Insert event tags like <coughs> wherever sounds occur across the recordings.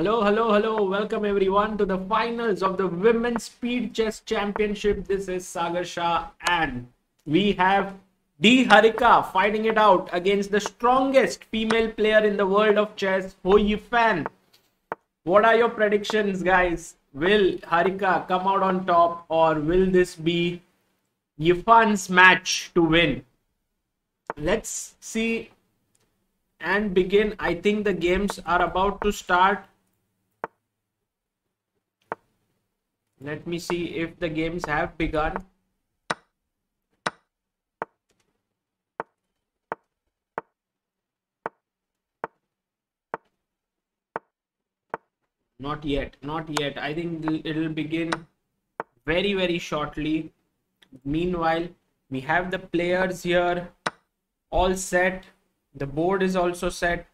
Hello, hello, hello. Welcome everyone to the finals of the Women's Speed Chess Championship. This is Sagar Shah and we have D Harika fighting it out against the strongest female player in the world of chess, Hou Yifan. What are your predictions, guys? Will Harika come out on top or will this be Yifan's match to win? Let's see and begin. I think the games are about to start. Let me see if the games have begun. Not yet, not yet. I think it'll begin very, very shortly. Meanwhile, we have the players here all set. The board is also set.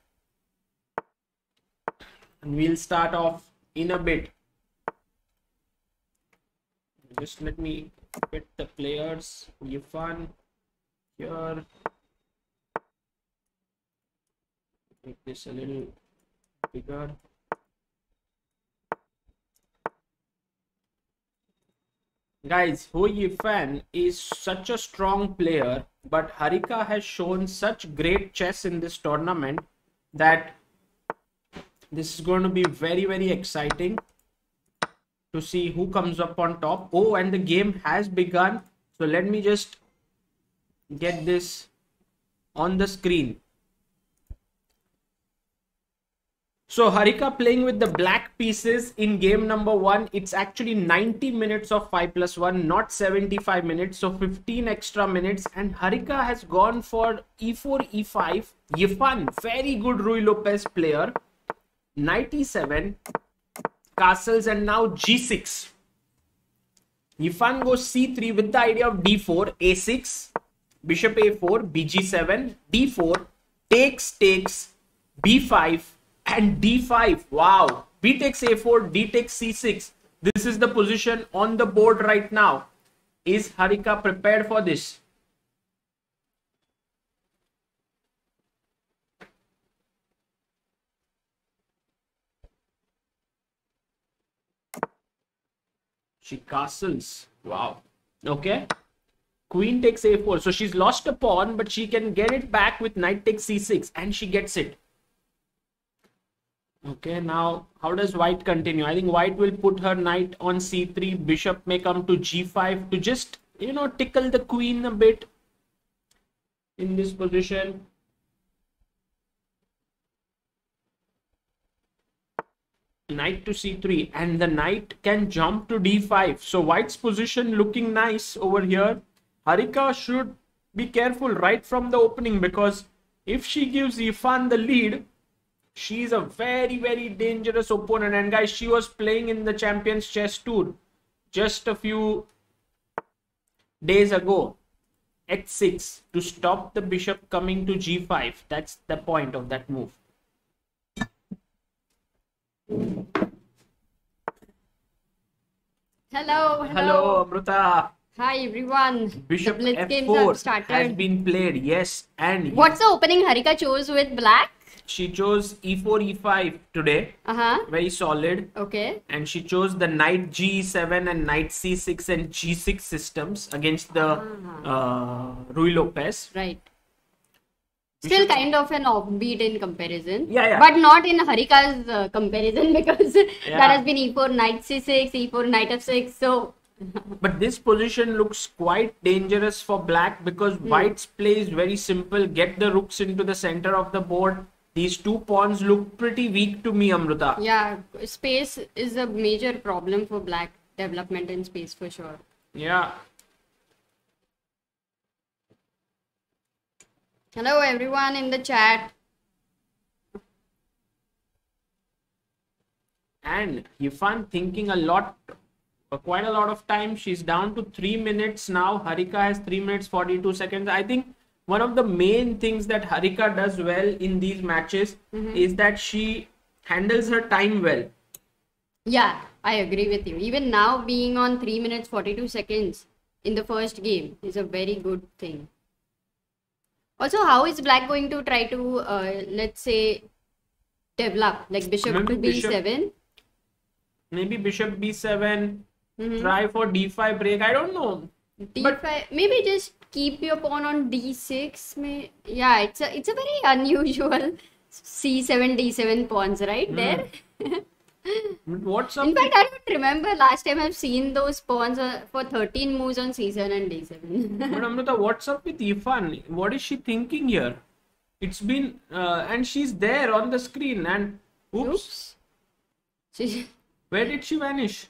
And we'll start off in a bit. Just let me fit the players. Yifan here. Make this a little bigger. Guys, Hou Yifan is such a strong player, but Harika has shown such great chess in this tournament that this is going to be very, very exciting to see who comes up on top. Oh, and the game has begun. So let me just get this on the screen. So Harika playing with the black pieces in game number one. It's actually 90 minutes of 5 plus 1, not 75 minutes. So 15 extra minutes. And Harika has gone for e4, e5. Yifan, very good Ruy Lopez player. 97 castles and now g6. if Yifan goes c3 with the idea of d4, a6, bishop a4, bg7, d4, takes, takes, b5, and d5 wow. B takes a4 d takes c6 this is the position on the board right now. Is harika prepared for this she castles wow okay queen takes a4 so she's lost a pawn but she can get it back with knight takes c6 and she gets it Okay, now how does white continue? I think white will put her knight on c3. Bishop may come to g5 to just, you know, tickle the queen a bit in this position. Knight to c3 and the knight can jump to d5. So white's position looking nice over here. Harika should be careful right from the opening because if she gives Yifan the lead, she's a very very dangerous opponent and guys she was playing in the champions chess tour just a few days ago h6 to stop the bishop coming to g5 that's the point of that move hello hello, hello amruta Hi everyone. Bishop the Blitz F4 games have started. has been played. Yes, and What's the opening Harika chose with black? she chose e4 e5 today uh-huh very solid okay and she chose the knight g7 and knight c6 and g6 systems against the ah. uh, Ruy Lopez right still kind of an offbeat in comparison yeah, yeah. but not in harika's uh, comparison <laughs> because yeah. that has been e4 knight c6 e4 knight f6 so <laughs> but this position looks quite dangerous for black because hmm. white's play is very simple get the rooks into the center of the board these two pawns look pretty weak to me, Amruta. Yeah, space is a major problem for black development in space for sure. Yeah. Hello, everyone in the chat. And Yifan thinking a lot, uh, quite a lot of time. She's down to three minutes now. Harika has three minutes, 42 seconds. I think one of the main things that Harika does well in these matches mm-hmm. is that she handles her time well. Yeah, I agree with you. Even now, being on 3 minutes 42 seconds in the first game is a very good thing. Also, how is Black going to try to, uh, let's say, develop? Like bishop Maybe to bishop- b7? Maybe bishop b7. Mhm. Try for d5 break. I don't know. d5 maybe just keep your pawn on d6 may yeah it's a it's a very unusual <laughs> c7 d7 pawns right Hmm. there But <laughs> What's up? in fact i don't remember last time i've seen those pawns for 13 moves on c7 and day 7. <laughs> But Amruta, what's up with Yifan? What is she thinking here? It's been uh, and she's there on the screen and oops, oops She- <laughs> where did she vanish?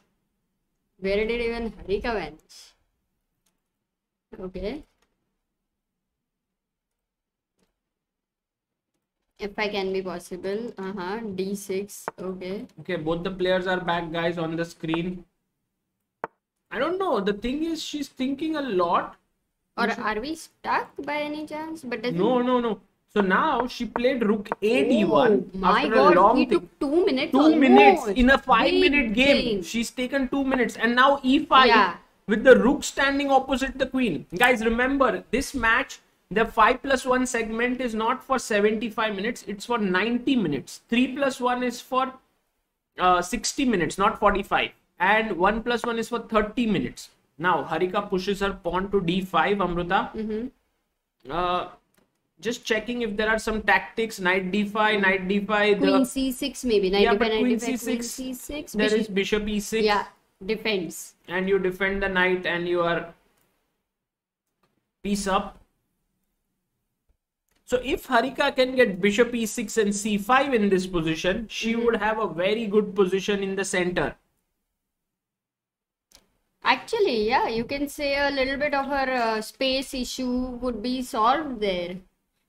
where did even harika vanish okay if i can be possible uh-huh d6 okay Okay, both the players are back, guys, on the screen. I don't know. The thing is, she's thinking a lot. Or are we stuck by any chance? But. No, no, no. So now she played Rook Oh, A1 my after god, a long he thing. took two minutes. two almost. minutes in a five Big minute game. thing. She's taken two minutes, and now e5 Yeah. with the rook standing opposite the queen. Guys, remember this match. The 5 plus 1 segment is not for 75 minutes, it's for 90 minutes. 3 plus 1 is for uh, 60 minutes, not 45. And 1 plus 1 is for 30 minutes. Now, Harika pushes her pawn to d5, Amruta. Mhm. Uh, just checking if there are some tactics knight d5, knight d5. the- Queen c6 maybe. Knight Yeah, d5, but knight queen d5, queen c6, c6. there bishop- is bishop e6 Yeah, defense. and you defend the knight and you are piece up so if harika can get bishop e6 and c5 in this position she Mm-hmm. would have a very good position in the center Actually, yeah, you can say a little bit of her uh, space issue would be solved there.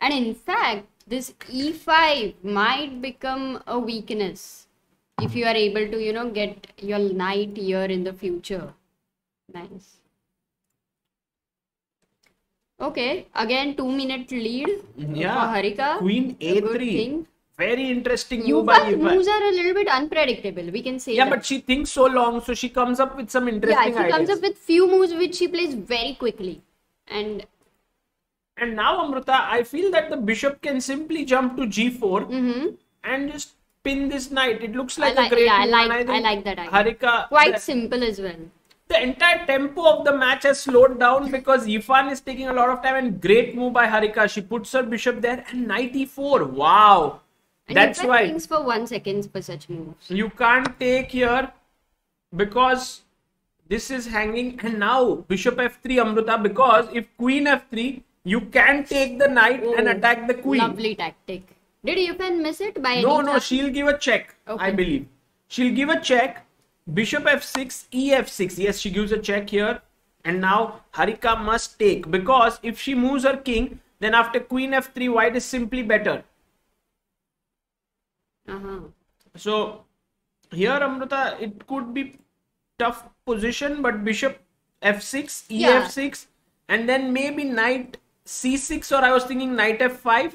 And in fact, this e5 might become a weakness if you are able to, you know, get your knight here in the future. Nice. Okay, again, two minute lead yeah for Harika. queen A good a3 very interesting move by Yuva's moves are a little bit unpredictable. We can say yeah that. but she thinks so long so she comes up with some interesting. yeah, interesting she comes up with few moves which she plays very quickly, and and now amruta i feel that the bishop can simply jump to g4 mhm. and just pin this knight it looks I like like- a great yeah, I like- and I like that idea. harika quite the- simple as well. The entire tempo of the match has slowed down because Yifan is taking a lot of time and great move by Harika. She puts her bishop there and knight e4. Wow. And That's why thinks for one seconds for such moves. you can't take here because this is hanging and now bishop f3 Amruta because if queen f3 you can take the knight and Oh, attack the queen. Lovely tactic. Did Yifan miss it by No, no, chance? she'll give a check. I believe. She'll give a check. Bishop f6, ef6. Yes, she gives a check here. And now Harika must take because if she moves her king, then after queen f3, white is simply better. Uh-huh. So here, Amruta, it could be tough position, but bishop f6, Yeah. ef6, and then maybe knight c6, or I was thinking knight f5,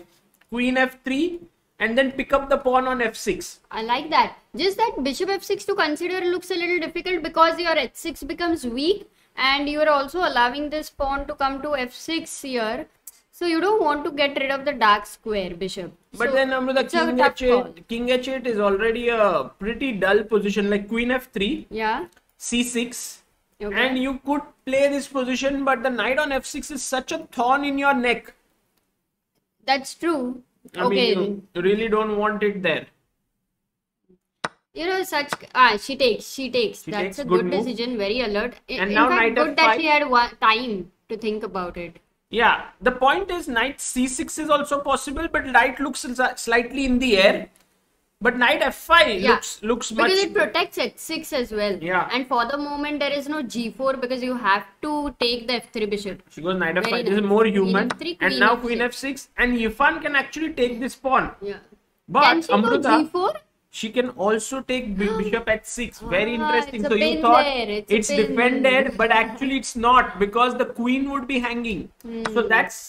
queen f3, and then pick up the pawn on f6. I like that. Just that bishop f6 to consider looks a little difficult because your h6 becomes weak and you are also allowing this pawn to come to f6 here. So you don't want to get rid of the dark square bishop. But So then Amruta, a king h8, king h8 is already a pretty dull position, like queen f3, Yeah. c6, Okay. and you could play this position, but the knight on f6 is such a thorn in your neck. That's true. I okay. mean, you really don't want it there. You know, such ah, she takes, she takes. She That's takes, a good good, decision, very alert. In, And in now fact, good that F5. she had one time to think about it. Yeah, the point is knight c6 is also possible, but knight looks slightly in the air. But knight f5 Yeah. looks looks much. Because it protects h6 as well. Yeah. And for the moment, there is no g4 because you have to take the f3 bishop. She goes knight f5. This is more human. F3, and now F6. queen f6, and Yifan can actually take this pawn. Yeah. But Can she Amruta, go g4? she can also take <gasps> bishop at 6 very Ah, interesting it's so you thought it's it's defended but actually it's not because the queen would be hanging Hmm. so that's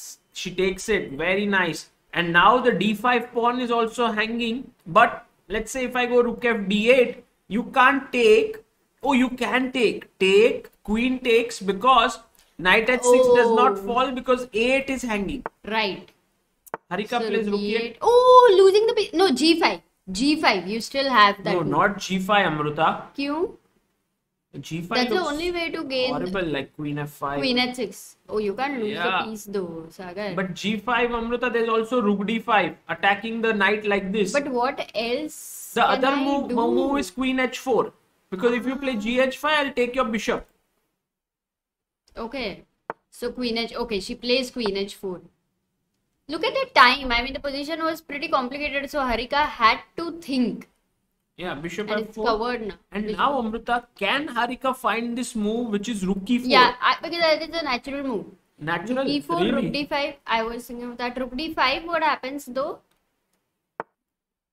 she takes it very nice and now the d5 pawn is also hanging but let's say if i go rook f d8 you can't take oh you can take take queen takes because knight at 6 does not Oh. fall because a8 is hanging Right. harika So plays rook g8. e8 Oh, losing the no g5. G5, you still have that. No, move. not g5, Amruta. Q. G5 That's the only way to gain horrible, like queen f5. queen at 6. Oh, you can't lose Yeah. the piece though, Sagar. But g5, Amruta, there's also rook d5, attacking the knight like this. But what else? the other I move, do? move is queen h4. Because if you play gh5, I'll take your bishop. Okay. So queen h. Okay, she plays queen h4. Look at the time. I mean, the position was pretty complicated, so Harika had to think. Yeah, mm. bishop And it's f4. covered now. And Bishop- now, Amruta, can Harika find this move which is rook e4? Yeah, I, because that is a natural move. Natural. Rook e4, really? rook d5. I was thinking of that. Rook d5, what happens though?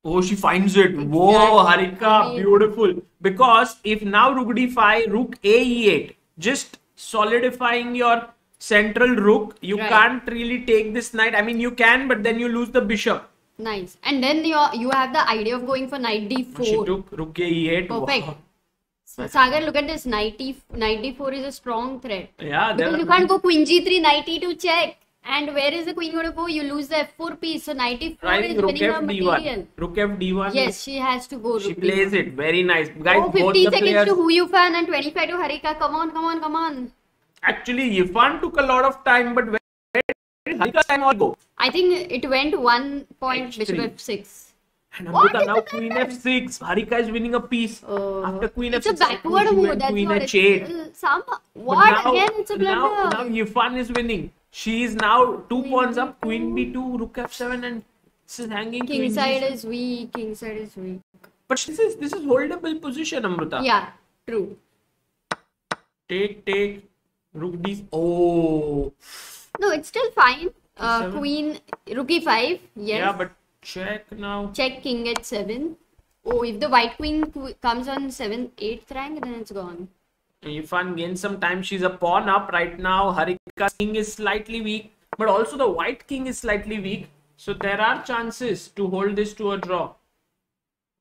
Oh, she finds it. Whoa, Exactly. Harika, beautiful. Because if now rook d5, rook a e8, just solidifying your central rook, you Right. can't really take this knight. I mean, you can, but then you lose the bishop. Nice. And then you you have the idea of going for knight d4. She took rook a e8. Perfect. <laughs> Wow. So, Sagar, look at this. Knight, e, knight d4 is a strong threat. Yeah, Because you can't go queen g3, knight e2 check. And where is the queen going to go? You lose the f4 piece. So knight e4 trying is winning her material. d1. Rook f d1. Yes, she has to go. She plays d1. it very nice. Guys, Oh, both 15 the seconds players. to Who You Fan and 25 to Harika. Come on, come on, come on. Actually, Yifan took a lot of time, but where Harika's time all go? I think it went one point bishop H3. f6. And What Amruta now queen f6. Harika is winning a piece. Uh, After queen it's a f6, backward move. That's queen what h8. it's. Uh, some, what now, again? It's a now, blunder. now Yifan is winning. She is now two Queen pawns up, queen b2, rook f7, and this is hanging. King queen side g7. is weak. King side is weak. But this is this is holdable position, Amruta. Yeah, true. Take, take, rook d. Oh, No, it's still fine. Uh, queen, rook e5. Yes. yeah, but check now. Check king at 7. Oh, if the white queen qu- comes on 7th, 8th rank, then it's gone. If Yifan gains some time. She's a pawn up right now. Harika's king is slightly weak, but also the white king is slightly weak. So there are chances to hold this to a draw.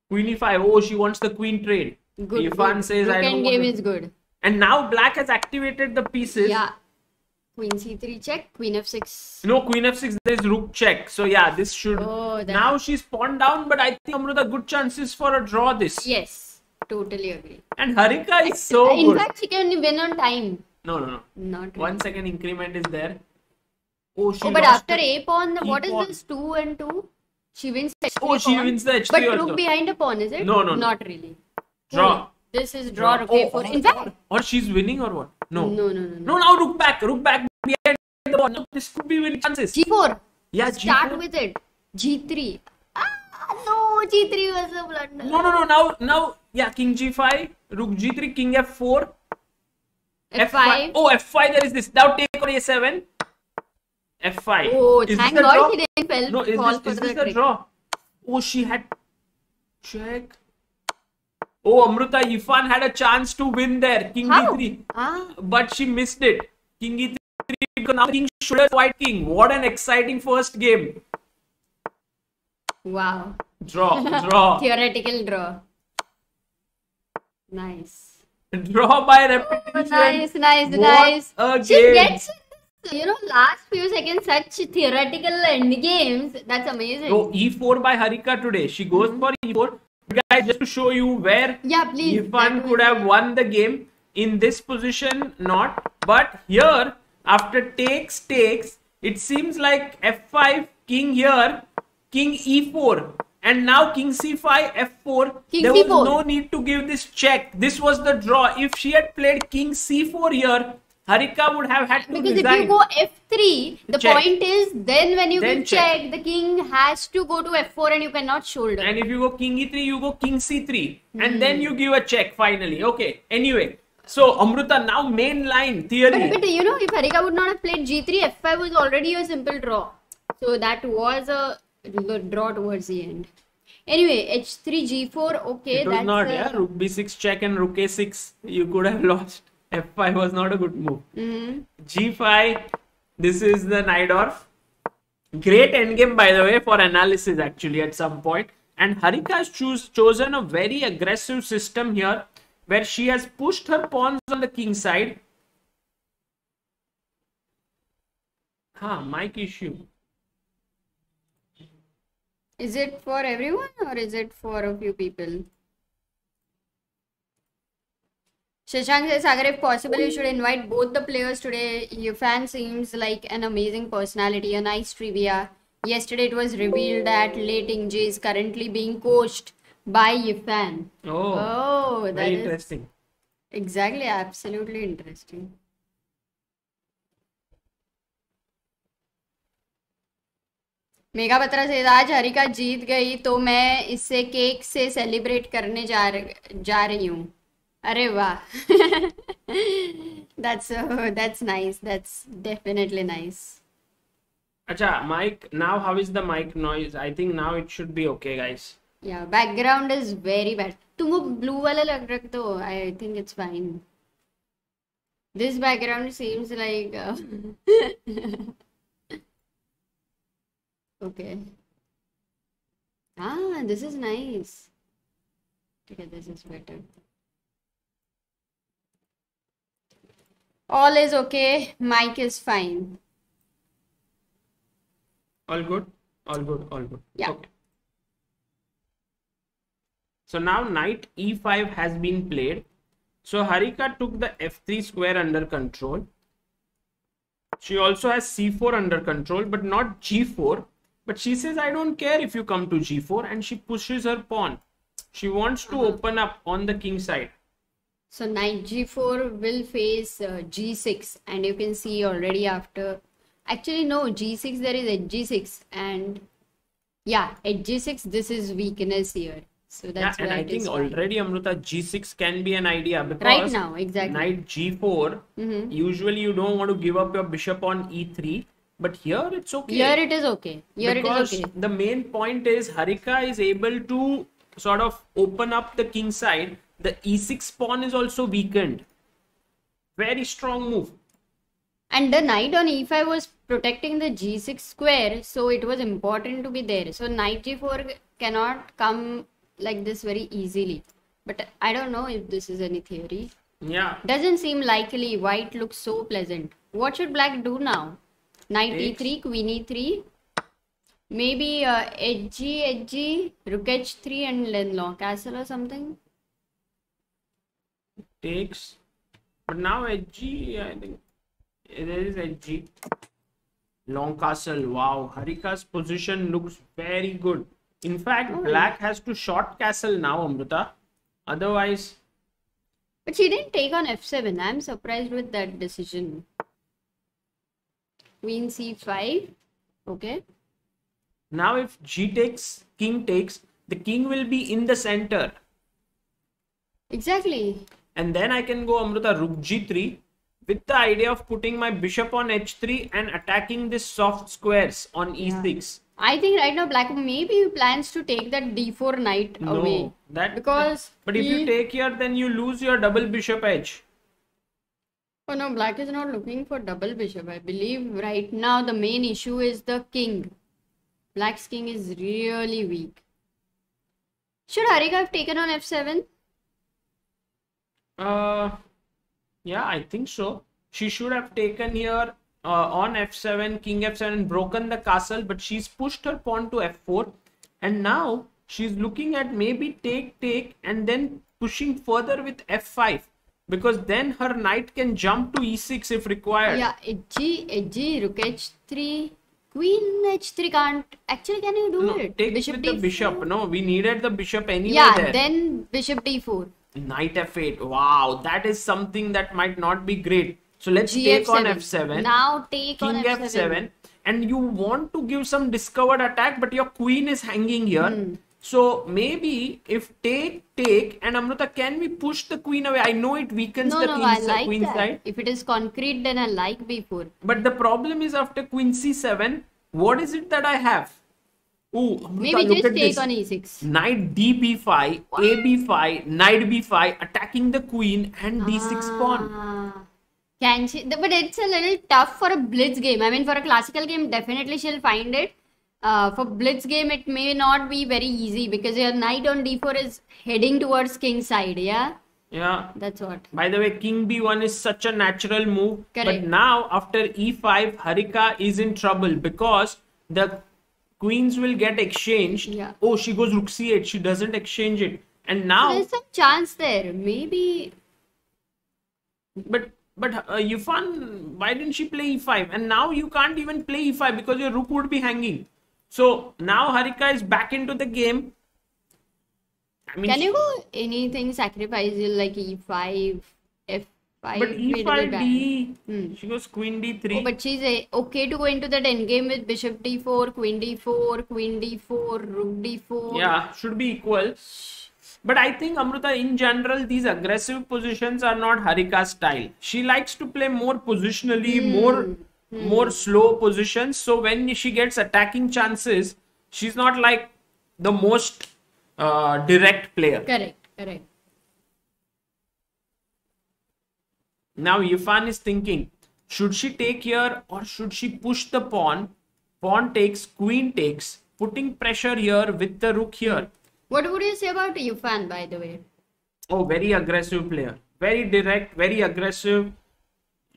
Queen e5. Oh, she wants the queen trade. Good. Yifan good. says, Rook I don't game is good. And now black has activated the pieces. Yeah. Queen c3 check. Queen f6. No, queen f6, there's rook check. So yeah, this should. Oh, Now she's pawned down, but I think Amruta good chances for a draw this. Yes. Totally agree. And Harika is so In good. fact, she can win on time. no, no, no. Not really. One second increment is there. Oh, she Oh, but after a pawn, E what is pawn. this? 2 and 2? She wins the h3 Oh, she pawn. wins the h3 But rook behind a pawn, is it? No, no, no. Not really. Draw. Oh, this is draw, rook a4. Oh, In or- fact, or she's winning or what? No. no, no, no, no. No, now rook back, rook back behind the pawn. No, this could be winning chances. G4. Yeah, Start G4. with it. G3. Ah, no, G3 was a blunder. No, no, no. Now, now, yeah, king g5, rook g3, king f4, F5. Oh, f5. There is this. Now take on a7. F5. Oh, Is thank God draw? she didn't fell, No, is fall this, for is the this the draw? Oh, she had check. Oh, Amruta Ifan had a chance to win there. King How? d3, Ah, but she missed it. King e3 because now King should have white king. What an exciting first game. wow. Draw, <laughs> draw, Theoretical draw. Nice. draw by repetition. Nice, nice, What nice. a She game. gets, you know, last few seconds such theoretical end games. That's amazing. So E4 by Harika today. She goes hmm. for E4. Guys, just to show you where yeah, please. Yifan could have won the game. In this position, not. But here, after takes, takes, it seems like F5, king here, king E4. And now king C5, F4. King there was C4. no need to give this check. This was the draw. If she had played king C4 here, Harika would have had to Because if you go F3, the Check. point is then when you Then give check. check. the king has to go to F4 and you cannot shoulder. And if you go king e3, you go king c3. And Hmm. then you give a check finally. Okay. Anyway. So Amruta now main line theory. But, but you know, if Harika would not have played G3, F5 was already a simple draw. So that was a draw towards the end. Anyway, H3, G4, okay. it was that's not, a- yeah. Rook b6 check and rook a6. You could have <laughs> lost. f5 was not a good move. Mhm. g5. This is the Najdorf. Great endgame, by the way, for analysis actually at some point. And Harika has choose, chosen a very aggressive system here where she has pushed her pawns on the king side. Ah, mic issue. Is it for everyone or is it for a few people? Shashank says, Sagar, if possible, you should invite both the players today. Yifan seems like an amazing personality, a nice trivia. Yesterday, it was revealed that Lei Tingjie is currently being coached by Yifan. Oh, oh that very interesting. Exactly, absolutely interesting. Megha Batra से आज हरिका जीत गई तो मैं इसे cake से celebrate करने जा र, जा रही हूँ अरे वाह that's that's nice that's definitely nice अच्छा mic now how is the mic noise I think now it should be okay guys yeah background is very bad तुमको ब्लू वाला लग रख दो I think it's fine this background seems like uh, <laughs> okay ah this is nice okay this is better all is okay mic is fine All good? All good, all good. Yeah. Okay. So now knight e5 has been played. So Harika took the f3 square under control. She also has c4 under control, but not g4. But she says, I don't care if you come to g4, and she pushes her pawn. She wants to open up on the king side. So knight g4 will face uh, g6 and you can see already after actually no g6 there is edge g6 and yeah at g6 this is weakness here so that's yeah, and I think already Amruta g6 can be an idea because right now exactly. knight g4 Mhm. usually you don't want to give up your bishop on e3 but here it's okay. Here it is okay. Here because it is okay. the main point is harika is able to sort of open up the king side. The e6 pawn is also weakened. Very strong move. And the knight on e5 was protecting the g6 square so it was important to be there. So knight g4 cannot come like this very easily but i don't know if this is any theory yeah Doesn't seem likely. White looks so pleasant. What should black do now? Knight Takes. e3, queen e3. Maybe uh, edgy, edgy, rook h3 and then long castle or something. takes but now hg i think there is hg long castle wow harika's position looks very good in fact Oh. black has to short castle now amruta otherwise But she didn't take on f7. I'm surprised with that decision. Queen c5. Okay. now if g takes king takes the king will be in the center Exactly. and then i can go amruta rook g3 with the idea of putting my bishop on h3 and attacking this soft squares on e6 I think right now black maybe plans to take that d4 knight no away. that Because but if you take here then you lose your double bishop edge Oh no, black is not looking for double bishop. I believe right now the main issue is the king. Black's king is really weak. Should Harika have taken on f7? Uh, yeah, I think so. She should have taken here uh, on f7, king f7, and broken the castle, but she's pushed her pawn to f4, and now she's looking at maybe take, take, and then pushing further with f5 because then her knight can jump to e6 if required. Yeah, edgy, edgy, rook h3, queen h3 can't. Actually, can you do No, it? take with the d4? bishop. No, we needed the bishop anyway Yeah, there. then bishop d4. Knight f8. Wow, that is something that might not be great. So let's take on f7. Now take on f7. f7 and you want to give some discovered attack but your queen is hanging here Hmm. so maybe if take take and amruta can we push the queen away i know it weakens No, the no, king I like queen that. side If it is concrete, then I like b4. but the problem is after queen c7 what is it that i have Ooh, Amruta, Maybe just take this. on e6. knight db5 ab5 knight b5 attacking the queen and d6 pawn Ah. Can she? But it's a little tough for a blitz game. I mean, for a classical game, definitely she'll find it. Uh, for blitz game, it may not be very easy because your knight on d4 is heading towards king side. Yeah, yeah that's what. By the way, King B1 is such a natural move. Correct. But now, after E5, Harika is in trouble because the queens will get exchanged. Yeah. Oh, she goes rook c8. She doesn't exchange it. And now, There's some chance there. Maybe but but uh, Yifan, why didn't she play e5? And now you can't even play e5 because your rook would be hanging. So now Harika is back into the game. I mean, can you go anything sacrificial like e5, f5? but e5 d. Hmm. She goes queen d3. Oh, but she's a, okay to go into that endgame with bishop d4, queen d4, queen d4, rook d4. Yeah, should be equal. But I think Amruta, in general, these aggressive positions are not Harika's style. She likes to play more positionally, more more slow positions. So when she gets attacking chances, she's not like the most uh, direct player. Correct, correct. Now Yifan is thinking, should she take here or should she push the pawn? Pawn takes, queen takes, putting pressure here with the rook here. What would you say about Yufan, by the way? Oh, very aggressive player. Very direct, very aggressive.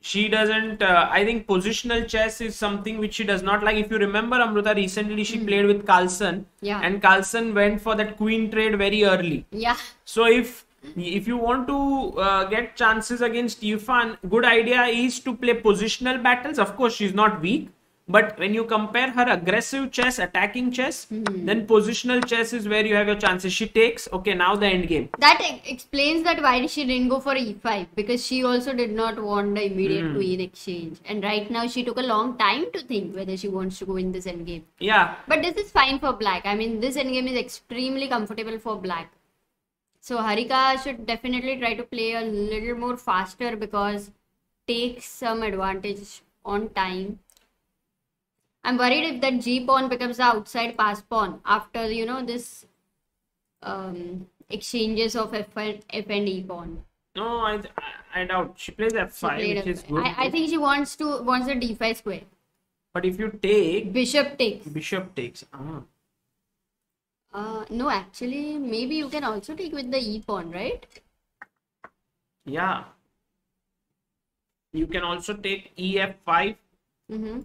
She doesn't. Uh, I think positional chess is something which she does not like. If you remember, Amruta recently she played with Carlsen, Yeah. and Carlsen went for that queen trade very early. Yeah, So if if you want to uh, get chances against Yufan, good idea is to play positional battles. Of course, she's not weak, but when you compare her aggressive chess, attacking chess, then positional chess is where you have your chances. She takes. Okay, now the end game. that e- explains that why she didn't go for e5 because she also did not want the immediate Hmm. queen exchange. And right now she took a long time to think whether she wants to go in this endgame. Yeah, But this is fine for black. I mean, this endgame is extremely comfortable for black. So Harika should definitely try to play a little more faster because takes some advantage on time. I'm worried if that G pawn becomes the outside pass pawn after you know this um, exchanges of F and F and E pawn. No, I I doubt she plays f5, played which a- is good. I, I think she wants to wants the D5 square. But if you take Bishop takes. bishop takes, ah, Uh, no, actually, maybe you can also take with the E pawn, right? yeah. You can also take e f5. Mm-hmm.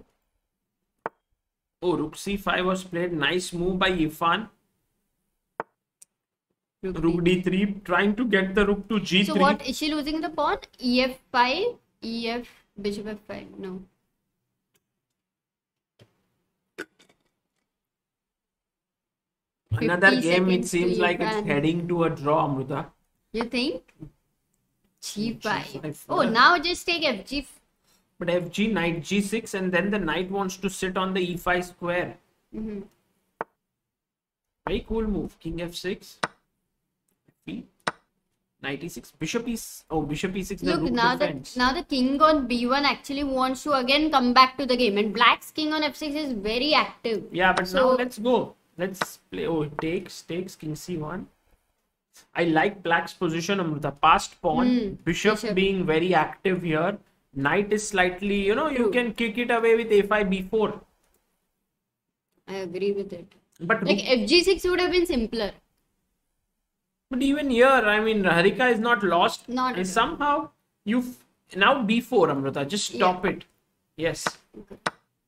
Oh, rook c5 was played. Nice move by Yifan. Rook d3, trying to get the rook to g3. So what is she losing the pawn? EF5, EF, bishop F5. No. Another game, it seems like it's heading to a draw, Amruta. You think? G5. G5, Oh, now just take FG. But fg, knight g6, and then the knight wants to sit on the e5 square. Mhm. Very cool move. King f6. B. Knight e6. Bishop e. Oh, bishop e6. Look, now defends. that now the king on B1 actually wants to again come back to the game, and black's king on F6 is very active. Yeah, but now So- let's go. Let's play. Oh, takes, takes king c1. I like black's position, Amruta. Passed pawn. Hmm, bishop, bishop. being very active here. Knight is slightly, you know, you can kick it away with a5, b4. I agree with it. But Like rook- FG6 would have been simpler. But even here, I mean, Harika is not lost. Not And somehow you now b4, Amruta. Just stop it. Yes.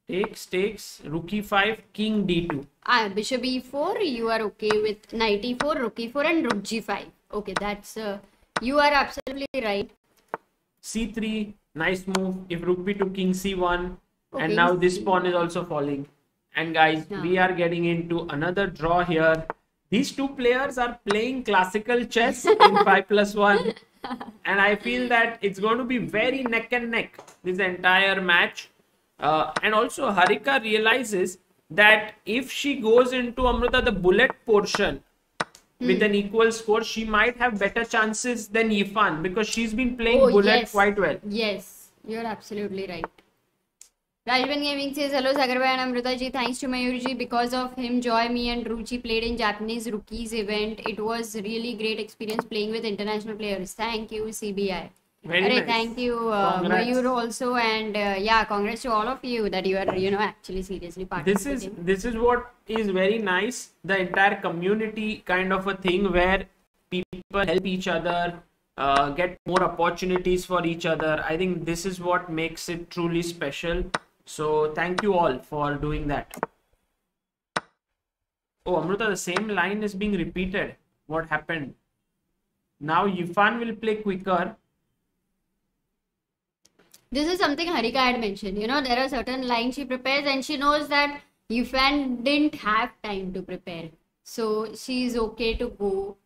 Takes, takes. Rook e5, king d2. Ah, bishop e4, you are okay with knight e4, rook e4, and rook g5. Okay, that's uh, you are absolutely right. c3, nice move. If rook b2, king c1, Okay, and now this pawn is also falling. And guys, Yeah. we are getting into another draw here. These two players are playing classical chess <laughs> in 5 plus 1. And I feel that it's going to be very neck and neck this entire match. Uh, and also, Harika realizes that if she goes into Amruta, the bullet portion, with Hmm. an equal score, she might have better chances than Yifan because she's been playing Oh, bullet yes. quite well. Yes, you're absolutely right. Rajban Gaming says, Hello Sagarbai and Amrita ji. Thanks to Mayur ji. Because of him, Joy, me, and Ruchi played in Japanese Rookies event. It was really great experience playing with international players. Thank you, CBI. Very nice. thank you, uh. Mayur also, and uh, yeah, congrats to all of you that you are, you know, actually seriously participating. This is this is what is very nice. The entire community kind of a thing where people help each other, uh, get more opportunities for each other. I think this is what makes it truly special. So thank you all for doing that. Oh, Amruta, the same line is being repeated. What happened? Now Yifan will play quicker. This is something Harika had mentioned. You know, there are certain lines she prepares and she knows that Yifan didn't have time to prepare. So she's okay to go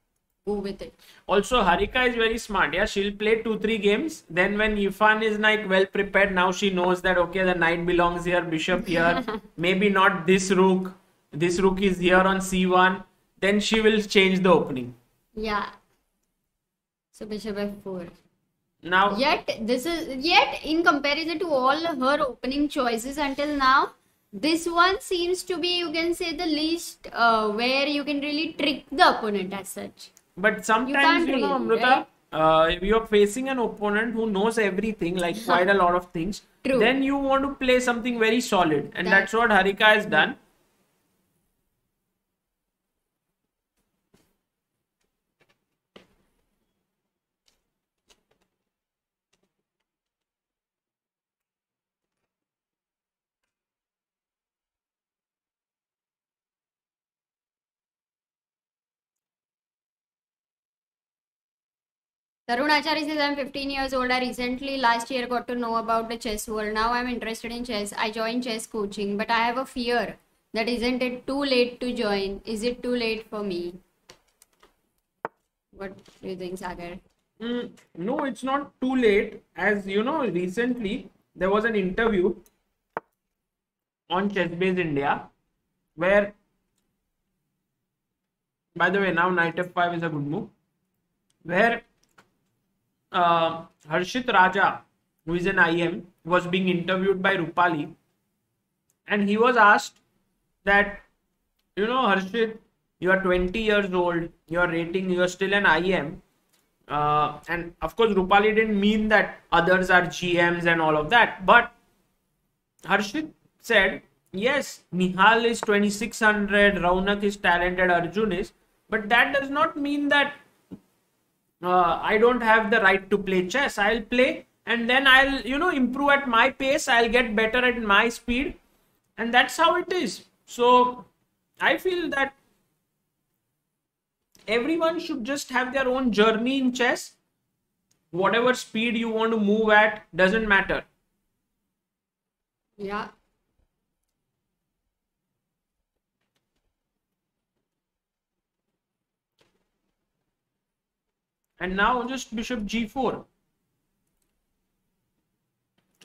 go with it. Also, Harika is very smart. Yeah, she'll play two, three games. Then when Yifan is like well prepared, now she knows that okay, the knight belongs here, bishop here. <laughs> Maybe not this rook. This rook is here on c1. Then she will change the opening. Yeah. So bishop f4. Now, Yet this is yet in comparison to all her opening choices until now, this one seems to be you can say the least uh, where you can really trick the opponent as such. but sometimes can't you, know, really, Amruta, uh, you're facing an opponent who knows everything, like <laughs> quite a lot of things, True. then you want to play something very solid, and That- that's what Harika has done. Tarun Acharya says, I'm 15 years old. I recently last year got to know about the chess world. Now I'm interested in chess. I joined chess coaching, but I have a fear that isn't it too late to join? Is it too late for me? What do you think, Sagar? Mm, no, it's not too late. As you know, recently there was an interview on ChessBase India where, by the way, now knight f5 is a good move. Where uh, Harshit Raja, who is an IM, was being interviewed by Rupali, and he was asked that, you know, Harshit, you are 20 years old, you are rating, you are still an IM. Uh, and of course, Rupali didn't mean that others are GMs and all of that, but Harshit said, yes, Nihal is 2600, Raunak is talented, Arjun is, but that does not mean that uh, I don't have the right to play chess. I'll play and then I'll, you know, improve at my pace. I'll get better at my speed. And that's how it is. So I feel that everyone should just have their own journey in chess. Whatever speed you want to move at doesn't matter. Yeah. And now just bishop g4.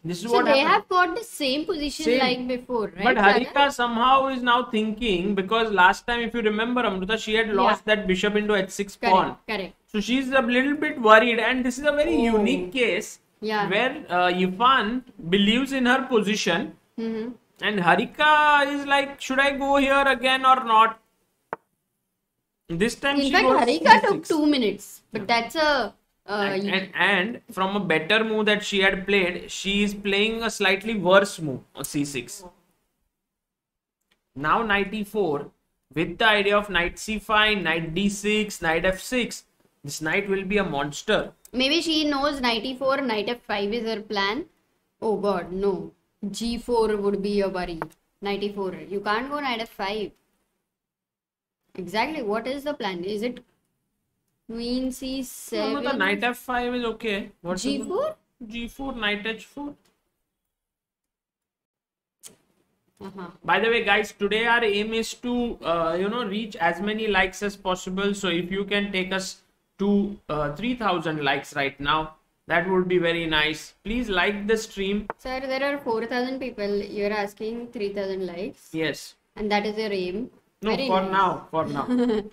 This is So what they happened. have got the same position Same. like before, right? But Sagar? Harika somehow is now thinking because last time, if you remember, Amruta, she had lost that bishop into h6 pawn. Correct, correct. So she's a little bit worried, and this is a very Oh. unique case Yeah. where uh, Yifan believes in her position, Mm-hmm. and Harika is like, should I go here again or not? This time In she fact, Harika took c6. two minutes, but that's a. Uh, and, and and from a better move that she had played, she is playing a slightly worse move on c6. Now knight e4 with the idea of knight c5, knight d6, knight f6. This knight will be a monster. maybe she knows knight e4, knight f5 is her plan. Oh god, no. g4 would be a worry. Knight e4. You can't go knight f5. Exactly. What is the plan? Is it queen c7? no, the knight f5 is okay. What's the- g4? G4, knight h4. Uh-huh. By the way, guys, today our aim is to uh, you know reach as many likes as possible. So if you can take us to uh, 3,000 likes right now, that would be very nice. Please like the stream. Sir, there are 4,000 people. You're asking 3,000 likes. Yes. And that is your aim. No, for nice. now, for now. <laughs>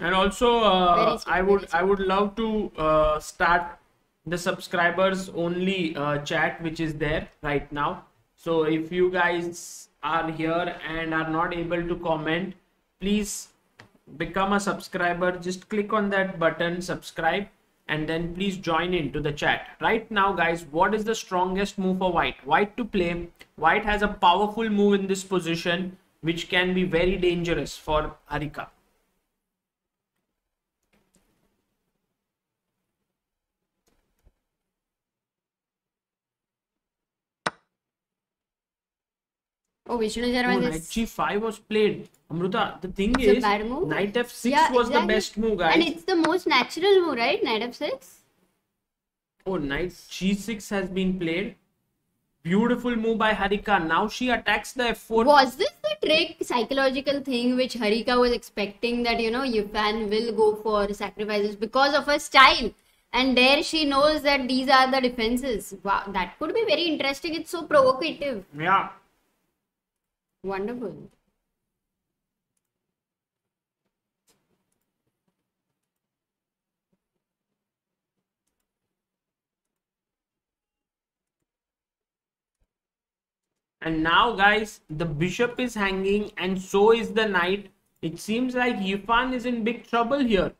and also, uh, I would. I would love to uh, start the subscribers only uh, chat which is there right now. So if you guys are here and are not able to comment, please become a subscriber. Just click on that button, subscribe, and then please join into the chat. Right now, guys, what is the strongest move for white? White to play. White has a powerful move in this position, which can be very dangerous for Harika. Oh, Vishnu Oh, Sharma knight g5 was played. Amruta, the thing It's is, knight f6 Yeah, was the best move, guys. and it's the most natural move, right? Knight of six. Oh, knight g6 has been played. Beautiful move by Harika. Now she attacks the f4. Was this the trick, psychological thing which Harika was expecting that you know Yifan will go for sacrifices because of her style, and there she knows that these are the defenses. Wow, that could be very interesting. It's so provocative. Yeah. Wonderful. And now, guys, the bishop is hanging, and so is the knight. It seems like Yifan is in big trouble here.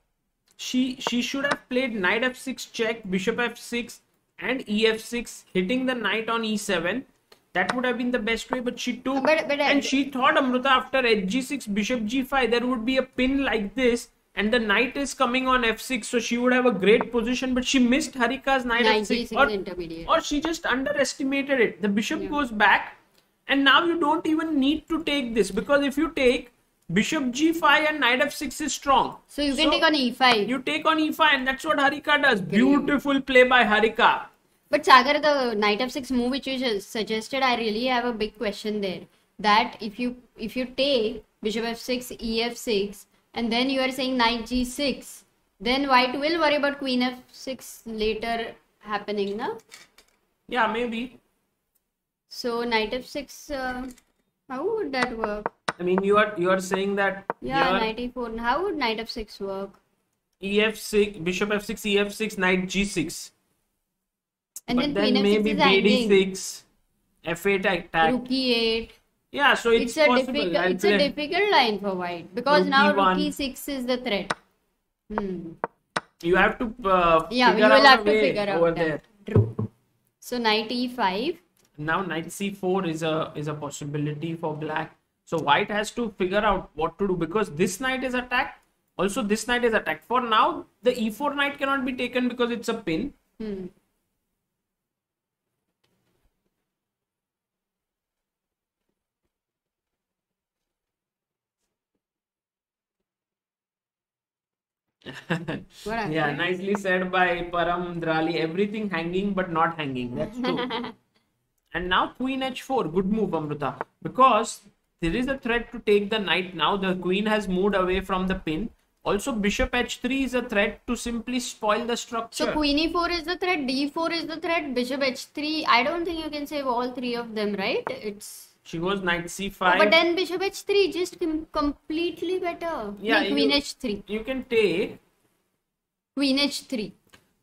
She she should have played knight f6 check, bishop f6, and ef6, hitting the knight on e7. That would have been the best way, but she took. But- but uh, and she thought Amruta after hg6, bishop g5, there would be a pin like this, and the knight is coming on f6, so she would have a great position. But she missed Harika's knight Knight f6, or, or she just underestimated it. The bishop Yeah. goes back, and now you don't even need to take this because if you take bishop g5 and knight f6 is strong. So you can take on e e5. You take on e5, and that's what Harika does. Beautiful play by Harika. But Sagar, the knight of six move which you just suggested, I really have a big question there. That if you if you take bishop f6, ef6, and then you are saying knight g6, then white will worry about queen f6 later happening, na? Yeah, maybe. So knight f6, uh, how would that work? I mean, you are you are saying that Yeah, knight e4. How would knight f6 work? ef6, bishop f6, ef6, knight g6. And but then, then, maybe bd6, f8 attack. Rook e8. Yeah, so it's, It's, a possible. difficult. I'll It's a difficult line for white because Rook now e1. rook e6 is the threat. Hmm. You have to uh, Yeah, we figure will out have to figure over out there. that. True. So knight e e5. Now knight c4 is a is a possibility for black. So white has to figure out what to do because this knight is attacked. Also, this knight is attacked. For now, the e4 knight cannot be taken because it's a pin. Hmm. <laughs> Yeah, nicely said by Param Drali. Everything hanging but not hanging. That's true. <laughs> and now queen h4. Good move, Amruta. Because there is a threat to take the knight now. The queen has moved away from the pin. Also, bishop h3 is a threat to simply spoil the structure. So queen e4 is the threat, d4 is the threat, bishop h3. I don't think you can save all three of them, right? It's she goes knight c5. but then bishop h3 just com- completely better. Yeah, No, queen you- h3, you can take. queen h3.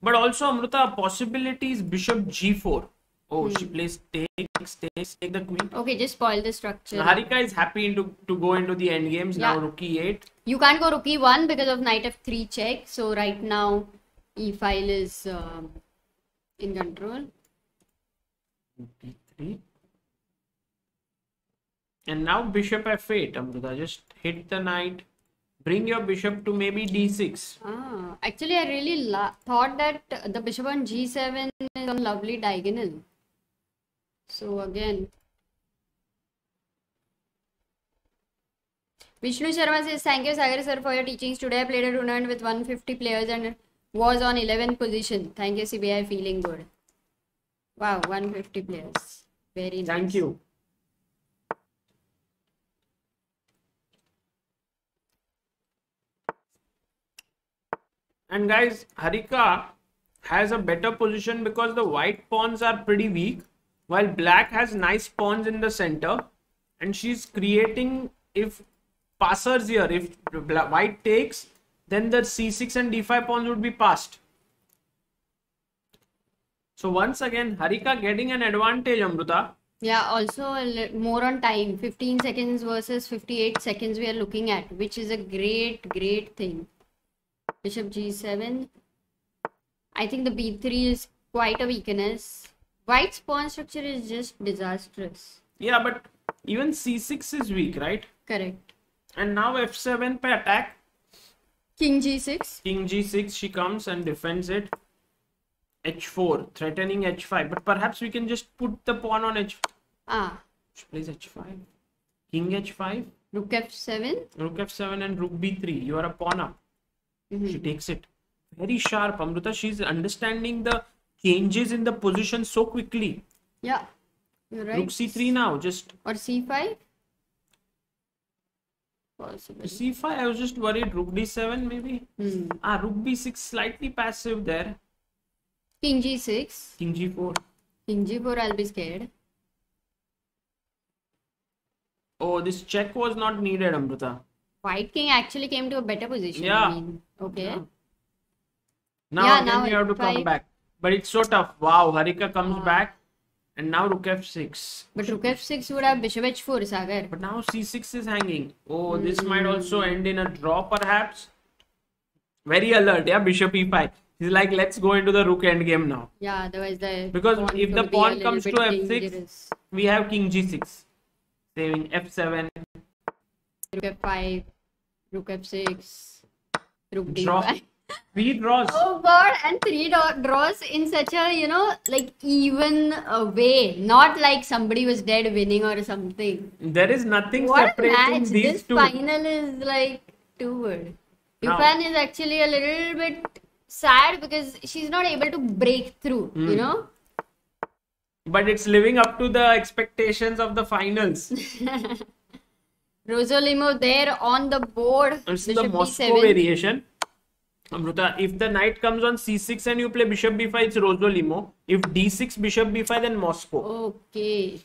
But also, Amruta, possibility is bishop g4. Oh, Hmm. she plays takes, takes, take the queen. Okay, just spoil the structure. Harika is happy into, to go into the end games. Now, Yeah. rook e8. You can't go rook e1 because of knight f3 check. So right now, e file is um, in control. b3 and now bishop f8 amruta just hit the knight bring your bishop to maybe d6 Ah, actually, I really la- thought that the bishop on g7 is a lovely diagonal. So again, Vishnu Sharma says, Thank you, Sagar sir, for your teachings. Today I played a tournament with 150 players and was on 11th position. Thank you, CBI. Feeling good. Wow, 150 players. Very nice. thank you and guys harika has a better position because the white pawns are pretty weak while black has nice pawns in the center and she's creating if passers here if white takes then the c6 and d5 pawns would be passed so once again harika getting an advantage amruta Yeah, also more on time. 15 seconds versus 58 seconds we are looking at, which is a great, great thing. Bishop g7. I think the b3 is quite a weakness. White's pawn structure is just disastrous. yeah but even c6 is weak right Correct. and now f7 pe attack King g6. king g6 she comes and defends it h4 threatening h5 but perhaps we can just put the pawn on h5. Ah, she plays h5 King h5, Rook f7. rook f7 and rook b3. You are a pawn up. Mhm. She takes it. Very sharp, Amruta. She's understanding the changes in the position so quickly. Yeah. You're right. Rook c3 now. Just Or c5? Possible. c5. I was just worried. Rook d7 maybe. Hmm. Ah, rook b6 slightly passive there. King g6. King g4. King g4, I'll be scared. Oh, this check was not needed, Amruta. White king actually came to a better position. I Yeah. mean. Okay. Yeah. Now Yeah, now you have to come back. But it's so tough. Wow, Harika comes back. And now rook f6. But rook f6 would have bishop h4, Sagar. But now c6 is hanging. Oh, this Hmm. might also end in a draw perhaps. Very alert, yeah, bishop e5. He's like, let's go into the rook endgame now. Yeah, otherwise the Because pawn if the be pawn comes to f6, dangerous. We have king g6. Saving f7. Rook f5, rook f6, rook Draw. d5. Three draws. Oh god, and three draws in such a, you know, like even uh, way. Not like somebody was dead winning or something. There is nothing What a separating match. these This two. final is like too good. Yifan is actually a little bit sad because she's not able to break through, Hmm. you know? But it's living up to the expectations of the finals. <laughs> Rossolimo there on the board. It's the Moscow b7. variation. Amruta, if the knight comes on c6 and you play bishop b5, it's Rossolimo. If d6, bishop b5, then Moscow. Okay.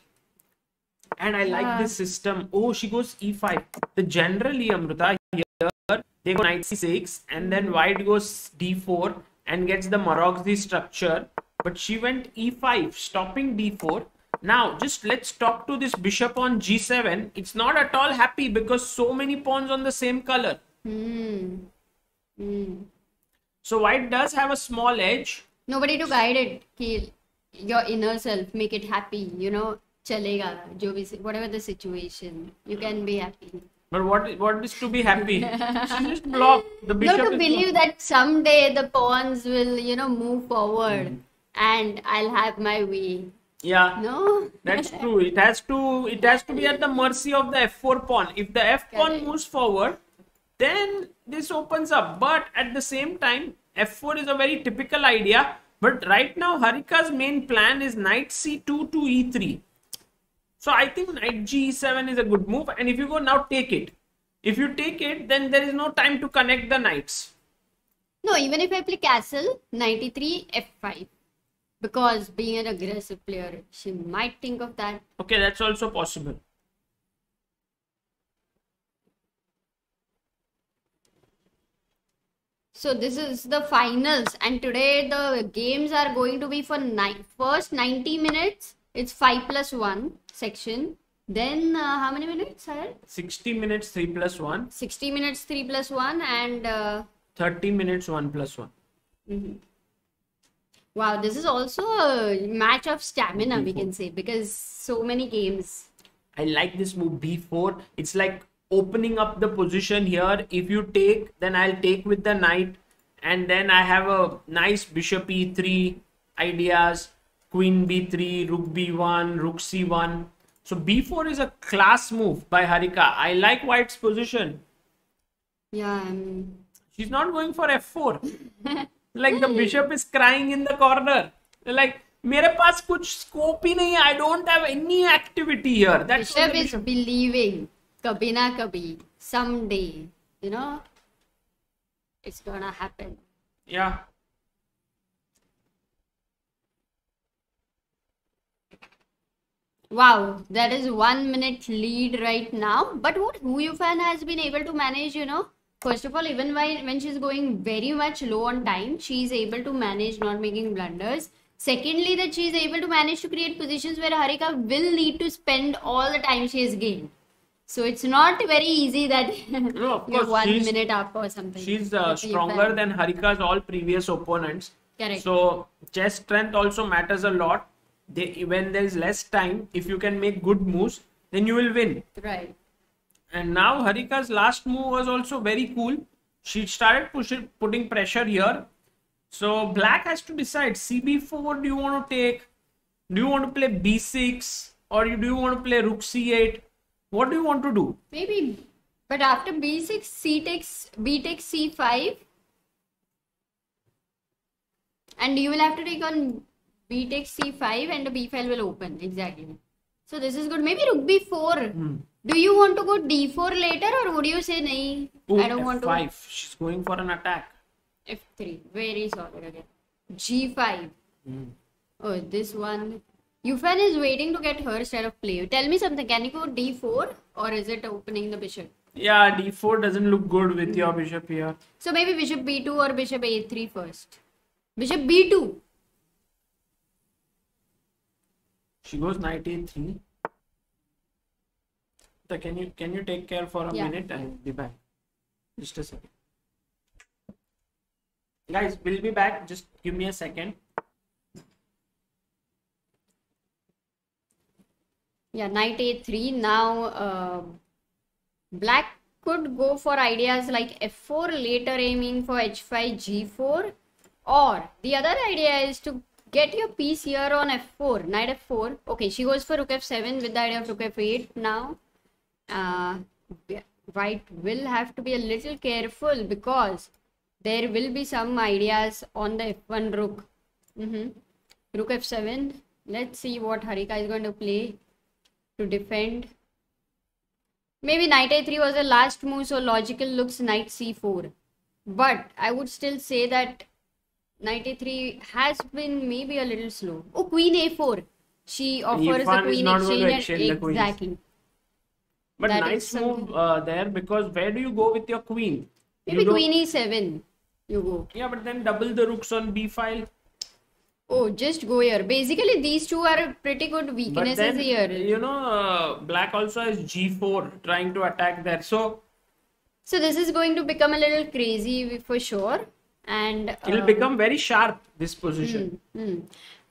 And I like this system. Oh, she goes e5. The generally, Amruta, here they go knight c6 and then white goes d4 and gets the Maroczy structure. But she went e5, stopping d4. Now, just let's talk to this bishop on g7. It's not at all happy because so many pawns on the same color. Hmm. Hmm. So white does have a small edge. Nobody to guide it. Ki your inner self, make it happy. You know, chalega. Jo bhi, whatever the situation, you can be happy. But what what is to be happy? she just blocked the bishop. No, to believe that someday the pawns will, you know, move forward Hmm. and I'll have my way. Yeah, No? that's <laughs> true. It has to it has to be at the mercy of the f4 pawn. If the f pawn moves forward, then this opens up. But at the same time, f4 is a very typical idea. But right now, Harika's main plan is knight c2 to e3. So I think knight g7 is a good move. And if you go now, take it. If you take it, then there is no time to connect the knights. No, even if I play castle, 93 f5. Because being an aggressive player, she might think of that. Okay, that's also possible. So this is the finals, and today the games are going to be for ni- first 90 minutes. It's five plus one section. Then uh, how many minutes? Sir? 60 minutes 3 plus 1, 60 minutes three plus one, and uh, 30 minutes 1 plus 1. mhm. wow, this is also a match of stamina, we can say, because so many games. I like this move b4. It's like opening up the position here. If you take, then I'll take with the knight. And then I have a nice bishop e3 ideas. Queen b3, rook b1, rook c1. So b4 is a class move by Harika. I like white's position. Yeah, um, She's not going for f4. <laughs> like the bishop is crying in the corner. Like, मेरे पास कुछ scope ही नहीं है. I don't have any activity here. That's what Bishop the is bishop- believing, kabhi na kabhi, someday, you know, it's gonna happen. Yeah. Wow, that is one minute lead right now. But what Hu fan has been able to manage, you know, first of all, even while when she's going very much low on time, she's able to manage not making blunders. Secondly, that she's able to manage to create positions where Harika will need to spend all the time she has gained. So it's not very easy that <laughs> No, of course, one minute up or something. She's uh, stronger than Harika's all previous opponents. Correct. So chess strength also matters a lot. They, when there is less time, if you can make good moves, then you will win. right. And now Harika's last move was also very cool. She started pushing, putting pressure here. So black has to decide CB4 do you want to take? Do you want to play B6 or do you want to play Rook C8? What do you want to do? Maybe, but after b6, c takes b takes c5, and you will have to take on b takes c5, and the b file will open exactly. So this is good. Maybe rook b4. Hmm. Do you want to go d4 later, or would you say nahi? Ooh, I don't want to. F5. She's going for an attack. f3. Very solid again. g5. Hmm. Oh, this one. Yifan is waiting to get her style of play. Tell me something. Can you go d4, or is it opening the bishop? Yeah, d4 doesn't look good with your bishop here. So maybe bishop b2 or bishop a3 first. Bishop b2. She goes knight a3. So can you can you take care for a Yeah. minute and be back? Just a second. Guys, we'll be back. Just give me a second. Yeah, knight a3. Now, uh, black could go for ideas like f4, later aiming for h5, g4. Or the other idea is to get your piece here on f4, knight f4. Okay, she goes for rook f7 with the idea of rook f8 now. Uh, white will have to be a little careful because there will be some ideas on the f1 rook. Mhm. Rook f7. Let's see what Harika is going to play to defend. Maybe knight a3 was the last move, so logical looks knight c4. But I would still say that knight a3 has been maybe a little slow. Oh, queen a4. She offers the queen exchange. exchange the and- queens. exactly. But That nice move uh, there because where do you go with your queen? Maybe You don't- queen e7. You go. Yeah, but then double the rooks on b file. Oh, just go here. Basically, these two are pretty good weaknesses then here. you know, uh, black also has g4 trying to attack there. So So this is going to become a little crazy for sure. And it'll uh, become very sharp this position. Hmm.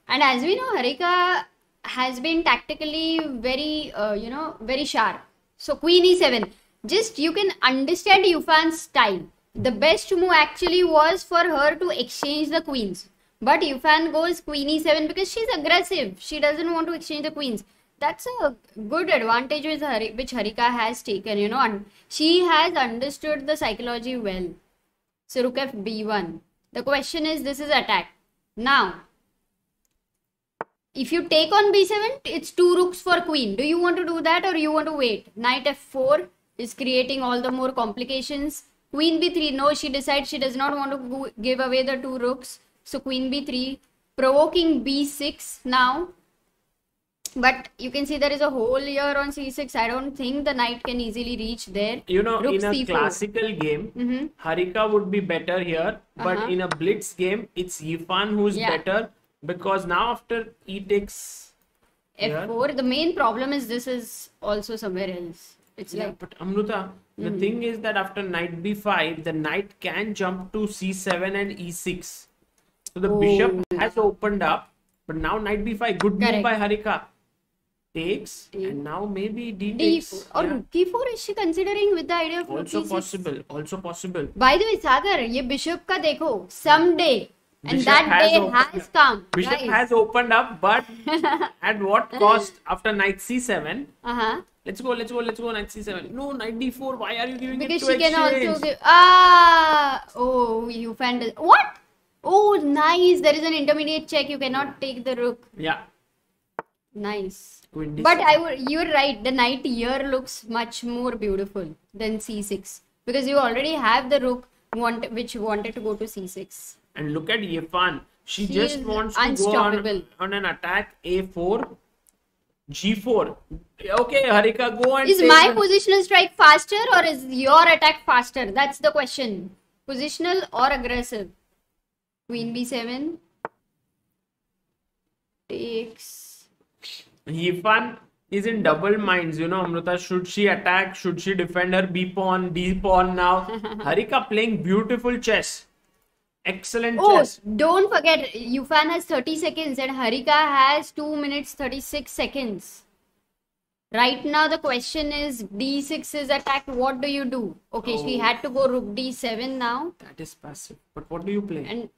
And as we know, Harika has been tactically very, uh, you know, very sharp. So Queen E7, just you can understand Yifan's style. The best move actually was for her to exchange the queens. But Yifan goes Queen E7 because she's aggressive. She doesn't want to exchange the queens. That's a good advantage which, Hari- which Harika has taken, you know, and she has understood the psychology well. So rook f b1. The question is, this is attack. Now, if you take on b7, it's two rooks for queen. Do you want to do that or you want to wait? Knight f4 is creating all the more complications. Queen b3, no, she decides she does not want to give away the two rooks. So queen b3, provoking b6 now. But you can see there is a hole here on c6. I don't think the knight can easily reach there. You know, Rook in a c4. classical game, Mm-hmm. Harika would be better here, but Uh-huh. in a blitz game, it's Yifan who's Yeah. better because now after e takes f4 the main problem is this is also somewhere else it's Yeah, like but Amruta, the Hmm. thing is that after knight b5, the knight can jump to c7 and e6. So the bishop Oh. has opened up, but now knight b5, good move by Harika. Takes, Take. and now maybe d d4 takes. or Yeah. rook e4 is she considering with the idea of Also e6? possible, also possible. by the way sagar ye bishop ka dekho someday and Bishop that has day opened has come Bishop guys. has opened up, but <laughs> at what cost after knight c7? uh-huh Let's go, let's go, let's go, knight c7. No, knight d4. Why are you giving because it to she can also exchange? give ah oh you found what oh nice there is an intermediate check you cannot take the rook Yeah, nice queen But I would, you're right. The knight here looks much more beautiful than c6 because you already have the rook want, which wanted to go to c6. And look at Yifan. She, She just wants to go on, on an attack A4, G4. Okay, Harika, go and Is my the- positional strike faster or is your attack faster? That's the question. Positional or aggressive? Queen b7 takes. Yifan is in double minds, you know, Amruta. Should she attack? Should she defend her B pawn, D pawn now? <laughs> Harika playing beautiful chess. Excellent Oh, chess. don't forget, Yifan has 30 seconds and Harika has 2 minutes 36 seconds. Right now, the question is d6 is attacked. What do you do? Okay, she Oh. had to go rook d7 now. That is passive. But what do you play? And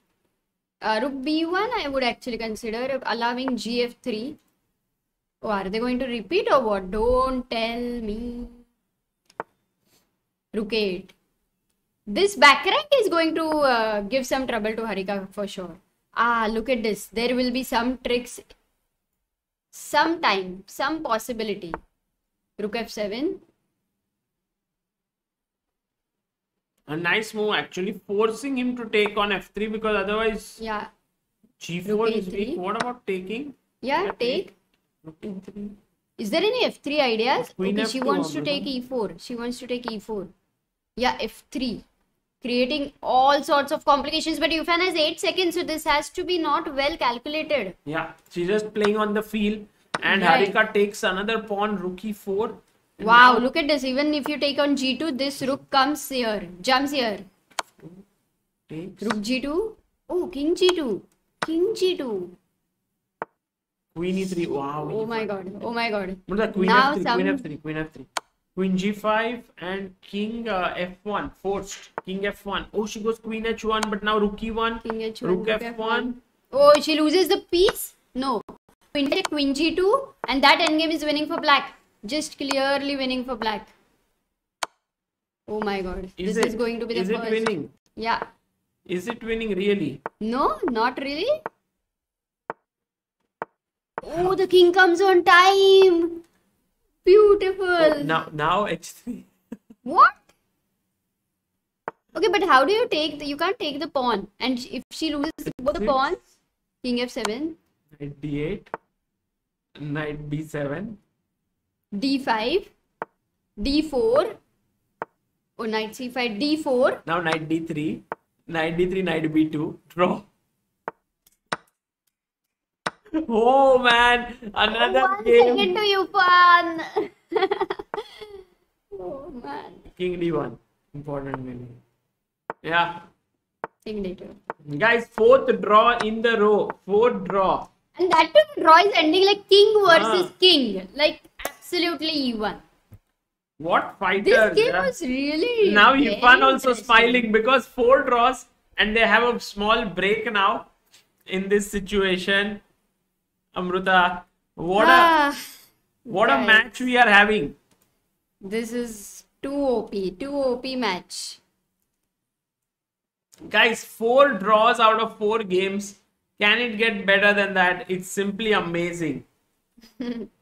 uh, rook b1, I would actually consider allowing gf3. Oh, are they going to repeat or what? Don't tell me. Rook 8. This back rank is going to uh, give some trouble to Harika for sure. Ah, look at this. There will be some tricks. Some time, some possibility. Rook f7. A nice move actually, forcing him to take on f3 because otherwise Yeah. g4 is weak. What about taking? Yeah, Yeah, take. Rook e3. Is there any f3 ideas? Queen okay, she F2 wants to take e4. She wants to take e4. Yeah, f3. Creating all sorts of complications, but Yifan has 8 seconds, so this has to be not well calculated. Yeah, she's just playing on the field, and Right. Harika takes another pawn, rook e4. Wow, look at this. Even if you take on g2, this rook comes here, jumps here. Rook g2. Oh, king g2. King g2. queen e3. Wow. Oh my god. Oh my god. What's that? Queen Now f3, some- queen f3, queen f3. Queen g5 and king uh, f1 forced. King f1. Oh, she goes queen h1, but now rook e1. King h1. Rook f1. Oh, she loses the piece? No. Queen queen g2 and that endgame is winning for black. Just clearly winning for black. Oh my god. Is this it, is going to be the is first. it winning? Yeah. Is it winning really? No, not really. Oh, the king comes on time. Beautiful. Oh, now, now h3. <laughs> What? Okay, but how do you take the, you can't take the pawn and if she loses both the pawns, king f7, Knight d8. Knight b7. D5, d4, oh knight c5, d4. Now knight d3. Knight d3, knight b2. Draw. <laughs> Oh man, another One game. second to you, Pan. <laughs> oh man, King d1. Important winning. Yeah. king d2. Guys, fourth draw in the row. Fourth draw. And that draw is ending like king versus Ah. king, like absolutely even. What fighters. This game yeah. was really now Yifan also smiling because four draws and they have a small break now in this situation. Amruta, what a Ah, what a match we are having. This is too OP, too OP match. Guys, four draws out of four games. Can it get better than that? It's simply amazing. <laughs>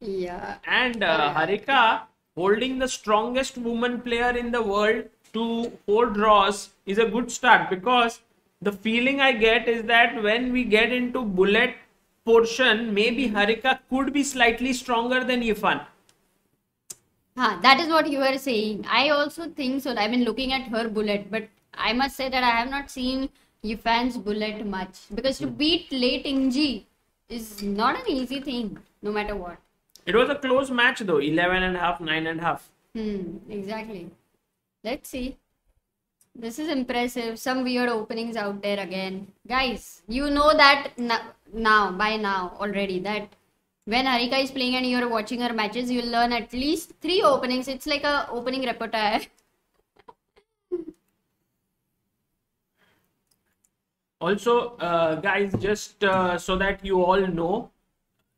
Yeah. And uh, Harika holding the strongest woman player in the world to four draws is a good start because the feeling I get is that when we get into bullet portion, maybe Harika could be slightly stronger than Yifan. Huh, that is what you were saying. I also think so. I've been looking at her bullet, but I must say that I have not seen Yifan's bullet much because to beat Lei Tingjie is not an easy thing, no matter what. It was a close match though 11 and a half, 9 and a half. Hmm, exactly. Let's see. This is impressive. Some weird openings out there again. Guys, you know that now, by now already, that when Harika is playing and you're watching her matches, you'll learn at least three openings. It's like a opening repertoire. <laughs> Also, uh, guys, just uh, so that you all know,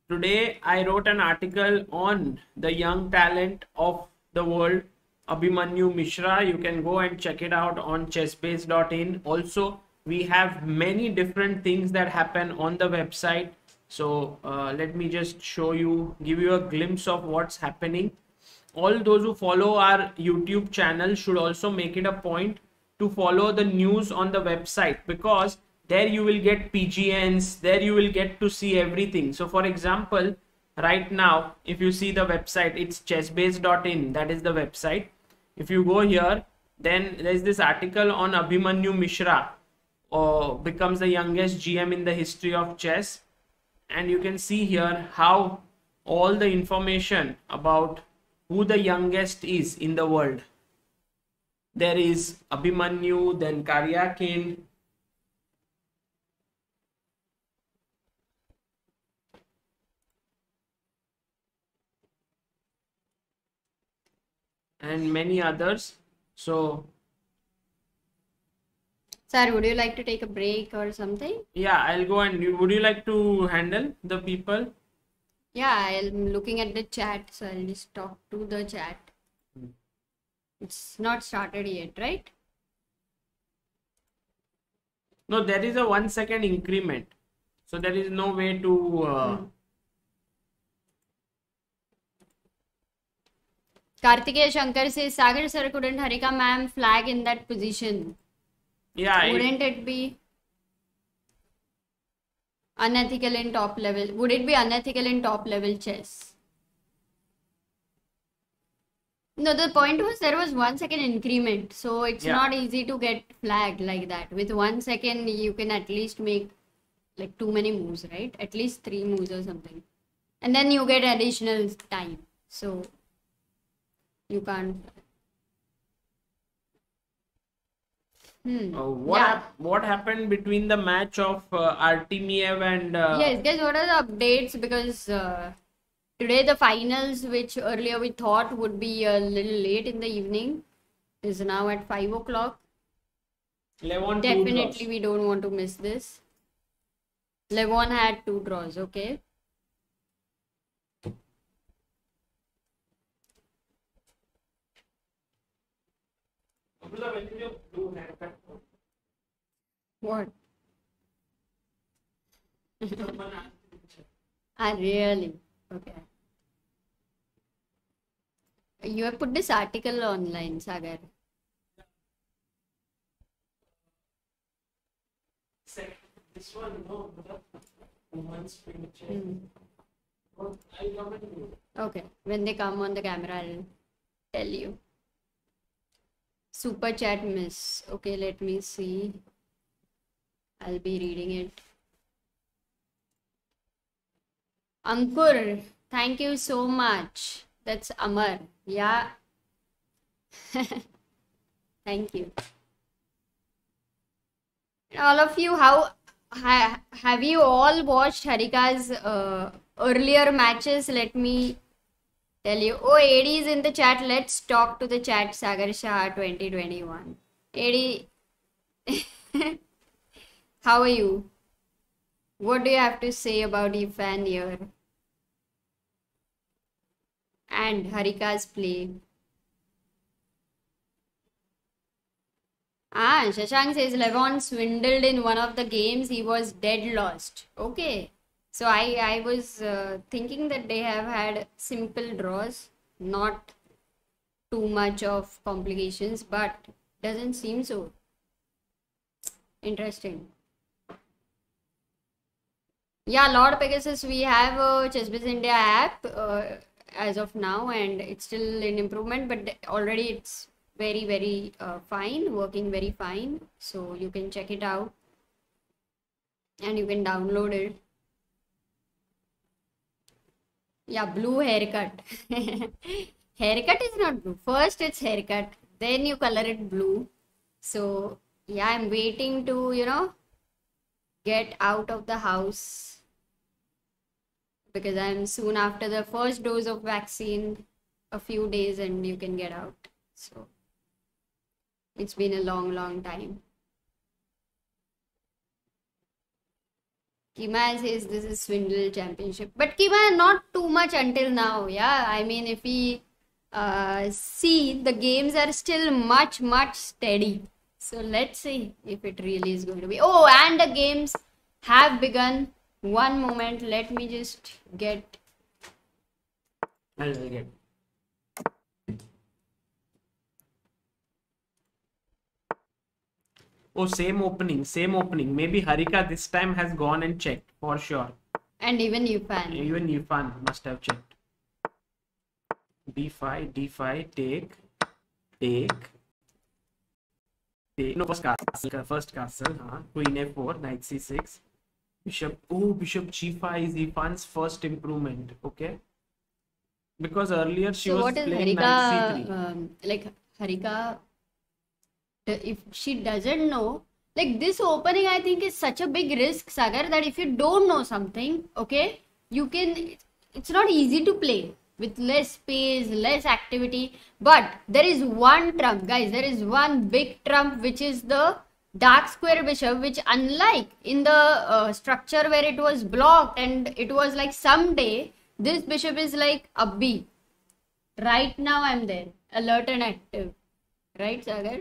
today I wrote an article on the young talent of the world, Abhimanyu Mishra. You can go and check it out on chessbase.in. Also, we have many different things that happen on the website. So, uh, let me just show you, give you a glimpse of what's happening. All those who follow our YouTube channel should also make it a point to follow the news on the website because there you will get PGNs, there you will get to see everything. So, for example, right now, if you see the website, it's chessbase.in, that is the website. If you go here, then there's this article on Abhimanyu Mishra, uh, becomes the youngest GM in the history of chess. And you can see here how all the information about who the youngest is in the world there is Abhimanyu, then Karyakin, and many others. So, Sir, would you like to take a break or something? yeah, I'll go and would you like to handle the people? Yeah, I'm looking at the chat, so I'll just talk to the chat. Hmm. It's not started yet, right? No, there is a one second increment. So there is no way to. Uh, Hmm. Kartikeya Shankar says Sagar sir couldn't Harika ma'am flag in that position. Yeah, Wouldn't it be unethical in top level? Would it be unethical in top level chess? No, the point was there was one second increment, so it's Yeah. not easy to get flagged like that. With one second, you can at least make like too many moves, right? At least three moves or something, and then you get additional time. So you can't. Hmm. uh, what yeah. hap- what happened between the match of uh, Artemiev and uh, Yes, guys, what are the updates? Because uh, today the finals, which earlier we thought would be a little late in the evening, is now at 5 o'clock. Levon Definitely, we don't want to miss this. Levon had two draws, okay? What? Ah, really? Okay. You have put this article online, Sagar. This one, no, woman's. I comment you. Okay, when they come on the camera, I'll tell you. Super chat miss. Okay, let me see. I'll be reading it. Ankur, thank you so much. That's Amar. Yeah. <laughs> thank you. All of you, how ha, have you all watched Harika's uh, earlier matches? Let me tell you. Oh, AD is in the chat. Let's talk to the chat. Sagar Shah 2021. AD, <laughs> how are you? What do you have to say about Yifan here? And Harika's play. Ah, Shashank says Levon swindled in one of the games. He was dead lost. Okay. So I, I was uh, thinking that they have had simple draws, not too much of complications, but doesn't seem so. Interesting. Yeah, Lord Pegasus, we have a ChessBase India app uh, as of now, and it's still in improvement, but already it's very, very uh, fine, working very fine. So you can check it out and you can download it. Yeah, blue haircut. <laughs> haircut is not blue. First it's haircut, then you color it blue. So yeah, I'm waiting to, you know, get out of the house because I'm soon after the first dose of vaccine, a few days, and you can get out. So it's been a long, long time. Kima says this is swindle championship, but Kima not too much until now. Yeah, I mean if we uh, see the games are still much much steady. So let's see if it really is going to be. Oh, and the games have begun. One moment, let me just get. I'll get. Oh, same opening, same opening. Maybe Harika this time has gone and checked for sure. And even Yifan. Even Yifan must have checked. D5, D5, take, take, take. No, first castle, first castle. Huh? Queen A4, Knight C6. Bishop. Oh, Bishop G5 is Yifan's first improvement. Okay. Because earlier she So was what is playing Knight Harika? C3. Um, like Harika, if she doesn't know, like this opening, I think is such a big risk, Sagar, that if you don't know something, okay, you can. It's not easy to play with less space, less activity. But there is one trump, guys. There is one big trump, which is the dark square bishop, which unlike in the uh, structure where it was blocked and it was like someday This bishop is like upbeat. Right now I'm there, alert and active. Right, Sagar?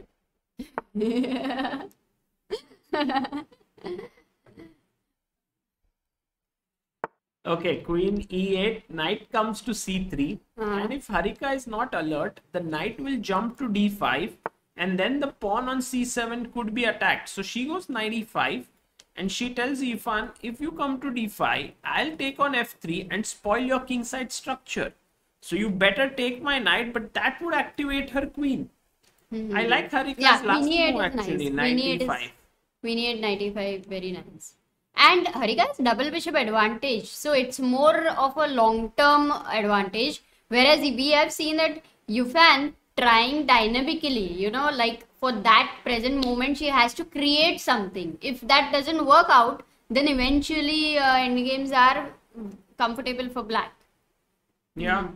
Okay, queen e8, knight comes to c3. Uh-huh. And if Harika is not alert, the knight will jump to d5. And then the pawn on c7 could be attacked. So she goes knight e5. And she tells Yifan, if you come to d5, I'll take on f3 and spoil your kingside structure. So you better take my knight, but that would activate her queen. I like Harika's Yeah, last queen e8 move is nice. actually, e8 e5. is e8 95 very nice. And Harika has double bishop advantage, so it's more of a long term advantage. Whereas we have seen that Yifan trying dynamically, you know, like for that present moment, she has to create something. If that doesn't work out, then eventually uh, end games are comfortable for black. Yeah.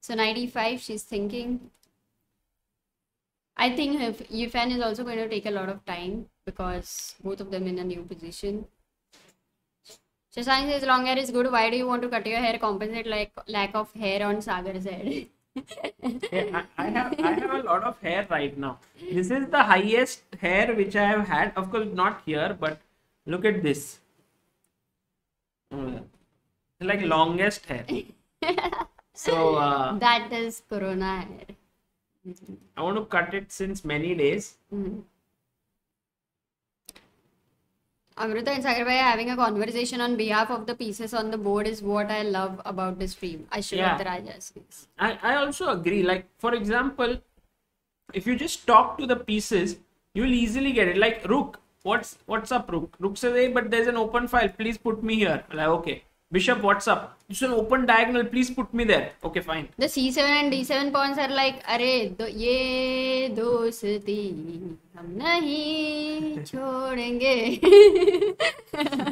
So 95, she's thinking. I think if Yifan is also going to take a lot of time because both of them in a new position. Shashank says long hair is good. Why do you want to cut your hair? Compensate like lack of hair on Sagar's <laughs> head. I, I have I have a lot of hair right now. This is the highest hair which I have had. Of course, not here, but look at this. Uh, like longest hair. <laughs> So uh, that is Corona hair. I want to cut it since many days. Mhm. Amruta and Sagar Bhai having a conversation on behalf of the pieces on the board is what I love about this stream. I should Yeah. have the Rajas. I, I also agree. Like for example, if you just talk to the pieces, you will easily get it. Like Rook, what's what's up, Rook? Rook says, hey, but there's an open file. Please put me here. Like okay. Bishop, what's up? It's an open diagonal. Please put me there. Okay, fine. The C7 and D7 pawns are like, अरे दो ये दोस्ती हम नहीं छोड़ेंगे.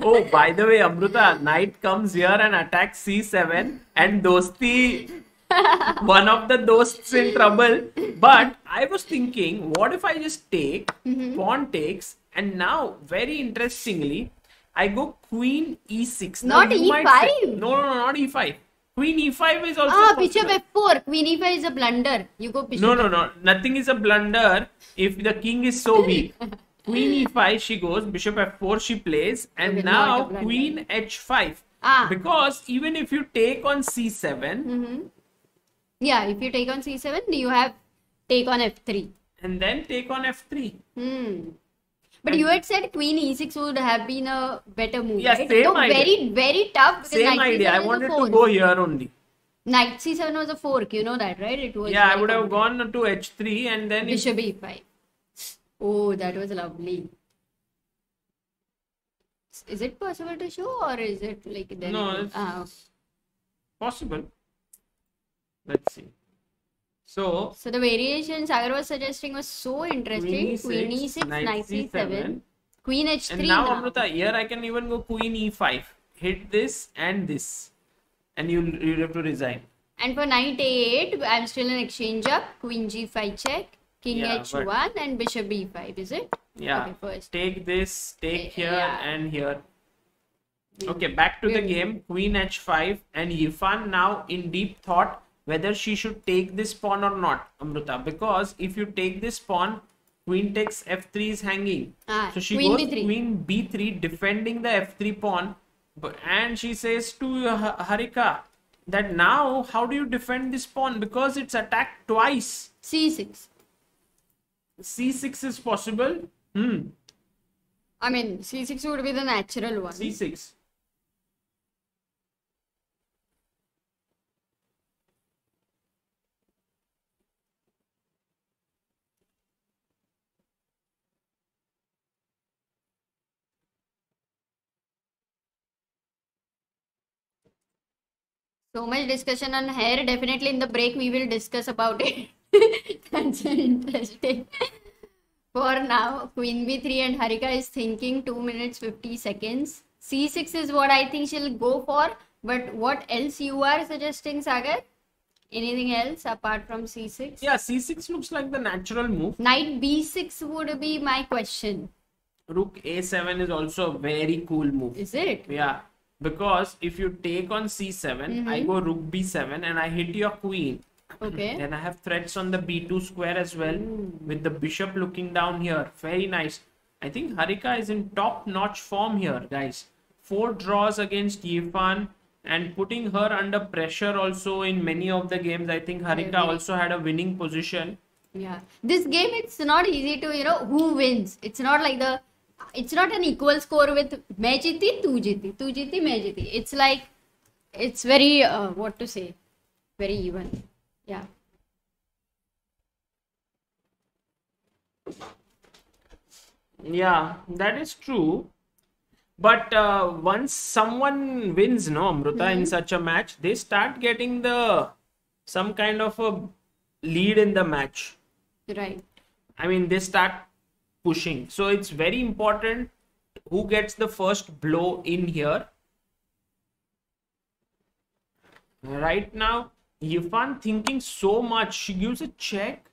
Oh, by the way, Amruta, knight comes here and attacks c7, and Dosti, one of the Dosts in trouble. But I was thinking, what if I just take, mm -hmm. pawn takes, and now, very interestingly, I go queen e6. Not you E5. no, no, no, not e5. Queen e5 is also. ah, bishop. F4. Queen E5 is a blunder. You go bishop. No, no, no. Nothing is a blunder if the king is so weak. <laughs> Queen e5, she goes. Bishop f4, she plays. And now queen h5. Ah. Because even if you take on c7 Mm-hmm. Yeah, if you take on C7, you have take on F3. and then take on f3. Hmm. But you had said Queen E6 would have been a better move, Yeah, right? same Though idea. very, very tough Same idea. I wanted to go here only. Knight C7 was a fork, you know that, right? It was Yeah, I would have gone to h3 and then. it- Bishop E5. Oh, that was lovely. Is it possible to show or is it like then No, it- it's ah, possible. Let's see. So, So the variation Sagar was suggesting was so interesting. Queen E6, Knight C7, Queen H3 And now, now. Amruta, here I can even go queen e5. Hit this and this. And you you have to resign. And for knight a8, I'm still in exchange up. Queen g5 check, king Yeah, h1, and bishop b5. Is it? Yeah. Okay, first. Take this, take here yeah. and here. Okay, back to the game. Queen h5 and Yifan now in deep thought whether she should take this pawn or not, Amruta. Because if you take this pawn, queen takes f3 is hanging. Ah, so she queen goes b3. queen b3 defending the f3 pawn. But, and she says to Harika that now how do you defend this pawn because it's attacked twice. c6. c6 is possible. Hmm. I mean, c6 would be the natural one. c6. So much discussion on hair. Definitely in the break we will discuss about it. <laughs> That's interesting. For now, Queen B3 and Harika is thinking 2 minutes 50 seconds. C6 is what I think she'll go for. But what else you are suggesting, Sagar? Anything else apart from C6? Yeah, c6 looks like the natural move. Knight B6 would be my question. Rook a7 is also a very cool move. Is it? Yeah. Because if you take on c7 i mm-hmm. go rook b7 and i hit your queen. Okay. then i have threats on the b2 square as well with the bishop looking down here. Very nice. I think harika is in top notch form here guys. Four draws against yifan and putting her under pressure also in many of the games. I think harika also had a winning position. Yeah. This game, it's not easy to, you know, who wins. It's not like the, it's not an equal score with मैं जीती, तू जीती, तू जीती, मैं जीती. It's like, it's very, uh, what to say, very even. Yeah. Yeah, that is true. But uh, once someone wins, no, Amruta, in such a match, they start getting the some kind of a lead in the match. Right. I mean, they start pushing. So it's very important who gets the first blow in here. Right now, Yifan thinking so much. She gives a check.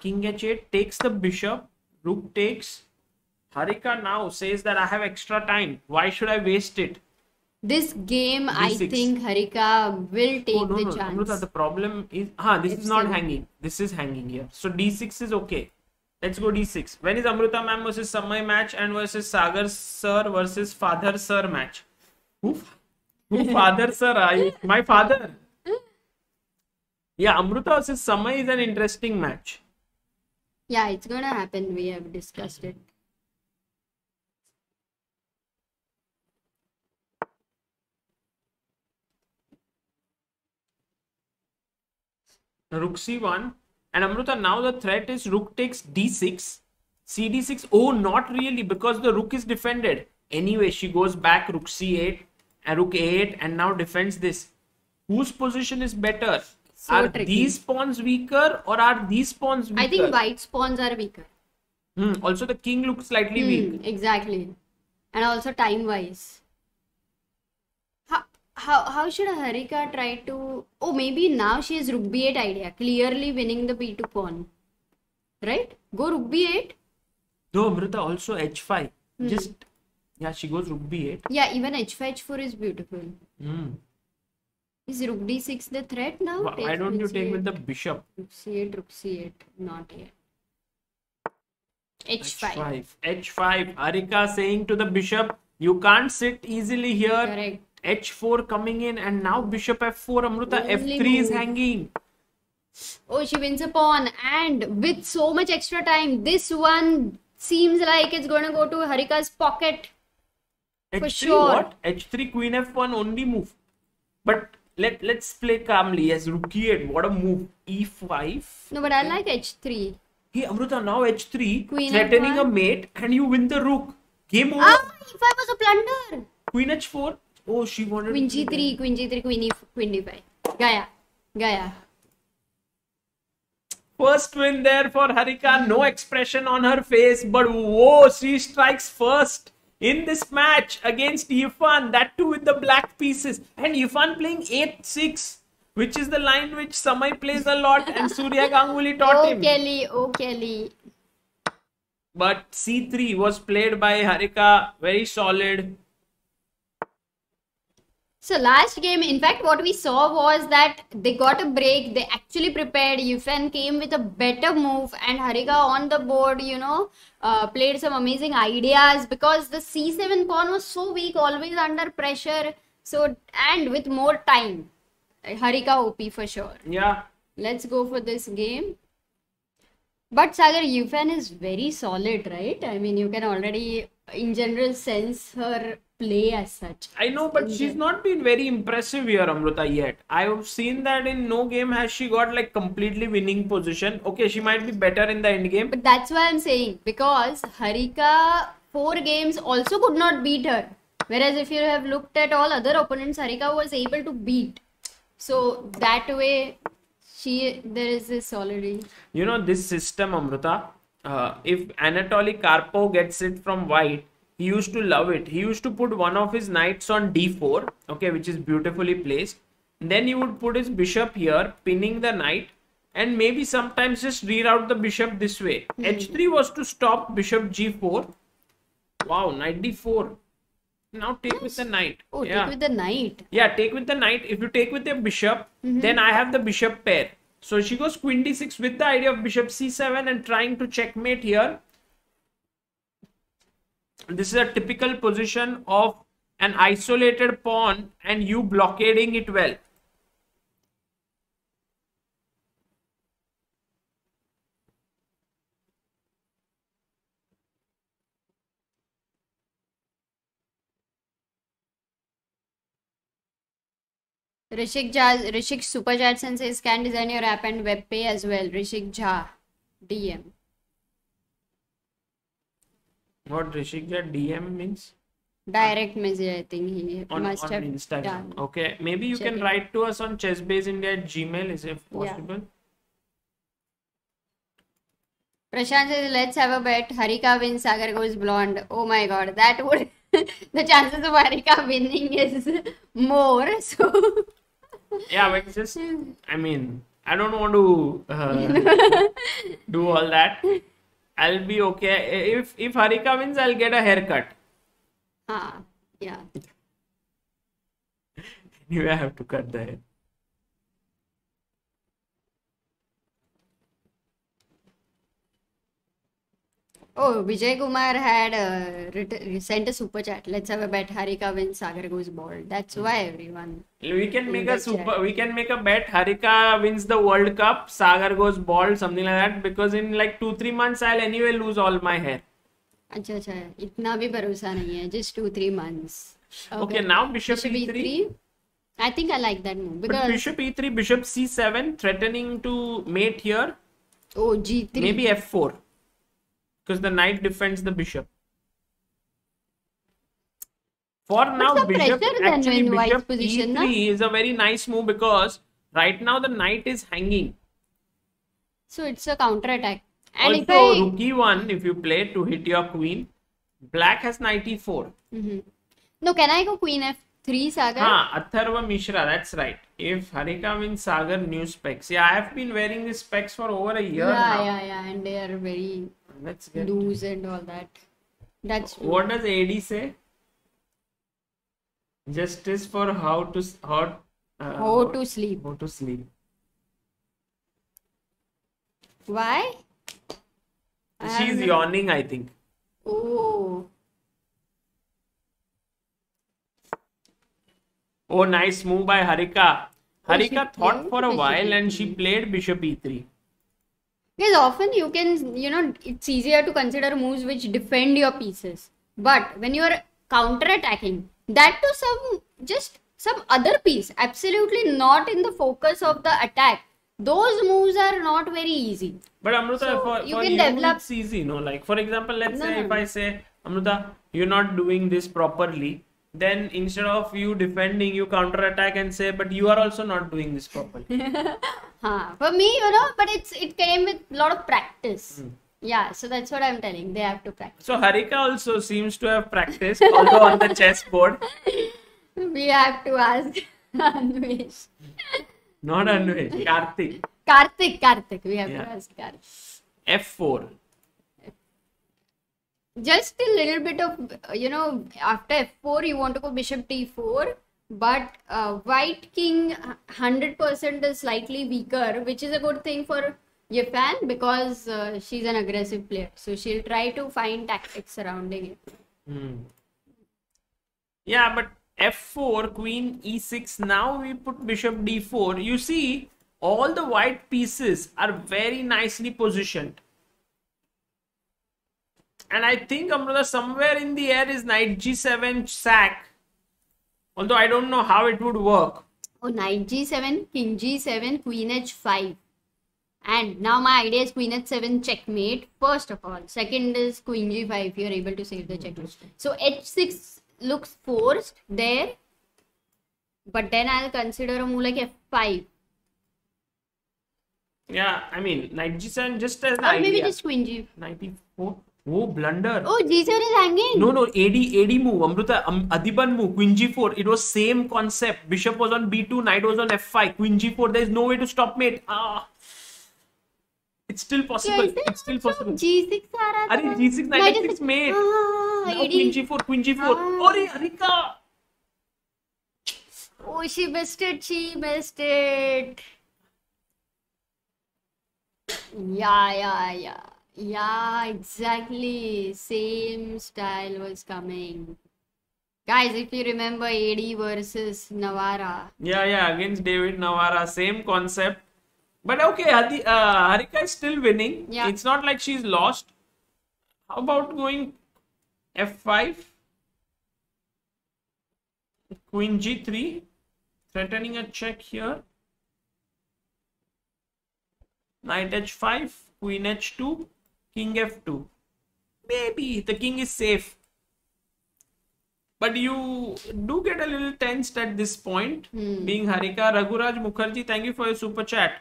King h8 takes the bishop. Rook takes. Harika now says that I have extra time. Why should I waste it? This game, I D6. think Harika will take Oh, no, the no, chance. Amruta, the problem is, ah, this is not hanging. This is hanging here. So d6 is okay. Let's go d6. When is Amruta ma'am versus Samay match and versus Sagar sir versus father sir match? Who, who father sir are you? My father. Yeah, Amruta versus Samay is an interesting match. Yeah, it's gonna happen. We have discussed it. Rook c1 and Amruta now the threat is rook takes d6 cd6 oh not really because the rook is defended anyway she goes back rook c8 and rook a8 and now defends this whose position is better So are tricky. these pawns weaker or are these pawns weaker I think white pawns are weaker. Hmm, also the king looks slightly weak Hmm, exactly. And also time wise. How, how should Harika try to oh maybe now she has rook b8 idea. Clearly winning the b2 pawn. Right? Go rook b8. no Amruta also h5 Hmm. just yeah she goes rook b8 Yeah, even h5 h4 is beautiful. Hmm. Is rook d6 the threat now? why why don't you take with the bishop rook c8 rook c8 not yet. h5. H5. H5. Harika saying to the bishop, you can't sit easily here. Correct. H4 coming in, and now bishop F4. Amruta Only F3 is hanging. Oh, she wins a pawn, and with so much extra time, this one seems like it's going to go to Harika's pocket. H3 sure. what? H3 Queen F1 only move. But let let's play calmly as rook e8. What a move. E5. No, but I like h3. Hey Amruta now H3 Queen threatening F1. a mate, and you win the rook. Game over. Ah, e5 was a blunder. Queen H4. Oh, she wanted. Queen g3, queen g3, queen e, queen d5. Gaya, Gaya. First win there for Harika. No expression on her face, but whoa, she strikes first in this match against Yifan. That too with the black pieces. And Yifan playing 8 6, which is the line which Samay plays a lot <laughs> and Surya Ganguly taught Oh, him. Kelly, oh, Kelly. But C3 was played by Harika. Very solid. So last game, in fact, what we saw was that they got a break. They actually prepared. Yifan came with a better move, and Harika on the board, you know, uh, played some amazing ideas because the c7 pawn was so weak, always under pressure. So and with more time, Harika OP for sure. Yeah. Let's go for this game. But Sagar, Yifan is very solid, right? I mean, you can already, in general, sense her play as such. I know, but she's not been very impressive here, Amruta, yet. I've seen that in no game has she got like completely winning position. Okay, she might be better in the end game. But that's why I'm saying because Harika four games also could not beat her. Whereas if you have looked at all other opponents, Harika was able to beat. So that way, she there is this already. You know, this system, Amruta, uh, if Anatoly Karpov gets it from white, he used to love it. He used to put one of his knights on d4, okay, which is beautifully placed. Then he would put his bishop here, pinning the knight, and maybe sometimes just reroute the bishop this way. Hmm. h3 was to stop bishop g4. Wow, knight d4. now take with the knight. Oh, yeah. take with the knight. Yeah, take with the knight. If you take with the bishop, mm-hmm. then I have the bishop pair. So she goes queen d6 with the idea of bishop c7 and trying to checkmate here. This is a typical position of an isolated pawn and you blockading it well. Rishik Jha, Rishik Super Chatson says, can design your app and web pay as well. Rishik Jha, DM. What Rishik Jha DM means? Direct message, I think he On, must on have Instagram. done. Okay, maybe you Check can it. write to us on chessbaseindia at gmail is if Yeah. possible. Prashant says, let's have a bet. Harika wins, Sagar goes blonde. Oh my god, that would. <laughs> the chances of Harika winning is more. So, <laughs> Yeah, but just <laughs> I mean, I don't want to uh, do all that. I'll be okay. If if Harika wins, I'll get a haircut. ah, yeah. <laughs> Anyway, I have to cut the hair. Oh, Vijay Kumar had uh, writ- sent a super chat. Let's have a bet. Harika wins, Sagar goes bald. That's why everyone. We can make a super. chat. We can make a bet. Harika wins the World Cup. Sagar goes bald, something like that. Because in like two three months, I'll anyway lose all my hair. अच्छा अच्छा इतना भी भरोसा नहीं है just two three months Okay, now bishop, bishop e3. e3 I think I like that move But because bishop e3, bishop c7, threatening to mate here. oh g3 Maybe f4. Because the knight defends the bishop. For now, bishop actually bishop position, e3 na? is a very nice move because right now the knight is hanging. so it's a counter attack and if also, I rook e1 if you play to hit your queen. Black has knight e4. Mhm. no can I go queen f3 Sagar Ah, Atharva Mishra, that's right. If Harika wins Sagar new specs. Yeah, I have been wearing these specs for over a year yeah now. yeah yeah and they are very Let's get. loose and all that that's true. What does AD say? Justice for how to how uh, how to sleep how to sleep. why She's have yawning, I think. oh Oh, nice move by Harika. Oh, Harika thought for a while and she played bishop e e3. Because often you can, you know, it's easier to consider moves which defend your pieces. But when you are counter attacking, that to some just some other piece, absolutely not in the focus of the attack. Those moves are not very easy. But Amruta, So, for, you for can you, develop- it's easy, no? Like, for example, let's No, say no, if no. I say, Amruta, you're not doing this properly, then instead of you defending, you counter attack and say, but you are also not doing this properly. <laughs> Huh. For me, you know, but it's it came with a lot of practice. Hmm. Yeah, so that's what I'm telling. They have to practice. so Harika also seems to have practiced, although on the chessboard, <laughs> We have to ask <laughs> Anvesh. not Anvay, Karthik. Karthik, Karthik. We have Yeah. to ask Karthik. F4. Just a little bit of you know after f4 you want to go bishop d4 but uh, white king 100% is slightly weaker which is a good thing for Yifan because uh, she's an aggressive player so she'll try to find tactics surrounding it Hmm. Yeah, but f4, queen e6. Now we put bishop d4. You see, all the white pieces are very nicely positioned. And I think Amruta, somewhere in the air is knight g7 sack. Although I don't know how it would work. oh knight g7 king g7 queen h5 and now my idea is queen h7 checkmate first of all second is queen g5 if you're able to save the checkmate so h6 looks forced there but then i'll consider a move like f5 Yeah, I mean, knight g7 just as an or maybe idea. just queen g Knight e4. Oh, blunder. oh g7 is hanging No, no, AD, AD move, Amruta, um, Adiban move, Queen G4. It was same concept. Bishop was on B2, Knight was on F5, Queen G4. There is no way to stop mate. Ah, It's still possible. कैसे It's still मतलब possible. G6 आ रहा था अरे G6 knight Knight f6 mate. हाँ, Now 18. queen G4, queen G4. Ah. अरे Harika. Oh, she missed it. She missed it. Yeah, yeah, yeah. Yeah, exactly. Same style was coming. Guys, if you remember AD versus Navara. Yeah, yeah, against David Navara, same concept. But okay, Adi, uh, Harika is still winning. Yeah. It's not like she's lost. How about going f5? Queen g3, threatening a check here. Knight h5, queen h2, king f2. Maybe the king is safe. But you do get a little tensed at this point, being Harika. Raghuraj Mukherjee, thank you for your super chat.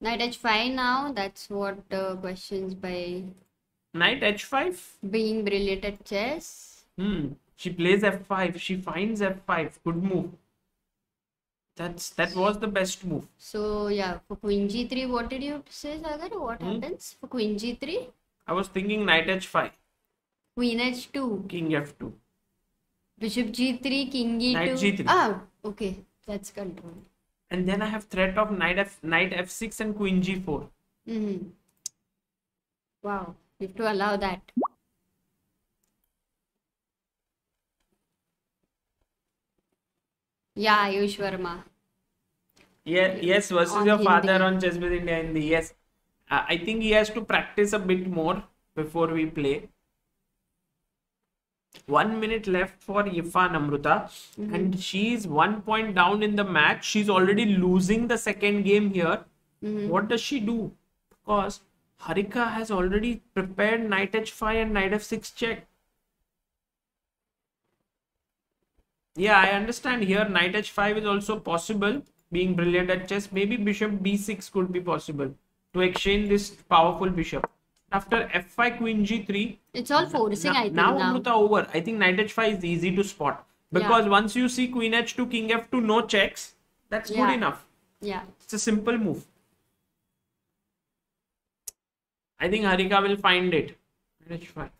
Knight h5 now. That's what uh, questions by Knight h5. being brilliant at chess. Hmm. She plays f5. She finds f5. Good move. That's that was the best move. So yeah, for queen g3, what did you say, Sagar? What Hmm? happens for queen g3? I was thinking knight h5, Queen h2, king f2. bishop g3, king e2. Knight G3. Ah, okay, that's control. And then I have threat of knight f knight f6 and queen g4. hmm Wow, you have to allow that. Yeah, Ayush Verma. Yeah, yes, versus On your father on ChessBase India Hindi. Yes, uh, I think he has to practice a bit more before we play. One minute left for Yifan Amruta, and she's one point down in the match. She's already losing the second game here. What does she do? Because Harika has already prepared knight h5 and knight f6 check. Yeah, I understand here knight h5 is also possible, being brilliant at chess. Maybe bishop b6 could be possible to exchange this powerful bishop. After f5, queen g3. It's all forcing, now, I think, now now. Amruta over. I think knight h5 is easy to spot because once you see queen h2, king f2, no checks. That's Yeah. good enough. Yeah. It's a simple move. I think Harika will find it. Knight h5.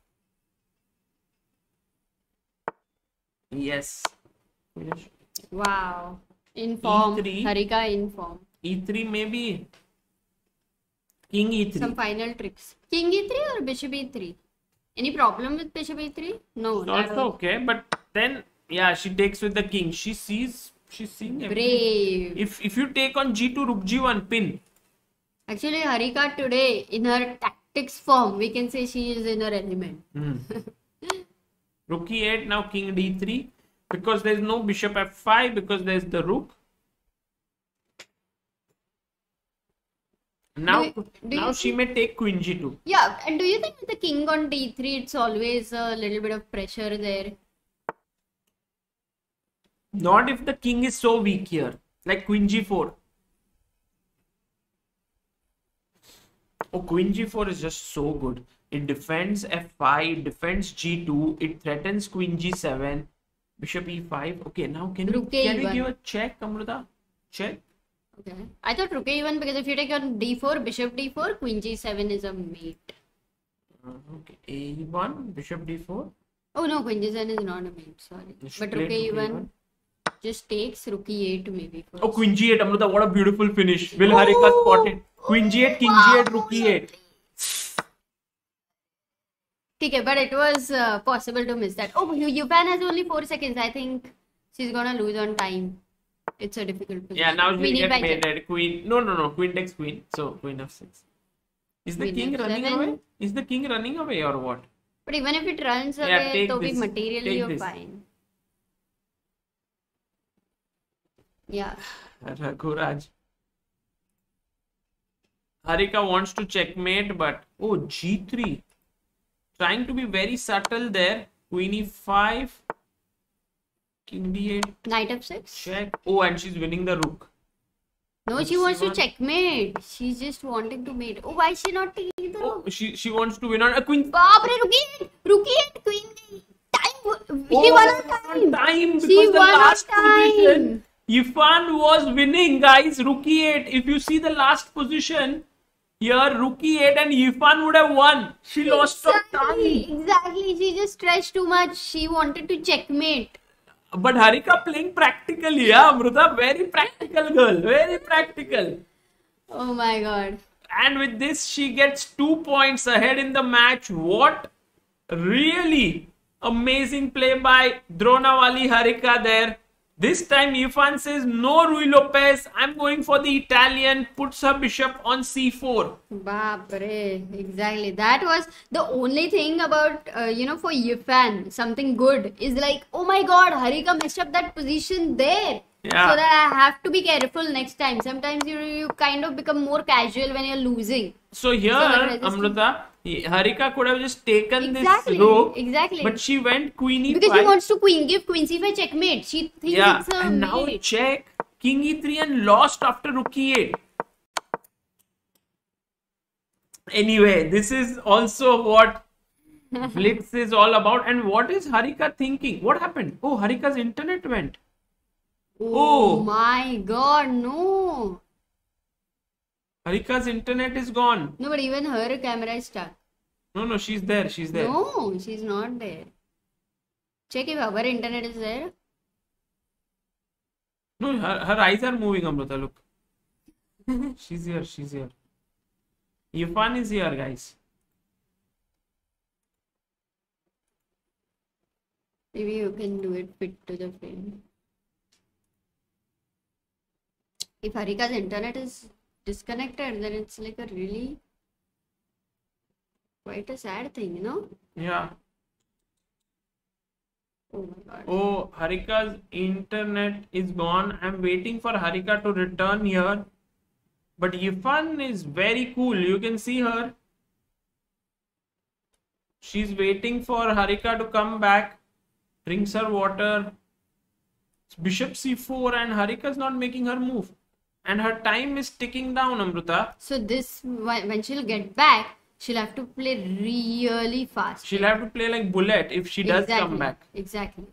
Yes. Queen h- Wow. In form. E3. Harika in form. E3 maybe. King E E3. Some final tricks. King e3 or bishop e3? Any problem with bishop e3? No. It's not also okay, but then yeah, she takes with the king. She sees she's seeing everything. Brave. If if you take on G2 Rook G1 pin, Actually, Harika today, in her tactics form, we can say she is in her element. Rook E8 now King D3 because there's no Bishop F5 because there's the Rook. Now Do you- do now she may take Queen G2. Yeah, and do you think with the king on d3, it's always a little bit of pressure there? Not if the king is so weak here, like Queen G4. Oh, Queen G4 is just so good. It defends F5, it defends G2, it threatens Queen G7, Bishop E5. Okay, now can we Rook can we give a check, Amruta? Check. Okay. I thought rook a1 because if you take on d4, bishop d4, queen g7 is a mate. Uh, okay, A1, Bishop D4. Oh no, queen g7 is not a mate, sorry. Should But rook rook a1 A1. just takes rook e8 maybe first. Oh, Queen G8, Amruta, what a beautiful finish. Will oh! Harika spot it? Queen G8, King G8, Rook E8. Okay, but it was uh, possible to miss that. Oh, Yu- Yifan has only 4 seconds. I think she's gonna lose on time. It's a difficult position. Yeah, now we get E5 mated. Queen. No, no, no. Queen takes queen. So queen of six. Is the Queen king running F7. away? Is the king running away or what? But even if it runs Yeah, away, to be materially you're fine. Yeah. Raghuraj. Harika wants to checkmate, but oh g3. Trying to be very subtle there. Queen e5. King d8. Knight f6? Check. Oh, and she's winning the rook. No, Let's she wants to checkmate. She's just wanting to mate. Oh, why is she not taking the oh, rook? Oh, she she wants to win on a queen. Baap re, rookie, rookie and queen. Time. Oh, she Oh, won on time. time because She the last time. position. Yifan was winning, guys. Rook e8. If you see the last position, here Rook e8 and Yifan would have won. She lost of time. Exactly, exactly. She just stretched too much. She wanted to checkmate. But Harika playing practically, yeah, Amruta. Very practical girl. Very practical. Oh my god. And with this, she gets two points ahead in the match. What really amazing play by Dronavalli Harika there. This time Yifan says no Ruy Lopez. I'm going for the Italian. Puts her bishop on c4. Bapre, exactly. That was the only thing about, uh, you know, for Yifan, something good is like, oh my god, Harika messed up that position there. Yeah. So that I have to be careful next time. Sometimes you you kind of become more casual when you're losing. So here. Amruta, Harika could have just taken Exactly, this rook. exactly. But she went queen e5. Because she wants to queen give queen c5 checkmate. She thinks yeah, it's a and now mate. check. King e3 and lost after rook e8. Anyway, this is also what <laughs> Blitz is all about. And what is Harika thinking? What happened? Oh, Harika's internet went. Oh Oh. my god, no. Harika's internet is gone. No, but even her camera is stuck. No, no, she's there. She's there. No, she's not there. Check if our internet is there. No, her, her eyes are moving, Amruta. Look. <laughs> she's here. She's here. Yifan is here, guys. Maybe you can do it fit to the frame. If Harika's internet is disconnected, then it's like a really quite a sad thing, you know? Yeah. Oh my god. Oh, Harika's internet is gone. I'm waiting for Harika to return here. But Yifan is very cool. You can see her. She's waiting for Harika to come back. Drinks her water. It's Bishop c4 and Harika's not making her move. And her time is ticking down, Amruta. So this when when she'll get back, she'll have to play really fast. She'll have to play like bullet if she does exactly. come back. Exactly.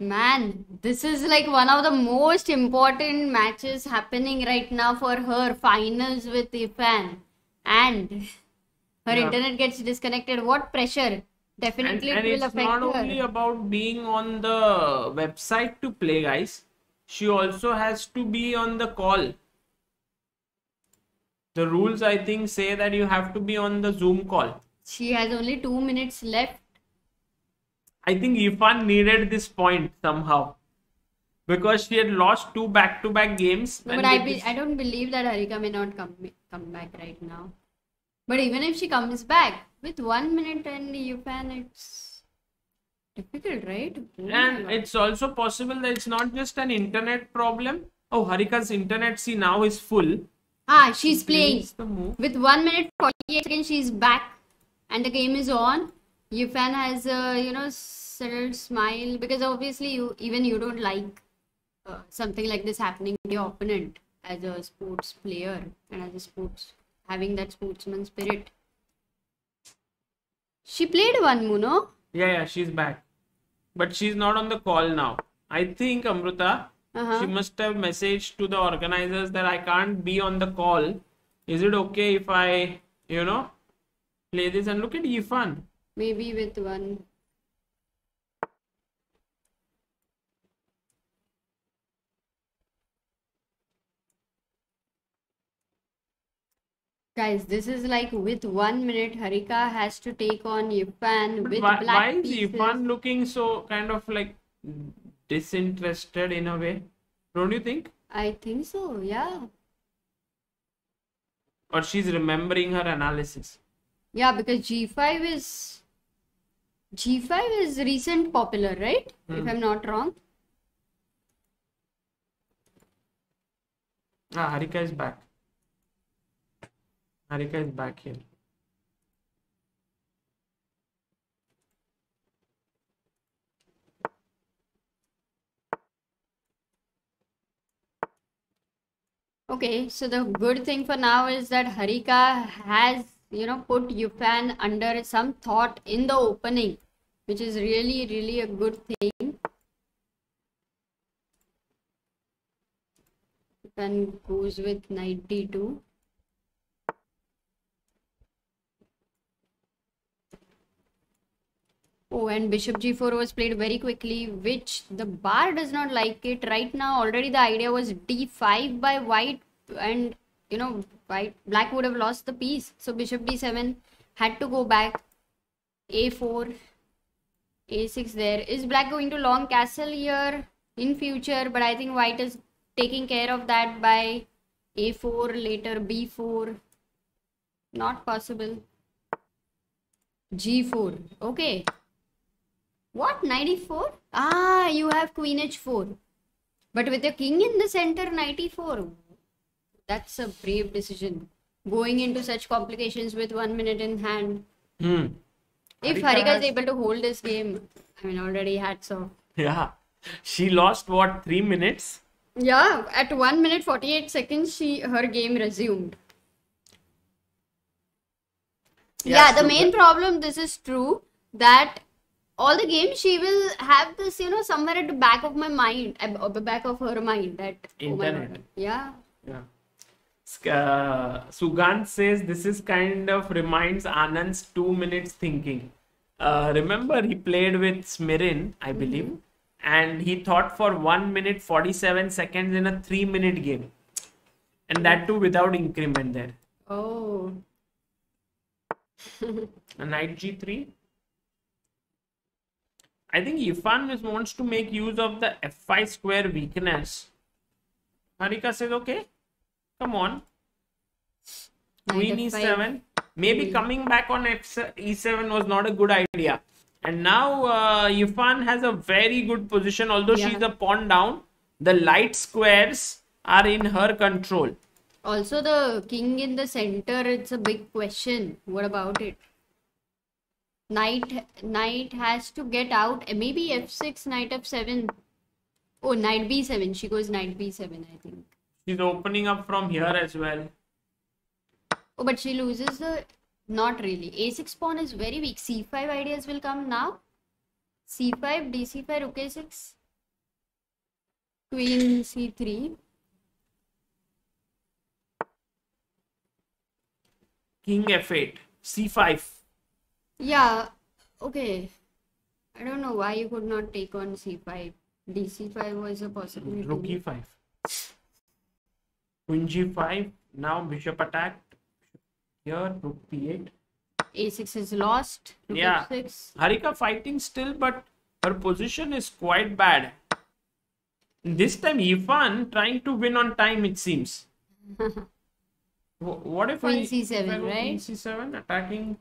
Man, this is like one of the most important matches happening right now for her. Finals with Yifan. And her Yeah. internet gets disconnected. What pressure? And, Definitely and it will it's affect not her. only about being on the website to play guys she also has to be on the call the rules i think say that you have to be on the zoom call She has only two minutes left. i think Yifan needed this point somehow because she had lost two back-to-back games No, but I, be, I don't believe that Harika may not come come back right now. But even if she comes back with one minute and Yifan, it's difficult, right? And it's also possible that it's not just an internet problem oh harika's internet see now is full ah, she's playing with one minute forty-eight seconds. She's back, and the game is on. Yifan has a you know settled smile because obviously you even you don't like uh, something like this happening to your opponent as a sports player and as a sports having that sportsman spirit. She played one Muno. Yeah, yeah, she's back. But she's not on the call now. I think Amruta, Uh-huh. she must have messaged to the organizers that I can't be on the call. Is it okay if I, you know, play this? And look at Yifan. Maybe with one. Guys, this is like with one minute, Harika has to take on Yifan But with why, black why is pieces. Yifan looking so kind of like disinterested in a way? Don't you think? I think so, yeah. Or she's remembering her analysis. Yeah, because G5 is G5 is recent popular, right? If Hmm. I'm not wrong. Ah, Harika is back. Harika is back here. Okay, so the good thing for now is that Harika has, you know, put Yifan under some thought in the opening. which is really, really a good thing. Then goes with knight d2. Oh, and bishop g4 was played very quickly, which the bar does not like it. Right now, already the idea was d5 by white, and you know, white black would have lost the piece. So bishop d7 had to go back. a4, a6 there. Is black going to long castle here in future? But I think white is taking care of that by a4, later b4. Not possible. g4. Okay. What? 94? Ah, you have queen h4. But with the king in the center, 94. That's a brave decision. Going into such complications with one minute in hand. Hmm. If Harika Harika is able to hold this game, I mean, already had off. Yeah. She lost what three minutes? Yeah, at 1 minute 48 seconds, she her game resumed. Yeah, Yeah, the so main problem, this is true, that all the games she will have this, you know, somewhere at the back of my mind, at the back of her mind, that oh Internet. god. Yeah. Yeah. Uh, Sugant says this is kind of reminds Anand's two minutes thinking. Uh, remember, he played with Smirin, I believe, and he thought for one minute 47 seconds in a three minute game, and that too without increment there. Oh. <laughs> A knight g3. I think Yifan wants to make use of the f5 square weakness. Harika says, okay, come on. Queen Knight F5. e7. Maybe coming back on F e7 was not a good idea. And now uh, Yifan has a very good position. Although Yeah. she's a pawn down, the light squares are in her control. Also, the king in the center, it's a big question. What about it? Knight, knight has to get out. Maybe f6, knight f7. Oh, knight b7. She goes knight b7, I think. She's opening up from here as well. Oh, but she loses the. Not really. a6 pawn is very weak. c5 ideas will come now. c5, dc5, rook a6. Queen c3. King f8, c5. Yeah, okay. I don't know why you could not take on c5. dc5 was a possibility. Rook e5. Queen g5. Now bishop attacked. Here, rook p8. a6 is lost. Rook Yeah. f6. Harika fighting still, but her position is quite bad. This time, Yifan trying to win on time, it seems. <laughs> What if Queen I, C7, if I right? Queen c7 attacking?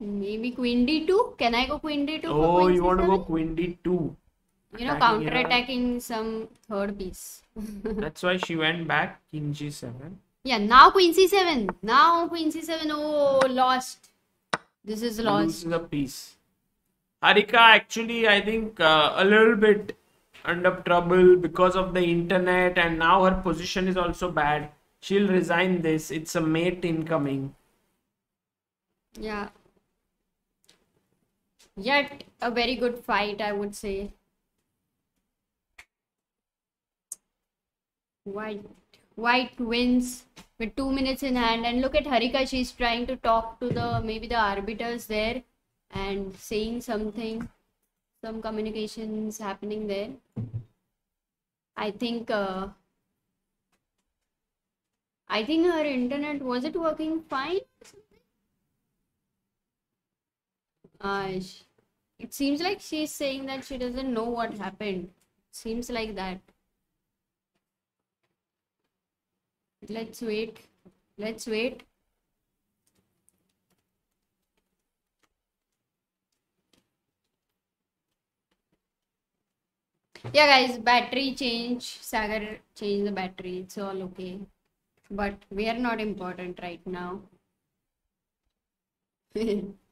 Maybe queen d2. Can I go queen d2? for Oh, you want to go C7? queen d2. You know, counter attacking some third piece. <laughs> That's why she went back. King g7. yeah, now queen c7. Now queen c7. Oh, lost. This is lost. loses a piece. Harika actually, I think, uh, a little bit under trouble because of the internet, and now her position is also bad. She'll resign this. It's a mate incoming. Yeah. Yet a very good fight, I would say. White White wins with two minutes in hand, and look at Harika. She's trying to talk to the maybe the arbiters there and saying something. Some communications happening there. I think. Uh, I think her internet was it working fine? Uh, it seems like she's saying that she doesn't know what happened. Seems like that. Let's wait. Let's wait. Yeah, guys, battery change. Sagar change the battery. It's all okay. But we are not important right now. <laughs>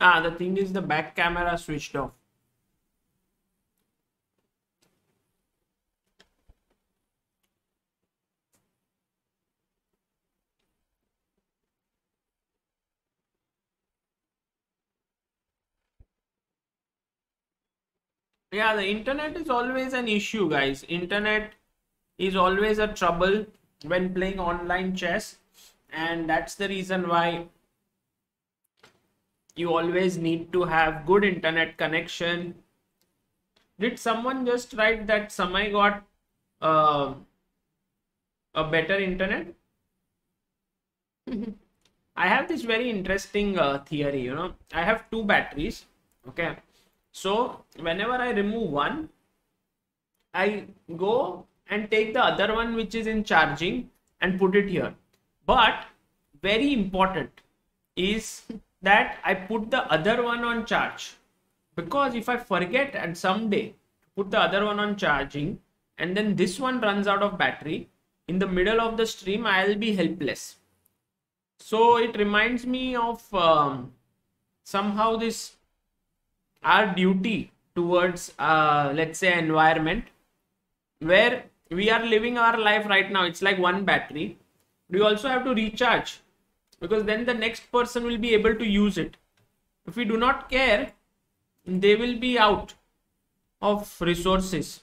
Ah, the thing is the back camera switched off. yeah the internet is always an issue guys internet is always a trouble when playing online chess and that's the reason why you always need to have good internet connection. Did someone just write that samay got uh, a better internet? <laughs> I have this very interesting uh, theory you know. I have two batteries okay? So whenever i remove one i go and take the other one which is in charging and put it here. But very important is <laughs> that i put the other one on charge. Because if i forget and someday put the other one on charging and then this one runs out of battery in the middle of the stream i'll be helpless. So it reminds me of um, somehow this our duty towards uh, let's say environment where we are living our life right now. It's like one battery. We also have to recharge because then the next person will be able to use it. If we do not care they will be out of resources.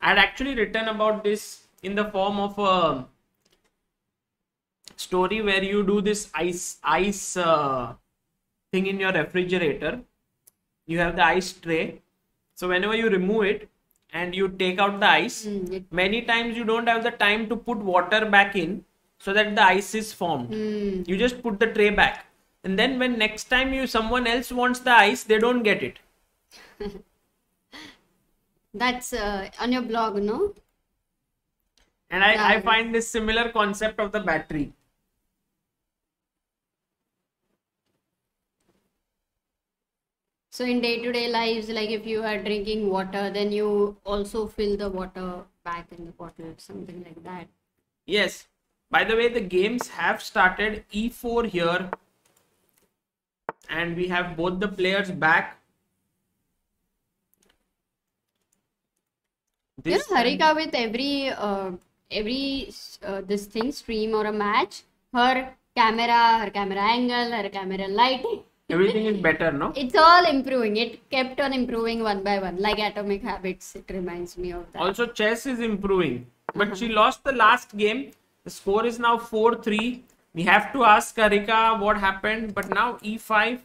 I had actually written about this in the form of a story where you do this ice ice uh, thing in your refrigerator. You have the ice tray. So whenever you remove it and you take out the ice Mm, many times you don't have the time to put water back in so that the ice is formed Mm. you just put the tray back and then when next time you someone else wants the ice they don't get it <laughs> That's uh, on your blog, no? and I, I find this similar concept of the battery So in day-to-day lives, like if you are drinking water, then you also fill the water back in the bottle, something like that. yes by the way the games have started e4 here and we have both the players back You this know, Harika with every uh, every uh, this thing stream or a match, her camera, her camera angle, her camera lighting, everything is better no it's all improving. It kept on improving one by one, like Atomic Habits. It reminds me of that. Also, chess is improving, but she lost the last game. The score is now 4 3. We have to ask Harika what happened, but now e5,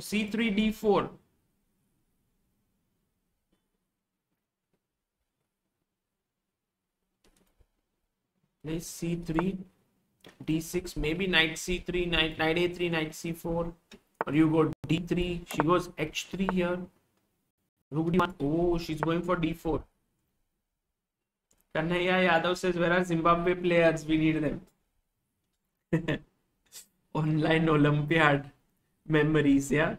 c3, d4. This c3, d6, maybe knight c3, knight, knight a3, knight c4, or you go d3. She goes h3 here. Rook d1. Oh, she's going for d4. Kanhaiya Yadav says, where are Zimbabwe players? We need them. Online Olympiad memories, yeah.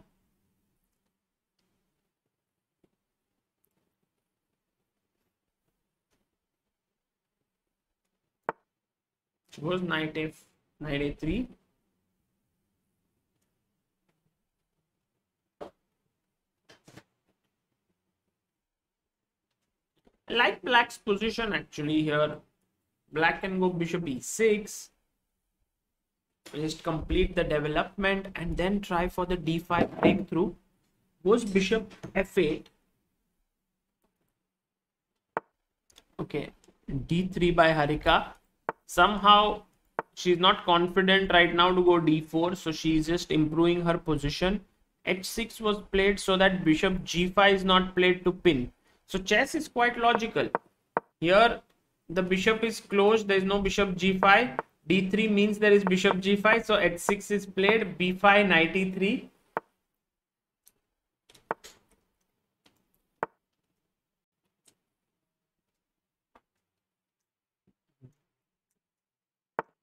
It was 983. Like black's position actually here. Black can go bishop e6. Just complete the development and then try for the d5 breakthrough. Goes bishop f8. Okay, d3 by Harika. Somehow she's not confident right now to go d4, so she's just improving her position. h6 was played so that bishop g5 is not played to pin. So chess is quite logical. Here the bishop is closed, there is no bishop g5. d3 means there is bishop g5, so h6 is played, b5, knight e3.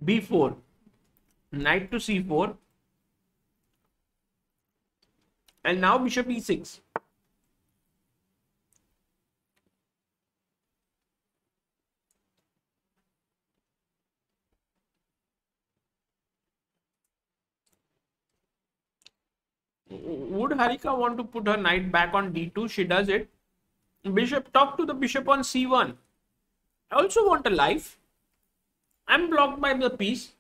b4, knight to c4, and now bishop e6. would Harika want to put her knight back on d2? She does it. Bishop, talk to the bishop on c1. I also want a life. I'm blocked by the piece.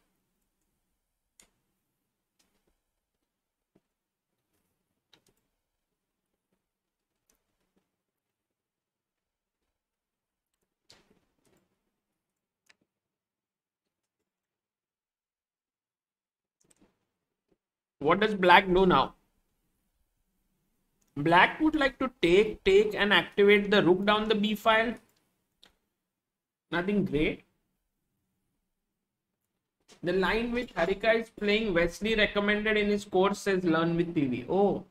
What does black do now? Black would like to take, take and activate the rook down the b file. Nothing great. The line which Harika is playing Wesley recommended in his course says learn with TV. Oh.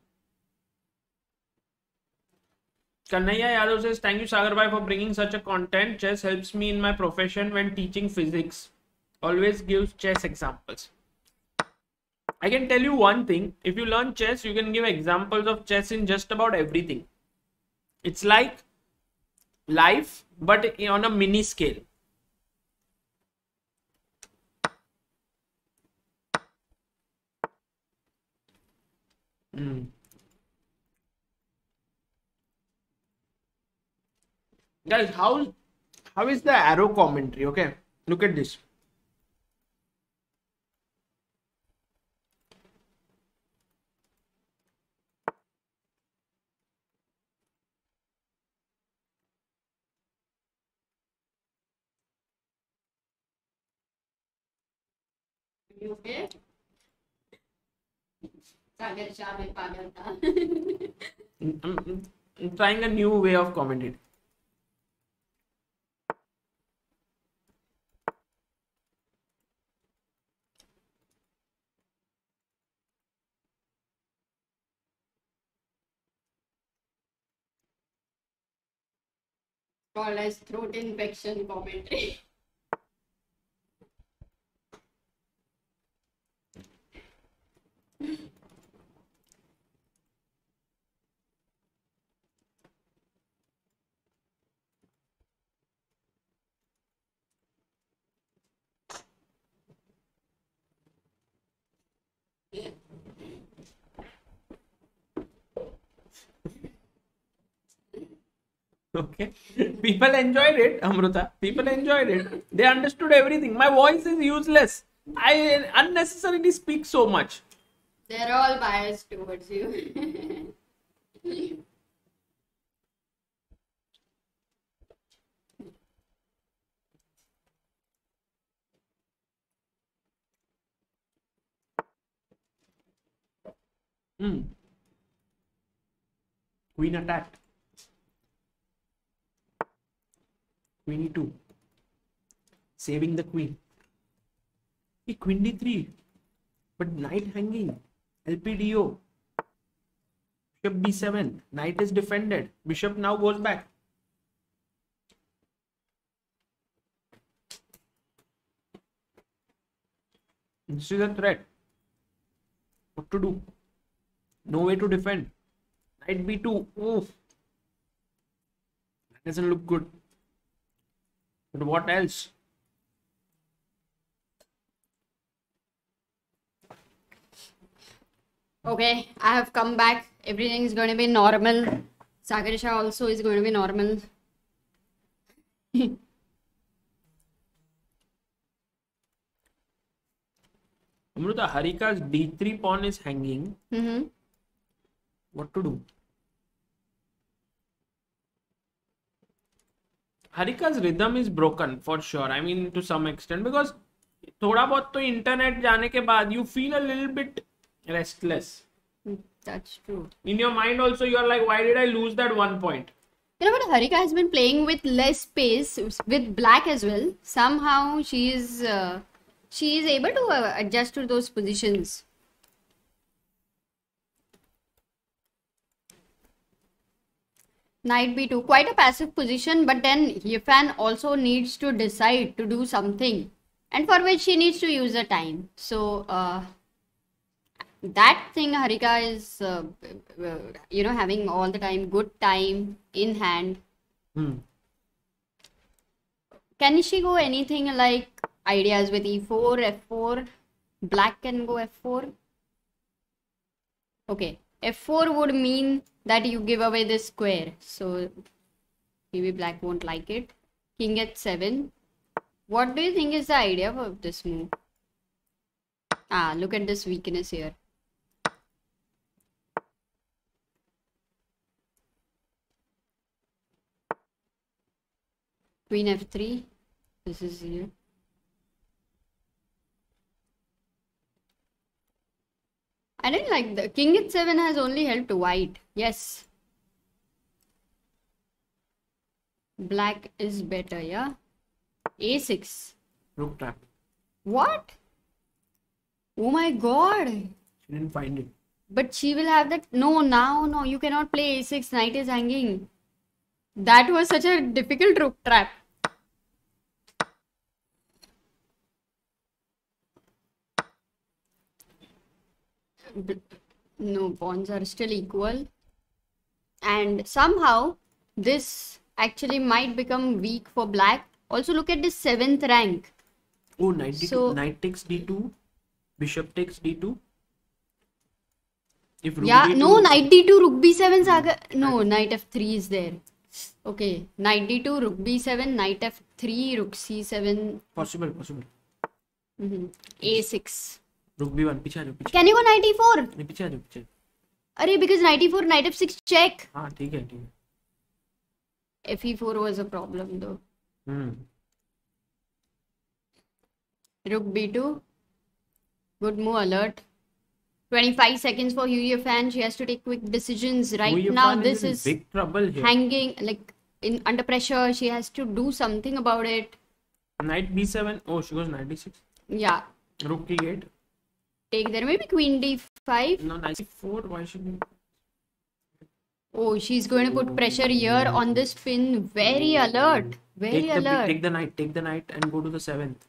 Kanhaiya Yadav says, Thank you, Sagar Bhai, for bringing such a content. Chess helps me in my profession when teaching physics. Always gives chess examples. I can tell you one thing. If you learn chess, you can give examples of chess in just about everything. It's like life, but on a mini scale. Mm. Guys, how how is the arrow commentary? Okay, look at this. You okay? Sagar Shah mein pagal tha. I'm, I'm- I'm trying a new way of commenting. Called as throat infection commentary. Okay. People enjoyed it, Amruta. People enjoyed it. They understood everything. My voice is useless. I unnecessarily speak so much. They're all biased towards you. Hmm. Queen attacked. Queen e2. Saving the queen. Hey, queen d3. But knight hanging. LPDO. Bishop b7. Knight is defended. Bishop now goes back. This is a threat. What to do? No way to defend. Knight b2. Oof. That doesn't look good. But what else? Okay, I have come back. Everything is going to be normal. Sagar also is going to be normal. Amruta, Harika's d3 pawn is hanging. Mm-hmm. What to do? Harika's rhythm is broken for sure. I mean, to some extent, because थोड़ा बहुत तो internet जाने के बाद you feel a little bit restless. That's true. In your mind also, you are like, why did I lose that one point? You know, but Harika has been playing with less space with black as well. Somehow she is uh, she is able to uh, adjust to those positions. Knight b2, quite a passive position, but then Yifan also needs to decide to do something, and for which he needs to use the time. So uh, that thing Harika is, uh, uh, you know, having all the time good time in hand. Hmm. Can she go anything like ideas with e4, f4? Black can go f4. Okay, f4 would mean that you give away this square. So maybe black won't like it. King at 7. What do you think is the idea of this move? Ah, look at this weakness here. Queen f3. This is here. I didn't like the king h7 has only helped white. Yes. Black is better, yeah. a6. Rook trap. What? Oh my god. She didn't find it. But she will have that. No, now, no, you cannot play a6. Knight is hanging. That was such a difficult rook trap. No, bonds are still equal. And somehow, this actually might become weak for black. Also, look at this seventh rank. Oh, knight So- knight takes d2. Bishop takes d2. If rook Yeah, d2 no, knight d2, rook b7 saga. No, knight f3 is there. Okay, knight d2, rook b7, knight f3, rook c7, Possible, possible. mhm, a6. Rook b1. पीछे आ जाओ पीछे you go knight e4? नहीं पीछे आ जाओ पीछे Arey, because knight e4, knight f6 check. हाँ ठीक है ठीक है fe4 was a problem though. Hmm Rook b2. Good move, alert. 25 seconds for Yu Fan. She has to take quick decisions. Right Wu now, this in is big trouble here. hanging like in under pressure. She has to do something about it. Knight b7. Oh, she goes knight d6. Yeah, Rook e8. Take there. Maybe queen d5. No, knight c4. Why should we? Oh, she's going to put pressure here oh, on this pin. Very alert. Very Take the, alert. take the knight. Take the knight and go to the seventh.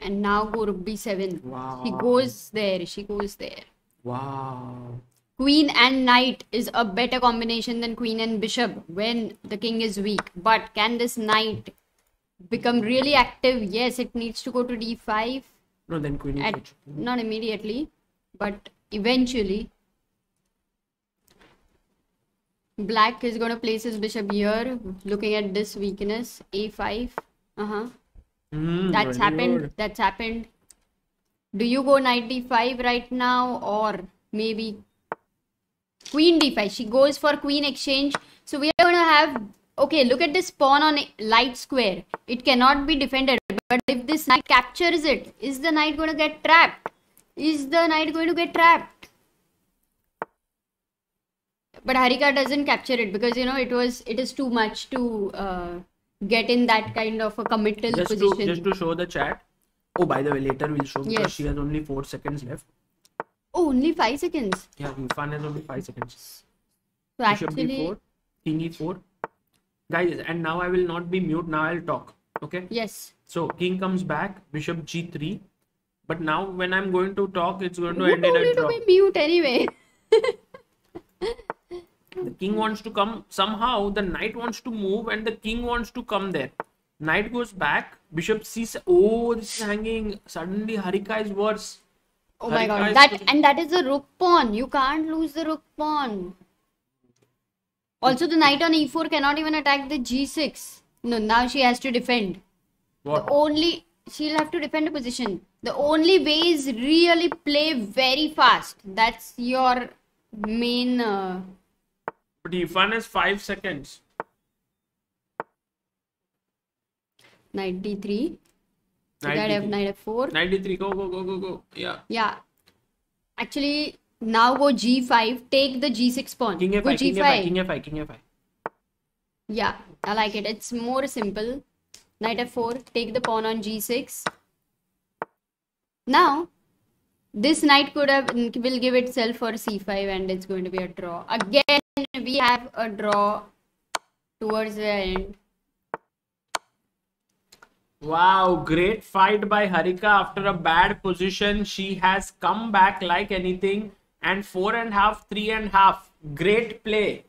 And now go rook b7. Wow. She goes there. She goes there. Wow. Queen and knight is a better combination than queen and bishop when the king is weak. But can this knight become really active? Yes, it needs to go to d5. No, then queen At, e8. not immediately, but eventually. Black is going to place his bishop here, looking at this weakness. a5. Uh huh. Hmm, That's happened. good. That's happened. Do you go knight d5 right now, or maybe queen d5? She goes for queen exchange. So we are going to have. Okay, look at this pawn on a light square. It cannot be defended. But if this knight captures it, is the knight going to get trapped? Is the knight going to get trapped? But Harika doesn't capture it because you know it was it is too much to uh, get in that kind of a committal Just to, position. just to show the chat. Oh, by the way, later we'll show because Yes. she has only four seconds left. Oh, only five seconds. Yeah, Yifan has only five seconds. So actually, d4, king e4. Guys, and now I will not be mute. Now I'll talk. Okay. yes. So king comes back, bishop g3. But now when I'm going to talk, it's going to Who end in a you to be mute anyway? <laughs> The king wants to come somehow. The knight wants to move, and the king wants to come there. Knight goes back. Bishop c. Oh, this is hanging. Suddenly Harika is worse. Oh my god, that and that is a rook pawn. You can't lose the rook pawn. Also, the knight on e4 cannot even attack the g6. No, now she has to defend. What? The only she'll have to defend a position. The only way is really play very fast. That's your main. Uh, But Yifan has five seconds. knight d3. So Knight that d3. knight f4. Knight d3. Go, go, go, go, go. Yeah. Yeah. Actually, now go g5. Take the g6 pawn. King f5, king g5. f5, king f5, king f5. Yeah, I like it. It's more simple. Knight f4. Take the pawn on g6. Now, this knight could have will give itself for c5 and it's going to be a draw. Again, we have a draw towards the end. Wow, great fight by Harika after a bad position. She has come back like anything and four and half, three and half. Great play.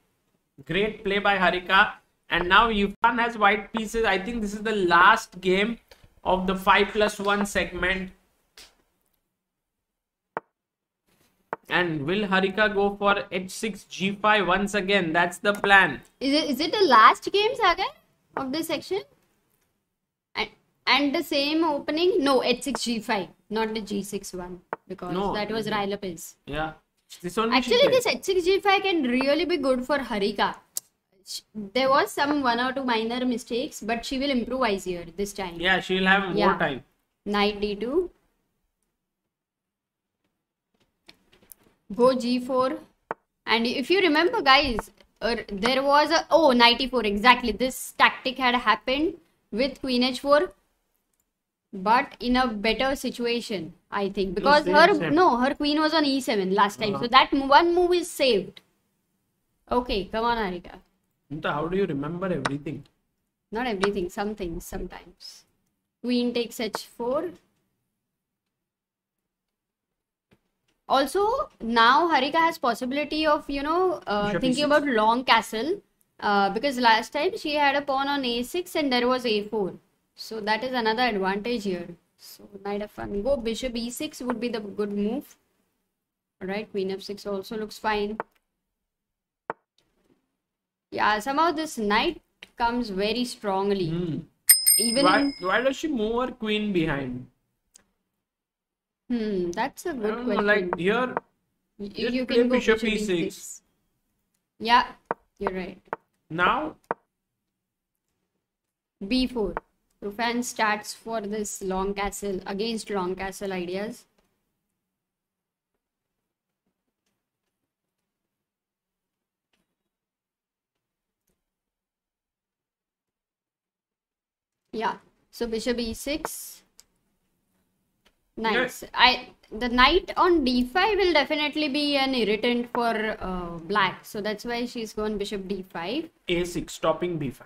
Great play by Harika. And now Yifan has white pieces. I think this is the last game of the 5 plus 1 segment. And will Harika go for h6, g5 once again? That's the plan. Is it is it the last game, Sagar, of this section? And and the same opening? No, h6 g5, not the g6 one because No. that was Lopez. Yeah. This she Actually, this h6 g5 can really be good for Harika. There was some one or two minor mistakes, but she will improvise here this time. Yeah, she'll have more Yeah. time. Knight d2. go g4 and if you remember guys uh, there was a oh knight e4 exactly this tactic had happened with queen h4 but in a better situation i think. Because her no her queen was on e7 last time. So Uh-huh. that one move is saved. Okay come on harika So how do you remember everything? not everything some things sometimes. Queen takes h4 also now harika has possibility of you know uh, thinking about long castle uh, because last time she had a pawn on a6 and there was a4 so that is another advantage here so knight f1 go bishop e6 would be the good move all right queen f6 also looks fine yeah somehow this knight comes very strongly Hmm. even Why, why does she move her queen behind? Hmm, that's a good don't know, question. like here, you can go bishop bishop e6. e6. Yeah, you're right. now B4. Yifan starts for this long castle against long castle ideas. Yeah. So bishop e6. Nice. I the knight on d5 will definitely be an irritant for uh, black. So that's why she's gone bishop d5. a6 stopping b5.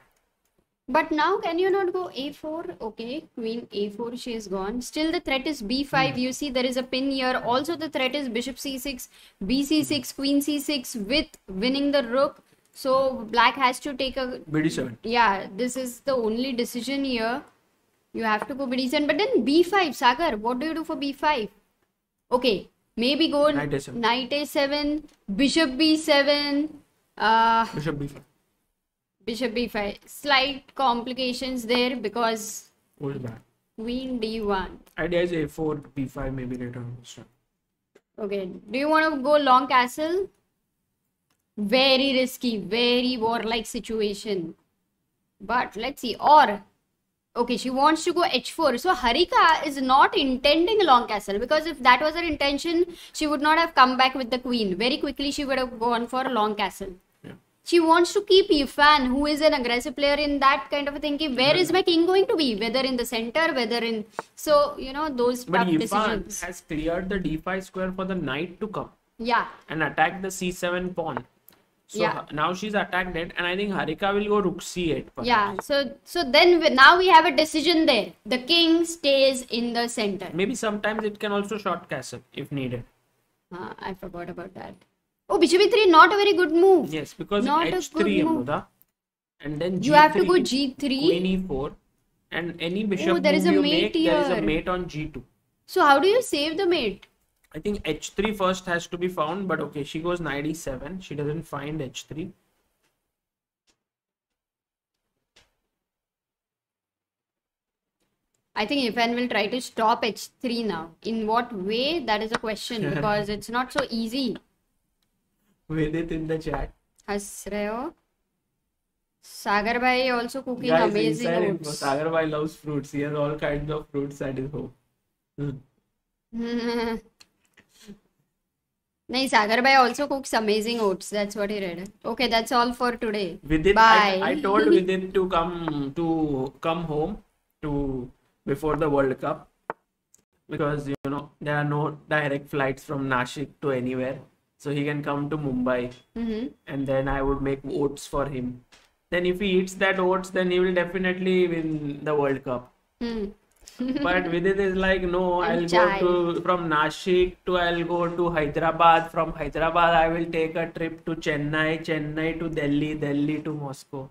But now can you not go a4? Okay, queen a4 she is gone. Still the threat is b5. You see there is a pin here. Also the threat is bishop c6, bc6, queen c6 with winning the rook. So black has to take a bd7. yeah, this is the only decision here. You have to go b7, but then b5, Sagar, what do you do for b5? Okay, maybe go Knight A7. knight a7, bishop b7, uh, Bishop b5. Bishop b5. Slight complications there because Goes back. queen d1. Idea is a4, b5 maybe later on. Okay, do you want to go long castle? Very risky, very warlike situation. But let's see. Or, okay, she wants to go h4. So Harika is not intending a long castle because if that was her intention, she would not have come back with the queen. Very quickly, she would have gone for a long castle. She wants to keep Yifan, who is an aggressive player in that kind of a thing. Where is my king going to be? Whether in the center, whether in. So, you know, those But tough decisions. has cleared the d5 square for the knight to come Yeah. and attack the c7 pawn. So Yeah. now she's attacked it, and I think Harika will go rook c8. perhaps. Yeah, so so then we, now we have a decision there. The king stays in the center. Maybe sometimes it can also short castle if needed. Ah, I forgot about that. Oh, bishop e3, not a very good move. Yes, because Not a h3. Amruta, and then You have to go G3, g3. queen e4, and any bishop oh, there is a you mate make, there is a mate on g2. So how do you save the mate? I think h3 first has to be found, but okay, she goes knight e7. She doesn't find h3. I think Yifan will try to stop h3 now. In what way? That is a question <laughs> because it's not so easy. Vedit in the chat. हंस रहे हो Sagar bhai also cooking Guys, amazing oats. Info. Sagar bhai loves fruits. He has all kinds of fruits at his home. नहीं सागर भाई also cooks amazing oats that's what he read okay that's all for today within bye I told within to come to come home to before the world cup because you know there are no direct flights from Nashik to anywhere so he can come to Mumbai hmm and then I would make oats for him. Then if he eats that oats, then he will definitely win the World Cup. Hmm. <laughs> But Vidit is like, no, I'll go to from Nashik to I'll go to Hyderabad. From Hyderabad, I will take a trip to Chennai, Chennai to Delhi, Delhi to Moscow.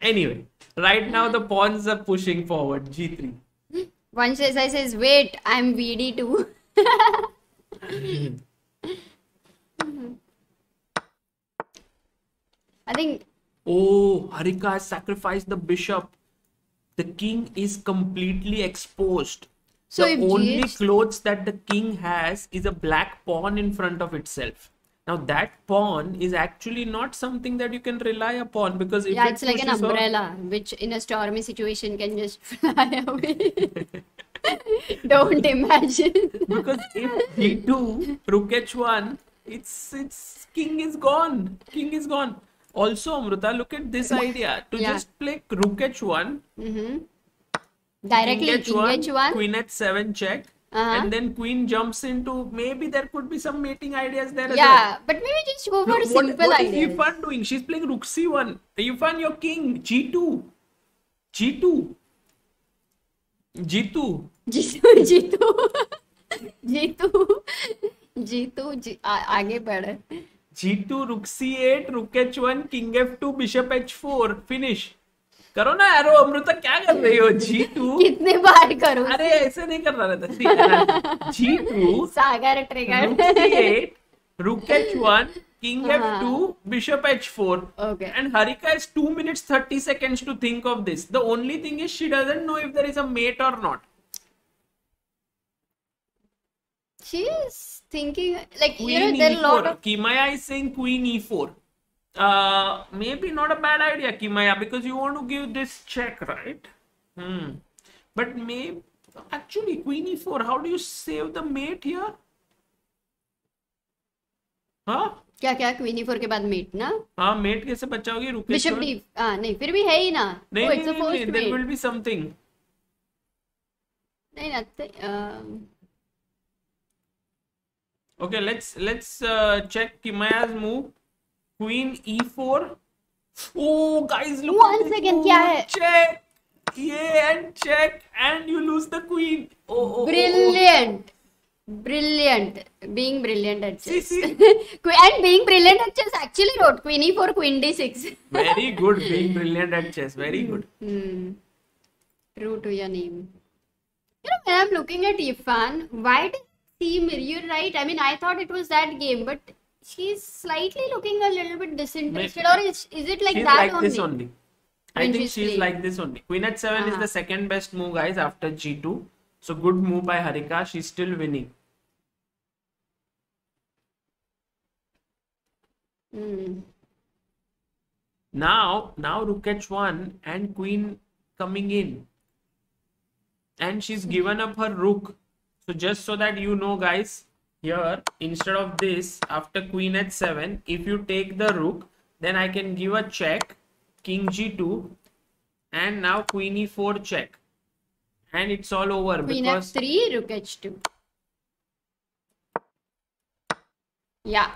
Anyway, right now the pawns are pushing forward. G3. One says, I says, wait, I'm VD too. <laughs> I think Oh, Harika has sacrificed the bishop. The king is completely exposed. So the only GH clothes that the king has is a black pawn in front of itself. Now that pawn is actually not something that you can rely upon because if yeah, it it's like an pushes off- umbrella which in a stormy situation can just <laughs> fly away. <laughs> Don't imagine. <laughs> because if g2 rook h1 it's it's king is gone king is gone also amruta look at this idea to Yeah. just play rook h1 mm-hmm. Directly, king king h1, h1. queen h7 check Uh-huh. and then queen jumps into maybe there could be some mating ideas there. Yeah, but maybe just go for Look, simple what, what is ideas. Yifan doing? She's playing rook c1. Yifan, your king. g2. g2. g2. G two g two g two g two जी, आ, आगे बढ़ g two rook c eight rook h one king f two bishop h four finish करो ना यारो अमृता क्या कर रही हो? जी टू <laughs> कितने बार करो? अरे ऐसे नहीं कर रहा था g two Sagar trigger rook h one king f two bishop h four and Harika is two minutes thirty seconds to think of this the only thing is she doesn't know if there is a mate or not not she's thinking like queen you know there are a lot of kimaya is saying queen e4 uh maybe not a bad idea kimaya because you want to give this check right hmm but maybe actually queen e4 how do you save the mate here हाँ क्या क्या queen four के बाद met ना हाँ met कैसे बचाओगी रुके bishop D हाँ नहीं फिर भी है ही ना नहीं oh, नहीं नहीं, नहीं will be something नहीं nothing um, okay let's let's uh, check kimaya's move. Queen e4 oh guys look once again kya hai? Check. Yeah and check. And you lose the queen. Oh, brilliant oh, oh. oh. brilliant. Being brilliant at chess. <laughs> and being brilliant at chess actually wrote queen e4 queen d6 <laughs> very good being brilliant at chess. Very good. Hmm. true to your name. You know when i'm looking at Yifan why did she you're right. I mean, I thought it was that game, but she's slightly looking a little bit disinterested. Or is, is it like she's that like only? this only. I think she's she's like this only. Queen at 7 is Uh-huh. the second best move, guys, after g2. So good move by Harika. She's still winning. Hmm. Now, now rook h1 and queen coming in. And she's given up her rook. So just so that you know, guys, here instead of this, after queen h7, if you take the rook, then I can give a check, king g2, and now queen e4 check. And it's all over Queen because f3, rook h2. Yeah.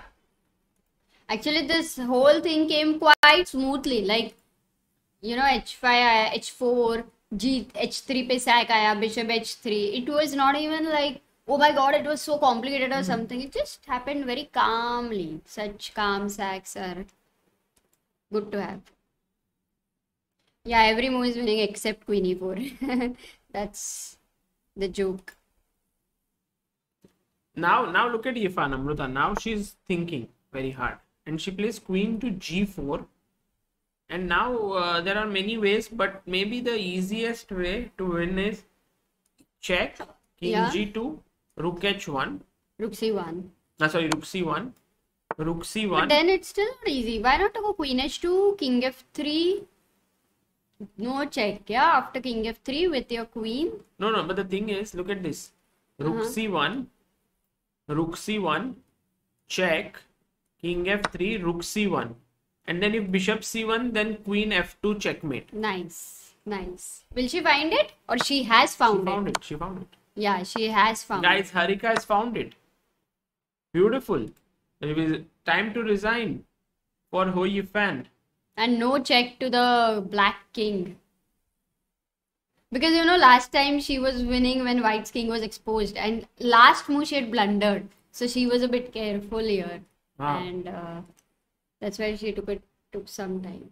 Actually, this whole thing came quite smoothly. Like, you know, h5 h4, g h3 पे sack आया, bishop h3. It was not even like, oh my god, it was so complicated or something. It just happened very calmly. Such calm sacks are good to have. Yeah, every move is winning except queen e4. That's the joke. now now look at Ifan Amruta. Now she's thinking very hard. And she plays queen to g4. And now uh, there are many ways, but maybe the easiest way to win is check, king Yeah. g2, rook h1. Rook c1. Uh, sorry, rook c1, rook c1. then it's still not easy. Why not go queen h2, king f3? No check, yeah, after king f3 with your queen. No, no, but the thing is, look at this. Rook Uh-huh. c1, rook c1, check, king f3, rook c1. And then if bishop c1, then queen f2 checkmate. Nice, nice. Will she find it? Or she has found, She found, it? it. She found it. Yeah, she has found it. Guys, Harika has found it. Beautiful. It is time to resign for Ho Fan. And no check to the black king. Because you know, last time she was winning when white's king was exposed. And last move she had blundered. So she was a bit careful here. Ah. and uh, that's why she took it took some time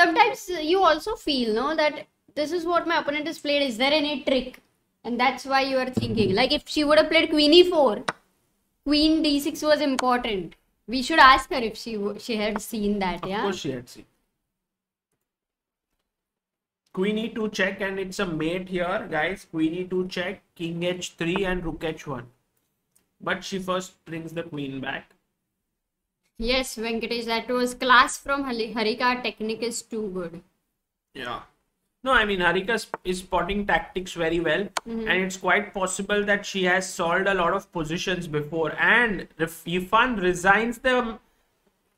sometimes you also feel no that this is what my opponent has played is there any trick and that's why you are thinking like if she would have played queen e4 queen d6 was important we should ask her if she she had seen that Of yeah course she had seen. Queen e2 check and it's a mate here, guys. Queen e2 check, king h3 and rook h1. But she first brings the queen back. Yes venkatesh that was class from harika technique is too good Yeah. No, I mean Harika is- spotting tactics very well, Mm-hmm. and it's quite possible that she has solved a lot of positions before. And if Yifan resigns them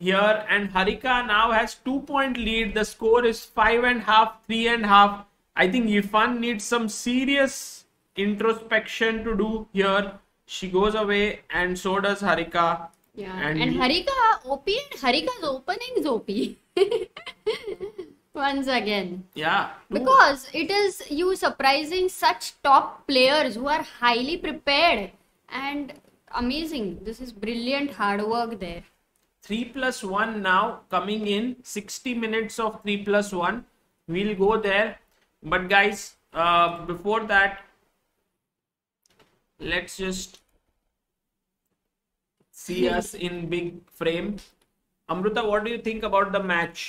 here, and Harika now has two point lead. The score is five and half, three and half. I think Yifan needs some serious introspection to do here. She goes away, and so does Harika. Yeah, And and, Harika OP and Harika's opening is OP. <laughs> Once again. Yeah, Because it is you surprising such top players who are highly prepared and amazing. This is brilliant hard work there. 3 plus 1 now coming in 60 minutes of 3 plus 1 we'll go there but guys uh, before that let's just see us in big frame amruta what do you think about the match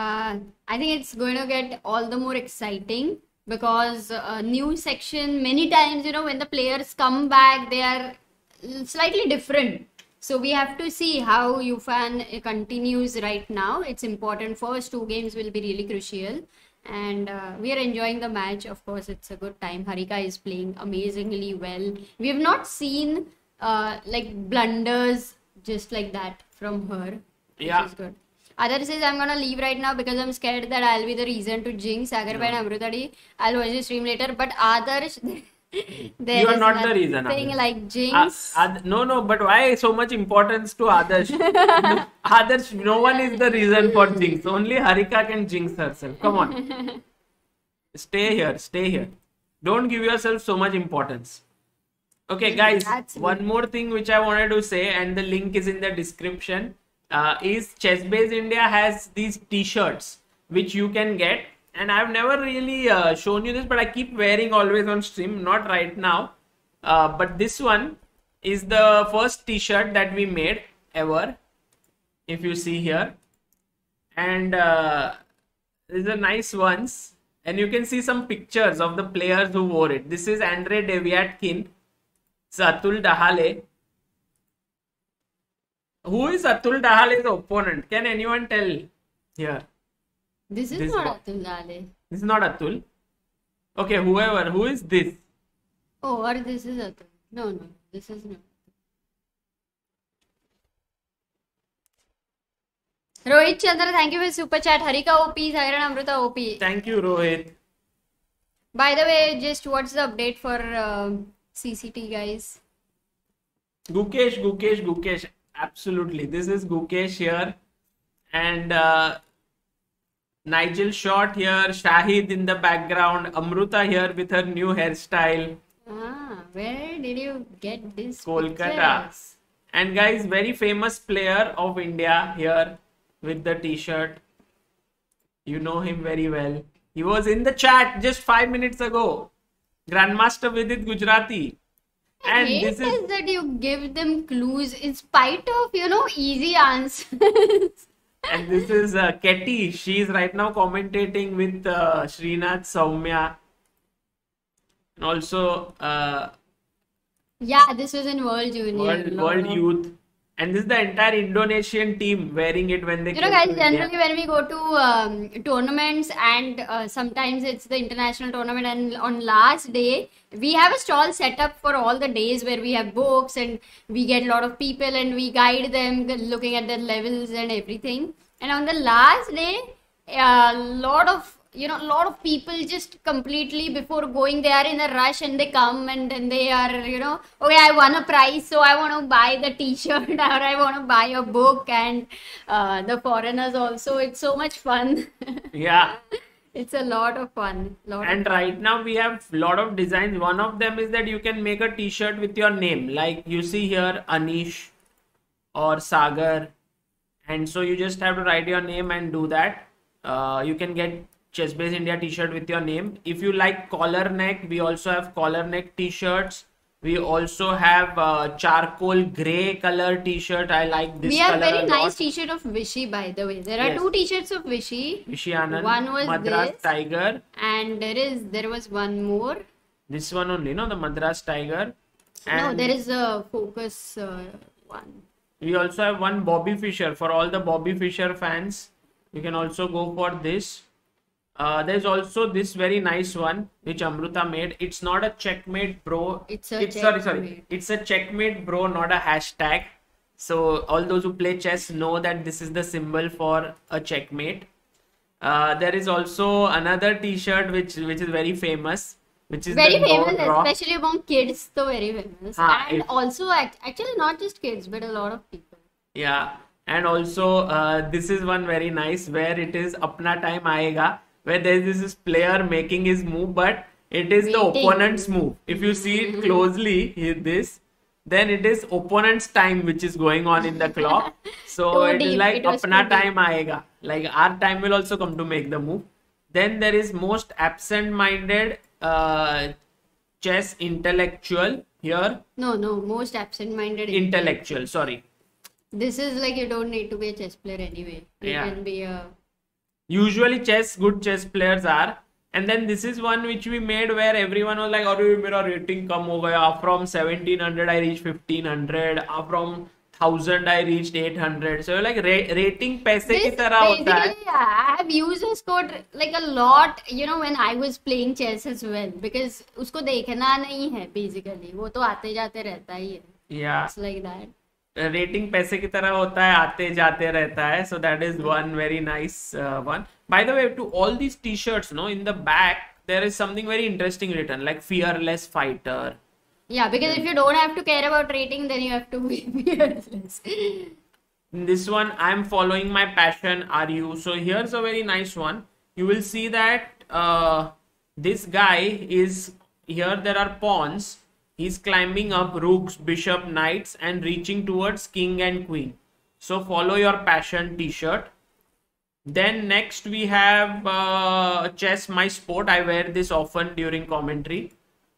Uh, I think it's going to get all the more exciting because uh, new section many times you know when the players come back they are slightly different. So we have to see how Yifan continues right now. It's important. First two games will be really crucial, and uh, we are enjoying the match. Of course, it's a good time. Harika is playing amazingly well. We have not seen uh, like blunders just like that from her. Which Yeah. is good. Other says I'm gonna leave right now because I'm scared that I'll be the reason to jinx Agarbai and Amrutadi. I'll watch the stream later. But Adarsh, <laughs> there You are not the reason, Adarsh. like Uh, jinx. No no but why so much importance to others <laughs> others no one is the reason for jinx only harika can jinx herself come on <laughs> stay here stay here don't give yourself so much importance okay guys one more thing which i wanted to say and the link is in the description uh, is chessbase india has these t-shirts which you can get. And i've never really uh, shown you this but i keep wearing always on stream not right now. Uh, but this one is the first t-shirt that we made ever if you see here. And uh, these are nice ones. And you can see some pictures of the players who wore it. This is andrey deviatkin atul dahale who is atul dahale's opponent can anyone tell here this is this not one. Atul Dale. this is not atul okay whoever who is this Oh, or this is Atul. No, no, this is not. Rohit Chandra, thank you for super chat. Harika OP, Sagaran Amruta OP. thank you rohit By the way, just what's the update for um CCT guys? Gukesh, Gukesh, Gukesh. Absolutely. This is Gukesh here. And uh, Nigel Short here, Shahid in the background, Amruta here with her new hairstyle, Ah, where did you get this? Kolkata. pictures? And guys, very famous player of India here with the t-shirt. You know him very well. He was in the chat just five minutes ago. Grandmaster Vidit Gujrathi. And hate this is is that you give them clues in spite of you know easy answers. <laughs> and this is uh, Ketty. She is right now commentating with uh, Srinath Saumya. And also uh, yeah, this was in World Junior. World, no, World no. Youth. And this is the entire Indonesian team wearing it when they You know, guys, generally when we go to um, tournaments and uh, sometimes it's the international tournament, and on last day we have a stall set up for all the days where we have books and we get a lot of people and we guide them looking at their levels and everything. And on the last day, a lot of you know, a lot of people just completely before going, they are in a rush and they come and then they are, you know, okay, I won a prize, so I want to buy the <laughs> T-shirt or I want to buy a book, and uh, the foreigners also. It's so much fun. <laughs> Yeah. it's a lot of fun. Lot And right now we have lot of designs. One of them is that you can make a t-shirt with your name. Like you see here Anish or Sagar. And so you just have to write your name and do that. Uh, you can get Chessbase India t-shirt with your name. If you like collar neck, we also have collar neck t-shirts. We also have uh, charcoal gray color t-shirt. I like this we have very nice. T-shirt of Vishy, by the way. There are Yes. two T-shirts of Vishy, Vishy Anand, One was Madras this. Tiger. and there is there was one more. This one only, no? The Madras Tiger. no, there is a focus uh, one. We also have one Bobby Fischer for all the Bobby Fischer fans. You can also go for this. Uh, there's also this very nice one which Amruta made. It's not a checkmate, bro. It's a sorry, sorry. checkmate. It's a checkmate, bro, not a hashtag. So all those who play chess know that this is the symbol for a checkmate. Uh, there is also another T-shirt which which is very famous, which is very famous, draw. especially among kids. So very famous, and also actually not just kids, but a lot of people. Yeah, and also uh, this is one very nice where it is apna time aayega where there is this player making his move, but it is the opponent's move. If you see it <laughs> closely, this then it is opponent's time which is going on in the clock. <laughs> So it is like it apna time aayega. Like our time will also come to make the move. Then there is most absent-minded uh, chess intellectual here. No, no, most absent-minded. Intellectual, sorry. This is like you don't need to be a chess player anyway. You Yeah. can be a usually chess good chess players are and then this is one which we made where everyone was like अरे मेरा rating कम हो गया from 1700 I reached 1500 uh, from 1000 I reached 800 so like ra- rating पैसे की This तरह होता है basically, I have used this code like a lot, you know, when I was playing chess as well, because उसको देखना नहीं है basically, वो तो आते जाते रहता ही है. yeah It's like that. Rating पैसे की तरह होता है आते जाते रहता है so that is one very nice uh, one by the way to all these t-shirts no in the back there is something very interesting written like fearless fighter Yeah, because if you don't have to care about rating, then you have to be fearless. In this one i'm following my passion are you so here's a very nice one you will see that uh, this guy is here there are pawns he's climbing up rooks bishop knights and reaching towards king and queen. So follow your passion t-shirt. Then next we have uh, chess my sport. I wear this often during commentary.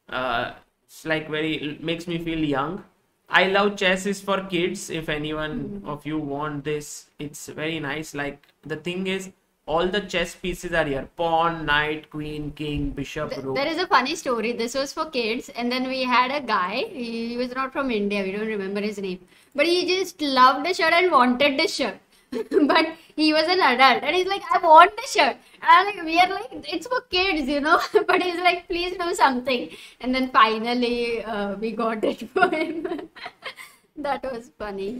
Uh, it's like very makes me feel young. I love chess is for kids. If anyone of you want this it's very nice. Like the thing is all the chess pieces are here pawn knight queen king bishop Th- rook There is a funny story. This was for kids, and then we had a guy. He, was not from India. We don't remember his name, but he just loved the shirt and wanted the shirt. <laughs> but he was an adult, and he's like, "I want the shirt." And I'm like, we are like, "It's for kids, you know." <laughs> but he's like, "Please do something." And then finally, uh, we got it for him. <laughs> that was funny.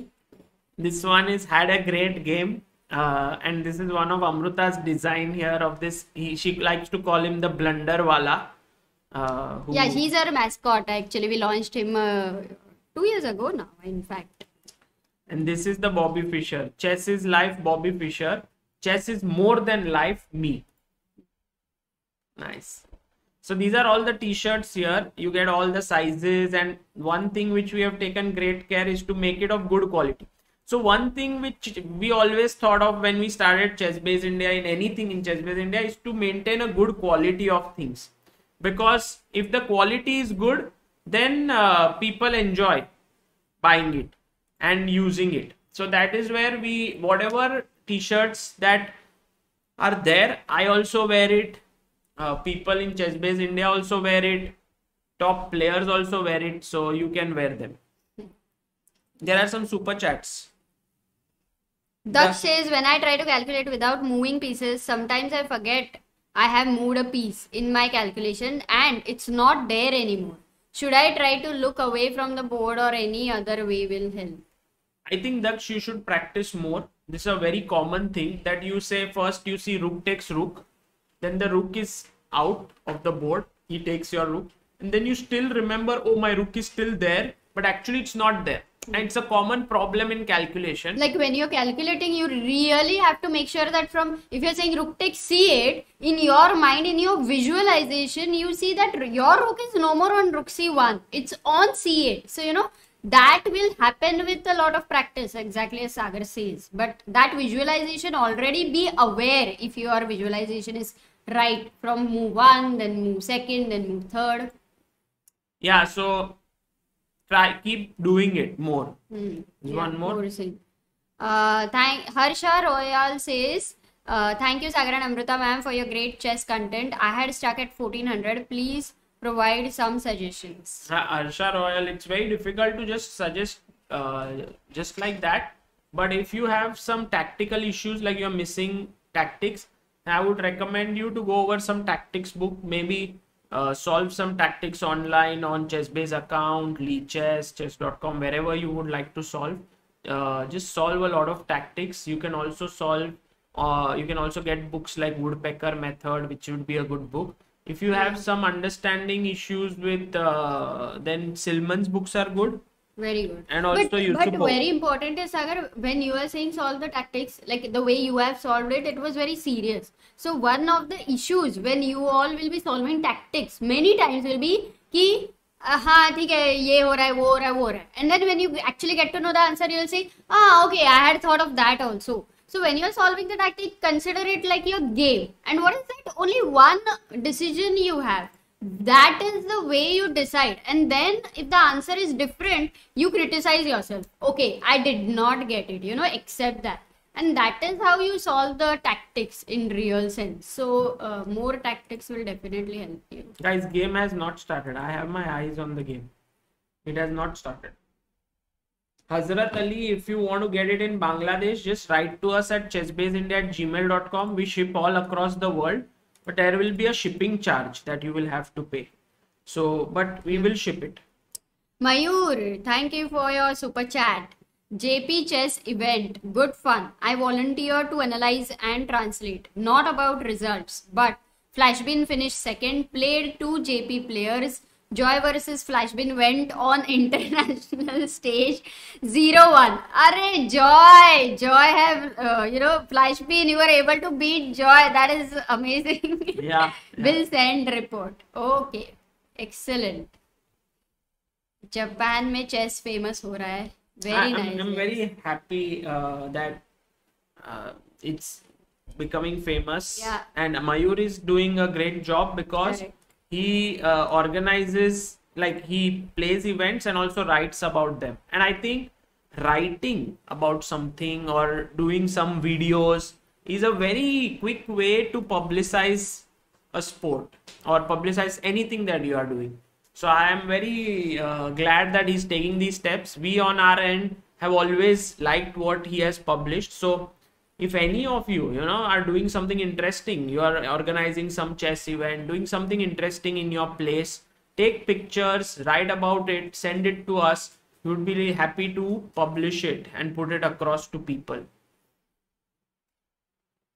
this one is had a great game uh, and this is one of amruta's design here of this he, she likes to call him the blunder wala uh, who- Yeah, he's our mascot. Actually, we launched him uh, two years ago now. In fact. and this is the bobby fischer chess is life bobby fischer chess is more than life me nice so these are all the t-shirts here you get all the sizes and one thing which we have taken great care is to make it of good quality so one thing which we always thought of when we started chess base india in anything in chess base india is to maintain a good quality of things. Because if the quality is good then uh, people enjoy buying it and using it. So that is where we whatever t-shirts that are there i also wear it. Uh, people in chess base india also wear it. Top players also wear it so you can wear them. There are some super chats Daksh says when I try to calculate without moving pieces, sometimes I forget I have moved a piece in my calculation and it's not there anymore. Should I try to look away from the board or any other way will help? I think that you should practice more. This is a very common thing that you say first you see rook takes rook, then the rook is out of the board, he takes your rook, and then you still remember, oh, my rook is still there, but actually it's not there. And it's a common problem in calculation. Like when you're calculating, you really have to make sure that from if you're saying rook takes c8, in your mind, in your visualization, you see that your rook is no more on rook c1, it's on c8. So you know that will happen with a lot of practice, exactly as Sagar says. But that visualization already be aware if your visualization is right from move one, then move second, then move third. Yeah, so try keep doing it more. Hmm. One more? Morrison. Uh, thank Harsha Royal says, uh, thank you Sagar and Amrita ma'am for your great chess content. I had stuck at 1400. Please provide some suggestions. Ha- Harsha Royal, it's very difficult to just suggest uh, just like that. But if you have some tactical issues, like you're missing tactics, I would recommend you to go over some tactics book, maybe uh, solve some tactics online on Chessbase account, Lichess, chess.com, wherever you would like to solve. Uh, just solve a lot of tactics. You can also solve, uh, you can also get books like Woodpecker Method, which would be a good book. If you have some understanding issues with, uh, then Silman's books are good. Very good. And also but, you but support- very important is Sagar, when you are saying solve the tactics, like the way you have solved it, it was very serious. So one of the issues when you all will be solving tactics, many times will be कि "Uh, हाँ ठीक है ये हो रहा है वो हो रहा है वो हो रहा है and then when you actually get to know the answer you will say ah okay I had thought of that also so when you are solving the tactic consider it like your game and what is that only one decision you have that is the way you decide and then if the answer is different you criticize yourself okay i did not get it you know accept that and that is how you solve the tactics in real sense so uh, more tactics will definitely help you Guys, game has not started. I have my eyes on the game. It has not started. Hazrat Ali, if you want to get it in Bangladesh, just write to us at chessbaseindia at gmail.com. We ship all across the world, but there will be a shipping charge that you will have to pay. So, but we will ship it. Mayur, thank you for your super chat. JP Chess event, good fun. I volunteer to analyze and translate. Not about results, but Flashbin finished second, played two JP players. Joy versus Flashbin went on <laughs> international stage 0-1. Array, Joy! Joy have, uh, you know, Flashbin, you were able to beat Joy. That is amazing. <laughs> Yeah. Will send report. Okay. Excellent. Japan में chess famous हो रहा है I, very I'm, I'm nice very happy uh, that uh, it's becoming famous. Yeah. And Mayur is doing a great job because Correct. he uh, organizes, like, he plays events and also writes about them. And I think writing about something or doing some videos is a very quick way to publicize a sport or publicize anything that you are doing. So I am very uh, glad that he's taking these steps. We on our end have always liked what he has published. So if any of you, you know, are doing something interesting, you are organizing some chess event, doing something interesting in your place, take pictures, write about it, send it to us. We would be really happy to publish it and put it across to people.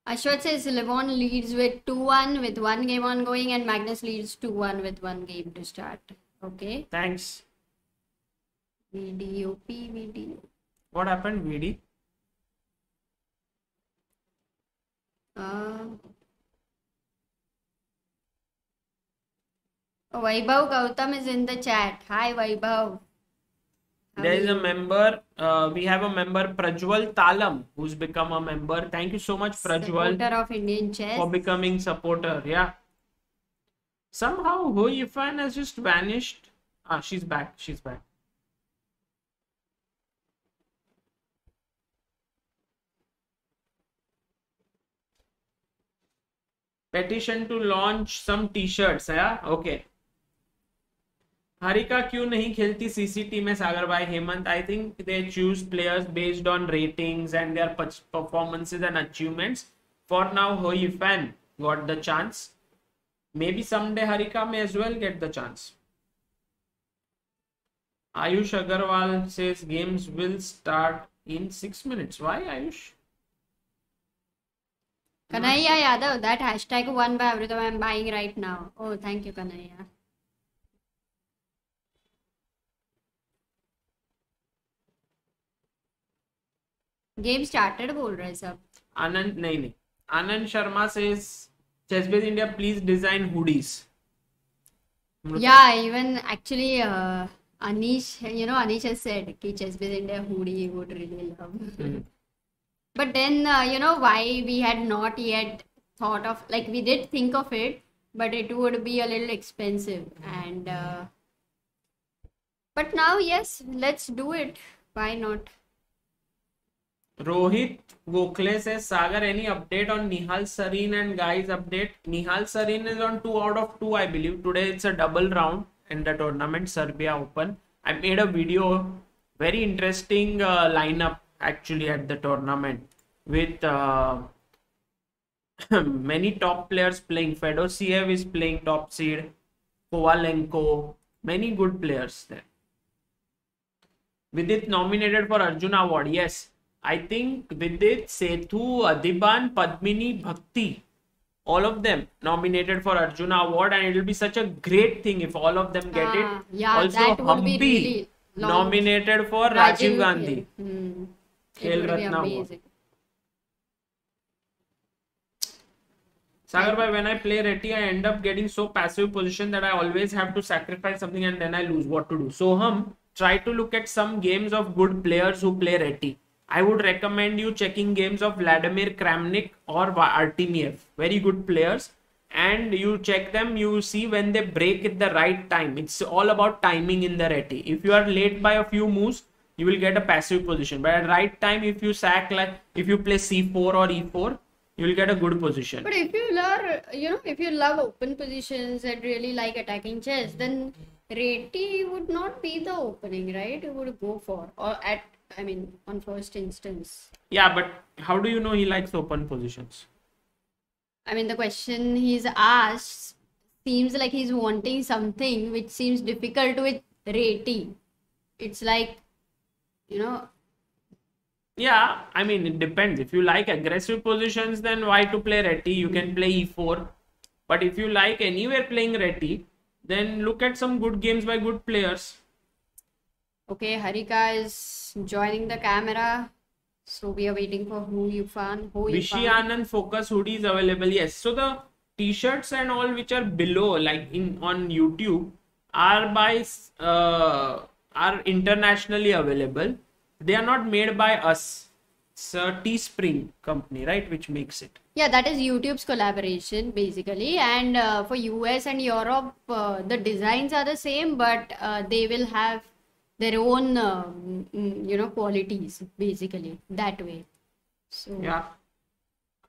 Ashwat says Levon leads with 2-1 with one game ongoing and Magnus leads 2-1 with one game to start. Okay. Thanks. VDOP, VD. What happened, VD? Vaibhav Gautam is in the chat. Hi Vaibhav. There is a member. Uh, we have a member, Prajwal Talam, who's become a member. Thank you so much, Prajwal, supporter of Indian chess. for becoming supporter. Yeah. Somehow, Hu Yifan has just vanished. Ah, she's back. She's back. Petition to launch some t-shirts. Yeah. Okay. Harika क्यों नहीं खेलती CCT में सागर भाई Hemant I think they choose players based on ratings and their performances and achievements for now who you fan got the chance maybe someday harika may as well get the chance ayush agarwal says games will start in 6 minutes why ayush Kanaiya Yadav, that hashtag won by everything I'm buying right now. Oh, thank you, Kanaiya. Game started बोल रहे हैं सब। आनंद नहीं नहीं। आनंद शर्मा से chess India please design hoodies या even actually Anish you know Anish has said कि chess India hoodie would really love But then, uh, you know, why we had not yet thought of, like, we did think of it, but it would be a little expensive. And, uh, but now, yes, let's do it. Why not? Rohit Gokhale says, Sagar, any update on Nihal Sarin and guys update? Nihal Sarin is on 2 out of 2, I believe. Today it's a double round in the tournament, Serbia Open. I made a video, very interesting uh, lineup actually at the tournament with uh, <coughs> many top players playing. Fedoseev is playing top seed. Kovalenko, many good players there. Vidit nominated for Arjuna Award. Yes, I think Vidit, Sethu, Adhiban, Padmini, Bhakti, all of them nominated for Arjuna Award, and it will be such a great thing if all of them get Ah, it. yeah, also, that Humpy really nominated for Rajiv Gandhi. Hmm. Khel It would be Ratna Award. Sagar bhai, when I play Reti, I end up getting so passive position that I always have to sacrifice something and then I lose. What to do? So, hum, try to look at some games of good players who play Reti. I would recommend you checking games of Vladimir Kramnik or Va- Artemiev. Very good players. And you check them, you see when they break at the right time. It's all about timing in the Reti. If you are late by a few moves, you will get a passive position. But at right time, if you sack like if you play C4 or E4, you will get a good position. But if you love, you know, if you love open positions and really like attacking chess, then Reti would not be the opening, right? You would go for or at, I mean, on first instance. Yeah, but how do you know he likes open positions? I mean, the question he's asked seems like he's wanting something which seems difficult with Reti. It's like, you know, Yeah, I mean, it depends. If you like aggressive positions, then why to play Reti? You can play E4. But if you like anywhere playing Reti, then look at some good games by good players. okay, Harika is joining the camera. So we are waiting for who you Hou Yifan. Hu Vishy Yufan. Anand Focus hoodie is available. Yes. So the t-shirts and all which are below, like in on YouTube, are by uh, are internationally available. They are not made by us. It's a Teespring company, right, which makes it. Yeah, that is YouTube's collaboration basically. And uh, for US and Europe, uh, the designs are the same, but uh, they will have their own, uh, mm, you know, qualities basically that way. So Yeah.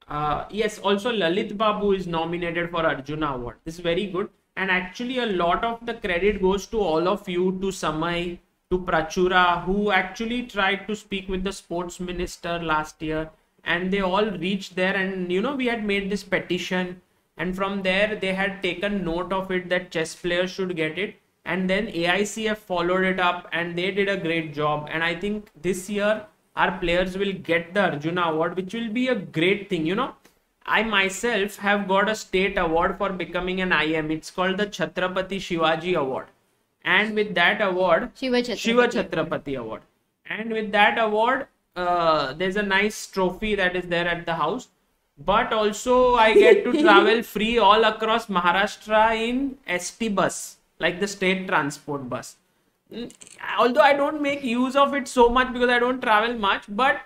Uh, yes, also Lalit Babu is nominated for Arjuna Award. This is very good. And actually, a lot of the credit goes to all of you, to Samay, to Prachura, who actually tried to speak with the sports minister last year. And they all reached there. And, you know, we had made this petition. And from there, they had taken note of it that chess players should get it. And then AICF followed it up and they did a great job. And I think this year, our players will get the Arjuna Award, which will be a great thing. You know, I myself have got a state award for becoming an IM. It's called the Chhatrapati Shivaji Award. And with that award, Shiva Chhatrapati. Shiva Chhatrapati Award. And with that award, uh, there's a nice trophy that is there at the house. But also, I get to <laughs> travel free all across Maharashtra in ST bus, like the state transport bus. Mm, Although I don't make use of it so much because I don't travel much, but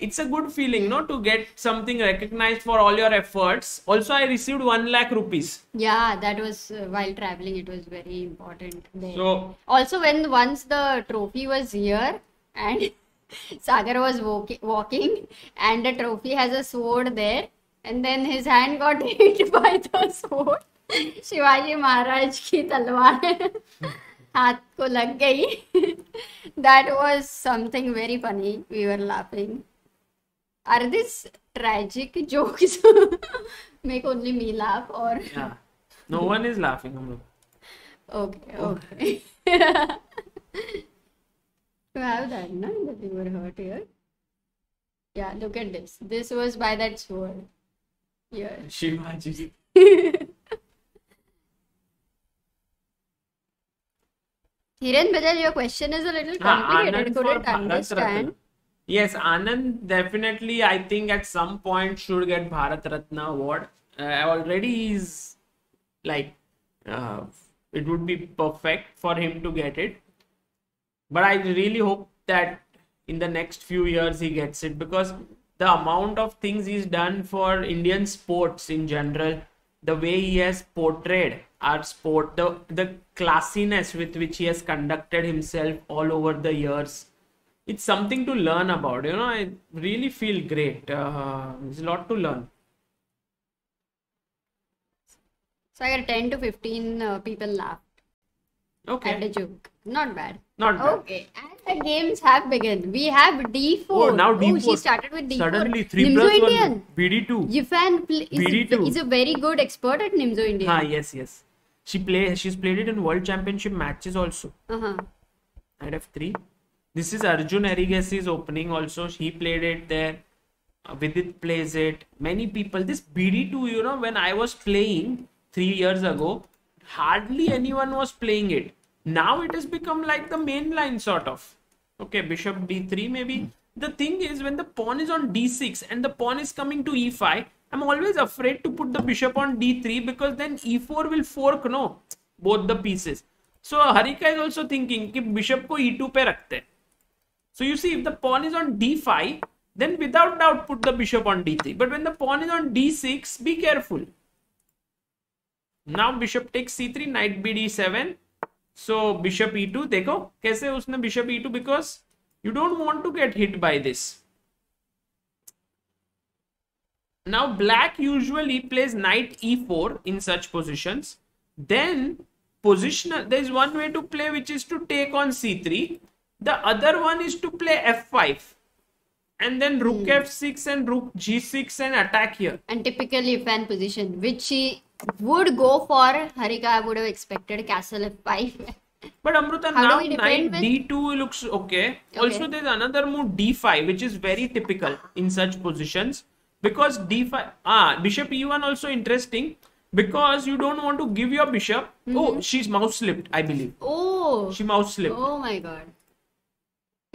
it's a good feeling, no, to get something recognized for all your efforts. Also, I received one lakh rupees. Yeah, that was uh, while traveling, it was very important there. So Also, when once the trophy was here and <laughs> Sagar was walking, walking, and the trophy has a sword there, and then his hand got hit <laughs> by the sword. Shivaji Maharaj की तलवार हाथ को लग गई that was something very funny we were laughing are these tragic jokes? <laughs> Make only me laugh or? Yeah. No one is laughing. Okay. Oh. Okay. <laughs> you have that, no? That you were hurt here. Yeah. Look at this. This was by that sword. Yeah. Shivaji. <laughs> Hiren Bajal, your question is a little ah, complicated. Couldn't understand. Ratna. Yes, Anand definitely, I think at some point should get Bharat Ratna award. Uh, already is like, uh, it would be perfect for him to get it. But I really hope that in the next few years he gets it because the amount of things he's done for Indian sports in general, the way he has portrayed our sport, the the classiness with which he has conducted himself all over the years, it's something to learn about. You know, I really feel great. Uh, there's a lot to learn. So I got 10 to 15 uh, people laughed. Okay. And a joke. Not bad. Not bad. Okay, and the games have begun. We have D4. Oh, now D4. Oh, she started with D4. Suddenly 3 Nimzo plus Indian. 1. BD2. Yifan pl- is, BD2. is a very good expert at Nimzo Indian. Ah, yes, yes. She play. She's played it in World Championship matches also. Uh-huh. Knight f3. This is Arjun Erigaisi's opening also. He played it there. Uh, Vidit plays it. Many people. This BD2, you know, when I was playing three years ago, hardly anyone was playing it. Now it has become like the main line sort of. Okay, bishop d3 maybe. The thing is when the pawn is on d6 and the pawn is coming to e5, I'm always afraid to put the bishop on d3 because then e4 will fork, no, both the pieces. So Harika is also thinking keep bishop ko e2 pe रखते So you see, if the pawn is on d5, then without doubt put the bishop on d3. But when the pawn is on d6, be careful. Now bishop takes c3, knight bd7. So bishop e2, देखो कैसे उसने bishop e2 because you don't want to get hit by this. Now black usually plays knight e4 in such positions. Then positional, there is one way to play which is to take on c3. the other one is to play f5 and then rook f6 and rook g6 and attack here. And typically fan position, which she would go for. Harika, I would have expected castle f5. <laughs> But Amruta, How do now we knight defend d2 looks okay. Okay. Also, there's another move d5, which is very typical in such positions because d5, ah, bishop e1 also interesting because you don't want to give your bishop. Oh, she's mouse slipped, I believe. oh, She mouse slipped. oh my god.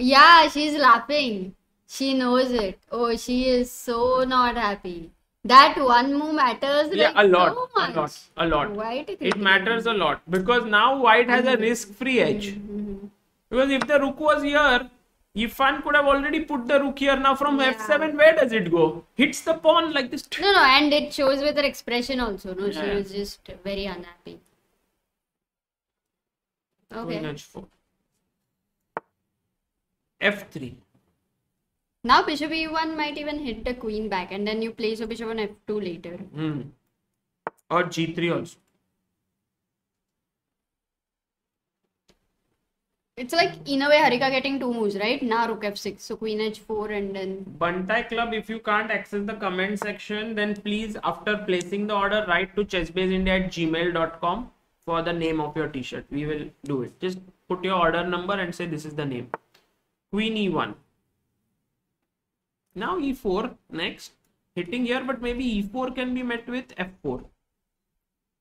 Yeah, she's laughing. She knows it. Oh, she is so not happy. That one move matters yeah, like a lot, so a lot, a lot. You It matters a lot because now white has a mm-hmm. risk-free edge. Mm-hmm. Because if the rook was here, if Yifan could have already put the rook here. Now from Yeah. f7, where does it go? Hits the pawn like this. No, no, and it shows with her expression also. No, she Yeah. was just very unhappy. Okay. H4. f3. Now bishop e1 might even hit the queen back, and then you place your bishop on f2 later. Hmm. Or g3 also. It's like in a way Harika getting two moves, right? Now rook f6, so queen h4, and then Bantai Club, if you can't access the comment section, then please, after placing the order, write to chessbaseindia at gmail.com for the name of your t-shirt. We will do it. Just put your order number and say this is the name. Queen e1. Now e4 next. Hitting here, but maybe e4 can be met with f4.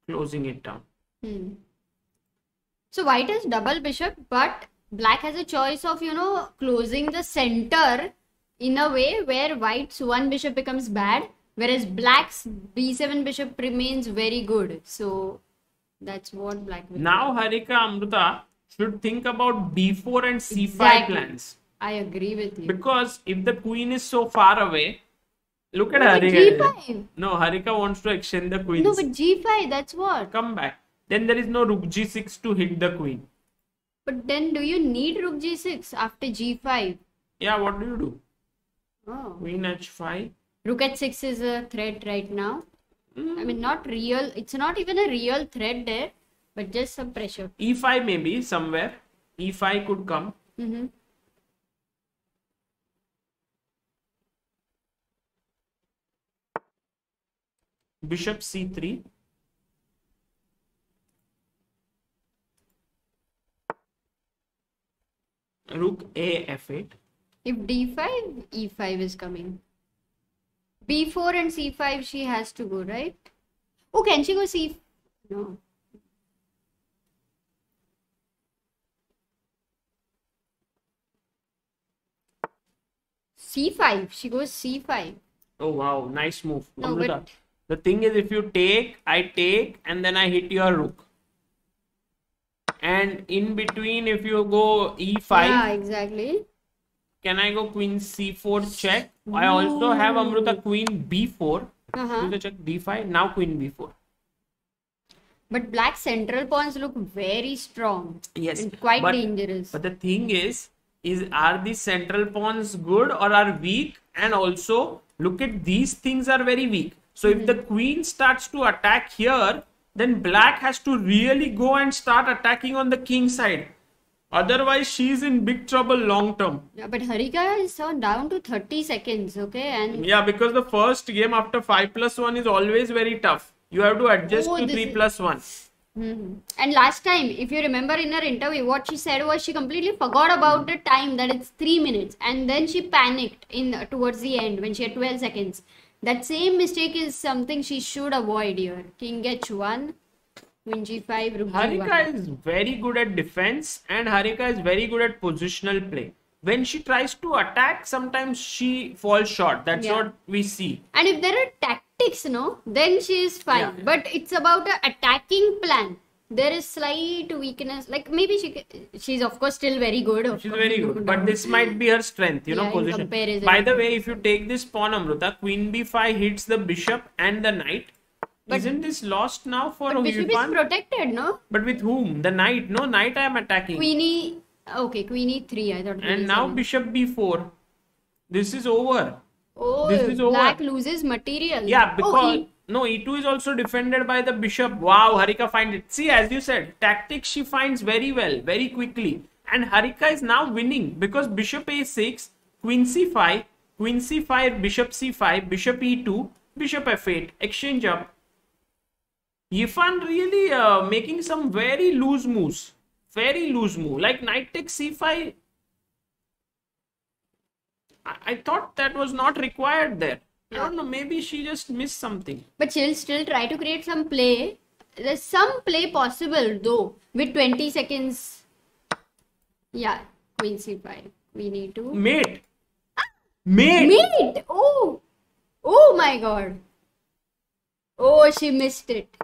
Closing it down. Hmm. So white has double bishop, but black has a choice of, you know, closing the center in a way where white's one bishop becomes bad, whereas black's b7 bishop remains very good. So that's what black Now Harika Amruta should think about b4 and c5 Exactly. plans. I agree with you. Because if the queen is so far away, look at No, Harika. No, Harika wants to extend the queen. No, but g5, that's what. Come back. Then there is no rook g6 to hit the queen. But then do you need rook g6 after g5? Yeah, what do you do? Oh. Queen h5. Rook h6 is a threat right now. I hmm. mean, not real. It's not even a real threat there, but just some pressure. e5 maybe somewhere. e5 could come. Mm-hmm. Bishop c3. Rook a f8. If d5, e5 is coming. b4 and c5, she has to go, right? Oh, can she go c? No. C5. She goes c5. Oh wow, nice move. No, Amruta. but- The thing is, if you take, I take, and then I hit your rook. And in between, if you go e5, Yeah, exactly. can I go queen c4 check? I also have Amruta queen b4. Uh-huh. Check d5. Now queen b4. But black central pawns look very strong Yes, and quite but- dangerous. But the thing is, is are these central pawns good or are weak? And also, look at these things are very weak. So if the mm-hmm. queen starts to attack here, then black has to really go and start attacking on the king side. Otherwise, she's in big trouble long term. Yeah, but Harika is down to 30 seconds, okay? And Yeah, because the first game after 5 plus 1 is always very tough. You have to adjust Oh, to 3 is- plus 1. Mhm. And last time, if you remember in her interview, what she said was she completely forgot about the time that it's three minutes, and then she panicked in towards the end when she had 12 seconds. That same mistake is something she should avoid here. King h1, queen g5, rook Harika g1. is very good at defense and Harika is very good at positional play. When she tries to attack, sometimes she falls short. That's Yeah. what we see. And if there are tactics, no, then she is fine. Yeah. But it's about a attacking plan. There is slight weakness. Like maybe she, she's of course still very good. She's course, very good, but this might be her strength, you know, Yeah, position. By the way, if you take this pawn, Amruta, queen b5 hits the bishop and the knight. But- Isn't this lost now for But bishop is protected, no? But with whom? The knight. No, knight I am attacking. Queenie. Okay, queen e3. I thought. and now seven. bishop b4. This is over. Oh, this is over. black loses material. Yeah, Oh, because e- no, e2 is also defended by the bishop. Wow, Harika finds it. See, as you said, tactics she finds very well, very quickly. And Harika is now winning because bishop a6, queen c5, queen c5, bishop c5, bishop e2, bishop f8, exchange up. Yifan really uh, making some very loose moves. Very loose move. Like knight takes c5. I, I thought that was not required there. I don't know. Maybe she just missed something. but she'll still try to create some play. There's some play possible though with 20 seconds. Yeah, queen c5. We need to Mate. Mate. mate. Oh, oh my god. Oh, she missed it.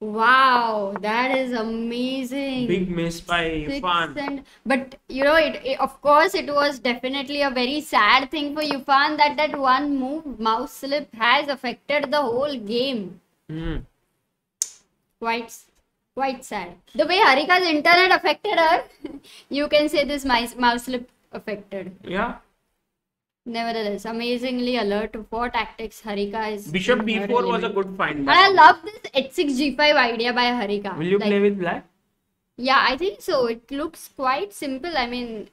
Wow, that is amazing. Big miss by Six Yifan. and but you know it, it- of course it was definitely a very sad thing for Yifan that that one move mouse slip has affected the whole game Hmm. quite quite sad the way Harika's internet affected her <laughs> you can say this mouse slip affected Yeah. Nevertheless amazingly alert for tactics Harika is Bishop b4 was a good find. and I love this h6 g5 idea by Harika Will you Like, play with black? Yeah, I think so. It looks quite simple. I mean,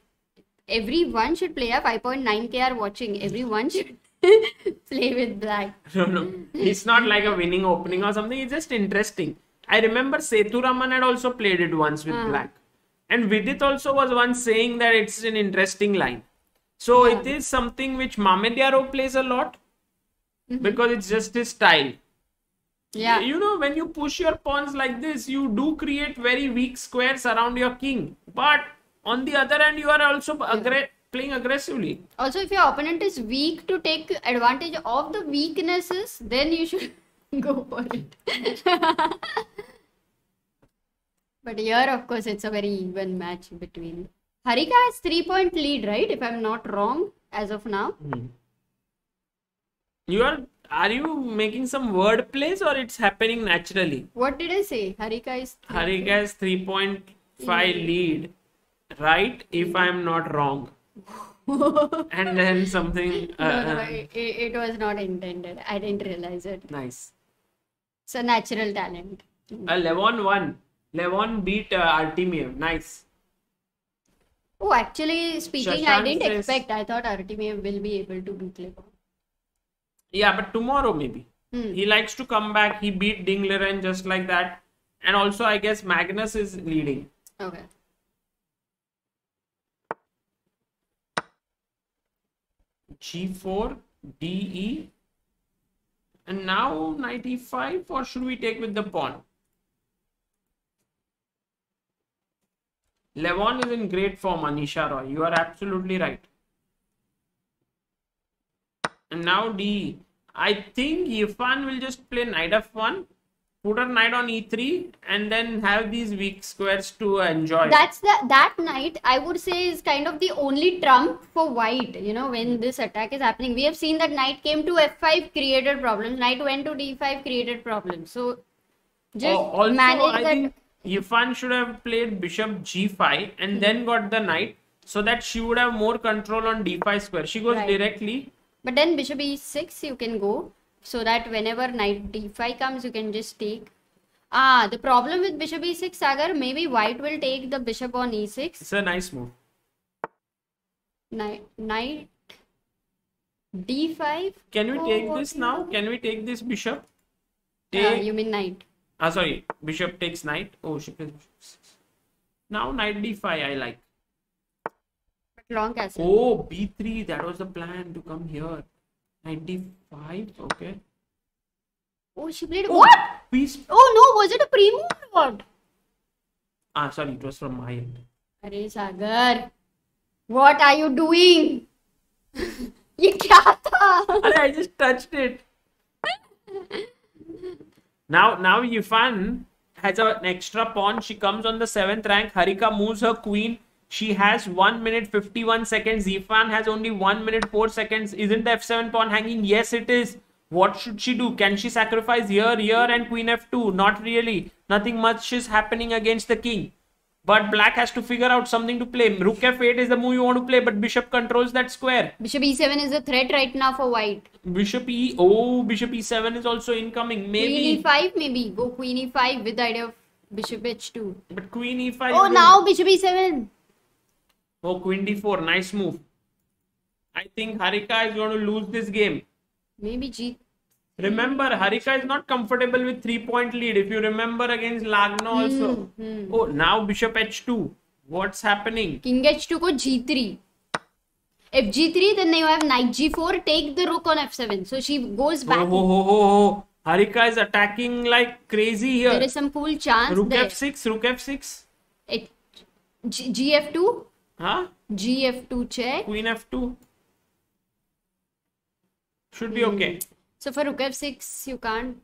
everyone should play a 5.9k are watching. Everyone should <laughs> play with black. No, no. It's not like a winning opening or something. It's just interesting. I remember Sethuraman had also played it once with Ah. black. And Vidit also was once saying that it's an interesting line. So Yeah. it is something which Mamedyarov plays a lot mm-hmm. because it's just his style. Yeah. You know, when you push your pawns like this, you do create very weak squares around your king. But on the other hand, you are also aggra- playing aggressively. Also, if your opponent is weak to take advantage of the weaknesses, then you should <laughs> go for it. <laughs> but here, of course, it's a very even match between. Harika has three point lead, right? If I'm not wrong, as of now. You are are you making some word plays or it's happening naturally? What did I say? Harika is. three- Harika has 3.5 lead, right? If I'm not wrong. <laughs> and then something. Uh, No, no, it, it was not intended. I didn't realize it. nice. It's a natural talent. Uh, Levon won. Levon beat uh. Nice. Oh, actually speaking, I didn't says- expect. I thought Artemiev will be able to beat Levon. Yeah, but tomorrow maybe. Hmm. He likes to come back. He beat Ding Liren just like that. And also, I guess Magnus is leading. Okay. G4, DE. And now knight e5 or should we take with the pawn? Levon is in great form, Anisha Roy. You are absolutely right. And now D. I think Yifan will just play knight f1, put her knight on e3, and then have these weak squares to enjoy. That's the that night I would say is kind of the only trump for white. You know when this attack is happening, we have seen that knight came to f5 created problems. Knight went to d5 created problems. So just Al- also, manage I that. Yifan should have played bishop g5 and then got the knight so that she would have more control on d5 square. She goes Right. directly. But then bishop e6 you can go so that whenever knight d5 comes you can just take. Ah, the problem with bishop e6, Sagar, maybe white will take the bishop on e6. It's a nice move. Knight, knight d5. Can we Oh, take this now? Can we take this bishop? Ah, Take. you mean knight. Ah, sorry. Bishop takes knight. Oh, she plays bishop. six. Now knight d5. I like. But long castle. Oh, b3. That was the plan to come here. Knight d5. Okay. Oh, she played. Oh, What? Piece. Oh no, was it a pre-move or what? Ah, sorry. It was from my end. अरे सागर what are you doing ये क्या था Arre, I just touched it. <laughs> Now, now Yifan has an extra pawn. She comes on the seventh rank. Harika moves her queen. She has one minute fifty-one seconds. Yifan has only one minute four seconds. Isn't the f7 pawn hanging? Yes, it is. What should she do? Can she sacrifice here, here, and queen f2? Not really. Nothing much is happening against the king. But black has to figure out something to play. Rook f8 is the move you want to play, but bishop controls that square. bishop e7 is a threat right now for white Bishop E. Oh, Bishop E7 is also incoming. Maybe. queen e5 maybe go queen e5 with the idea of bishop h2 But Queen E5. oh now bishop e7 Oh, Queen D4. Nice move. I think Harika is going to lose this game. maybe g Remember, Harika is not comfortable with three point lead. If you remember against Lagno also. hmm. Oh, now Bishop H2. What's happening? king h2 को g3 if g3 then you have knight g4 take the rook on f7 so she goes Oh, back ho, ho, ho, ho. Harika is attacking like crazy here. there is some cool chance Rook there F6, Rook F6. it, G, gf2 Huh? gf2 check Queen F2. Should be okay. So for rook f6, you can't.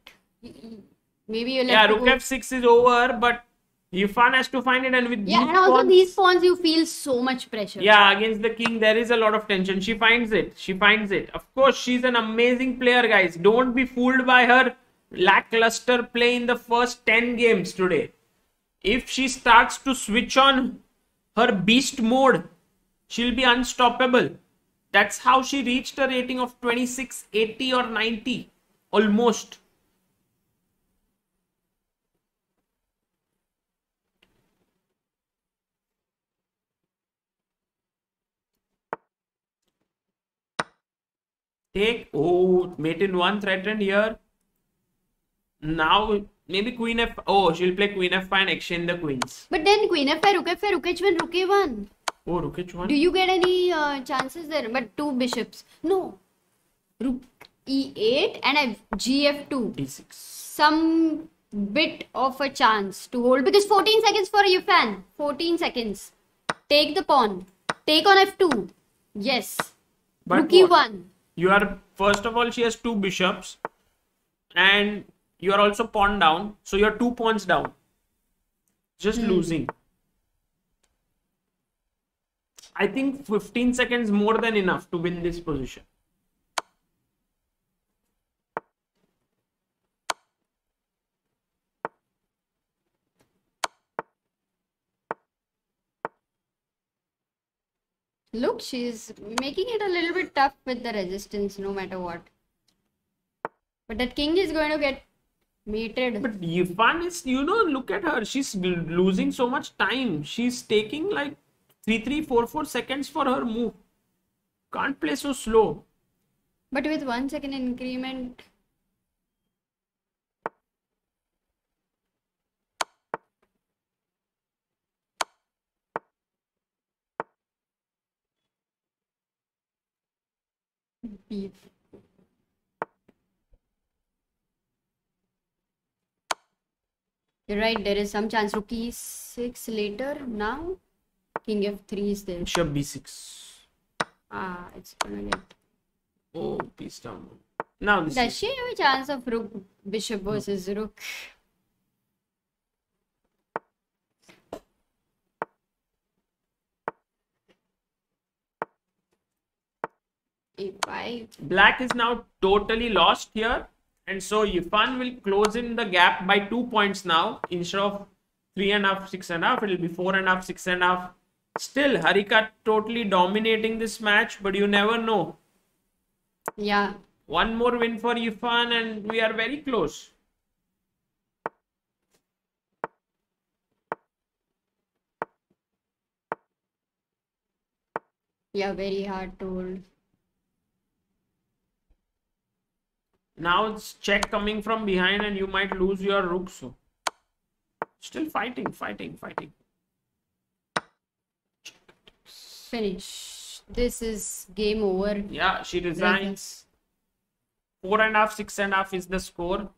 Maybe you'll Yeah, Rook go- F6 is over, but Yifan has to find it, and with Yeah, these and also pawns- these pawns, you feel so much pressure. Yeah, against the king, there is a lot of tension. She finds it. She finds it. Of course, she's an amazing player, guys. Don't be fooled by her lackluster play in the first 10 games today. If she starts to switch on her beast mode, she'll be unstoppable. That's how she reached a rating of 26, 80, or 90. Almost. Take. Oh, mate in one threatened here. Now, maybe queen f. Oh, she'll play queen f5 and exchange the queens. But then queen f5, rook f5, rook h1, rook a1. Oh, rook h1. Do you get any uh, chances there? But two bishops. No. Rook e8 and I gf2. d6. Some bit of a chance to hold because 14 seconds for Yifan. 14 seconds. Take the pawn. Take on f2. Yes. But Rook what? e1. You are first of all, she has two bishops, and you are also pawn down. So you're two pawns down. Just losing. I think 15 seconds more than enough to win this position. Look, she's making it a little bit tough with the resistance no matter what. But that king is going to get mated. But Yifan is, you know, look at her. She's losing so much time. She's taking like 3 3 4 4 seconds for her move. Can't play so slow. But with one second increment, beef. You're right, there is some chance. Rook e6 later now. King f3 is there. Bishop b6. Ah, it's gonna get. Oh, piece down. Now this Does is she have a chance of rook bishop versus rook? A5. Black is now totally lost here. And so Yifan will close in the gap by two points now. Instead of three and a half, six and a half, it will be four and a half, six and a half. Still, Harika totally dominating this match, but you never know. Yeah. One more win for Yifan and we are very close. Yeah, very hard to hold. Now it's check coming from behind and you might lose your rook. So still fighting, fighting, fighting. Finish. This is game over. Yeah, she resigns. Four and a half, six and a half is the score.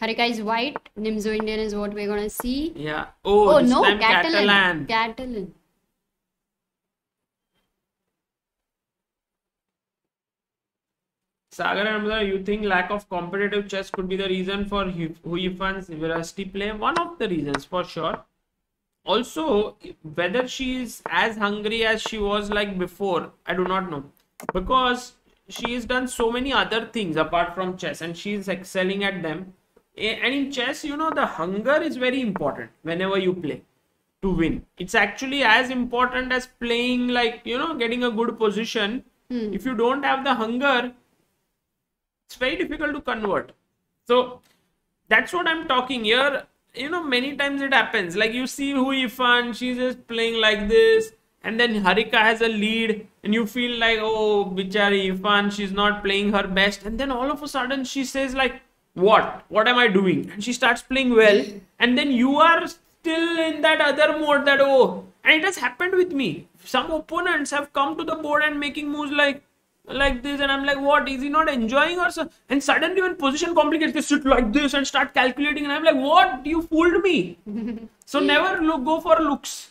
Harika is white. Nimzo Indian is what we're gonna see. Yeah. Oh, Oh, no, Catalan. Catalan. Catalan. Sagar and you think lack of competitive chess could be the reason for Hu- Huifan's university play? One of the reasons, for sure. Also, whether she is as hungry as she was like before, I do not know. Because she has done so many other things apart from chess and she is excelling at them. And in chess, you know, the hunger is very important whenever you play to win. It's actually as important as playing, like, you know, getting a good position. Hmm. If you don't have the hunger, it's very difficult to convert. So that's what I'm talking here. You know, many times it happens. Like you see Hou Yifan, she's just playing like this, and then Harika has a lead, and you feel like, oh, bichari Yifan, she's not playing her best, and then all of a sudden she says like, what? What am I doing? And she starts playing well, and then you are still in that other mode that oh, and it has happened with me. Some opponents have come to the board and making moves like like this and i'm like what is he not enjoying or so and suddenly when position complicates they sit like this and start calculating and i'm like what you fooled me <laughs> so never look go for looks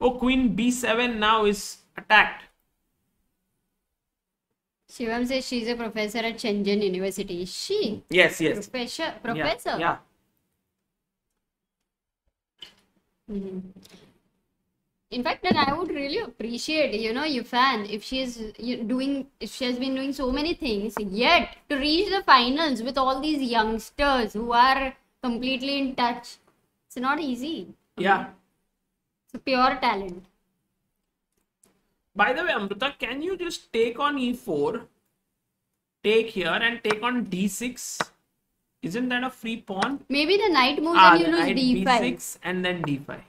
oh queen b7 now is attacked Shivam says she's a professor at Shenzhen University. Is she? yes yes Professor? yeah, Professor? yeah Mhm. In fact, then I would really appreciate, you know, Yifan, if she is doing, if she has been doing so many things, yet to reach the finals with all these youngsters who are completely in touch, it's not easy. yeah It's a pure talent. by the way Amruta can you just take on e4 take here and take on d6 isn't that a free pawn Maybe the knight moves ah, and you lose knight d5. b6 and then d5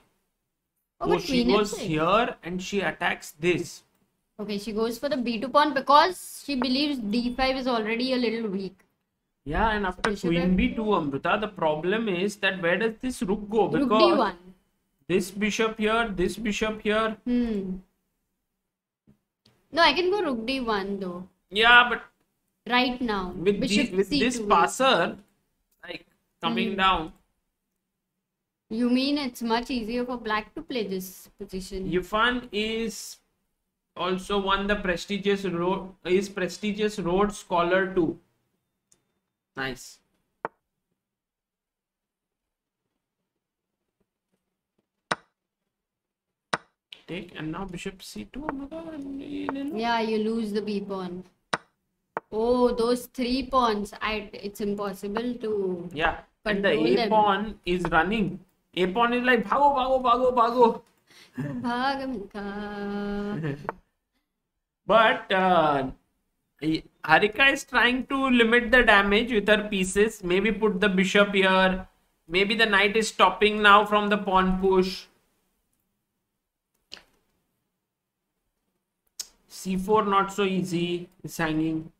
Oh, oh, she goes f6. here and she attacks this Okay, she goes for the b2 pawn because she believes d5 is already a little weak. Yeah, and after Bishop queen b2, Amruta, the problem is that where does this rook go? Rook Because d1. this bishop here, this bishop here. Hmm. No, I can go rook d1 though. Yeah, but Right now. with, the, Bishop with this c2. passer, like coming Hmm. down, You mean it's much easier for black to play this position? Yifan is also won the prestigious road is prestigious Rhodes Scholar too. Nice. Take and now bishop c2. Oh my god. Yeah, you lose the b pawn. Oh, those three pawns. I it's impossible to Yeah, and the A them. pawn is running. A pawn is like bhago, bhago, bhago, bhago. But uh, Harika is trying to limit the damage with her pieces. Maybe put the bishop here. Maybe the knight is stopping now from the pawn push. C4 not so easy. It's hanging.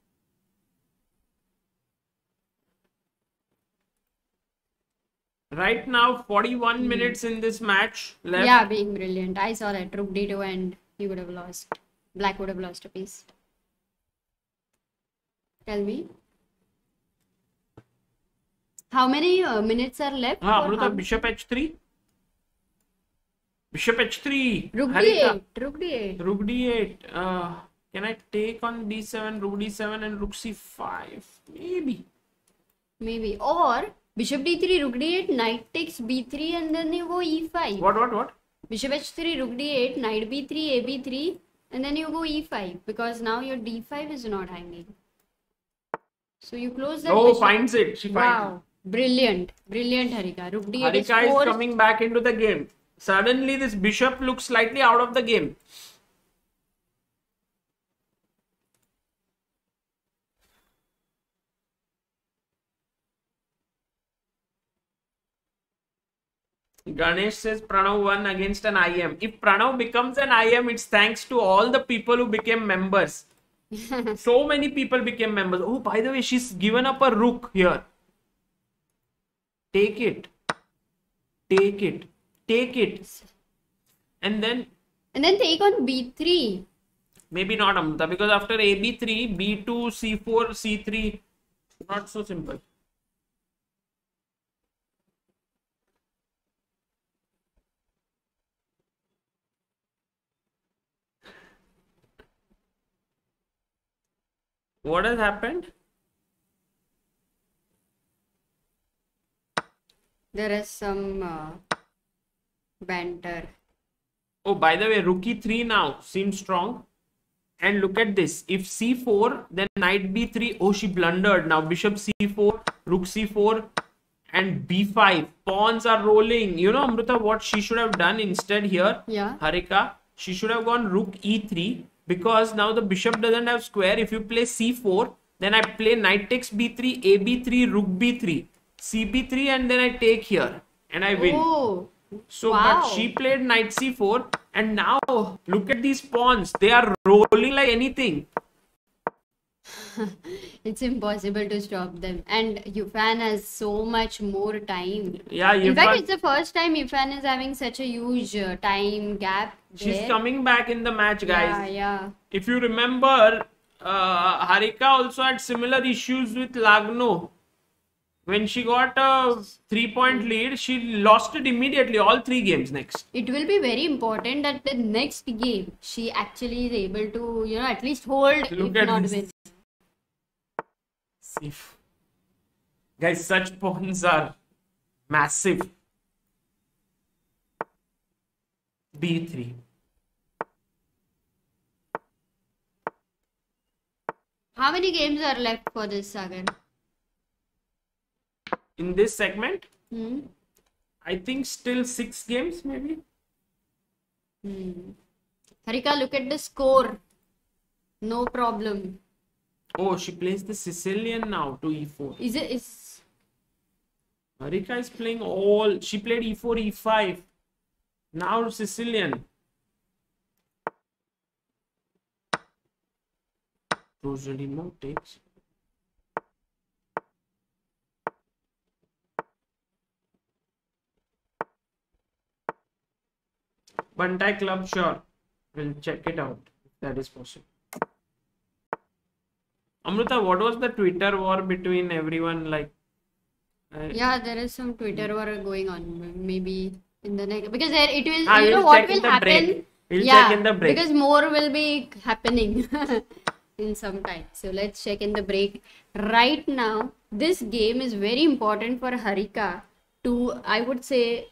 Right now, 41 minutes in this match left. Yeah, being brilliant. I saw that rook d2 and he would have lost. Black would have lost a piece. Tell me. How many uh, minutes are left? Ah, how- bishop h3. Bishop h3. Rook Harika. d8. Rook d8. Rook d8. Uh, can I take on d7, rook d7, and rook c5? Maybe. Maybe. Or bishop d3, rook d8, knight takes b3, and then you go e5. What, what, what? Bishop h3, rook d8, knight b3, ab3, and then you go e5 because now your d5 is not hanging. So you close that. Oh, bishop. finds it. She Wow. Brilliant. Brilliant, Harika. Rook d8 is Harika is forced. coming back into the game. Suddenly, this bishop looks slightly out of the game. Ganesh says Pranav won against an IM. If Pranav becomes an IM, it's thanks to all the people who became members. <laughs> so many people became members. Oh, by the way, she's given up a rook here. Take it. Take it. Take it. And then And then take on b3. maybe not Amruta because after AB3, B2, C4, C3, not so simple. What has happened? There is some uh, banter. Oh, by the way, rook e3 now seems strong. And look at this. If c4, then knight b3. Oh, she blundered. Now bishop c4, rook c4, and b5. Pawns are rolling. You know, Amruta, what she should have done instead here? Yeah. Harika, she should have gone rook e3 because now the bishop doesn't have square. If you play c4, then I play knight takes b3, ab3, rook b3, cb3, and then I take here and I win. Oh, So, Wow. but she played knight c4, and now look at these pawns. They are rolling like anything. <laughs> it's impossible to stop them. And Yifan has so much more time. Yeah, Yifan... In fact, it's the first time Yifan is having such a huge uh, time gap. she's coming back in the match, guys. yeah. yeah. If you remember, uh, Harika also had similar issues with Lagno. When she got a three point lead, she lost it immediately, all three games next. It will be very important that the next game she actually is able to, you know, at least hold, Look if not this. win. See. Guys, such pawns are massive. B3. How many games are left for this Sagar? In this segment, Hmm? I think still six games, maybe. Hmm. Harika, look at the score. No problem. Oh, she plays the Sicilian now to e4. Is it is Harika is playing all. She played E e4, e5. Now Sicilian. Rossolimo takes. Bantai Club, sure. We'll check it out if that is possible. Amruta, what was the Twitter war between everyone? Like, I- yeah, there is some Twitter war going on. Maybe in the next because there it will Ah, you know we'll what will the happen. break. We'll yeah, check in the break. because more will be happening <laughs> in some time. So let's check in the break. Right now, this game is very important for Harika to, I would say,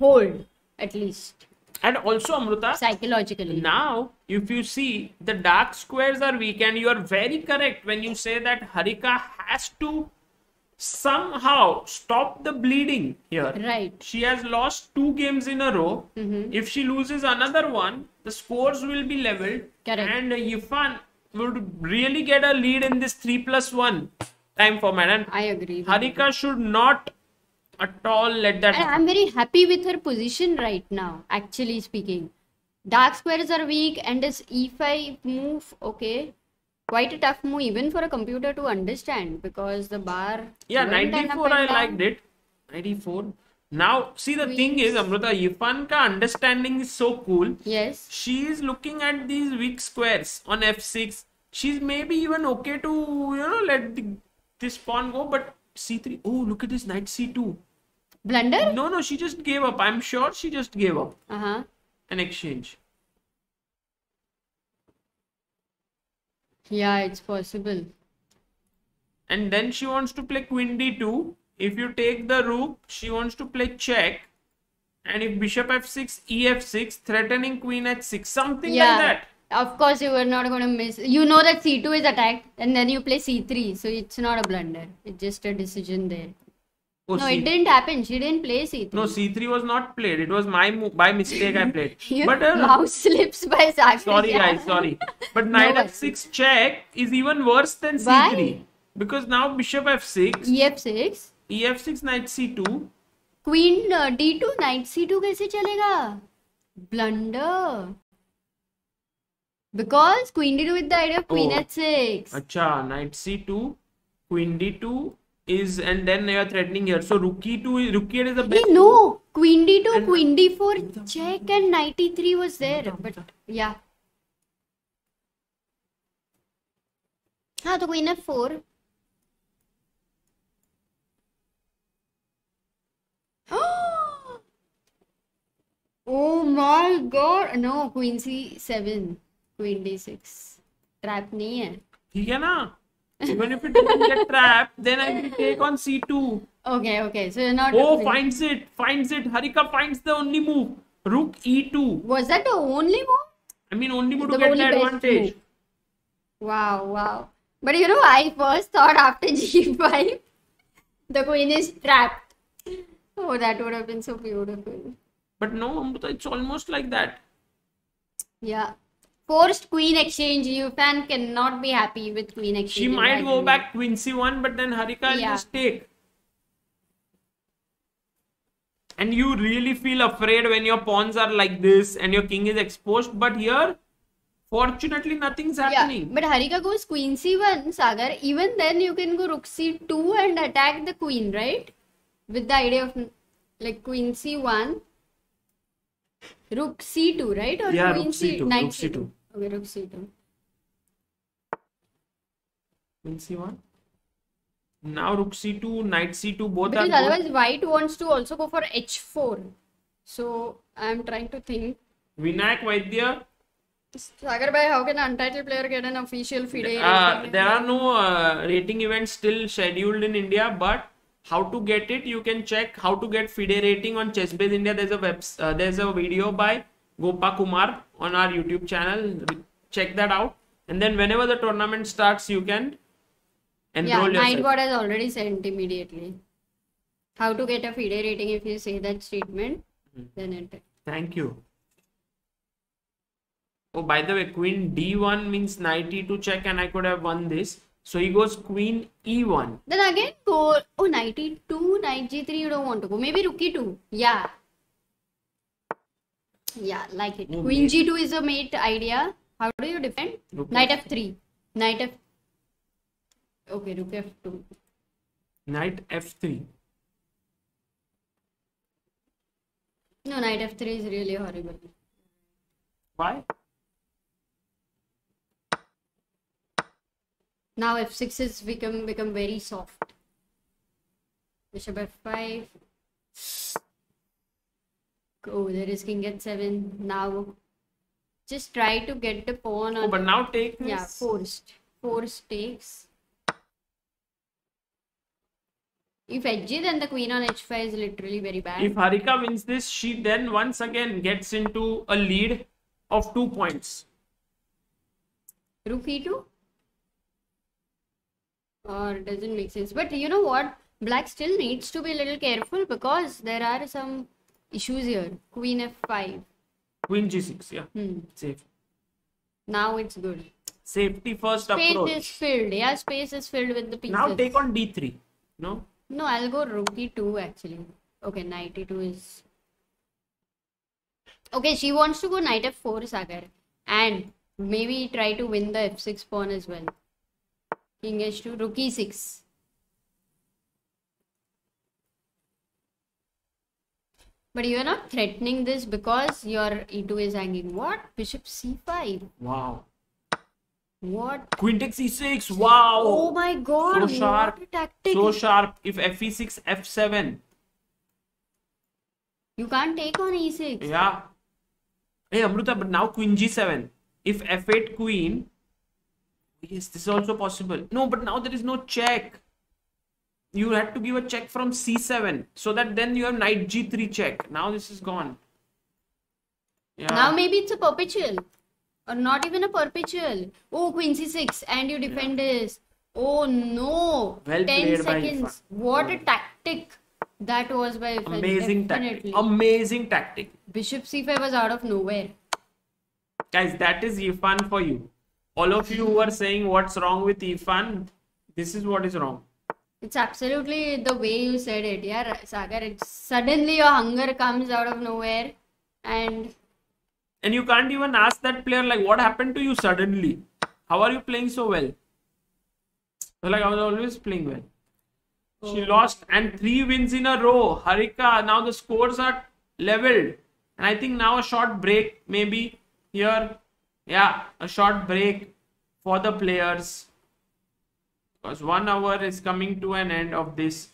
hold at least And also, Amruta, psychologically. now if you see the dark squares are weak, and you are very correct when you say that Harika has to somehow stop the bleeding here. Right. She has lost two games in a row. Mhm. If she loses another one, the scores will be leveled. Correct. And Yifan would really get a lead in this 3 plus 1 time format. And I agree. Harika should not at all let that And I'm very happy with her position right now, actually speaking. Dark squares are weak, and this e5 move, okay, quite a tough move even for a computer to understand because the bar. Yeah, went and up 94 I liked it. 94. Now, see the thing is, Amruta, Yifan ka understanding is so cool. Yes. She is looking at these weak squares on f6. She's maybe even okay to, you know, let the, this pawn go, but c3. Oh, look at this knight c2. Blunder? No, no, she just gave up. I'm sure she just gave up Uh huh. an exchange. Yeah, it's possible. And then she wants to play queen d2. If you take the rook, she wants to play check. And if bishop f6, ef6, threatening queen h6, something yeah. like that. Of course, you were not going to miss. You know that c2 is attacked, and then you play c3, so it's not a blunder. It's just a decision there. Oh, no, C- it didn't happen. She didn't play c3. No, c3 was not played. It was my by mistake I played. But uh, mouse slips by Sagar. sorry yeah. guys, sorry. But knight worries. f6 check is even worse than c3 Why? because now bishop f6, ef6. ef6, knight c2. Queen d two knight c two कैसे चलेगा because queen d two with the idea of queen Oh. Eight six Acha, knight c2, queen d2 is, and then you are threatening here. So rook e2, is- rook e8 is the best. Hey, no, queen d2, And- queen d4, check, and knight e3 was there. But yeah. हाँ तो queen f4. oh my god! No, queen c7, queen d6. Trap नहीं है. ठीक है ना? Even if it doesn't get trapped, then I will take on c2. Okay, okay. So you're not. Oh, finds it, finds it. Harika finds the only move. Rook e2. Was that the only move? I mean, only move to get the advantage. move. Wow, wow. But you know, I first thought after <laughs> g5, the queen is trapped. Oh, that would have been so beautiful. But no, Amruta, it's almost like that. Yeah forced queen exchange. Yifan cannot be happy with queen exchange. She might go back queen c1, but then Harika will yeah. just take. And you really feel afraid when your pawns are like this and your king is exposed. But here, fortunately, nothing's happening. Yeah, but Harika goes queen c1, Sagar. Even then, you can go rook c2 and attack the queen, right? With the idea of like queen c1 rook c2 right or yeah, queen rook c2, c2 knight rook c2. c2 Peroxidum. We'll C1. Now rook C2, knight C2, both because are. otherwise, white wants to also go for H4. So I'm trying to think. Vinayak Vaidya. Sagar bhai, how can an untitled player get an official FIDE? Uh, there are no uh, rating events still scheduled in India, but how to get it you can check how to get FIDE rating on ChessBase India. There's a web, uh, there's a video by Gopa Kumar on our YouTube channel. Check that out. And then whenever the tournament starts, you can Yeah, enroll Night yourself. God has already sent immediately. How to get a FIDE rating if you say that statement, Hmm. then it. Thank you. Oh, by the way, queen d1 means knight e2 check, and I could have won this. So he goes queen e e1. Then again, go. Oh, knight e2, knight g3, you don't want to go. Maybe rook e2. Yeah. Yeah, like it. Oh, Queen mate. g2 is a mate idea. How do you defend? Rook Knight f3. Knight f. Okay, rook f2. Knight f3. No, knight f3 is really horrible. Why? Now f6 is become become very soft. Bishop f5. Oh, there is king h7. Now, just try to get the pawn Oh, but now take this. yeah, forced. Forced takes. If edgy, then the queen on h5 is literally very bad. If Harika wins this, she then once again gets into a lead of two points. Rook e2? Or doesn't make sense. But you know what? Black still needs to be a little careful because there are some issues here. Queen f5. Queen g6, yeah, Hmm. safe. Now it's good. Safety first Space approach. is filled. Yeah, space is filled with the pieces. Now take on d3. No? No, I'll go rook e2 actually. Okay, knight e2 is. Okay, she wants to go knight f4, Sagar. And maybe try to win the f6 pawn as well. King h2, rook e6. But you're not threatening this because your e2 is hanging. What? Bishop c5. Wow. What? Queen takes e6. Wow. Oh my god, So sharp. tactic. So sharp. If fe6, f7. you can't take on E e6. Yeah. Hey, Amruta, but now queen g7. If f8 queen. Yes, this is also possible. No, but now there is no check. You had to give a check from c7 so that then you have knight g3 check. Now this is gone. Yeah. Now maybe it's a perpetual. Or not even a perpetual. Oh, queen c6 and you defend this. Oh no. Well 10 played by seconds. What a tactic that was by. Amazing Definitely. tactic. Amazing tactic. Bishop c5 was out of nowhere. Guys, that is Yifan for you. All of you who are saying what's wrong with Yifan, this is what is wrong. It's absolutely the way you said it. Yeah, Sagar. It's suddenly your hunger comes out of nowhere, and and you can't even ask that player like, "What happened to you suddenly? How are you playing so well?" So like I was always playing well. She Oh. lost and three wins in a row. Harika. Now the scores are leveled, and I think now a short break maybe here. Yeah, a short break for the players because one hour is coming to an end of this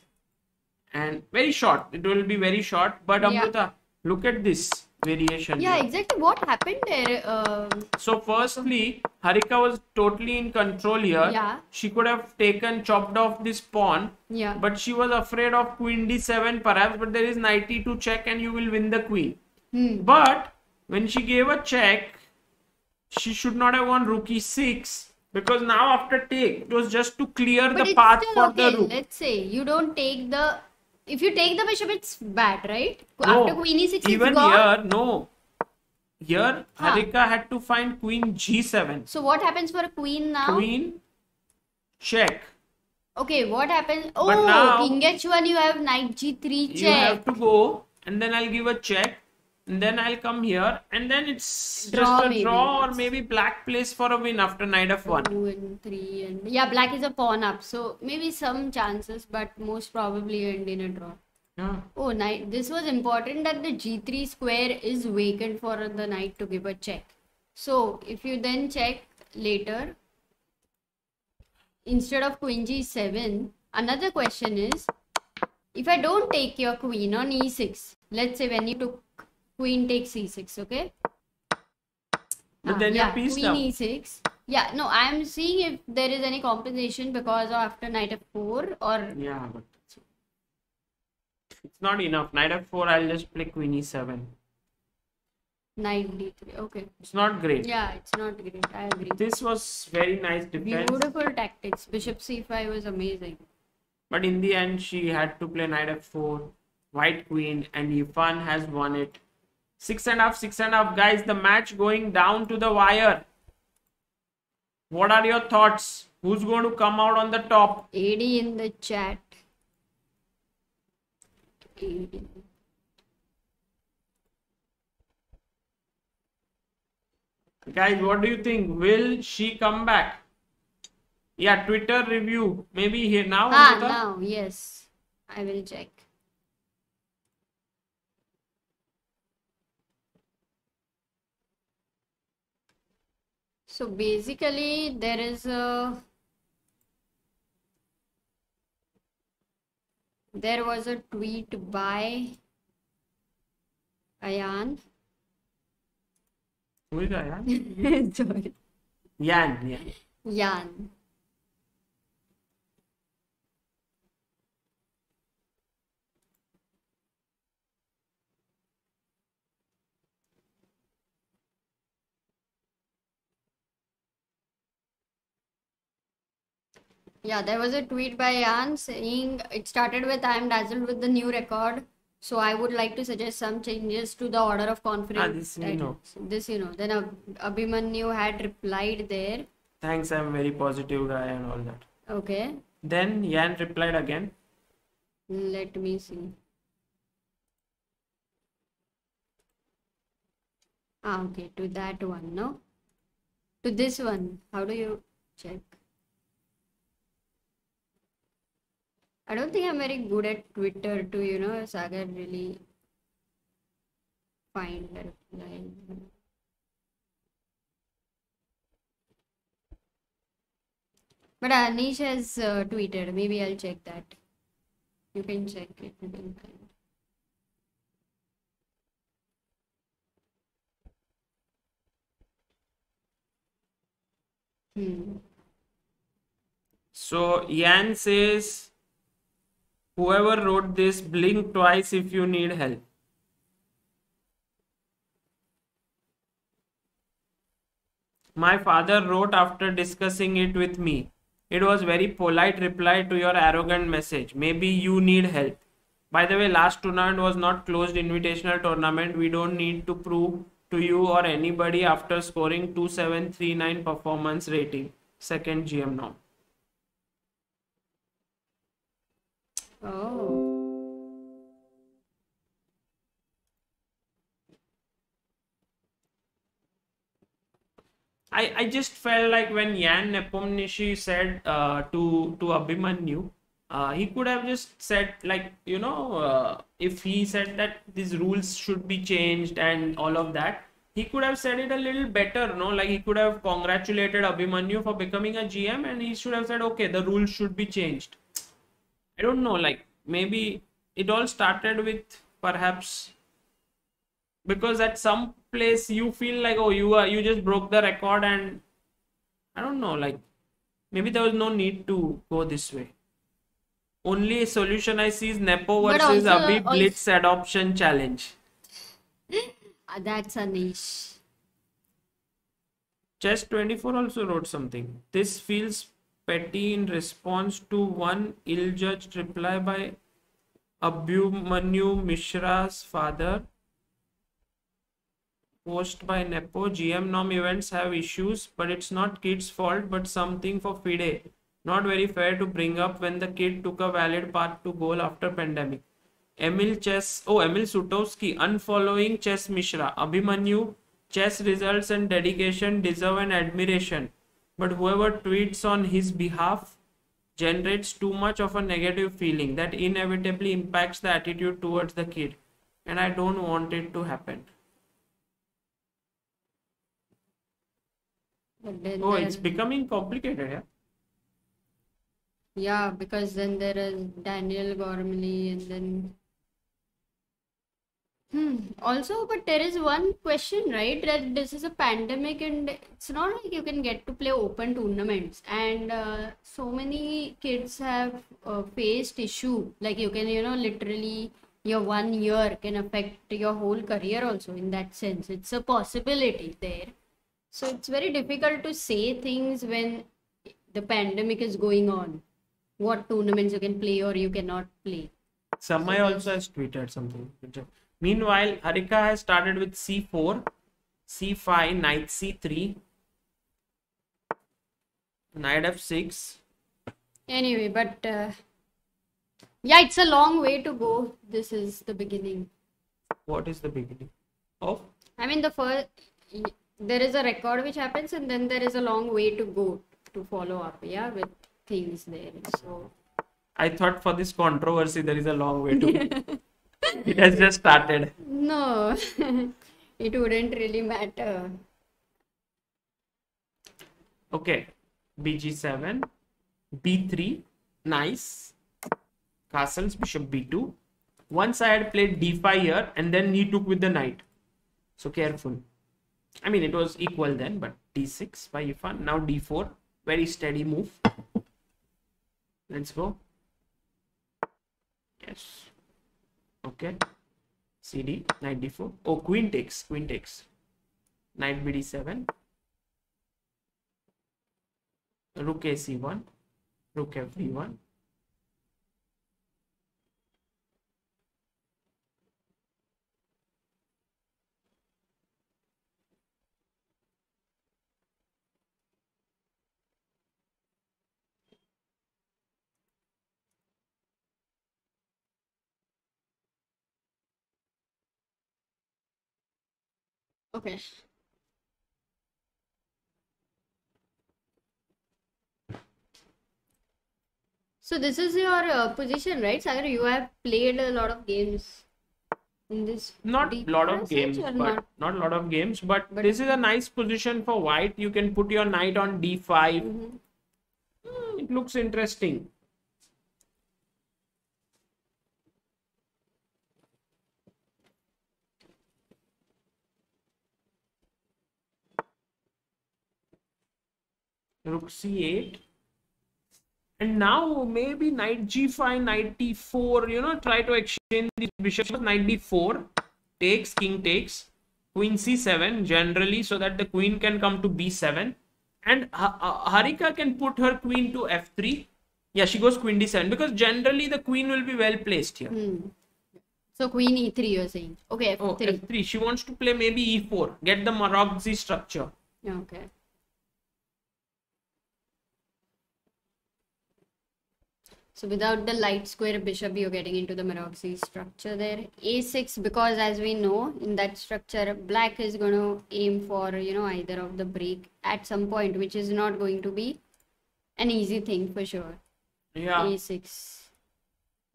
and very short it will be very short but Yeah. look at this variation yeah, here. exactly what happened there. Um, so firstly harika was totally in control here Yeah. she could have taken chopped off this pawn yeah. but she was afraid of queen d7 perhaps but there is knight e2 check and you will win the queen Hmm. but when she gave a check she should not have won rook e6 because now after take it was just to clear But the path for okay. the rook Let's say you don't take the. If you take the bishop, it's bad, right? No, After queen e6, even here, no. Here, Huh. Harika had to find queen g7. So what happens for a queen now? Queen, check. Okay, what happens? Oh, now- king h1, you have knight g3 check. You have to go, and then I'll give a check, and then I'll come here, and then it's Draw just a maybe. draw, or maybe black plays for a win after knight f1. Two and three and yeah, black is a pawn up, so maybe some chances, but most probably end in a draw. Yeah. Oh, knight. This was important that the g3 square is vacant for the knight to give a check. So if you then check later, instead of queen g7, another question is, if I don't take your queen on e6, let's say when you took queen takes e6, okay? But Ah, then yeah, you're queen up. e6. Yeah, no, I'm seeing if there is any compensation because of after knight f4 or Yeah, but it's, not enough. Knight f4, I'll just play queen e7. knight d3. Okay. It's not great. Yeah, it's not great. I agree. This was very nice defense. Beautiful tactics. Bishop c5 was amazing. But in the end, she had to play knight f4, white queen, and Yifan has won it. Six and a half, six and a half, guys. The match going down to the wire. What are your thoughts? Who's going to come out on the top? AD in the chat. AD. Guys, what do you think? Will she come back? Yeah, Twitter review. Maybe here now. Ah, now, yes. I will check. So basically, there is a. There was a tweet by Ayan. Who is that? Yan? <laughs> Sorry. Yan. Yan. Yan. Yeah, there was a tweet by Ian saying it started with I am dazzled with the new record. So I would like to suggest some changes to the order of confidence. this we know. This you know. Then Ab- Abhimanyu had replied there. Thanks, I'm a very positive guy and all that. Okay. Then Ian replied again. Let me see. Ah, okay, to that one, no? To this one, how do you check? I don't think I'm very good at Twitter to, you know, Sagar really find the reply. But Anish has uh, tweeted. Maybe I'll check that. You can check it. Hmm. So Ian says, whoever wrote this, blink twice if you need help. My father wrote after discussing it with me. It was very polite reply to your arrogant message. Maybe you need help. By the way, last tournament was not closed invitational tournament. We don't need to prove to you or anybody after scoring 2739 performance rating. Second GM norm. Oh. I, I just felt like when Ian Nepomniachtchi said uh, to to Abhimanyu, uh, he could have just said like you know uh, if he said that these rules should be changed and all of that, he could have said it a little better. No, like he could have congratulated Abhimanyu for becoming a GM, and he should have said okay the rules should be changed. I don't know, like maybe it all started with perhaps because at some place you feel like oh you are you just broke the record and i don't know like maybe there was no need to go this way. Only solution i see is nepo versus also- abhi also- blitz adoption challenge. Ah, That's a niche. chess 24 also wrote something. This feels petty in response to one ill-judged reply by abhimanyu mishra's father post by Nepo. GM norm events have issues, but it's not kid's fault, but something for FIDE. Not very fair to bring up when the kid took a valid path to goal after pandemic. Emil Chess, oh, Emil Sutovsky, unfollowing Chess Mishra. Abhimanyu, chess results and dedication deserve an admiration. But whoever tweets on his behalf generates too much of a negative feeling that inevitably impacts the attitude towards the kid. And I don't want it to happen. Oh, it's becoming complicated, yeah. Yeah, because then there is Daniel Gormally and then. Hmm. Also, but there is one question, right? That this is a pandemic and it's not like you can get to play open tournaments. And uh, so many kids have uh, faced issue. Like you can, you know, literally your one year can affect your whole career also in that sense. It's a possibility there. So it's very difficult to say things when the pandemic is going on. What tournaments you can play or you cannot play. Samay also has tweeted something. Meanwhile, Harika has started with c4, c5, knight c3, knight f6. Anyway, but uh, yeah, it's a long way to go. This is the beginning. What is the beginning of? I mean, the first there is a record which happens, and then there is a long way to go to follow up. Yeah, with things there. So I thought for this controversy there is a long way to. <laughs> <laughs> it has just started. no, <laughs> it wouldn't really matter. Okay, bg7, b3, nice. Castles, bishop b2. Once I had played d5 here, and then he took with the knight. So careful. I mean, it was equal then, but d6 by Yifan. Now d4, very steady move. Let's go. Yes. Okay. CD, knight d4. Oh, queen takes, queen takes. Knight bd7. Rook ac1. Rook f3one. Okay. So this is your uh, position, right, Sagar? You have played a lot of games in this. not lot of games but not? not a lot of games but, But- this is a nice position for white you can put your knight on d5 Mhm. Hmm, it looks interesting rook c8 and now maybe knight g5 knight d4 you know try to exchange the bishops. Knight d4 takes king takes. Queen c7 generally so that the queen can come to b7 and Ha- Ha- harika can put her queen to f3 yeah she goes queen d7 because generally the queen will be well placed here. Hmm. So queen e3 you're saying. Okay, oh f3. f3 she wants to play maybe e4 get the Maroczy structure. Okay. So without the light square bishop, you're getting into the Maroczy structure there. A6 because as we know in that structure, black is going to aim for you know either of the break at some point, which is not going to be an easy thing for sure. Yeah. A6.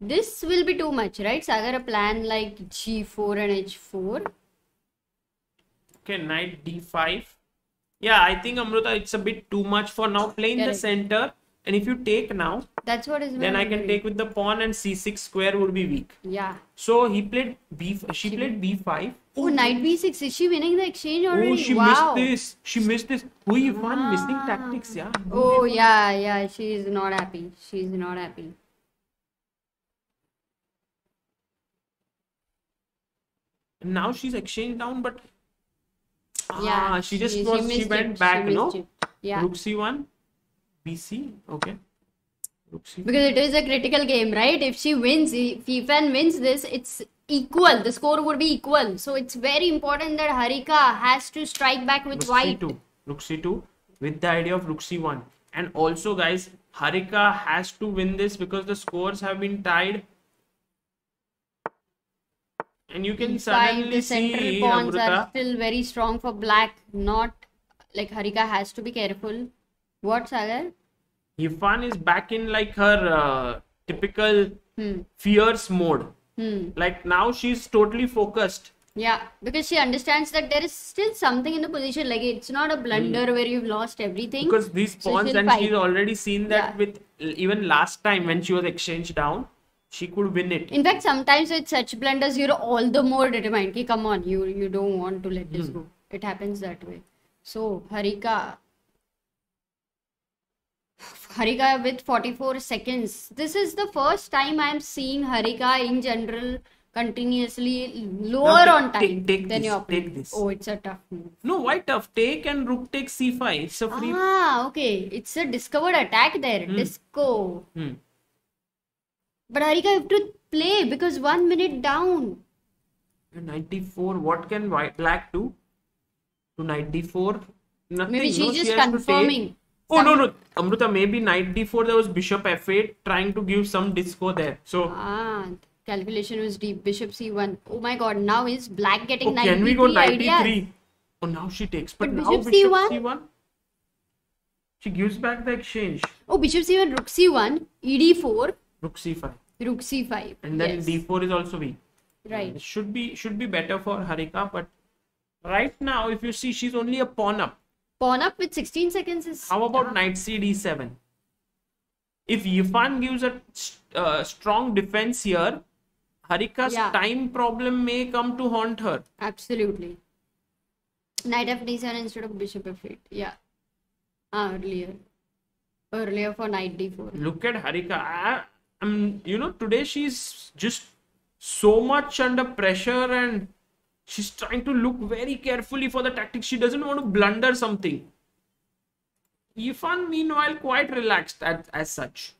This will be too much, right? Sagar, a plan like G4 and H4. Okay, knight d5. Yeah, I think Amruta, it's a bit too much for now. Play in the center, and if you take now, That's what is then I can take with the pawn, and c6 square would be weak. Yeah. So he played b. She played b5. Oh, knight b6. Is she winning the exchange already? Oh, she wow. missed this. She missed this. Oh, you found missing Ah. tactics, yeah. Oh, yeah, yeah. She is not happy. She is not happy. Now she's exchanged down, but Yeah. ah, she just she, was, she, missed went it. back, she no? it. Yeah. Rook c1, bc. Okay. C. Because it is a critical game, right? If she wins, if Yifan wins this, it's equal. The score would be equal. So it's very important that Harika has to strike back with Rook white. c2. Rook c2 with the idea of rook c1. And also, guys, Harika has to win this because the scores have been tied. And you can E5, suddenly the central see pawns are still very strong for black. Not like Harika has to be careful. What, Sagar? Yifan is back in like her uh, typical Hmm. fierce mode. Hmm. Like now she's totally focused. Yeah, because she understands that there is still something in the position. Like it's not a blunder where you've lost everything. Hmm. Because these pawns, she'll and fight. she's already seen that Yeah. with even last time when she was exchanged down, she could win it. In fact, sometimes with such blunders, you're all the more determined. Ki, come on, you you don't want to let Hmm. this go. It happens that way. So Harika, Harika with 44 seconds. This is the first time I'm seeing Harika in general continuously lower Now on time take- take than this, your take this. Oh, it's a tough move. No, why tough? Take and rook take c5. It's a free. Ah, okay. It's a discovered attack there. Hmm. Disco. Hmm. But Harika have to play because one minute down. 94. What can white black do? To 94. Nothing. Maybe no, she's she just take. confirming. Oh no no, Amruta. Maybe knight d4. There was bishop f8 trying to give some disco there. So Ah, calculation was deep. Bishop c1. Oh my god, now is black getting oh, 93 can we go knight ideas. d3? Oh now she takes. But, But now bishop bishop C1? c1. She gives back the exchange. Oh, bishop c1, rook c1, ed4, Rook c5. rook c5. And then yes. d4 is also weak. Right. It should be should be better for Harika, but right now if you see she's only a pawn up. Pawn up with 16 seconds is. How about knight c d7? If Yifan gives a uh, strong defense here, Harika's Yeah. time problem may come to haunt her. Absolutely. Knight f d7 instead of bishop f8. Yeah. Ah, earlier. Earlier for knight d4. Look at Harika. I, am you know, today she's just so much under pressure and she's trying to look very carefully for the tactics. She doesn't want to blunder something. Yifan, meanwhile, quite relaxed as, as such.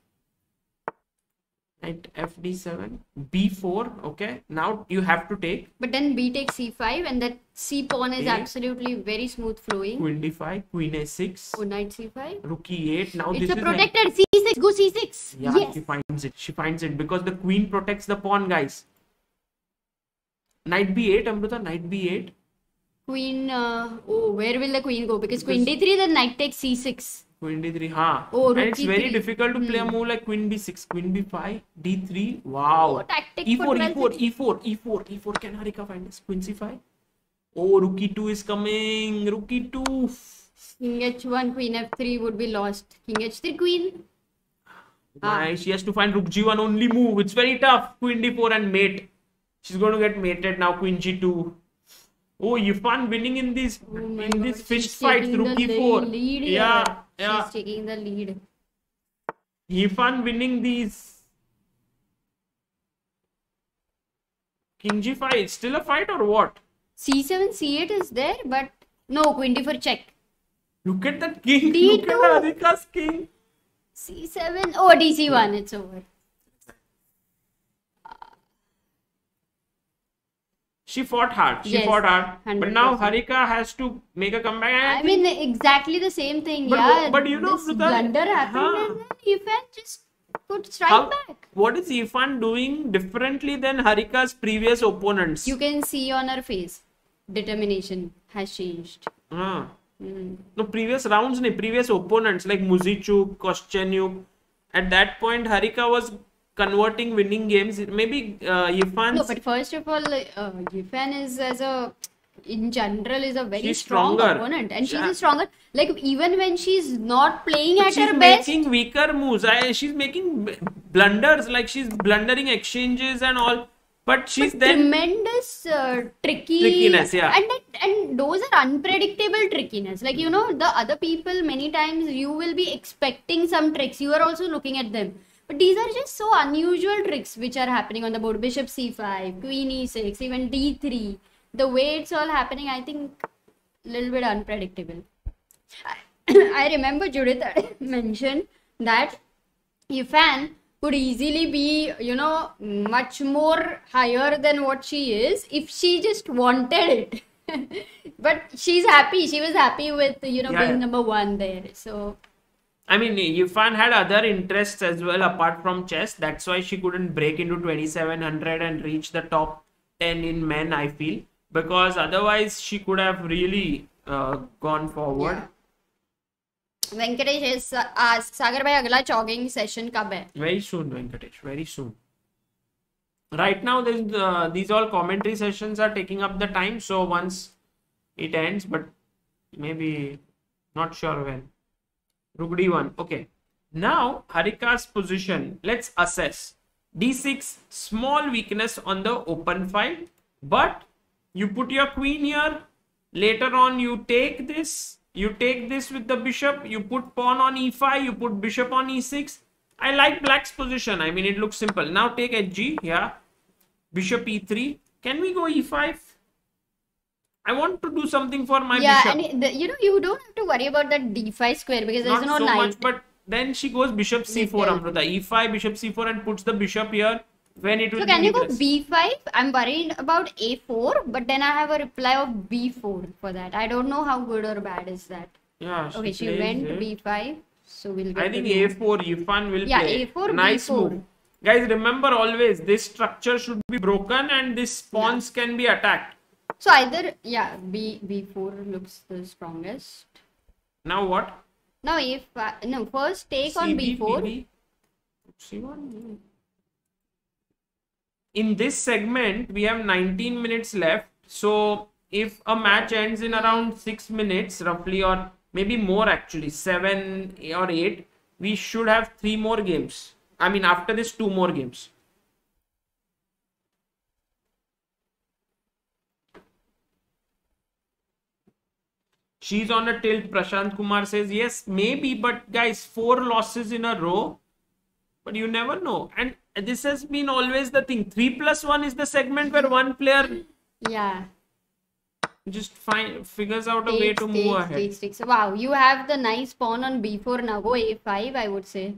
Knight fd7, b4. Okay, now you have to take But then b takes c5 and that c pawn is Okay. absolutely very smooth flowing. queen d5, queen a6, Oh, knight c5. rook e8. Now It's this a is protected c6. Go c6. Yeah, yes. she finds it. She finds it because the queen protects the pawn, guys. Knight b8, Amruta, knight b8. Queen. Uh, oh, where will the queen go? Because queen Because- d3, then knight takes c6. Queen d3, huh? Oh, and it's very e3. difficult to play a Hmm. move like queen b6, queen b5, d3. Wow. Oh, tactic e4, e4, e4, e4, e4. Can Harika find this? Queen c5. Oh, rook e2 is coming. Rook e2. King h1, queen f3 would be lost. King h3, queen. Nice. Ah. She has to find rook g1 only move. It's very tough. Queen d4 and mate. She's going to get mated now. Queen g2. Oh, Yifan winning in these Oh in God, these she's fist fights. Rook e4. lead Yeah, here. yeah. She's taking the lead. Yifan winning these. King g5. It's still a fight or what? c7, c8 is there, but no, queen d4 check. Look at that king. D2. Look at Harika's king. c7, oh, dc1, it's over. She fought hard. She Yes, fought hard. But now Harika has to make a comeback. and I mean, exactly the same thing. But yeah, but you know, this blunder happened, huh. and then Yifan just could strike How- back. What is Yifan doing differently than Harika's previous opponents? You can see on her face, determination has changed. Ah. Mm. No, previous rounds, no, previous opponents like Muzichuk, Kosteniuk. At that point, Harika was converting winning games. Maybe uh, Yifan's No, but first of all, uh, Yifan is as a in general is a very She's strong stronger. opponent, and she's Yeah. a stronger. Like even when she's not playing But at her best, she's making weaker moves. I, she's making blunders, like she's blundering exchanges and all. But she's but then tremendous uh, tricky Trickiness, yeah. and that, and those are unpredictable trickiness. Like you know, the other people many times you will be expecting some tricks. You are also looking at them. But these are just so unusual tricks which are happening on the board. Bishop c5, queen e6, even d3. The way it's all happening, I think, a little bit unpredictable. <coughs> I, remember Judith <laughs> mentioned that Yifan could easily be, you know, much more higher than what she is if she just wanted it. <laughs> but she's happy. She was happy with, you know, Yeah, being number one there. So, I mean, Yifan had other interests as well apart from chess. That's why she couldn't break into 2700 and reach the top 10 in men, I feel. Because otherwise, she could have really uh, gone forward. yeah. Venkatesh is asked, Sagar bhai, agla jogging session kab hai? Very soon, Venkatesh. Very soon. Right now, uh, these all commentary sessions are taking up the time. So once it ends, but maybe not sure when. Rook d1. Okay. Now, Harika's position. Let's assess. d6, small weakness on the open file. But you put your queen here. Later on, you take this. You take this with the bishop. You put pawn on e5. You put bishop on e6. I like black's position. I mean, it looks simple. Now take hg. Yeah. Bishop e3. Can we go e5? I want to do something for my yeah, bishop. and the, you know, you don't have to worry about that d5 square because there's Not no so knight. much, but then she goes bishop c4, Little. Amruta. e5, bishop c4, and puts the bishop here when it will So can you go weakness. b5? I'm worried about a4, but then I have a reply of b4 for that. I don't know how good or bad is that. Yeah, Okay, she went it. b5, so we'll get I think a4, Yifan will Yeah, play. A4, nice B4. move. Guys, remember always this structure should be broken and these pawns can be attacked. So either yeah, b b4 looks the strongest. Now what? Now if uh, no first take on CB, b4. PB, C1. In this segment, we have 19 minutes left. So if a match ends in around 6 minutes, roughly, or maybe more actually, 7 or 8, we should have 3 more games. I mean, after this, 2 more games. She's on a tilt. Prashant Kumar says, yes, maybe, but guys, four losses in a row. But you never know. And this has been always the thing. Three plus one is the segment where one player Yeah. just find figures out a way Takes, to move takes, ahead. takes, takes. Wow, you have the nice pawn on b4 now. Go a5, I would say.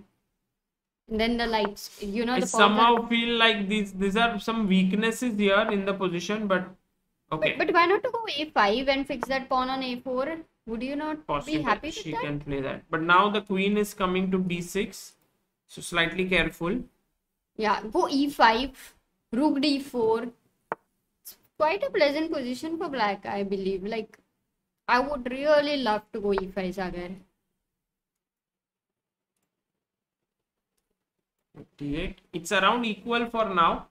And then the lights, you know, I the are- somehow feel like these these are some weaknesses here in the position, but okay. But, but why not to go a5 and fix that pawn on a4? Would you not Possible be happy she that? can play that. But now the queen is coming to b6. So slightly careful. Yeah, go e5, rook d4. It's quite a pleasant position for black, I believe. Like, I would really love to go e5, Sagar. d8. It's around equal for now.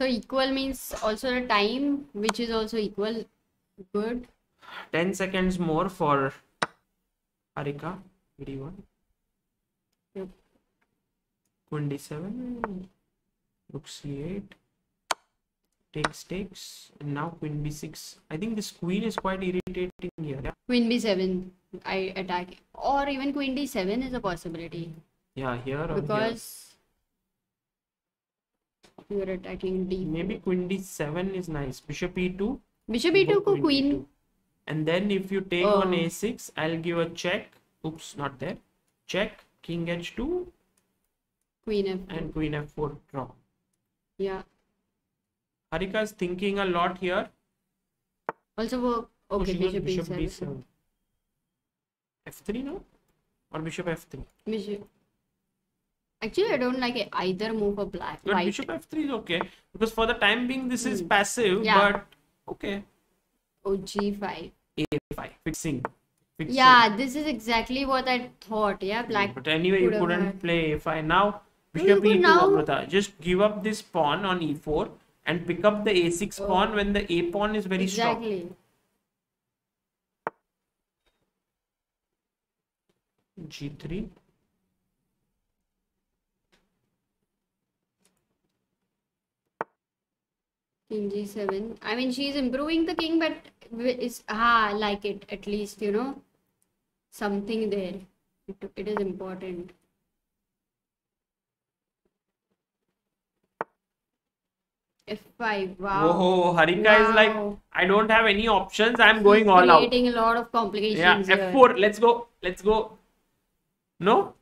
So equal means also the time, which is also equal. Good. 10 seconds more for Harika. d1. Yep. Queen d7. Rook c8. Takes, takes. And now queen b6. I think this queen is quite irritating here. Yeah, Queen b7, I attack. Or even queen d7 is a possibility. yeah here or here. You are attacking d. Maybe queen d7 is nice. Bishop e2. Bishop e2 go ko queen. d2. And then if you take oh. on Oh. a6, I'll give a check. Oops, not there. Check. King h2 Queen f4. and queen f4 draw. Yeah. Harika is thinking a lot here. Also work. Oh, Okay, she bishop, bishop e7. b7. f3 no? Or bishop f3? Bishop. Actually, I don't like it either move of black. But White. bishop f3 is okay because for the time being this is passive, Hmm. Yeah. but okay. Oh, g5. a5 fixing. fixing. Yeah, this is exactly what I thought. Yeah, black. But anyway, you couldn't play a5. Now, bishop could e2, now-. Just give up this pawn on e4 and pick up the a6 pawn when the a pawn is very strong. Oh. Exactly. g3. King g7. I mean, she's improving the king, but it's ah, I like it at least. You know, something there. It, it is important. F5. Wow. Oh, Harika is like, I don't have any options. I'm going all out. Creating a lot of complications. Yeah, here. f4. Let's go. Let's go. No?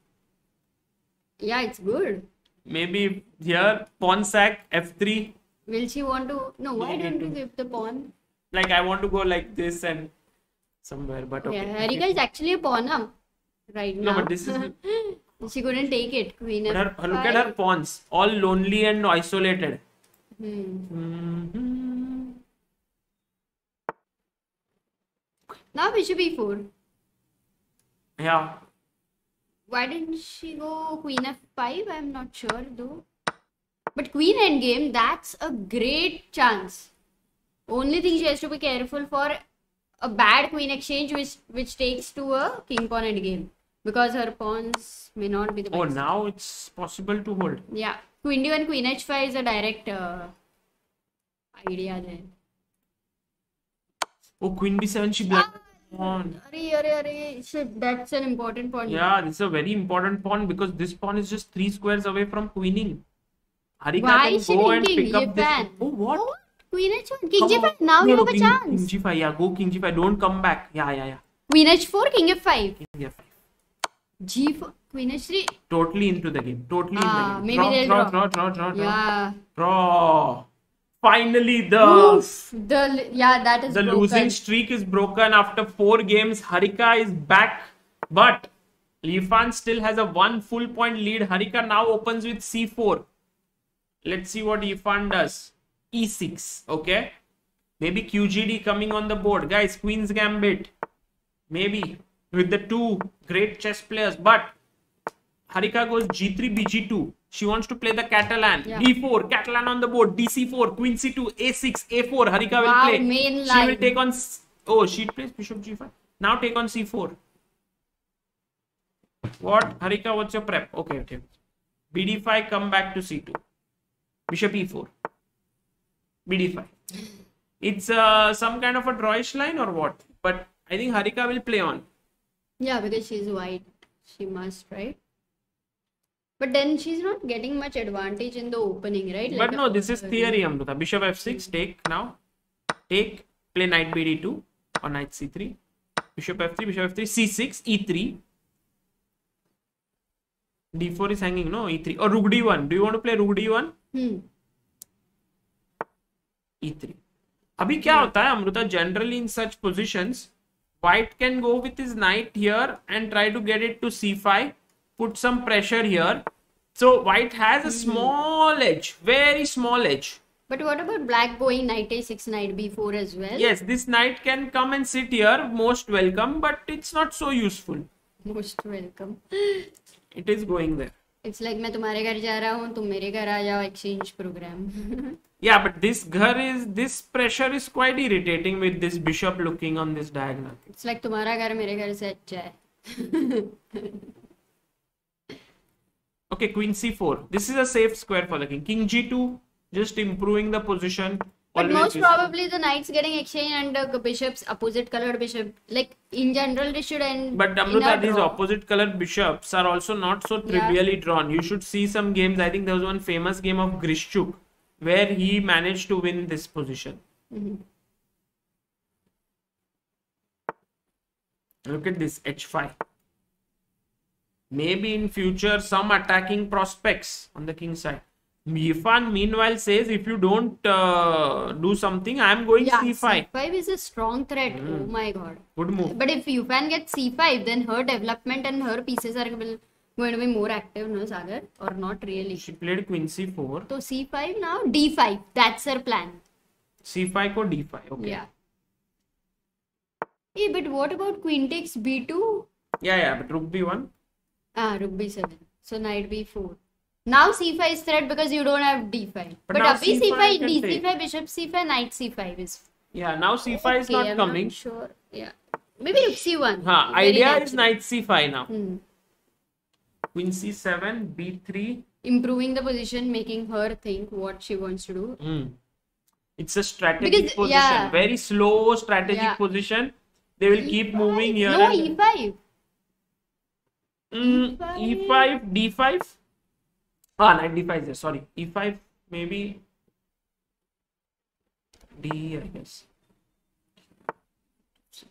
Yeah, it's good. Maybe here, pawn sack, f3. Will she want to? No, why don't you give the pawn? Like, I want to go like this and somewhere, but okay. Yeah, Harika is actually a pawn now. Right No, now. but this is. <laughs> she couldn't take it. Queen But her, her- look at her pawns, all lonely and isolated. Hmm. Mhm. Now bishop e4. Yeah, Why didn't she go queen f5? I'm not sure though. But queen endgame, that's a great chance. Only thing she has to be careful for a bad queen exchange which which takes to a king pawn endgame. Because her pawns may not be the best. Oh, now it's possible to hold. Yeah. Queen d1, queen h5 is a direct uh, idea there. Oh, queen b7, she blocked the pawn. Arey, arey. Shit, that's an important point. Yeah, this is a very important pawn because this pawn is just three squares away from queening. Harika Why can go and pick up this. Oh, what? Oh, queen h1, king Come g5. on. Now No, you no, have a chance. King g5, yeah, go king g5. Don't come back. Yeah, yeah, yeah. Queen h4, king f5. King f5. g4, queen h3. Totally into the game. Totally Ah, in the game. maybe draw, draw. draw, draw, draw, draw, Yeah. Draw. Finally, the Oof. The yeah, that is the broken. losing streak is broken after four games. Harika is back, but Yifan still has a one full point lead. Harika now opens with c4. Let's see what Yifan does. e6. Okay. Maybe QGD coming on the board. Guys, Queen's Gambit. Maybe with the two great chess players. But Harika goes g3, bg2. She wants to play the Catalan. Yeah. d4, Catalan on the board. dc4, queen c2, a6, a4. Harika will Wow, play. main She will take on. Oh, she plays bishop g5. Now take on c4. What? Harika, what's your prep? Okay, okay. bd5, come back to c2. Bishop e4. bd5. It's uh, some kind of a drawish line or what? But I think Harika will play on. Yeah, because she's white. She must, right? But then she's not getting much advantage in the opening, right? But no, this is theory, Amruta. Bishop f6, take now. Take, play knight bd2 or knight c3. Bishop f3, bishop f3, c6, e3 d4 is hanging, no? e3. Or rook d1. Do you want to play rook d1? Hmm. e3. अभी क्या होता है Amrita generally in such positions white can go with his knight here and try to get it to c5 put some pressure here so white has a small edge very small edge But what about black going knight a6, knight b4 as well? yes this knight can come and sit here most welcome but it's not so useful Most welcome. it is going there It's like मैं तुम्हारे घर जा रहा हूँ तुम मेरे घर आ जाओ exchange program. yeah but this ghar is this pressure is quite irritating with this bishop looking on this diagonal It's like तुम्हारा घर मेरे घर से अच्छा है. Okay, queen c4. This is a safe square for the king. King g2, just improving the position. But Always most is- probably the knights getting exchanged and the bishops opposite colored bishop. Like in general, they should end. But in Amruta, a these opposite colored bishops are also not so Yeah. trivially drawn. You should see some games. I think there was one famous game of Grishchuk where he managed to win this position. Mhm. Look at this h5. Maybe in future some attacking prospects on the king side. Yifan meanwhile says if you don't uh, do something, I am going Yeah, c5. C5 is a strong threat. Hmm. Oh my god. Good move. But if Yifan gets C5, then her development and her pieces are going to be more active, no, Sagar? Or not really? She played queen c4. So c5 now, d5. That's her plan. c5 ko d5. Okay. Yeah. Hey, but what about queen takes b2? Yeah, yeah. But rook b1. Ah, rook b7. So knight b4. Now c5 is threat because you don't have d5. But But, now abhi C5 c5, can d take. c5, bishop c5, knight c5 is. Yeah. Now c5 is Okay, not I'm coming. sure. Yeah. Maybe rook c1. Huh, Very idea natural. is knight c5 now. Hmm. Queen c7, b3. Improving the position, making her think what she wants to do. Hmm. It's a strategic Because- position. yeah. Very slow strategic Yeah. position. They will keep moving here. No, and, e5. Mm, E5. e5, d5. Ah, knight d5 is there. Sorry. e5, maybe. D, I guess.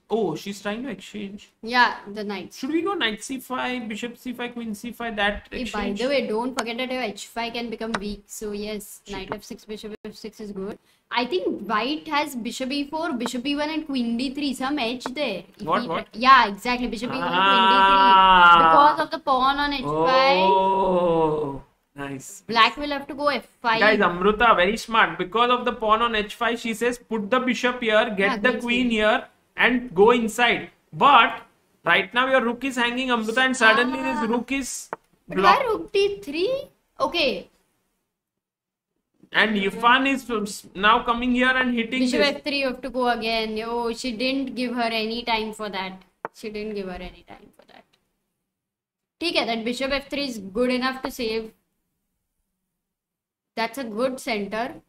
Oh, she's trying to exchange. Yeah, the knight Should we go knight c5, bishop c5, queen c5? That Hey, by the way, don't forget that your h5 can become weak. So yes, knight f6, bishop f6 is good. I think white has bishop e4, bishop e1, and queen d3. Some edge there. What, what? Yeah, exactly. Bishop e1 Ah. and queen d3. Because of the pawn on h5, Oh, nice. black will have to go f5. Guys, Amruta, very smart. Because of the pawn on h5, she says put the bishop here, get Yeah, the good queen see. here, and go inside. But right now your rook is hanging, Amruta, and suddenly Ah. this rook is but why blocked. rook d3? Okay, And Yifan is now coming here and hitting bishop this. f3 you have to go again. Oh, she didn't give her any time for that. She didn't give her any time for that. ठीक है, that bishop f3 is good enough to save. that's a good center.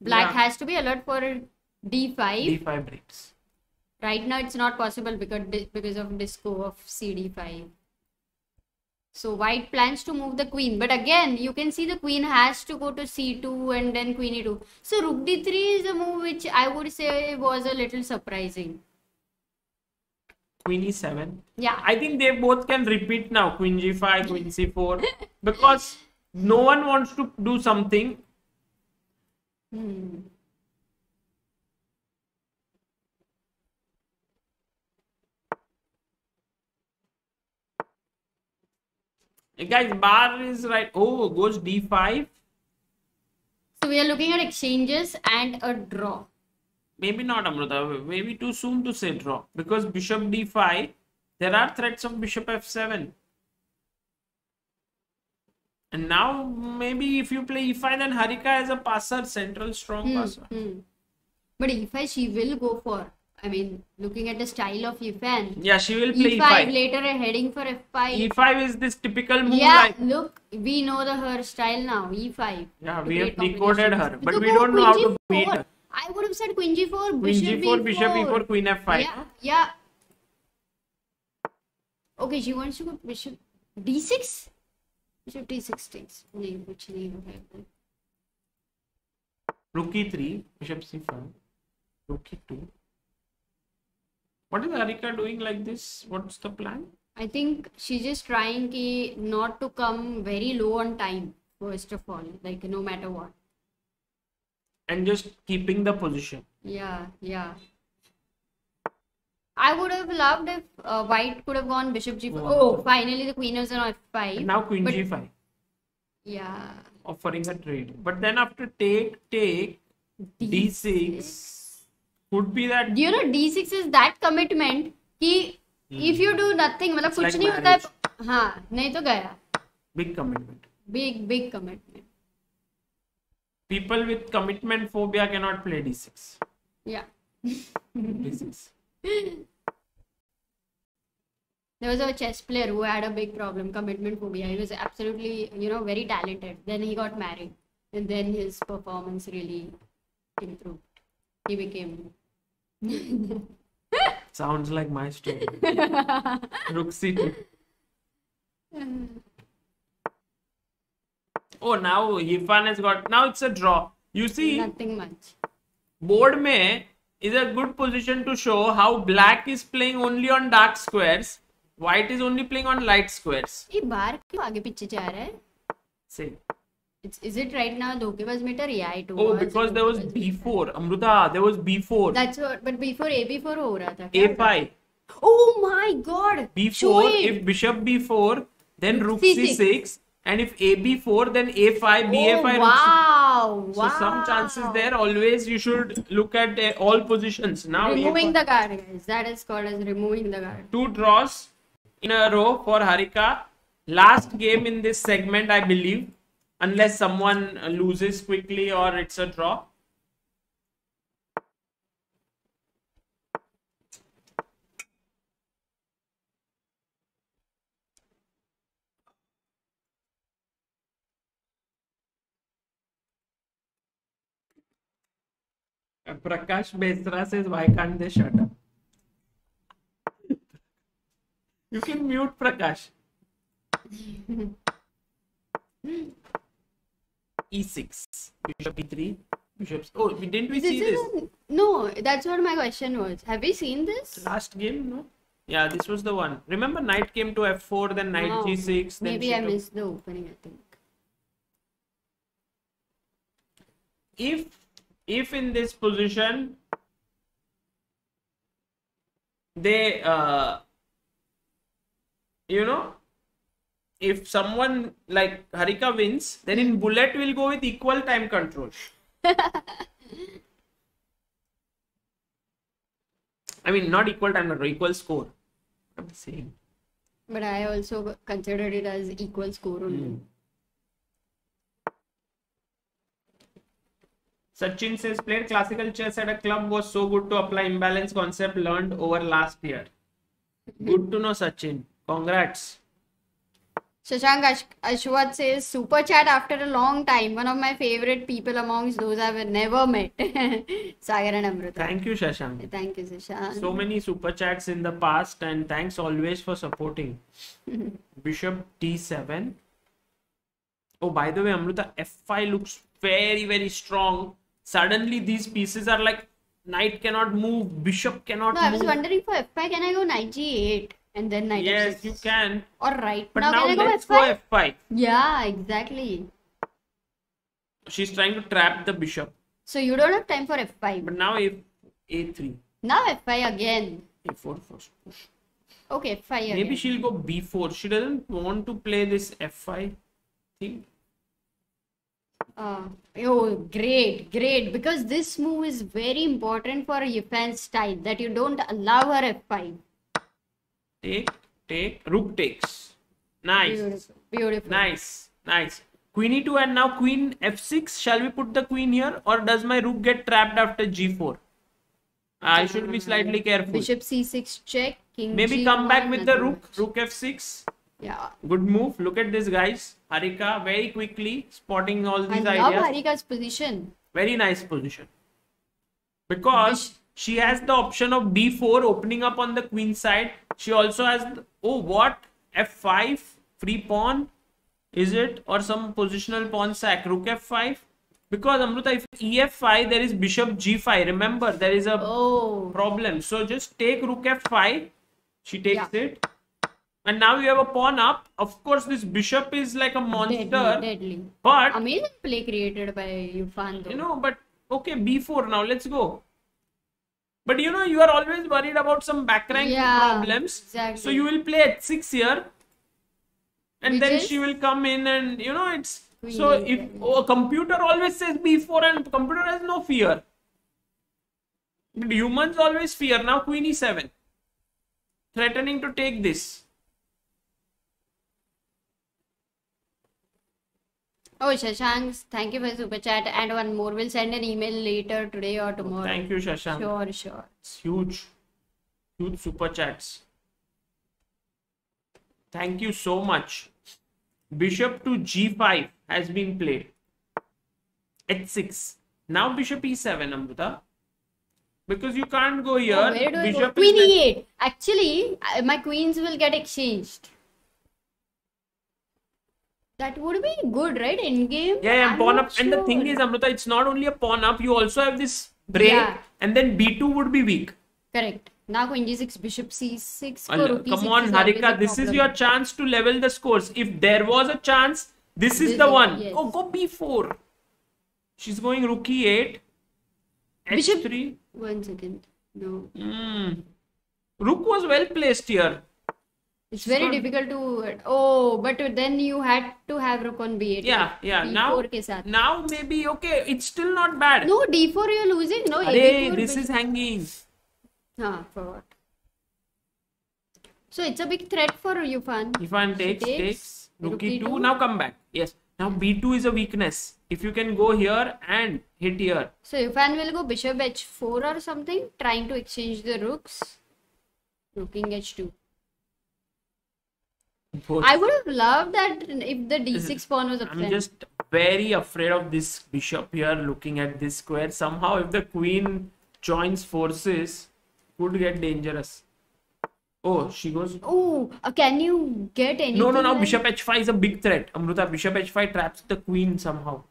Black Yeah. has to be alert for d5. d5 breaks. Right now it's not possible because because of disco of cd5. So white plans to move the queen, but again you can see the queen has to go to c2 and then queen e2. So rook d3 is a move which I would say was a little surprising. Queen e7. Yeah, I think they both can repeat now. Queen g5, queen c4. <laughs> Because no one wants to do something. Hmm. Hey, Guys, bar is right. Oh, goes d5. So we are looking at exchanges and a draw. Maybe not Amruta. Maybe too soon to say draw. Because bishop d5, there are threats of bishop f7. And now maybe if you play e5, then Harika has a passer, central strong Hmm, passer. hmm. But e5 she will go for. I mean, looking at the style of Yifan. Yeah, she will play E5 e5. later heading for f5. E5 is this typical move Yeah, like look, we know the her style now. E5. Yeah, we have decoded her, but we don't know how queen to beat her. I would have said queen g4, Queen bishop g4, b4. bishop e4, queen f5. Yeah, yeah. Okay, she wants to go bishop d6. Bishop d6 takes. नहीं, कुछ नहीं होगा. Rook e3, bishop c5, rook e2. What is Harika doing like this? What's the plan? I think she's just trying ki not to come very low on time. First of all, like no matter what. And just keeping the position. Yeah, yeah. I would have loved if uh, white could have gone bishop g4. Oh. Oh, finally the queen is on f5. And now queen But- g5, Yeah. offering a trade. But then after take, take, d6 could be that. Do you know d6 is that commitment कि if you do nothing मतलब It's कुछ like नहीं होता है हाँ नहीं तो गया Big commitment. big big commitment People with commitment phobia cannot play d6. yeah d6. <laughs> there was a chess player who had a big problem commitment phobia he was absolutely you know very talented then he got married and then his performance really improved he became Sounds like my story. Rook c2. Oh, now Yifan has got. Now it's a draw. You see, nothing much board में is a good position to show how black is playing only on dark squares, white is only playing on light squares. ये बार क्यों आगे पीछे जा रहा है See. It's, is it right now धोखेबाज meter? Yeah, it Oh, was. because there was धोखेबाज b4. Amruta, there was b4. That's what, but before AB4 हो रहा था क्या? a5. Oh my god! Show b4. it. If bishop b4, then rook C6. c6, and if ab4, then a5, ba5. oh, wow. So some chances there. Always you should look at uh, all positions. Now Removing the card, guys. That is called as removing the card. two draws in a row for Harika. Last game in this segment, I believe, unless someone loses quickly or it's a draw. Prakash Besra says, why can't they shut up? You can mute Prakash. E6, bishop e3, bishop. Oh, we didn't we see This this a- no, that's what my question was. Have we seen this? last game? No. Yeah, this was the one. Remember, knight came to f4, then knight No. g6. Then Maybe I took- missed the opening, I think. If if in this position they uh you know if someone like Harika wins, then in bullet we'll go with equal time control. <laughs> I mean, not equal time control, equal score. What am saying? But I also considered it as equal score only. Hmm. Sachin says played classical chess at a club was so good to apply imbalance concept learned over last year. Good to know, Sachin. Congrats. Shashank Ash- Ashwat says super chat after a long time. One of my favorite people amongst those I've never met. <laughs> Sagar and Amruta. Thank you, Shashank. Thank you, Shashank. So many super chats in the past, and thanks always for supporting. <laughs> Bishop d7. Oh, by the way, Amruta, f5 looks very, very strong. Suddenly, these pieces are like knight cannot move, bishop cannot no, I was wondering for f5, can I go knight g8 and then knight yes, f6? you can. Or right But now, now, can I go let's f5? go f5. Yeah, exactly. She's trying to trap the bishop. So you don't have time for f5. But now if a3, Now f5 again. a4 first push. Okay, f5 again. Maybe she'll go b4. She doesn't want to play this f5 thing. Uh, oh, great, great. Because this move is very important for Yifan's style that you don't allow her f5. Take, take, rook takes. Nice. Beautiful, beautiful. Nice, nice. Queen e2 and now queen f6. Shall we put the queen here or does my rook get trapped after g4? I should be slightly careful. Bishop c6 check. King Maybe G1, come back with the rook. Rook f6. Yeah. Good move. Look at this, guys. Harika very quickly spotting all these I these love ideas. Harika's position. Very nice position. Because she has the option of b4 opening up on the queen side. She also has, oh, what? f5, free pawn? Is it? Or some positional pawn sack? Rook f5? Because Amruta, if ef5, there is bishop g5. Remember, there is a Oh. problem. So just take rook f5. She takes Yeah. it. And now you have a pawn up. Of course, this bishop is like a monster. Deadly, deadly. But Amazing play created by though. you know but okay b4 now let's go but you know you are always worried about some back rank Yeah, problems exactly. so you will play at 6 here and Which then is? she will come in and you know it's Queen so E8, if oh, a computer always says b4 and computer has no fear but humans always fear now queen e7 threatening to take this Oh, Shashank, thank you for super chat. And one more. We'll send an email later today or tomorrow. thank you shashank Sure, sure. It's huge, huge super chats. Thank you so much. Bishop to g5 has been played. h6. Now bishop e7, Amruta. Because you can't go here. Oh, where do I go? Queen e8. Actually, uh, my queens will get exchanged. That would be good, right? In game. yeah, yeah, I'm pawn up. And the thing is, Amruta, it's not only a pawn up. You also have this break, Yeah. and then b2 would be weak. Correct. Now queen g6, bishop c6. for Al- Come on, Harika. This is your chance to level the scores. If there was a chance, this is the one. yes. Oh, go b4. She's going rook e8. Bishop- h3. One second. No. Hmm. Rook was well placed here. It's very difficult to. Oh, but then you had to have rook on b8. Yeah, yeah. Now, now maybe okay. It's still not bad. No, d4 you're losing. No, Array, this is hanging. Ah, for what? So it's a big threat for Yifan. Yifan takes, takes, takes. Rook e2. Now come back. Yes. Now b2 is a weakness. If you can go here and hit here. So Yifan will go bishop h4 or something, trying to exchange the rooks. Looking h2. Both. I would have loved that if the d6 pawn was I'm absent. just very afraid of this bishop here looking at this square. Somehow, if the queen joins forces, could get dangerous. Oh, she goes. Oh, uh, can you get anything? No, no, no. like- Bishop h5 is a big threat. Amruta, bishop h5 traps the queen somehow.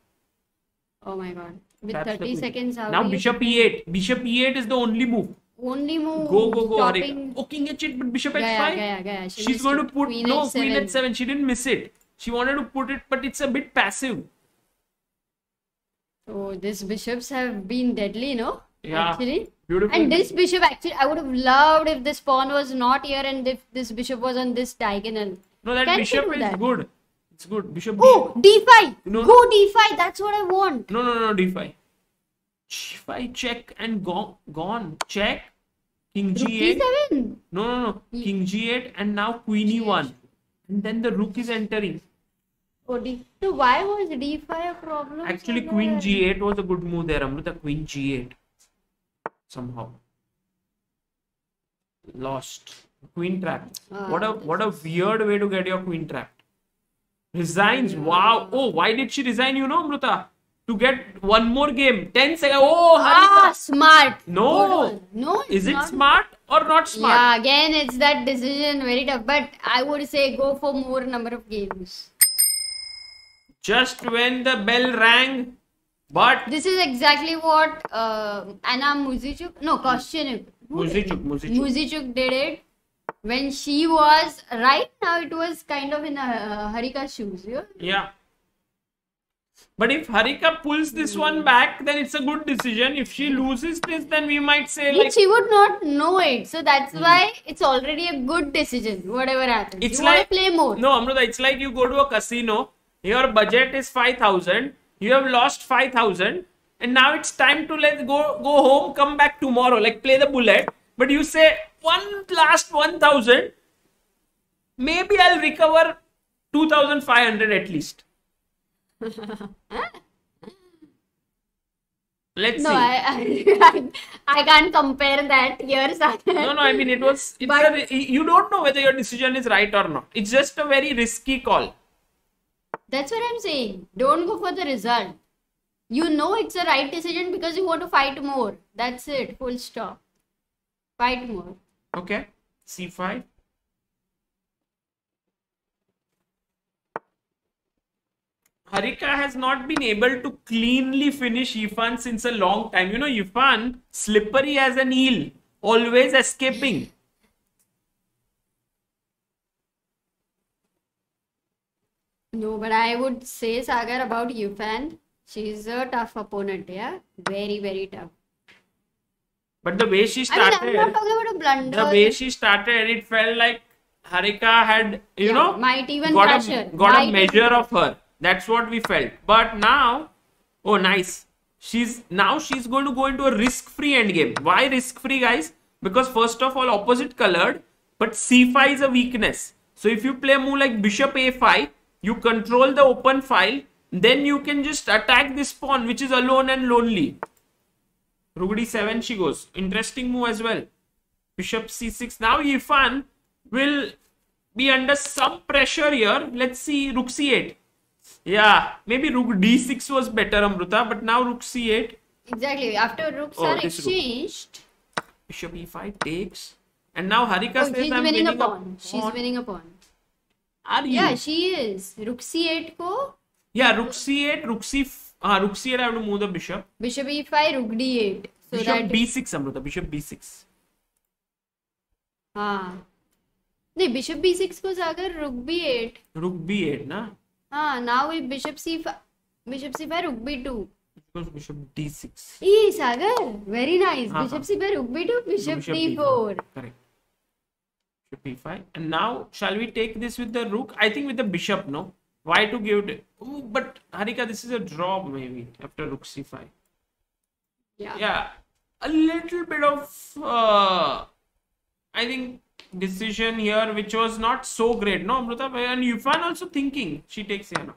Oh my god. With Traps 30 seconds, Now bishop e8. Bishop e8 is the only move. Only move. Go, go, go, Harika. Oh, king h8, but bishop Gaya, h5. gaya, gaya. She She's going it. to put Queen no h7. queen h7. She didn't miss it. She wanted to put it, but it's a bit passive. Oh, these bishops have been deadly, no? Yeah. Actually. Beautiful. And this bishop, actually, I would have loved if this pawn was not here and if this bishop was on this diagonal. no, that Can bishop is that? good. It's good. Bishop. Oh, d5. No. Go d5. That's what I want. No, no, no, d5. G5 check and gone. Gone. Check. King g8. No, no, no. King g8 and now queen e1. And then the rook is entering. Oh, d. So why was d5 a problem? Actually, queen g8 was a good move there, Amruta. Queen g8. Somehow. Lost. Queen trapped. Ah, what a what a weird way to get your queen trapped. Resigns. Wow. Oh, why did she resign? You know, Amruta? To get one more game. 10 seconds. Oh, Ah, smart. No. No, Is it smart or not smart? Yeah, again, it's that decision very tough. But I would say go for more number of games. Just when the bell rang, but This is exactly what uh, Anna Muzichuk, no, Kosteniuk, Muzichuk, Muzichuk. Muzichuk did it when she was right now. It was kind of in uh, Harika's shoes. Yeah? Yeah. But if Harika pulls this one hmm. back, then it's a good decision. If she loses this, then we might say like she would not know it, so that's hmm. why it's already a good decision. Whatever happens, It's you want like- to play more. no, Amruta. It's like you go to a casino. Your budget is five thousand. You have lost five thousand, and now it's time to let go go home. Come back tomorrow. Like play the bullet. But you say one last one thousand. Maybe I'll recover two thousand five hundred at least. Let's No, see. I, I, I can't compare that here, Sagar. No, no, I mean it was. It's But- a, you don't know whether your decision is right or not. It's just a very risky call. That's what I'm saying. Don't go for the result. You know it's a right decision because you want to fight more. That's it. Full stop. Fight more. Okay, c5. Harika has not been able to cleanly finish Yifan since a long time. You know, Yifan slippery as an eel, always escaping. No, but I would say Sagar about Yifan. She's a tough opponent, yeah? Very, very tough. But the way she I started, mean, I'm not talking about a blunder. the way she started, it felt like Harika had, you Yeah, know, might even got a, got a measure even- of her. That's what we felt. But now, oh nice. She's now she's going to go into a risk-free endgame. Why risk-free, guys? Because first of all, opposite colored, but c5 is a weakness. So if you play a move like bishop a5, you control the open file, then you can just attack this pawn, which is alone and lonely. Rook d7 she goes. Interesting move as well. Bishop c6. Now Yifan will be under some pressure here. Let's see Rook c8. Yeah, maybe Rook d6 was better, Amruta, but now Rook c8. Exactly. After rooks Oh, are this rook. exchanged, Bishop e5 takes. And now Harika oh, says she's I'm winning winning a winning pawn. She's winning a pawn. Are you? Yeah, she is. Rook c8 ko, Yeah, Rook c8, Rook c. Uh, Rook c8, I have to move the bishop. bishop e5, rook d8. So bishop that b6, Amruta. Bishop b6. हाँ नहीं bishop b6 को जाकर rook b8 Rook b8, na? हाँ now with bishop c5 bishop c5 rook b2 Because bishop d6. A Sagar very nice हाँ, bishop हाँ. c5 rook b2 bishop Bishop d4 Correct. Bishop e5. And now, shall we take this with the rook? I think with the bishop, no? Why to give it? Ooh, but Harika, this is a draw maybe after rook c5. Yeah. Yeah, a little bit of, uh, I think, decision here which was not so great, no, Amruta? And Yifan also thinking she takes here now.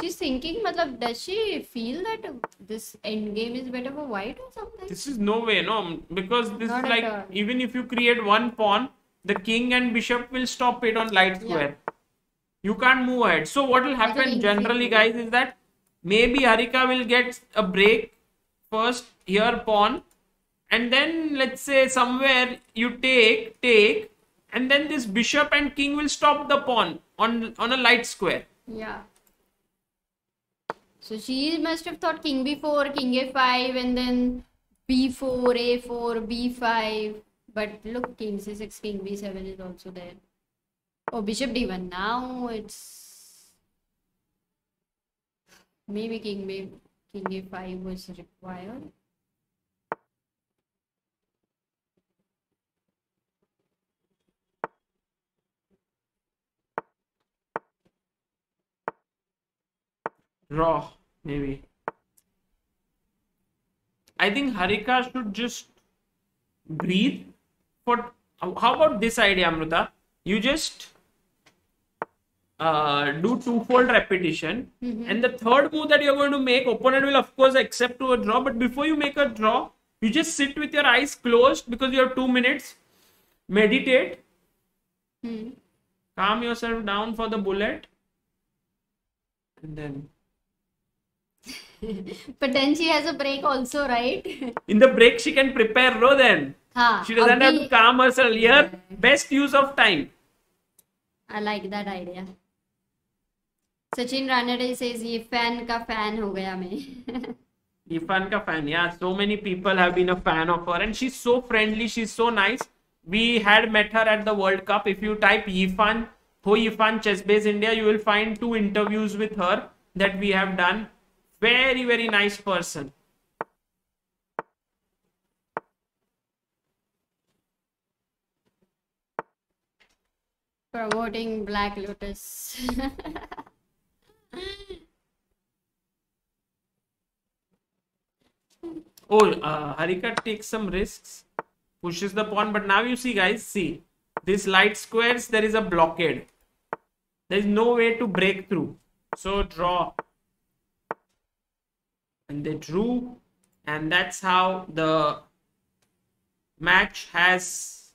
She's thinking, matlab, does she feel that this end game is better for white or something? This is no way, no, because this Not is like even if you create one pawn, the king and bishop will stop it on light Yeah. square. You can't move ahead. So what will happen generally, guys, is that maybe Harika will get a break first here pawn, and then let's say somewhere you take take, and then this bishop and king will stop the pawn on on a light square. Yeah. So she must have thought king b4, king a5, and then b4, a4, b5. But look, king c6, king b7 is also there. Oh, bishop d1. Now it's maybe king b, king a5 was required. Raw, maybe. I think Harika should just breathe. For how about this idea, Amruta? You just uh, do twofold repetition, and the third move that you're going to make, opponent will of course accept to a draw. But before you make a draw, you just sit with your eyes closed because you have two minutes. Meditate, Hmm. calm yourself down for the bullet, and then but then she has a break also, right? In the break, she can prepare row then. Haan, she doesn't have to calm herself here. Yeah. Best use of time. I like that idea. Sachin Ranade says, fan ka fan ho gaya. Yifan <laughs> ka fan. Yeah, so many people have been a fan of her and she's so friendly. She's so nice. We had met her at the World Cup. If you type Yifan, Hou Yifan Chessbase India, you will find two interviews with her that we have done very, very nice person. Promoting Black Lotus. <laughs> Oh, uh, Harika takes some risks, pushes the pawn, but now you see, guys, see this light squares, there is a blockade. There is no way to break through. So draw. And they drew, and that's how the match has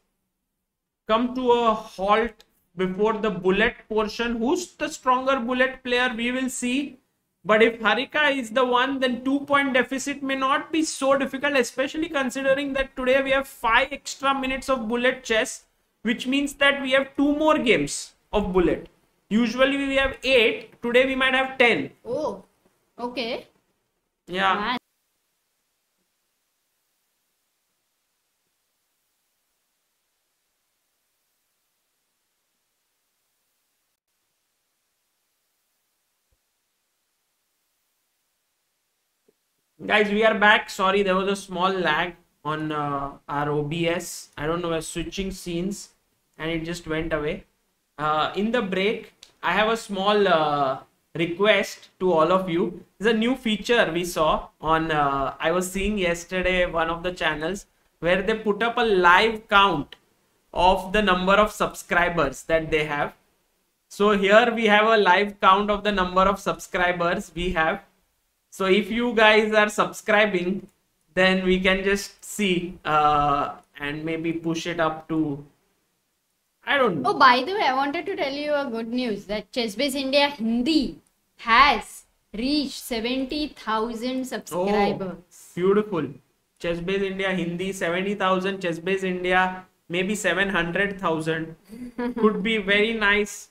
come to a halt before the bullet portion. Who's the stronger bullet player? We will see. But if Harika is the one, then two point deficit may not be so difficult, especially considering that today we have five extra minutes of bullet chess, which means that we have two more games of bullet. Usually we have eight, today we might have ten. oh, okay. Yeah. Guys, we are back. Sorry, there was a small lag on uh, our OBS. I don't know, we're switching scenes and it just went away. Uh, in the break, I have a small uh, request to all of you. There's a new feature we saw on, uh, I was seeing yesterday one of the channels where they put up a live count of the number of subscribers that they have. So here we have a live count of the number of subscribers we have. So if you guys are subscribing, then we can just see uh, and maybe push it up to. I don't know. Oh, by the way, I wanted to tell you a good news that Chessbase India Hindi has reached 70,000 subscribers. Oh, beautiful. Chessbase India Hindi 70,000. Chessbase India maybe 700,000. <laughs> Could be very nice.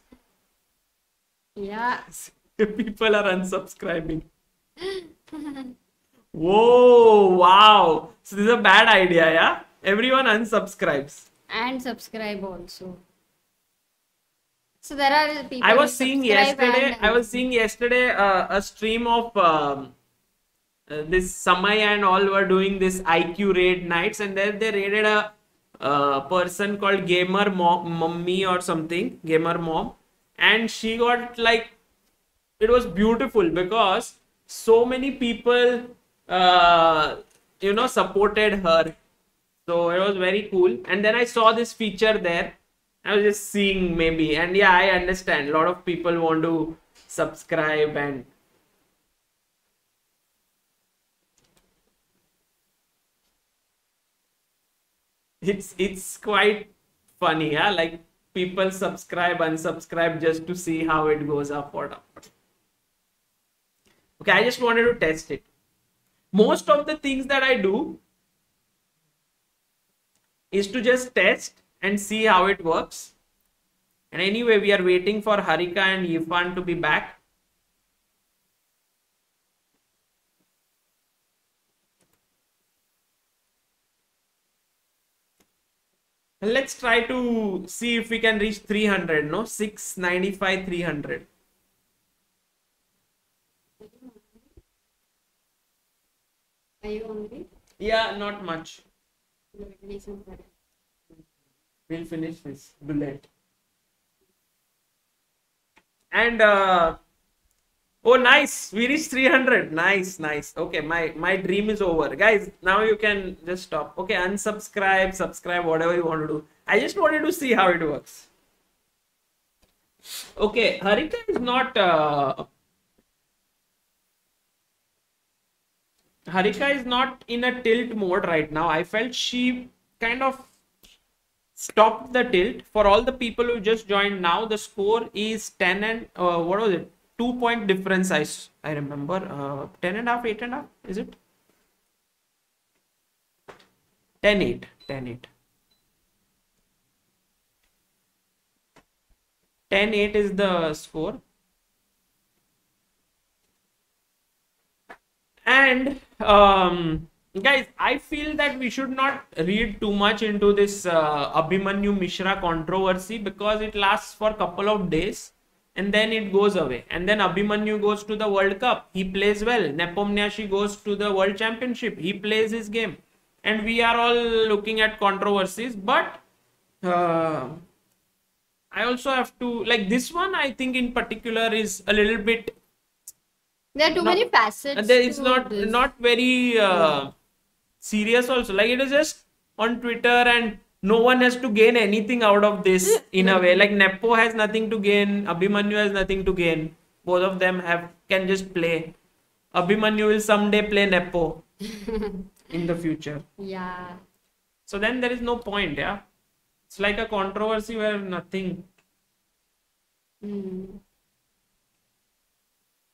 Yeah. <laughs> People are unsubscribing. <laughs> Whoa, wow. So this is a bad idea, yeah? Everyone unsubscribes. And subscribe also. So there are people. I who was seeing yesterday. and- I was seeing yesterday uh, a stream of um, uh, this Samay and all were doing this IQ raid nights, and then they raided a uh, person called Gamer Mom, Mummy or something, Gamer Mom, and she got like it was beautiful because so many people uh, you know supported her so it was very cool and then i saw this feature there i was just seeing maybe. And yeah i understand. A lot of people want to subscribe and it's it's quite funny yeah like people subscribe unsubscribe just to see how it goes up or down. Okay i just wanted to test it. Most of the things that i do is to just test and see how it works. And anyway we are waiting for harika and yifan to be back. Let's try to see if we can reach 300 no? 695 300 Are you hungry? yeah not much. Listen for it. We'll finish this bullet. And uh oh nice. We reached 300 nice nice. Okay my my dream is over. Guys now you can just stop. Okay unsubscribe subscribe whatever you want to do. I just wanted to see how it works. Okay harika is not uh harika is not in a tilt mode right now. I felt she kind of stopped the tilt. For all the people who just joined now the score is 10 and uh, what was it? Two point difference i i remember. Uh, 10 and a half 8 and a half is it? 10 8 10 8 10 8 is the score. And um guys i feel that we should not read too much into this uh, abhimanyu mishra controversy because it lasts for a couple of days and then it goes away and then abhimanyu goes to the world cup he plays well nepomniachtchi goes to the world championship he plays his game and we are all looking at controversies but uh, i also have to like this one i think in particular is a little bit There are too No, many facets. then it's not this. not very uh, serious also like it is just on twitter and no one has to gain anything out of this in a way like nepo has nothing to gain abhimanyu has nothing to gain both of them have can just play abhimanyu will someday play nepo in the future Yeah. so then there is no point yeah it's like a controversy where nothing Hmm.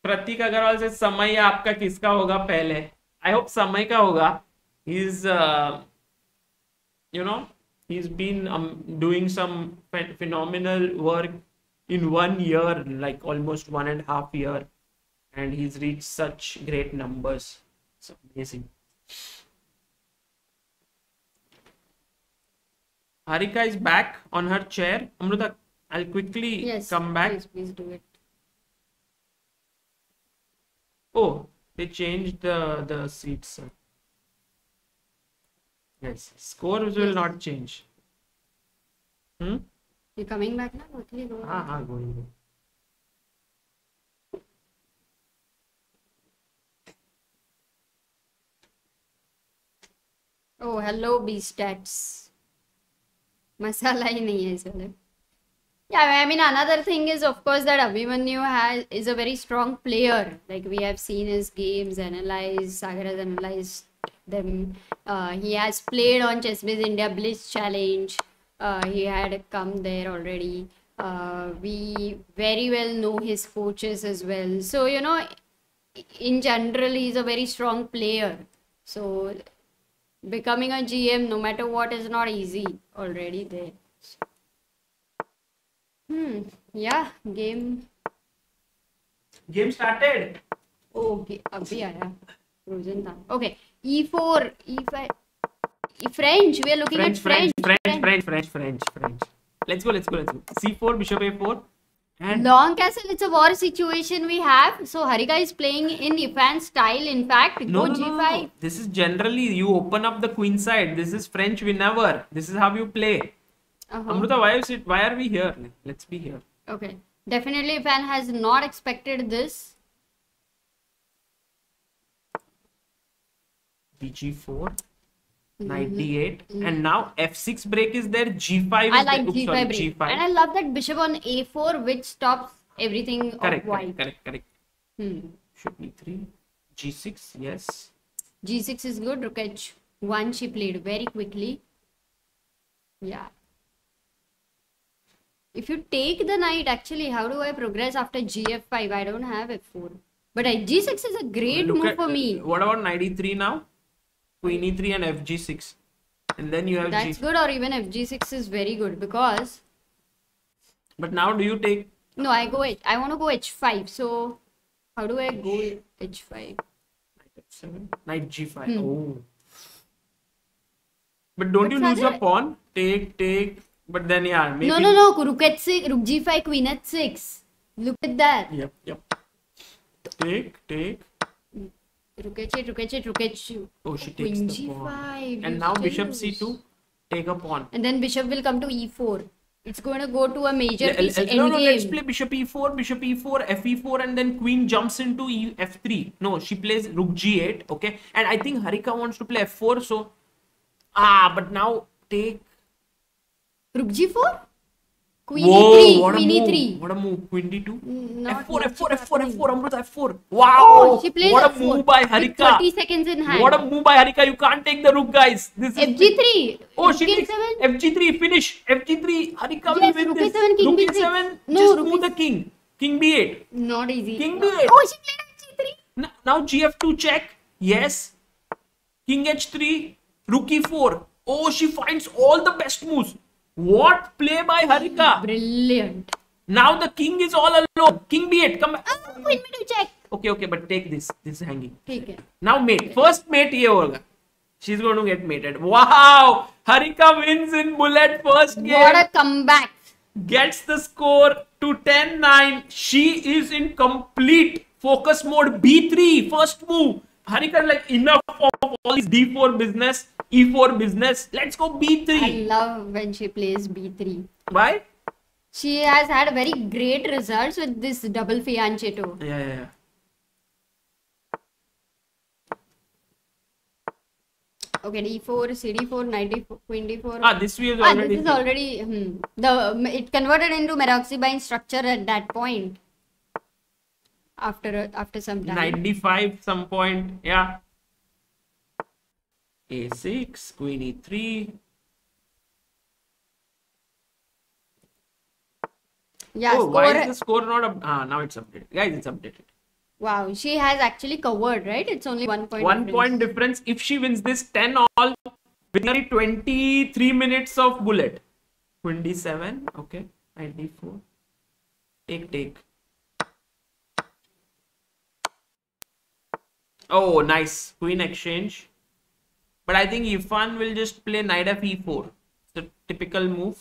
प्रतीक अग्रवाल से समय आपका किसका होगा पहले I hope समय का होगा is you know he's been um, doing some phen- phenomenal work in one year like almost one and a half year and he's reached such great numbers it's amazing harika is back on her chair amruta i'll quickly Yes. come back Please, please do it. Oh, they changed the the seats. sir. Yes, scores will Yes. not change. Hmm? You coming back now? Okay, go. Ah, ah, going. go. Oh, hello, B stats. मसाला ही नहीं है इस वाले. Yeah, I mean another thing is of course that Abhimanyu has is a very strong player. Like we have seen his games, analyzed, Sagar has analyzed then uh, he has played on ChessBase India Blitz Challenge. Uh, he had come there already. Uh, we very well know his coaches as well. So, you know, in general, he's a very strong player. So, becoming a GM, no matter what, is not easy already there. Hmm, yeah, game. Game started. Okay, abhi aaya. Frozen. Okay. E4, E5. E French. We are looking French, at French, French. French, French, French, French, French. Let's go, let's go, let's go. C4, bishop A4, And Long castle, it's a war situation we have. So Harika is playing in Yifan style. In fact, no, go no, no, G5. no. This is generally you open up the queen side. This is French whenever. This is how you play. Uh-huh. Amruta, why is it? Why are we here? Let's be here. Okay. Definitely, Yifan has not expected this. Bg4 knight d8 and now f6 break is there g5 is I like there. Oops, G5 sorry, break. g5 And I love that bishop on A4, which stops everything correct of white. correct correct correct Hmm. should be 3 g6 yes G6 is good. Rook H1 she played very quickly. Yeah. If you take the knight, actually, how do I progress after GF5? I don't have F4. But I, G6 is a great Look move at- for me. Uh, what about knight e3 now queen e3 and fg6 and then you have That's g good, or even FG6 is very good because but now do you take no, I go H. I want to go H5. So how do I go H5? knight f7 knight g5 Hmm. oh but don't But you lose a pawn take take but then yeah maybe No, no, no. Rook H6, Rook G5, Queen H6. Look at that. yep yep take take Rook H8, Rook H8, Rook H2. oh she takes Queen the pawn G5. and now bishop lose. c2 take a pawn And then bishop will come to e4. It's going to go to a major Le- piece no, no, let's play bishop e4, bishop e4, fe4, and then queen jumps into e f3. No, she plays rook g8, okay? And I think Harika wants to play f4, so ah, but now take. Rook G4? Queen Whoa, E3. what a Queen move! E3. What a move! Queen d2. Mm, not f4, f4, f4, f4, Amruta f4. Wow! Oh, she plays what a F4 move by Harika! 30 seconds in hand. What a move by Harika! You can't take the rook, guys. This is FG3. Oh, she takes A7. FG3, finish. FG3, Harika Yes, will win rook this. A7, king rook B6. E7, No, just rook move the king. King B8. Not easy. King B8. Oh, she played FG3. N- Now GF2 check. Yes. King H3. Rook E4. Oh, she finds all the best moves. What play by Harika? Brilliant. Now the king is all alone. King be it. Come back. Oh, queen check. Okay, okay, but take this. This is hanging. Take it. Now mate. First mate ye hoga. She's going to get mated. Wow! Harika wins in bullet first game. What a comeback. Gets the score to 10-9. She is in complete focus mode. B3. First move. Harika like enough of all this D4 business. E4 business. Let's go b3. I love when she plays B3. Why? She has had very great results with this double fianchetto. Yeah, yeah, yeah. Okay, D4, CD4, knight D4, queen D4. Ah, this we have Ah, already. this is already hmm, the it converted into Maroczy bind structure at that point. After after some time. 95 some point. Yeah. A6, Queen E E3. Yeah, oh, why is the score not up? Ah, now it's updated. Guys, it's updated. Wow, she has actually covered, right? It's only one point. one difference. point difference if she wins this 10 all with nearly 23 minutes of bullet 27 okay knight d4 take take oh nice queen exchange but I think Yifan will just play knight f e4. It's a typical move.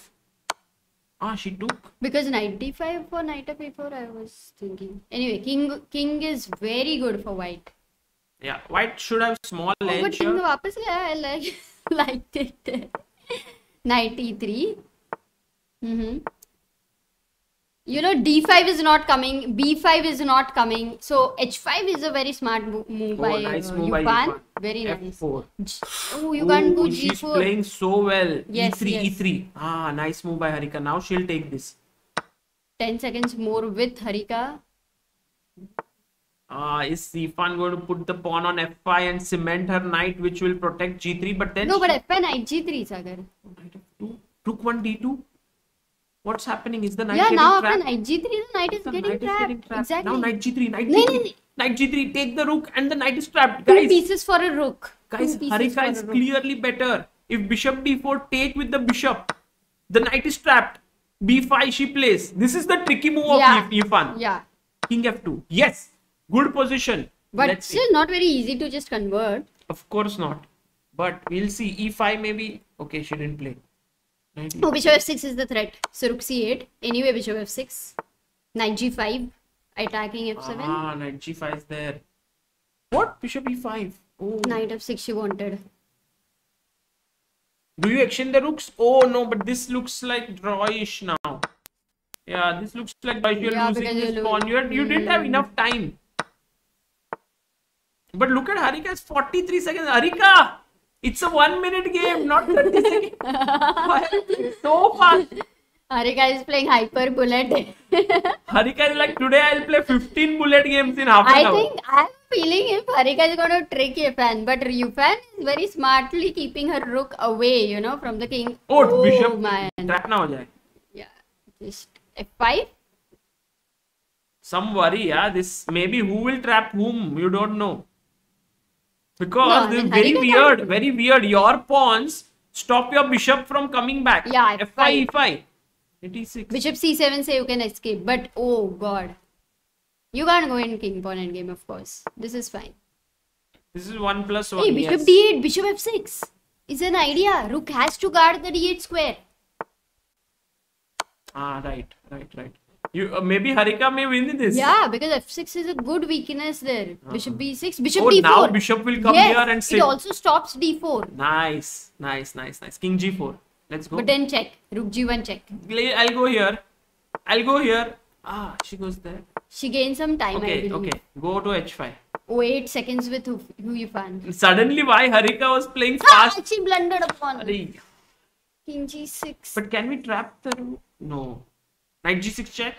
Ah, she took. Because knight d5 for knight f e4, I was thinking. Anyway, king king is very good for white. Yeah, white should have small oh, edge. But king तो I like <laughs> liked it. knight e3. Mm-hmm. You know, d5 is not coming, b5 is not coming. So h5 is a very smart mo- move Oh, by nice uh, move by Yifan. Yifan. Very nice. f4 G- Oh, you can't Ooh, She's g4. playing so well. Yes, E3, yes. E3. Ah, nice move by Harika. Now she'll take this. 10 seconds more with Harika. Ah, is Yifan going to put the pawn on f5 and cement her knight, which will protect g3? But then No, she- but f5 knight g3, Sagar. Knight f2. Rook 1 d2. What's happening? Is the knight Yeah, getting now after trapped? knight g3, the knight is The getting knight is trapped. getting trapped. Exactly. Now knight g3, knight No, g3, no, no. no. knight g3. Take the rook and the knight is trapped. Two Guys, pieces for a rook. guys, Two Harika is clearly better. If bishop d4, take with the bishop. The knight is trapped. b5 she plays. This is the tricky move of Yeah. Yif- Yifan. Yeah. King f2. Yes, good position. But Let's see. still not very easy to just convert. Of course not. But we'll see. e5 maybe. Okay, she didn't play. Oh, bishop f6 is the threat. So rook c8. Anyway, bishop f6. Knight g5, attacking f7. Ah, knight g5 is there. What? Bishop e5. Oh. Knight f6 she wanted. Do you exchange the rooks? Oh no, but this looks like drawish now. Yeah, this looks like drawish. You're Yeah, losing this pawn. You, had, you didn't have Mm. enough time. But look at Harika's 43 seconds. Harika! It's a one minute game, not 30 seconds. Why are you playing so fast? Harika is playing hyper bullet. Harika is like, today I'll play 15 bullet games in half an I hour. think I'm feeling if Harika is going to trick Yifan, but Yifan is very smartly keeping her rook away, you know, from the king. Oh, oh bishop. man. Trap na ho jaye. Yeah, just f5. Some worry, yeah. This maybe who will trap whom, you don't know. Because No, this is very weird, very weird. Your pawns stop your bishop from coming back. Yeah, f5, F5. e5. e6. Bishop c7 say you can escape, but oh god. You can't go in king pawn endgame, of course. This is fine. This is 1 plus 1. Hey, bishop yes. d8, bishop f6 is an idea. Rook has to guard the d8 square. Ah, right, right, right. You uh, Maybe Harika may win this. Yeah, because f6 is a good weakness there. Bishop b6, bishop Oh, d4. now bishop will come yes, here and sit. It also stops d4. Nice, nice, nice, nice. King g4. Let's go. But then check. Rook g1 check. I'll go here. I'll go here. Ah, she goes there. She gains some time, Okay, okay. Go to h5. Oh, 8 seconds with who, who Yifan. Suddenly, why Harika was playing Ah, fast? she blundered upon Arey. king g6. But can we trap the rook? No. Knight g6 check.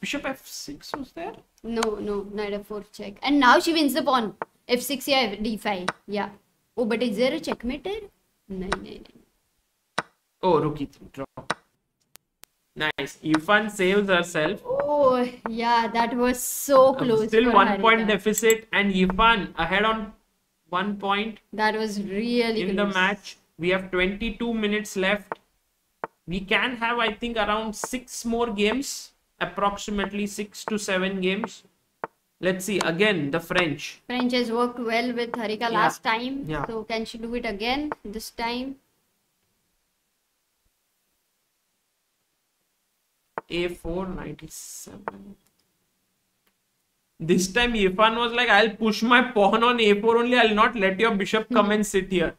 Bishop f6 was there? No, no, knight f4 check. And now she wins the pawn. f6 yeah, d5. Yeah. Oh, but is there a checkmate there? No, no, no. Oh, rook e3. Draw. Nice. Yifan saves herself. Oh, yeah, that was so um, close. Still one point deficit, and Yifan ahead on one point That was really in the match. We have 22 minutes left. We can have, I think, around six more games, approximately six to seven games. Let's see. Again, the French. French has worked well with Harika last time. Yeah. So can she do it again this time? A4 97. This time Yifan was like, I'll push my pawn on A4 only. I'll not let your bishop come <laughs> and sit here.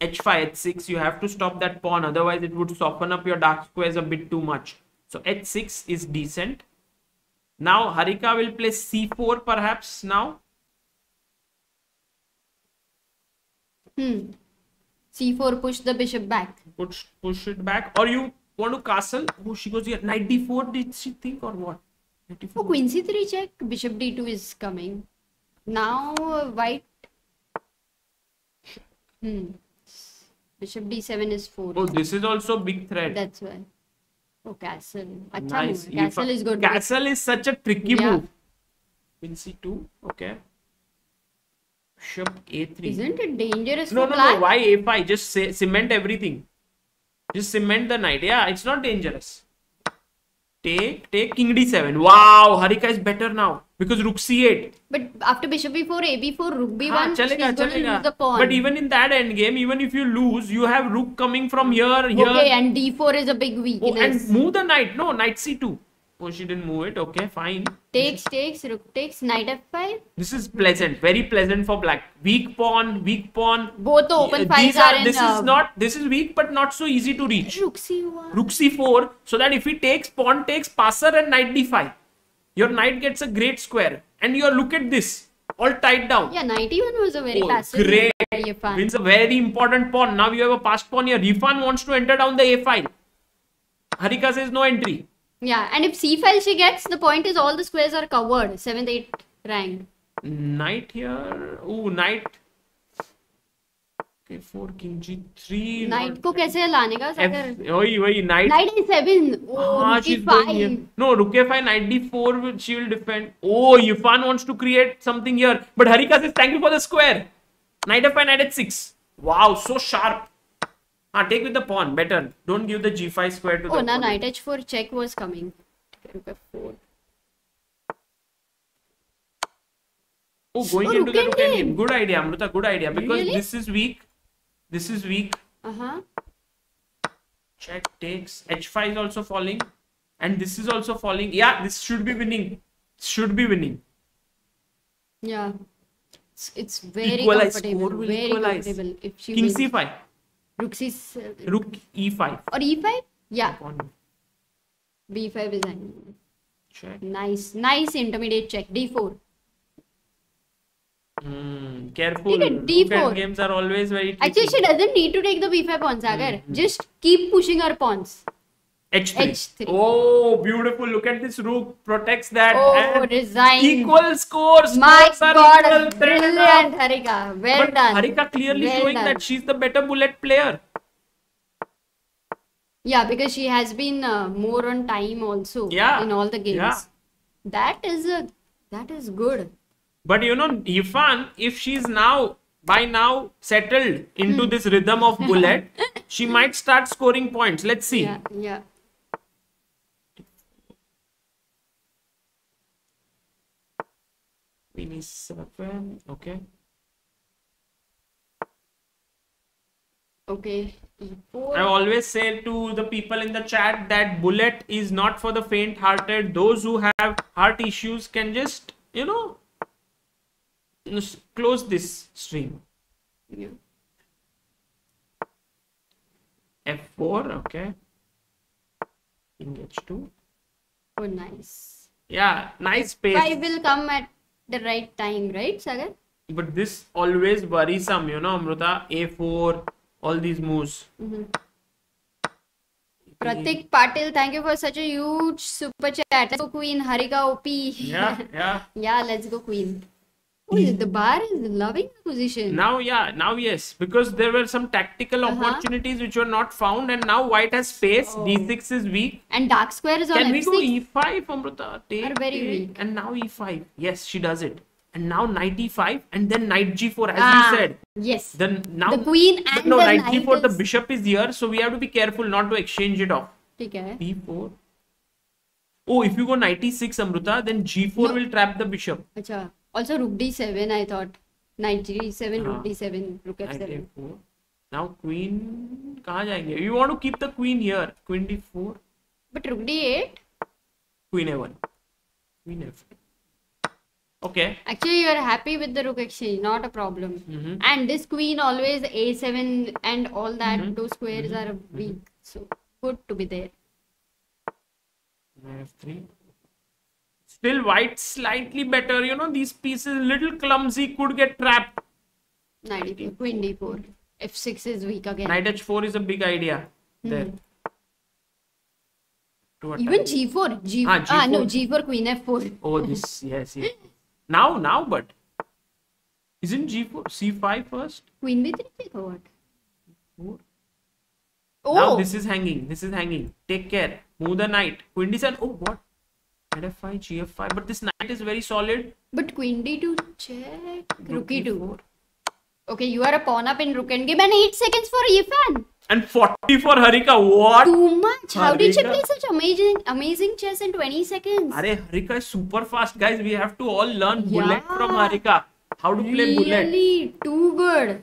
H5, H6, you have to stop that pawn. Otherwise, it would soften up your dark squares a bit too much. So H6 is decent. Now Harika will play C4 perhaps now. Hmm. C4 push the bishop back. Push, push it back. Or you want to castle? Oh, she goes here. Knight D4, did she think or what? Knight D4. Oh, queen c3 check. Bishop d2 is coming. Now white. Hmm. Bishop d7 is 4. Oh, this is also big threat. That's why. Oh, castle. Acha nice. Castle is good. Castle is such a tricky Yeah. move. Queen c2. Okay. Bishop a3. Isn't it dangerous no, no, black? no. Why a5? Just say, cement everything. Just cement the knight. Yeah, it's not dangerous. Take, take king d7. Wow, Harika is better now because rook c8. But after bishop b4, ab4, rook b1, हाँ, chalega, चलेगा lose the pawn. but even in that end game even if you lose you have rook coming from here here Okay, and d4 is a big weakness oh, and move the knight no knight c2 oh she didn't move it okay fine Takes, takes, rook takes, knight f5. this is pleasant very pleasant for black weak pawn weak pawn Both the open these are are in this uh, is not this is weak but not so easy to reach rook c1. rook c4 so that if he takes pawn takes passer and knight d5 your knight gets a great square and you look at this all tied down Yeah, knight e1 was a very Oh, passive great. Yifan. Wins a very important pawn. Now you have a passed pawn here. Yifan wants to enter down the A file. Harika says no entry. Yeah, and if c file she gets, the point is all the squares are covered. 7th, 8th rank. Knight here. Ooh, knight. Okay, 4 king g3. Knight को कैसे लाने का F, सागर? वही वही knight. Knight a7. Oh, Ah, rook she's going here. e5. No, rook a5, knight d4. will- She will defend. Oh, Yufan wants to create something here. But Harika says thank you for the square. Knight f5, knight h6. Wow, so sharp. Ah, take with the pawn. Better. Don't give the g5 square to the Oh, opponent. knight h4 check was coming. Oh, going Oh, into the rook endgame. Good idea, Amruta. Good idea. Because Really? this is weak. This is weak. Uh huh. Check takes. H5 is also falling. And this is also falling. Yeah, this should be winning. Should be winning. Yeah. It's, it's very Equalize. comfortable. Very equalize. comfortable. If she King wins. C5. Rook C7. Rook E E5. Or E5? Yeah. B5 is angry Check. Nice. Nice intermediate check. D4. Hmm, careful. Take D4. games are always very tricky. Actually, she doesn't need to take the B5 pawns. Agar Mm-hmm. Just keep pushing her pawns. H3. H3. Oh, beautiful. Look at this rook. Protects that. Oh, resign. Equal scores. My Scores God, equal. Ten and a half. brilliant, Harika. Well but done. Harika clearly Well showing done. that she's the better bullet player. Yeah, because she has been uh, more on time also Yeah. in all the games. Yeah. That is a that is good. But you know, Yifan, if she's now by now settled into Hmm. this rhythm of bullet, <laughs> she might start scoring points. Let's see. Yeah, yeah. Queen is seven. Okay. Okay. I E4. i always say to the people in the chat that bullet is not for the faint-hearted. Those who have heart issues can just, you know, close this stream. Yeah. F4. Okay. King H2. Oh, nice. Yeah, nice Five pace. will come at the right time, right, Sagar? But this always worrisome, you know, Amruta. A4. All these moves. Mm-hmm. Pratik Patil, thank you for such a huge super chat. Let's go, Queen Harika OP. Yeah, yeah. <laughs> yeah, let's go, Queen. Who is? The bar is loving the position. Now, yeah, now yes, because there were some tactical uh -huh. opportunities which were not found, and now white has space. Oh. D6 is weak, and dark square is on. Can we go E5, Amruta? Take, are very take. weak. And now E5. Yes, she does it. And now knight e5 and then knight g4 as ah, you said. Yes. Then now the queen and no, the knight g4. Is... The bishop is here, so we have to be careful not to exchange it off. Okay. b4. Oh, if you go knight e6, Amruta, then g4 no. will trap the bishop. Achha. Also rook d7 I thought. Knight g7, rook हाँ. d7, rook f7. A4. Now queen कहाँ जाएँगे? You want to keep the queen here. Queen D4. But rook d8? Queen A1. Queen F. Okay. Actually, you are happy with the rook exchange, not a problem. Mhm. And this queen always a7 and all that, Mhm. those squares mm -hmm. are weak. So good to be there. F3. Still white slightly better. You know, these pieces little clumsy could get trapped. Knight d4, queen d4. f6 is weak again. Knight H4 is a big idea there. To attack. Even g4. G- Ah, ah, no, G4. g4, queen f4. Oh, this yes, yes. Now, now, but isn't G4 C5 first? Queen b3 check or what? Four. Oh! Now this is hanging. This is hanging. Take care. Move the knight. Queen d7. Oh, what? Knight f5, gf5. But this knight is very solid. But queen d2 check. Rook e4. e2. Okay, you are a pawn up in rook endgame and 8 seconds for Yifan. And 40 for Harika. What? Too much. How did she play such amazing amazing chess in 20 seconds? Are Harika is super fast, guys. We have to all learn bullet from Harika. How to play bullet. Really too good.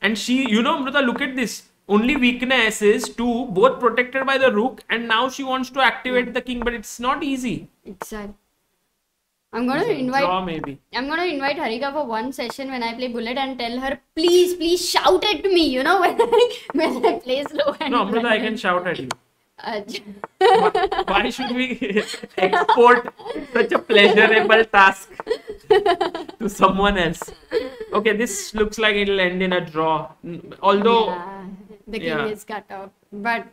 And she, you know, Amruta, look at this. Only weakness is two, both protected by the rook, and now she wants to activate the king, but it's not easy. Exactly. I'm gonna invite Draw maybe. I'm gonna invite Harika for one session when I play bullet and tell her please please shout at me, you know, <laughs> when I when I play slow and No, Amruta, I can shout at you. Why- Why should we export such a pleasurable task to someone else? Okay, this looks like it'll end in a draw. Although yeah, the king yeah. is cut off. But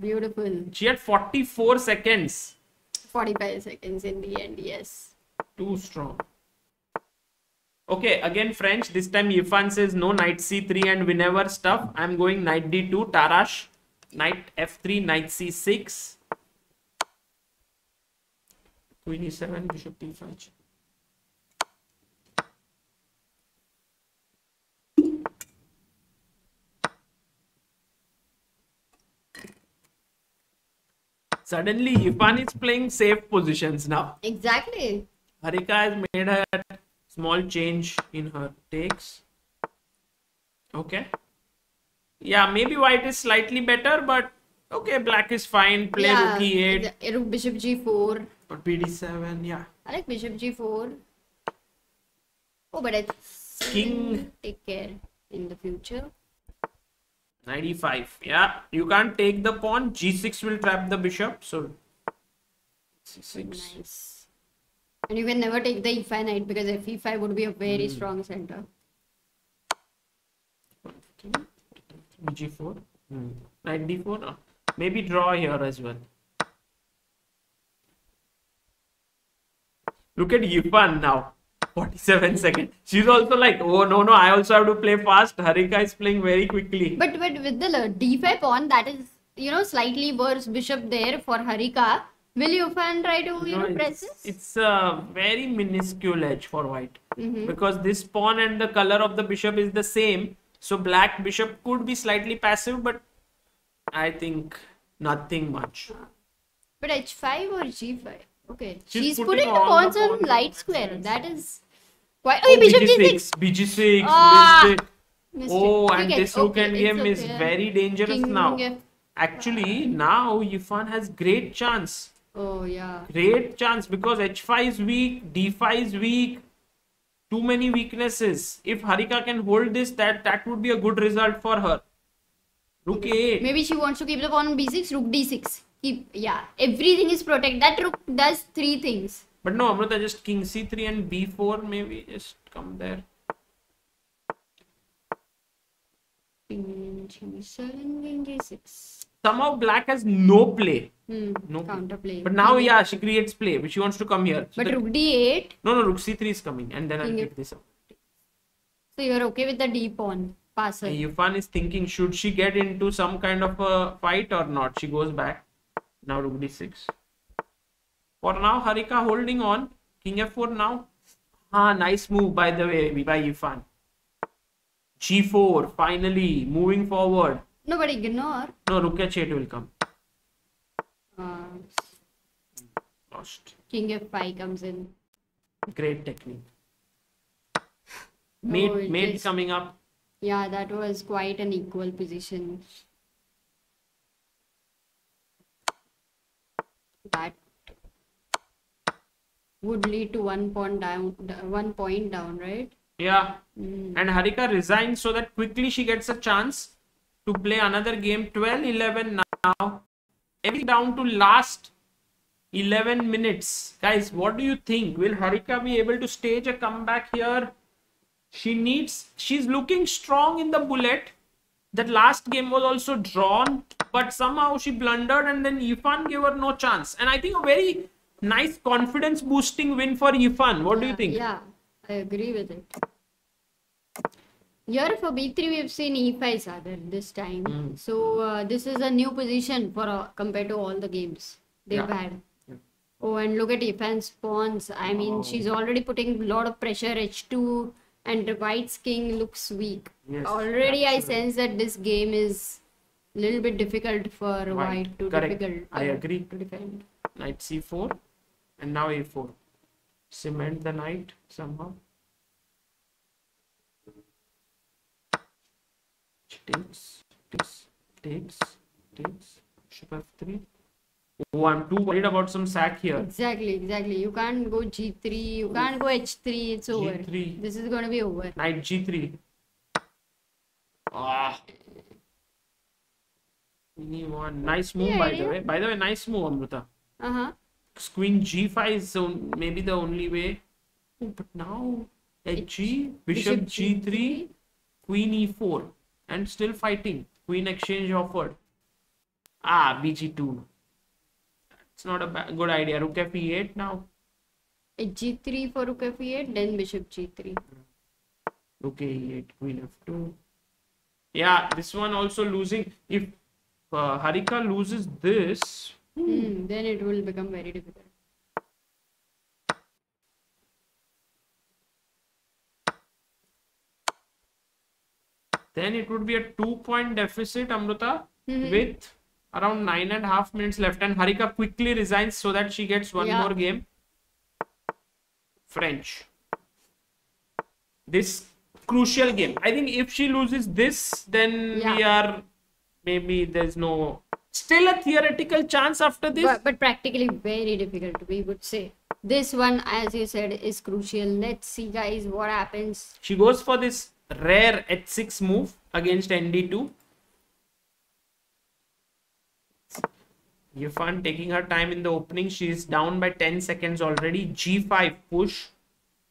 beautiful. she had 44 seconds. 45 seconds in the end, yes. Too strong. Okay, again French. This time Yifan says no knight c3 and whenever stuff. I'm going knight d2, Tarrasch. Knight f3, knight c6. Queen e7, bishop d5. Suddenly, Yifan is playing safe positions now. Exactly. Harika has made a small change in her takes. Okay. Yeah, maybe white is slightly better, but Okay, black is fine. Play rook e8. the- rook bishop g4. But bd7, yeah. I like bishop g4. Oh, but it's King. Take care in the future. 95. Yeah, you can't take the pawn. g6 will trap the bishop. So c6. Nice. And you can never take the e5 knight because f e5 would be a very Hmm. strong center. g4 Hmm. Knight d4. No. Maybe draw here as well. Look at Yifan now. 47 seconds. She's also like, oh no, no, I also have to play fast. Harika is playing very quickly. But but with the d5 pawn, that is you know slightly worse bishop there for Harika. Will you fan try to you No, know press it's, this? it's a very minuscule edge for white Mhm. because this pawn and the color of the bishop is the same. So black bishop could be slightly passive, but I think nothing much. But h5 or g5? Okay, She's she's, putting putting, the pawns on light square. That is quite. Oh, bishop g6. BG6, Ah, missed it. Missed Oh, it. and Okay, this rook okay, and game is okay. very dangerous King now. Actually, now Yifan has great chance. Oh yeah. Great chance because h5 is weak, d5 is weak. Too many weaknesses. If Harika can hold this, that that would be a good result for her. Rook a8. Maybe she wants to keep the pawn on b6, rook d6. Keep yeah. Everything is protected. That rook does three things. But no, Amruta, just king c3 and b4 maybe just come there. King g7, king g6. Somehow black has no play. Hmm. No. Counterplay. But now, yeah, she creates play, but she wants to come here. So But rook d8. no, no, rook c3 is coming, and then I'll pick this up. So you're okay with the d pawn passer. Yifan is thinking, should she get into some kind of a fight or not? She goes back. Now rook d6. For now, Harika holding on. King f4 now. Ah, nice move by the way by Yifan. g4, finally moving forward. No, but ignore. No, rook h8 will come. Uh, Lost. king f5 comes in. Great technique. Mate, mate is- coming up. Yeah, that was quite an equal position. That would lead to one point down, one point down, right? Yeah. Mm. And Harika resigns so that quickly she gets a chance to play another game. 12 11 now. Everything down to last 11 minutes. Guys, what do you think? Will Harika be able to stage a comeback here? She needs, she's looking strong in the bullet. That last game was also drawn, but somehow she blundered and then Yifan gave her no chance. And I think a very nice confidence boosting win for Yifan. What do you think? Yeah, I agree with it. Here for b3 we've seen e5 Sagar this time. Mm. So uh, this is a new position for uh, compared to all the games they've Yeah. had. Yeah. Oh, and look at Yifan's pawns. I mean, Oh. she's already putting a lot of pressure. H2 and White's king looks weak. Yes, already, I sense that this game is a little bit difficult for White, White to correct. difficult. I agree. To defend. knight c4 and now a4 cement the knight somehow. Takes takes takes takes bishop f3 oh i'm too worried about some sack here. Exactly, exactly. You can't go G3, you can't go H3, it's over. G3. This is gonna be over. knight g3 ah. Mini one. Nice move Yeah, by the way. By the way nice move amrita. Uh-huh. Queen g5 is so maybe the only way. Oh, but now hg bishop, g3 queen e4 and still fighting. Queen exchange offered. Ah bg2 it's not a good idea. Rook f e8 now. G3 for rook f8, then bishop G3. rook a8 queen f2 yeah this one also losing. If uh, harika loses this Hmm, then it will become very difficult. then it would be a two point deficit amruta Mhm. with around nine and a half minutes left and harika quickly resigns so that she gets one Yeah. more game french this crucial game i think if she loses this then we are maybe there's no Still a theoretical chance after this. But, but practically very difficult, we would say. This one, as you said, is crucial. Let's see, guys, what happens. She goes for this rare h6 move against nd2. Yifan taking her time in the opening. She is down by 10 seconds already. g5 push.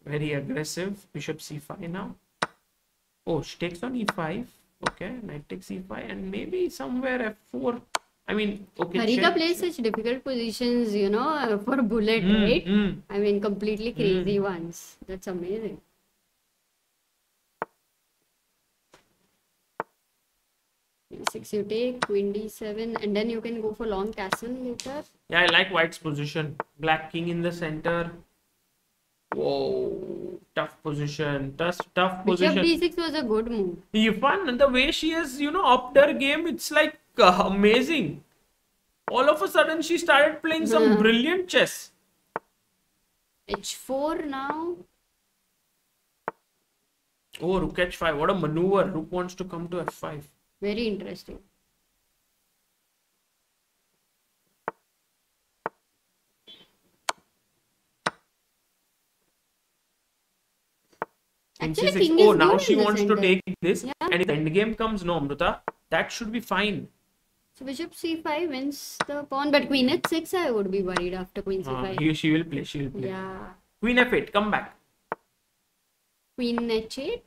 Very aggressive. Bishop c5 now. Oh, she takes on e5. Okay, knight takes e5 and maybe somewhere f4. I mean, okay. Harika plays such difficult positions, you know, <laughs> for bullet, Mm, right? mm. I mean, completely crazy ones. That's amazing. Six you take, queen d7, and then you can go for long castle later. Yeah, I like white's position. Black king in the center. Whoa, tough position. Tough, tough position. Bishop d6 was a good move. Yifan, and the way she has, you know, upped her game, it's like amazing. All of a sudden, she started playing some Yeah. brilliant chess. h4 now. Oh, rook h5. What a maneuver. Rook wants to come to f5. Very interesting. Actually, c6. king Oh, now she wants to take this. Yeah. And if the endgame comes, no, Amruta, that should be fine. So bishop c5 wins the pawn, but queen h6 I would be worried after queen Uh, c5. he, she will play. She will play. yeah. Queen f8. Come back. Queen h8.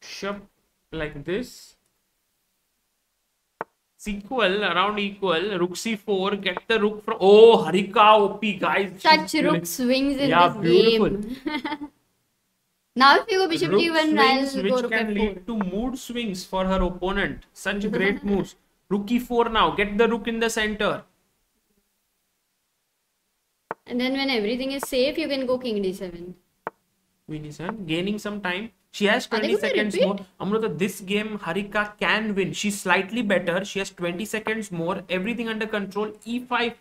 Bishop like this. Equal, around equal. Rook c4. Get the rook from. Oh, Harika OP, guys. Such rook swings in Yeah, this beautiful. game. <laughs> now if you go bishop rook d1, swings I'll which go rook can f4. lead to mood swings for her opponent. Such <laughs> great moves. Rook e4 now. Get the rook in the center. And then when everything is safe, you can go king d7. Queen is on, gaining some time. She has 20 gonna seconds more. Amruta, this game Harika can win. She's slightly better. She has 20 seconds more. Everything under control. E5.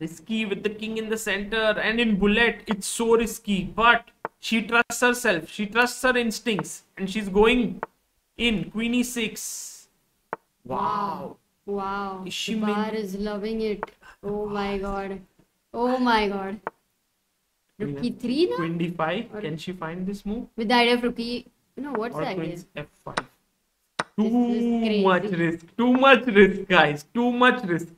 Risky with the king in the center. And in bullet, it's so risky. But she trusts herself. She trusts her instincts. And she's going in. Queen e6. Wow. Wow. Is she bar is loving it. Oh my god. Oh my god. Rook e3 now? Queen d5. Can she find this move? With the idea of rook e... No, what's Or the idea? queen's f5. Too much risk. Too much risk, guys. Too much risk.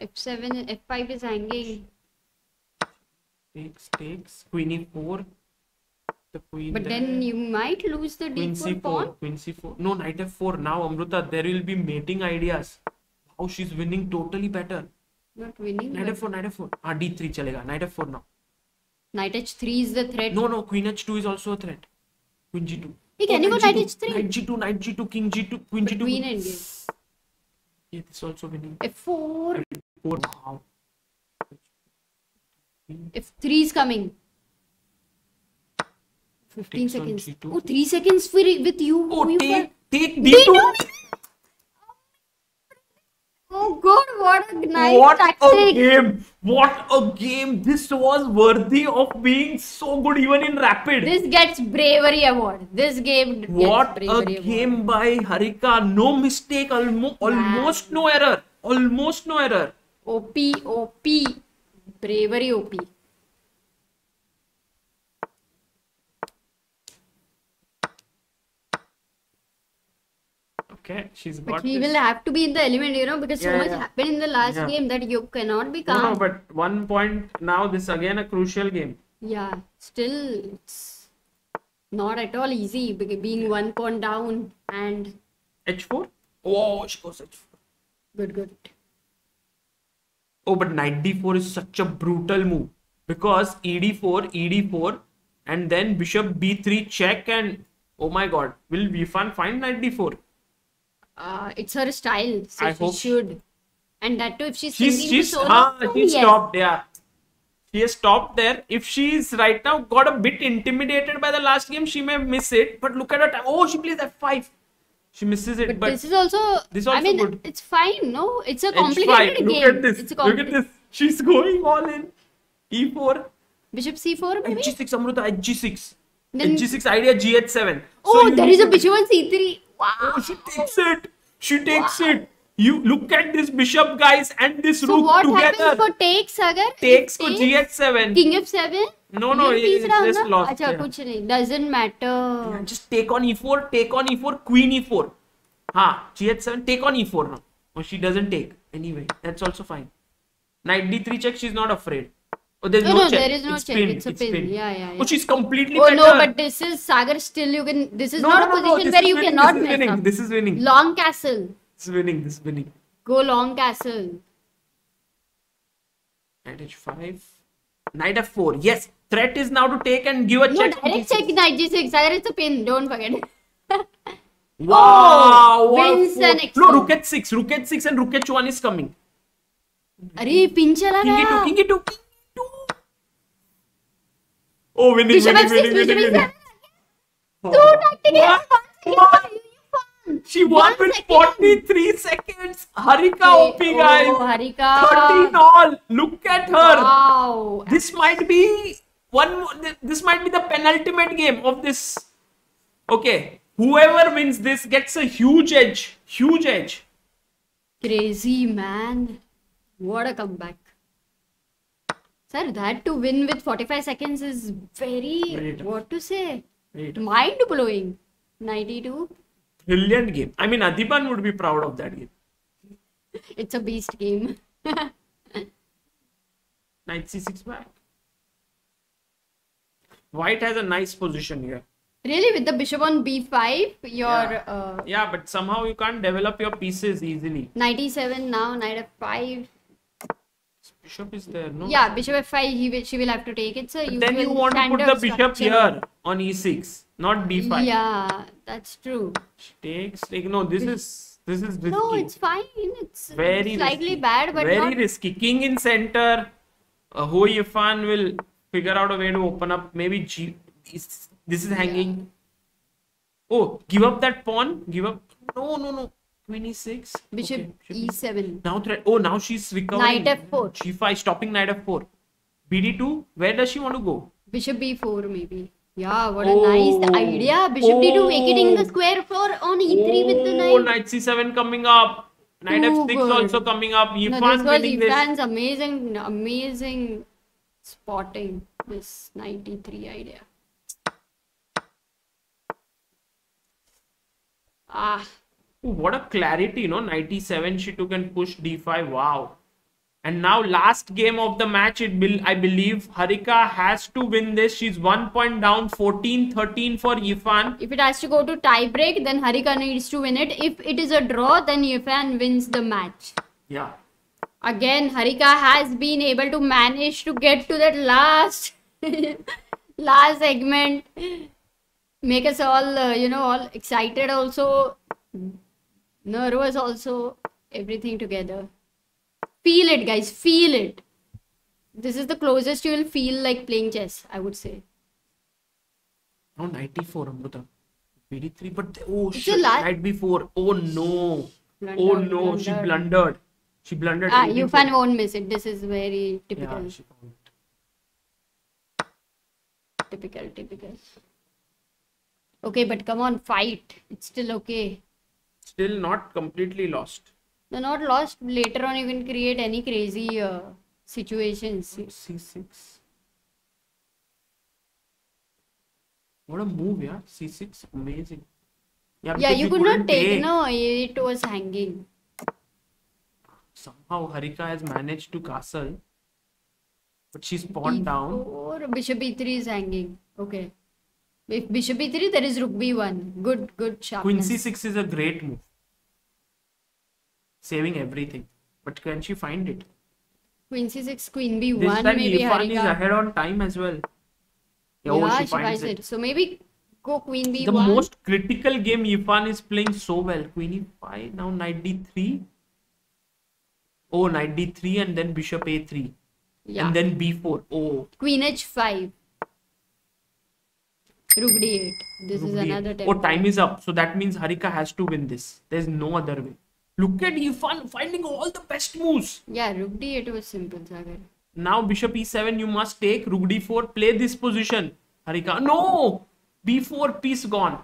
f7, f5 is hanging. Takes, takes. Queen e4. The queen. But there. then you might lose the Queen d4 c4. pawn. Queen c4. No, knight f4. Now, Amruta, there will be mating ideas. How she's winning totally better. Not winning. Knight but f4, knight f4. Ah, d3 chalega. Knight f4 now. Knight h3 is the threat. No, no. Queen h2 is also a threat. Queen g2. Hey, can you go knight h3? Knight g2, knight g2, king g2, queen But g2. queen endgame. Yeah, this is also winning. f4. Four. Wow. F3 is coming. 15 Takes seconds. G2. Oh, 3 seconds for with you. Oh, you take, were- take d2. Oh god, what a nice what a game! What a game! This was worthy of being so good even in rapid. This gets bravery award. This game what a bravery award. game by Harika! No mistake, almo- almost no error, almost no error. OP, OP. Bravery OP. Okay, she's But got he this. will have to be in the element, you know, because so much yeah. happened in the last Yeah. game that you cannot be No, calm. no, no but one point now. This again a crucial game. Yeah, still it's not at all easy being one point down and H4. Oh, she goes H4. good, good. Oh, but knight d4 is such a brutal move because E ed4, ed4, and then bishop b3 check and oh my god, will Yifan find knight d4? Uh, it's her style, so I she hope- should. And that too, if she's She's she's solo, ah, she yes. stopped. Yeah, she has stopped there. If she's right now got a bit intimidated by the last game, she may miss it. But look at her time. Oh, she plays f5 she misses it. But, but this is also. This also I mean, good. it's fine. No, it's a complicated it's game. Look at this. It's a Look at this. She's going all in. E4. Bishop C4. Maybe? G6 Amruta. G6. Then G6 idea. G seven. Oh, so there is a bishop on C3. Wow. Oh, she takes it. She takes wow. it. You look at this bishop, guys, and this so rook together. So what happens for takes, Sagar? Takes, takes, for. G seven. King F7. No, no, ये- तीसरा just lost, अच्छा. कुछ नहीं doesn't matter Just take on e4, take on e4, queen e4. Ha, gh7, take on e4 now. Oh, she doesn't take. Anyway, that's also fine. Knight d3 check, she's not afraid. Oh, there's No, no, no, check. there is no it's check, Pinned. it's a pin. Yeah, yeah, yeah Oh, she's completely oh better. no but this is Sagar still you can this is No, not no, a no, no, where you winning, cannot this is mess winning, up This is winning. long castle This is winning. This is winning. go long castle Knight h5. Knight f4. Yes, threat is now to take and give a no check. direct d6. check knight g6 Sagar it's a pin don't forget Wow! a wins an No, excel. rook h6. Rook h6 and rook h1 is coming. अरे pin चला King e2, गया king e2, king e2. Oh, winning, Bishop winning, f6 winning, winning, winning. e7 two? What? She won with second. 43 seconds. Harika OP, guys. oh Harika 13 all. Look at her. wow This might be one. more- This might be the penultimate game of this. Okay, whoever wins this gets a huge edge. Huge edge. Crazy man. What a comeback. Sir, that to win with 45 seconds is very, what to say, Great. mind blowing. 92. Brilliant game. I mean, Adhiban would be proud of that game. It's a beast game. <laughs> Knight c6 back. White has a nice position here. really, with the bishop on b5, your Yeah. uh, Yeah, but somehow you can't develop your pieces easily. 97 now, knight f5. Bishop is there, no? Yeah, bishop f5, he will, she will have to take. it, a But then you want to put the bishop structure. here on e6, not b5. Yeah, that's true. She takes like no, this is this is risky. No, it's fine. It's very slightly risky. bad, but very not risky. King in center. Uh, Hou Yifan will figure out a way to open up. Maybe G. Is, this is hanging. Oh, give up that pawn. Give up. No, no, no. Queen e6. bishop Okay, e7. Now threat. Oh, now she's recovering. Knight f4. G5 stopping knight f4. BD2. Where does she want to go? Bishop b4 maybe. Yeah, what a Oh. nice idea. Bishop d2 vacating the Oh. square for on e3 with the knight. Oh, knight. knight c7 coming up. Knight Too f6 good. also coming up. No, Yifan this was. Yifan's amazing, amazing spotting this 93 idea. Ah, what a clarity, you know. 97 she took and pushed d5. Wow. And now last game of the match, it will I believe Harika has to win this. She's one point down, 14-13 for Yifan. if it has to go to tie break, then Harika needs to win it. If it is a draw, then Yifan wins the match. Yeah. Again, Harika has been able to manage to get to that last <laughs> last segment. Make us all, uh, you know, all excited also, nervous also, everything together. Feel it, guys. Feel it. This is the closest you will feel like playing chess, I would say. Now 94, Amruta. BD3, but oh It's shit, a la- knight b4. Oh no. oh Blundered, no, she blundered. She blundered. Ah, AD4. Yifan won't miss it. This is very typical. Yeah, she found it. Typical, typical. Okay, but come on, fight. It's still okay. Still not completely lost. They're not lost. Later on, you can create any crazy uh, situations. c6. What a move, yeah. c6, amazing. Yeah, Yeah, you could not take. No, it was hanging. Somehow Harika has managed to castle, but she's pawned down. Or bishop e3 is hanging. Okay. If bishop e3, there is rook b1. Good, good Queen c6 is a great move, saving everything. But can she find it? Queen c6, queen b1, time maybe Yifan is ahead on time as well. Yeah, oh, Yeah, oh, she, she finds finds it. it. So maybe go queen b1. The most critical game Yifan is playing so well. Queen e5, now knight d3. Oh, knight d3 and then bishop a3. yeah. And then b4. Oh, Queen h5. Rook d8. This is Rook d8. another Oh, time is up. So that means Harika has to win this. There's no other way. Look at Yifan finding all the best moves. Yeah, rook d8 was simple, Sagar. Now bishop e7 you must take. Rook d4. Play this position. Harika. No! b4 piece gone.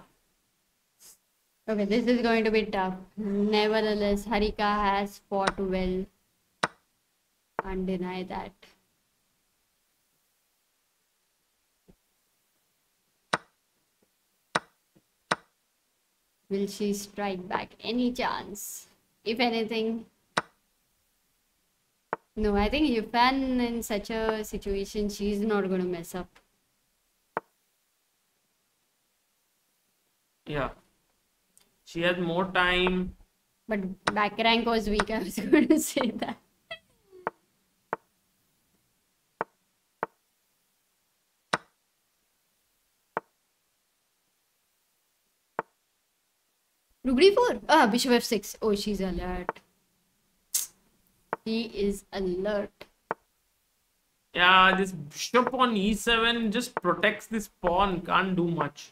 Okay, this is going to be tough. Nevertheless, Harika has fought well. Can't deny that. Will she strike back any chance? If anything. No, I think Yifan in such a situation, she's not going to mess up. Yeah. She has more time. But back rank was weak, I was <laughs> going to say that. Rook d4. Ah, bishop f6. Oh, she's alert. He is alert. Yeah, this bishop on e7 just protects this pawn. Can't do much.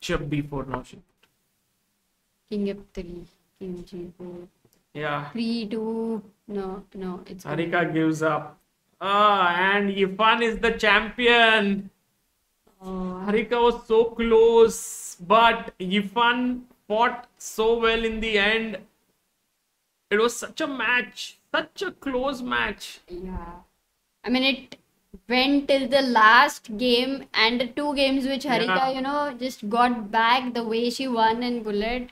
Bishop b4 now. She. King f3. King g4. Yeah. 3 2. No, no, it's. Harika gives up. Ah, and Yifan is the champion. Harika was so close, but Yifan fought so well in the end. It was such a match, such a close match. yeah. I mean, it went till the last game, and the two games which Harika, Yeah. you know, just got back the way she won in Bullet.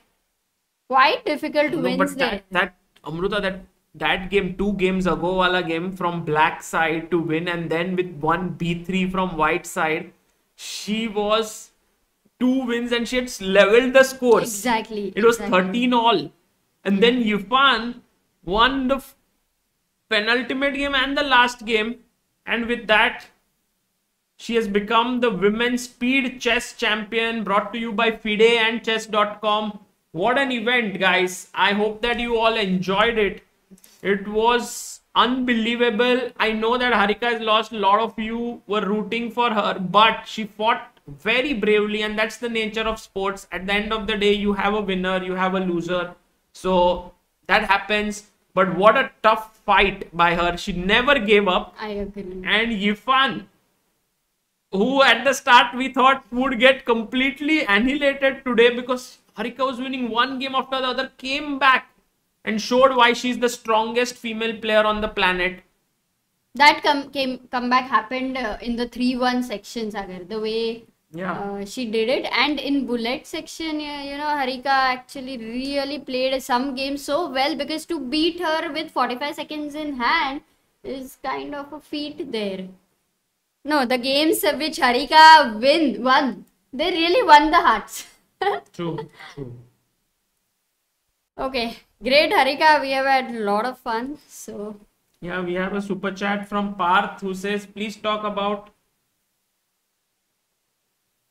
Quite difficult No, wins but there. that, that Amruta, that that game two games ago, wala game from black side to win, and then with one b3 from white side, she was two wins and she had leveled the scores. Exactly. It was exactly. 13 all. And then hmm. Yifan won the penultimate game and the last game. And with that, she has become the women's speed chess champion brought to you by FIDE and chess.com. What an event, guys. I hope that you all enjoyed it. It was unbelievable. I know that Harika has lost. A lot of you were rooting for her, but she fought very bravely, and that's the nature of sports. At the end of the day, you have a winner, you have a loser. So that happens. But what a tough fight by her. She never gave up. I agree. And Yifan, who at the start we thought would get completely annihilated today because Harika was winning one game after the other, came back and showed why she's the strongest female player on the planet. That come came comeback happened uh, in the three one section, Sagar. The way Yeah. uh, she did it, and in bullet section, you know, Harika actually really played some games so well because to beat her with 45 seconds in hand is kind of a feat there. No, the games which Harika win won, they really won the hearts. <laughs> True. True. okay, great Harika. We have had a lot of fun. So Yeah, we have a super chat from Parth who says, please talk about.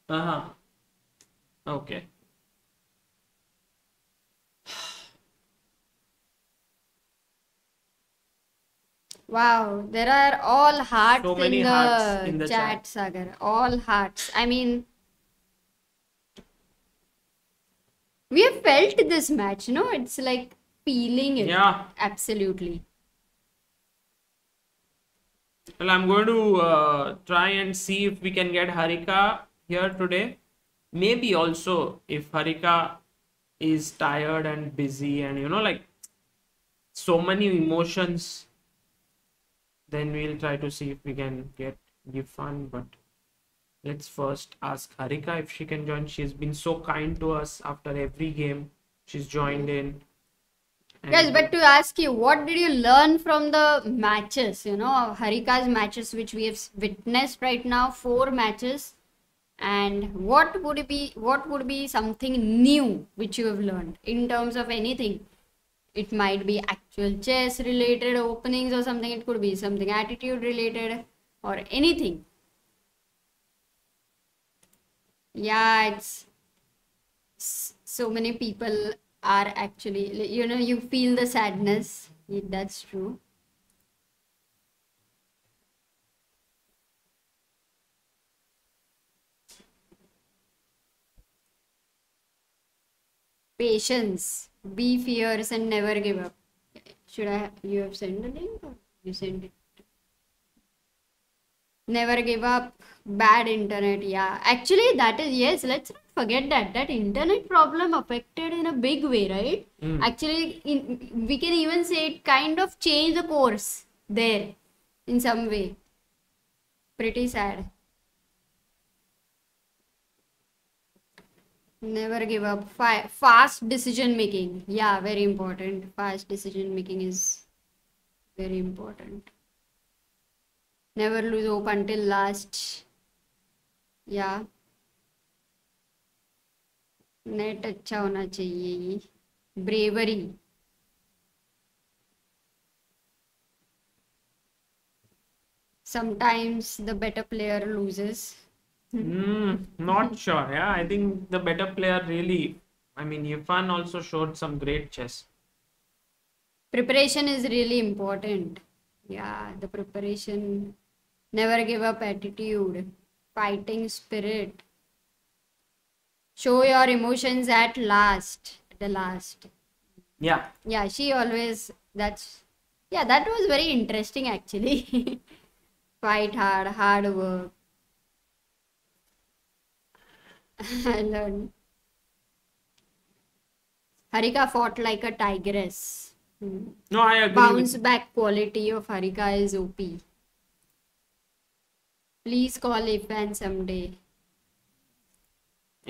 Uh huh. Okay. Wow, there are all hearts, So many in, the hearts in the chat, chat. Sagar. All hearts. I mean, we have felt this match, you know? It's like feeling it. Yeah. Absolutely. Well, I'm going to uh, try and see if we can get Harika here today. Maybe also if Harika is tired and busy and you know, like so many emotions, then we'll try to see if we can get Yifan. But let's first ask Harika if she can join. She's been so kind to us after every game. She's joined in. Yes, but to ask you, what did you learn from the matches? You know, Harika's matches, which we have witnessed right now, four matches. And what would be? What would be something new which you have learned in terms of anything? It might be actual chess related openings or something. It could be something attitude related or anything. Yeah, it's so many people are actually you know you feel the sadness that's true patience be fierce and never give up should i have, you have sent the link or you send it Never give up. Bad internet. Yeah. Actually, that is, yes, let's forget that. That internet problem affected in a big way, right? Mm. Actually, in, we can even say it kind of changed the course there in some way. Pretty sad. Never give up. Fi- fast decision making. Yeah, very important. Fast decision making is very important. Never lose hope until last. Yeah. Net अच्छा होना चाहिए ये bravery sometimes the better player loses Mm, not sure. Yeah, I think the better player really. I mean, Yifan also showed some great chess. preparation is really important yeah the preparation never give up attitude fighting spirit show your emotions at last the last. Yeah, yeah she always that's yeah that was very interesting actually. <laughs> Fight hard hard work. <laughs> I learned harika fought like a tigress. Hmm. no, I agree. bounce With, back quality of harika is op please call ifan someday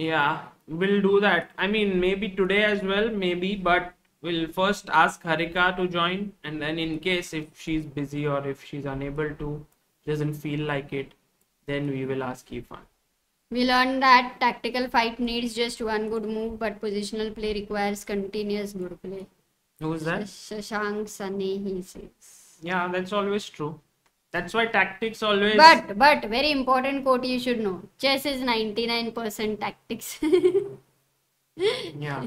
yeah, we'll do that. I mean, maybe today as well, maybe, but we'll first ask Harika to join, and then in case if she's busy or if she's unable to, doesn't feel like it, then we will ask Yifan. We learned that tactical fight needs just one good move, but positional play requires continuous good play. Who's that? Shashank Sunny, he says. Yeah, that's always true. That's why tactics always. But, but, very important quote you should know. Chess is 99% tactics. <laughs> yeah.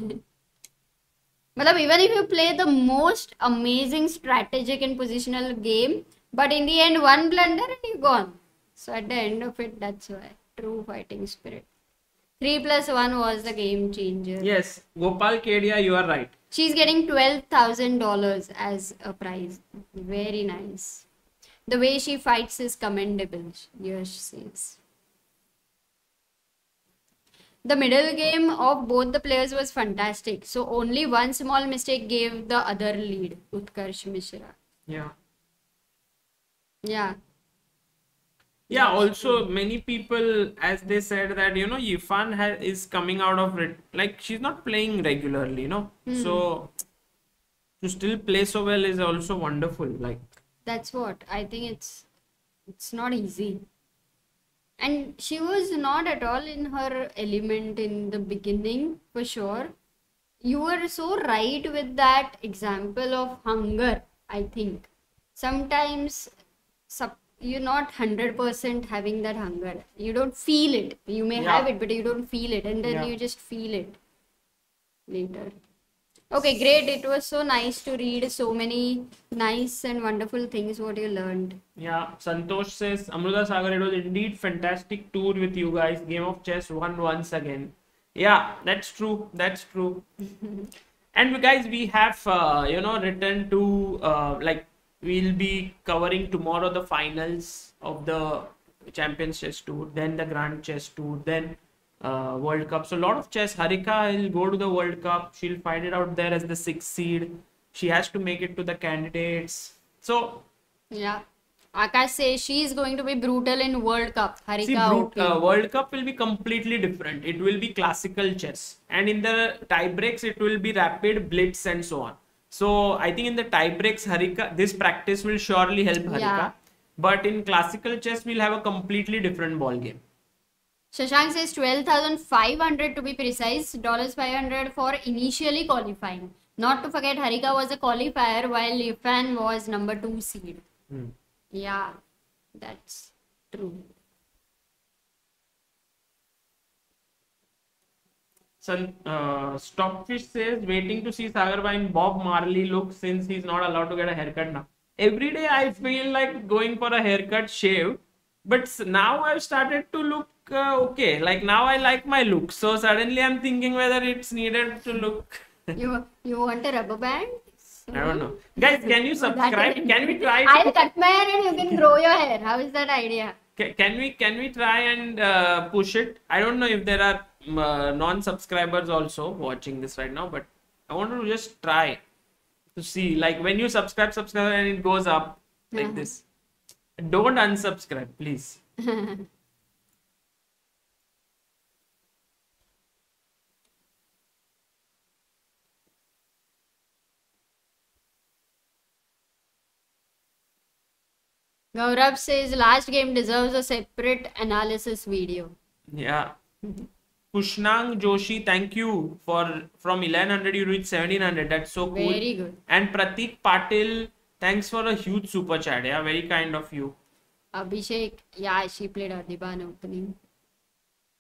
Matlab, even if you play the most amazing strategic and positional game, but in the end, one blunder and you're gone. So at the end of it, that's why. True fighting spirit. 3 plus 1 was the game changer. Yes, Gopal Kedia, you are right. She's getting $12,000 as a prize. Very nice. The way she fights is commendable, Yash says. The middle game of both the players was fantastic. So only one small mistake gave the other lead, Utkarsh Mishra. Yeah. Yeah. Yeah, also many people, as they said that you know Yifan ha- is coming out of it, like she's not playing regularly, you know. Hmm. So to still play so well is also wonderful. Like That's what. I think it's it's not easy. And she was not at all in her element in the beginning, for sure. You were so right with that example of hunger, I think. Sometimes sup- you're not 100% having that hunger. You don't feel it. You may Yeah. have it, but you don't feel it. And then Yeah. you just feel it later. Okay, great. It was so nice to read so many nice and wonderful things what you learned. yeah, Santosh says Amruta Sagar, it was indeed fantastic tour with you guys. Game of chess won once again. Yeah, that's true. That's true. <laughs> and we guys, we have uh, you know written to uh, like we'll be covering tomorrow the finals of the Champions Chess Tour, then the Grand Chess Tour, then uh, World Cup. So a lot of chess. Harika will go to the World Cup. She'll find it out there as the sixth seed. She has to make it to the candidates. So Yeah. Akash says she is going to be brutal in World Cup. Harika See, brute, OP. uh, World Cup will be completely different. It will be classical chess, and in the tie breaks, it will be rapid blitz and so on. So I think in the tie breaks, Harika, this practice will surely help Harika. Yeah. But in classical chess, we'll have a completely different ball game. Shashank says 12,500 to be precise, dollars 500 for initially qualifying. Not to forget, Harika was a qualifier while Yifan was number two seed. Hmm. Yeah, that's true. So, uh, Stockfish says waiting to see Sagarbai in Bob Marley look since he's not allowed to get a haircut now. Every day I feel like going for a haircut shave, but now I've started to look uh, okay. Like now I like my look, so suddenly I'm thinking whether it's needed to look. You you want a rubber band? <laughs> I don't know, guys. Can you <laughs> subscribe? Can we try? <laughs> I'll cut my hair and you can grow your hair. How is that idea? Ca- Can we can we try and uh, push it? I don't know if there are uh, non-subscribers also watching this right now, but I want to just try to see like when you subscribe, subscribe, and it goes up like Uh-huh. this. Don't unsubscribe, please. Gaurav says last game deserves a separate analysis video. Yeah. Pushnang Joshi, thank you for from 1100 you reached 1700. That's so cool. Very good. And Pratik Patil, thanks for a huge super chat. Yeah, very kind of you. Abhishek, yeah, she played Adiban opening.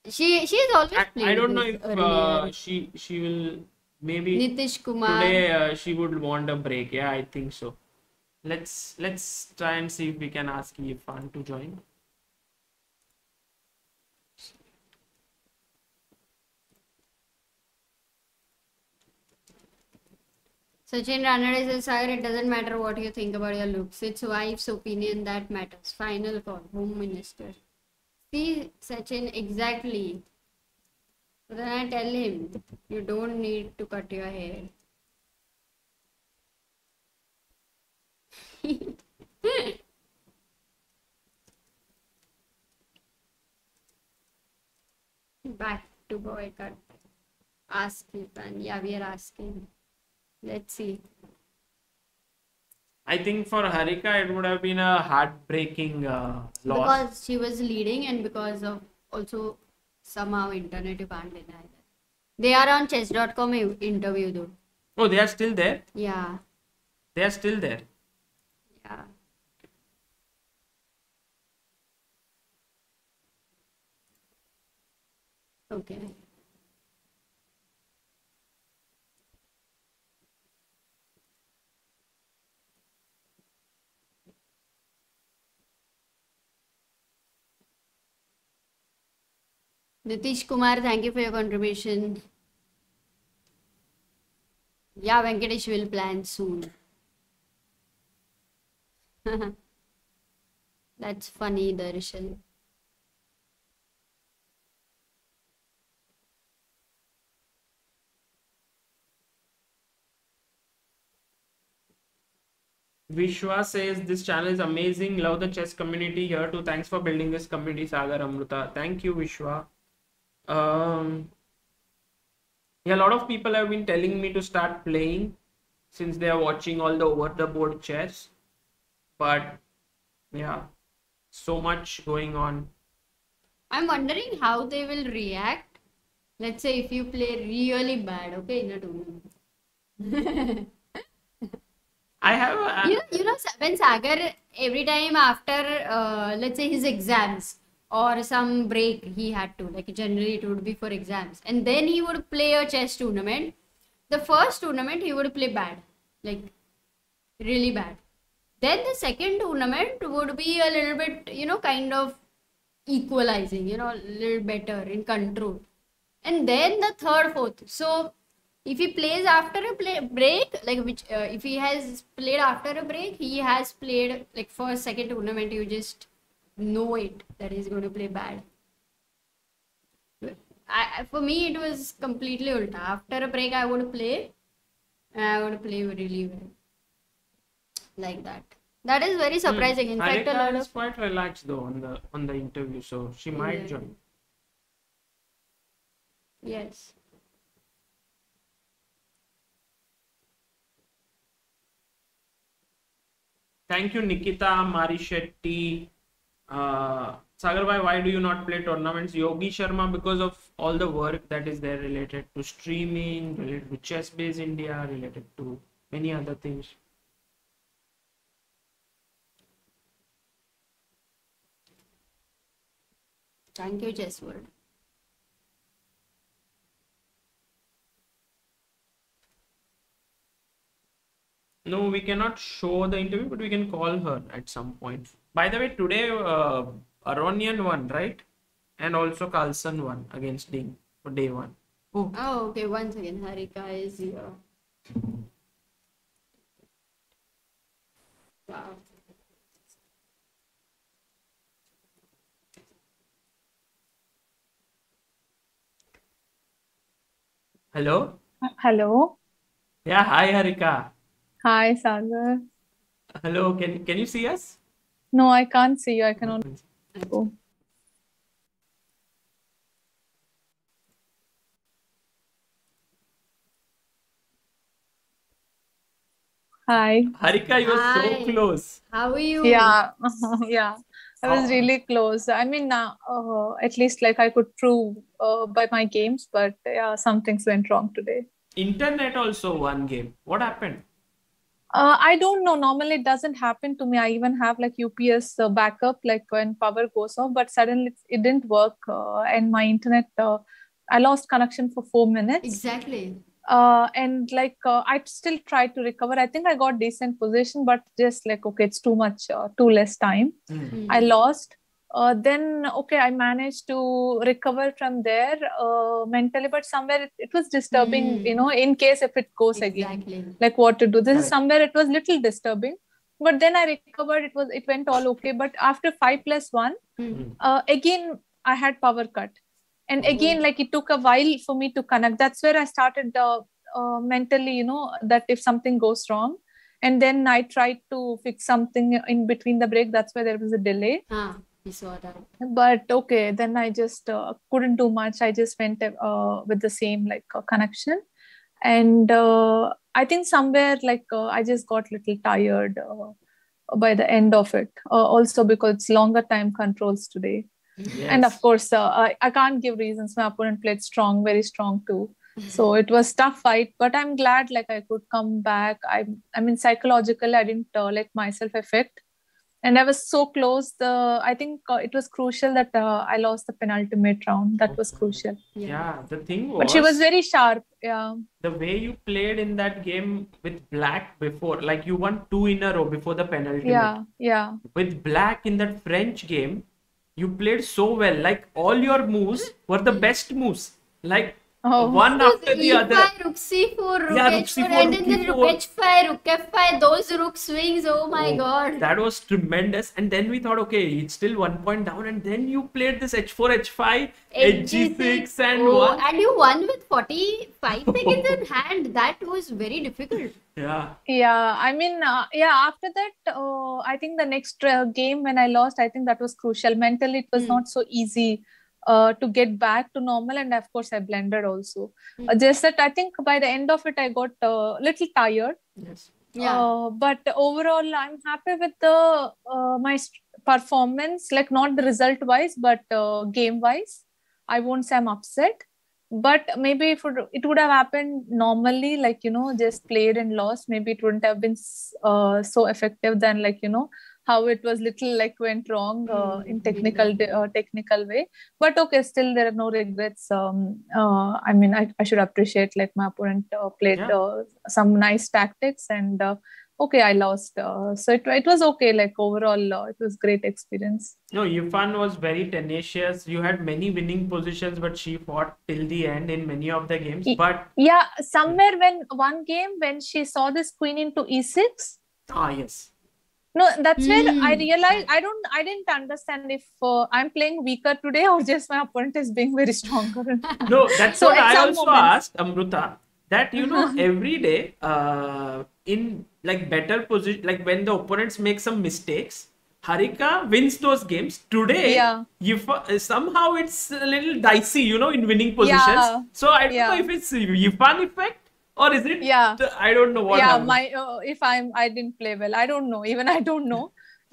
She she's always I, played. I don't know if uh, she she will maybe Nitish Kumar. today uh, she would want a break. Yeah, I think so. Let's let's try and see if we can ask Yifan to join. Sachin Ranade says, Sir, it doesn't matter what you think about your looks. It's wife's opinion that matters. Final call. Home Minister. See, Sachin, exactly. So then I tell him, you don't need to cut your hair. Back to boycott. Ask Yifan. Yeah, we are asking. Let's see. I think for Harika it would have been a heartbreaking uh, loss. Because she was leading and because of also somehow internet you can't deny that. They are on chess.com interview though. Oh, they are still there. Yeah. They are still there. Yeah. Okay. Nitish Kumar, thank you for your contribution. Yeah, Venkatesh will plan soon. <laughs> That's funny, Darshan. Vishwa says this channel is amazing. Love the chess community here too. Thanks for building this community, Sagar Amruta. Thank you, Vishwa. Um, yeah, a lot of people have been telling me to start playing since they are watching all the over the board chess. But yeah, so much going on. I'm wondering how they will react. Let's say if you play really bad, okay, in a tournament. <laughs> I have a, you know, you know, when Sagar every time after, uh, let's say his exams or some break he had to, like generally it would be for exams, and then he would play a chess tournament. The first tournament he would play bad, like really bad. Then the second tournament would be a little bit, you know, kind of equalizing, you know, a little better in control. And then the third, fourth. So if he plays after a play break, like which uh, if he has played after a break, he has played like first, second tournament. You just know it that he's going to play bad. I, for me, it was completely ulta. After a break, I would play, and I would play really well, like that. That is very surprising. In fact, a lot is of quite relaxed though on the on the interview, so she might Yeah. join. yes. Thank you, Nikita Marishetty. Uh, Sagar bhai, why do you not play tournaments? Yogi Sharma, because of all the work that is there related to streaming, related to ChessBase India, related to many other things. Thank you, Chess no we cannot show the interview but we can call her at some point. By the way today uh, aronian won right? And also Carlsen won against ding for day one. Oh. oh okay. Once again harika is here. Wow. Hello? Hello? Yeah hi harika Hi, Sagar. Hello, can can you see us? No, I can't see you. I can only go. Hi. Harika, you were so close. How are you? Yeah, <laughs> yeah. I was Oh. really close. I mean, uh, uh, at least like I could prove uh, by my games, but yeah, some things went wrong today. Internet also one game. What happened? Uh, I don't know. Normally, it doesn't happen to me. I even have like UPS uh, backup, like when power goes off, but suddenly it didn't work, uh, and my internet, uh, I lost connection for four minutes. Exactly. Uh, and like uh, I still tried to recover. I think I got decent position, but just like okay, it's too much, uh, too less time. Hmm. I lost. Uh, then okay, I managed to recover from there uh, mentally, but somewhere it, it was disturbing. Hmm. You know, in case if it goes again. Like what to do? This is somewhere it was little disturbing but then i recovered it was it went all okay. But after 5 plus 1 Hmm. uh, again i had power cut. And Oh. again like it took a while for me to connect. That's where i started uh, uh, mentally you know that if something goes wrong. And then i tried to fix something in between the break. That's why there was a delay. Ah, we saw that. but okay then i just uh, couldn't do much. I just went uh, with the same like uh, connection. And uh, i think somewhere like uh, i just got a little tired uh, by the end of it. Uh, also because it's longer time controls today. And of course uh, I, I can't give reasons. My opponent played strong very strong too. So <laughs> it was tough fight but i'm glad like i could come back. I i mean psychologically i didn't uh, let myself affect and i was so close the i think uh, it was crucial that uh, i lost the penultimate round that was Okay. crucial Yeah, the thing was but she was very sharp yeah the way you played in that game with black before, like you won two in a row before the penalty. yeah yeah With black in that French game, you played so well. Like all your moves were the best moves. Like Oh. one after the other. Rook c4, rook Yeah, rook h4, c4, and then rook the rook h5, rook f5, those rook swings, oh my Oh, god. That was tremendous. And then we thought, okay, it's still one point down. And then you played this h4, h5, hg6, and oh, one. and you won with 45 <laughs> seconds in hand. That was very difficult. Yeah. yeah i mean uh, yeah after that uh, i think the next uh, game when i lost i think that was crucial mentally it was Hmm. not so easy uh, to get back to normal and of course i blended also Hmm. Uh, just that i think by the end of it i got a uh, little tired Yes. Yeah. Uh, but overall, I'm happy with the uh, my st- performance. Like not the result wise, but uh, game wise. I won't say I'm upset. But maybe if it, it would have happened normally, like you know, just played and lost, maybe it wouldn't have been uh, so effective than like you know how it was little like went wrong uh, Mm, in technical uh, technical way. But okay, still there are no regrets. Um, uh, I mean, I, I should appreciate like my opponent uh, played Yeah. uh, some nice tactics and uh, okay i lost uh, so it, it was okay like overall uh, it was great experience No, Yifan was very tenacious. You had many winning positions, but she fought till the end in many of the games. But yeah somewhere when one game when she saw this queen into e6 ah yes, no that's where i Hmm. realized i don't i didn't understand if uh, i'm playing weaker today or <laughs> just my opponent is being very stronger <laughs> no, that's So what I also moments- asked Amruta. That you know <laughs> every day, uh, in like better position, like when the opponents make some mistakes, Harika wins those games. Today, Yeah. Yufa- somehow it's a little dicey, you know, in winning positions. Yeah. So I don't Yeah. know if it's Yifan effect or is it? Yeah. I don't know what. yeah happened. my uh, if i'm i didn't play well i don't know <laughs> even i don't know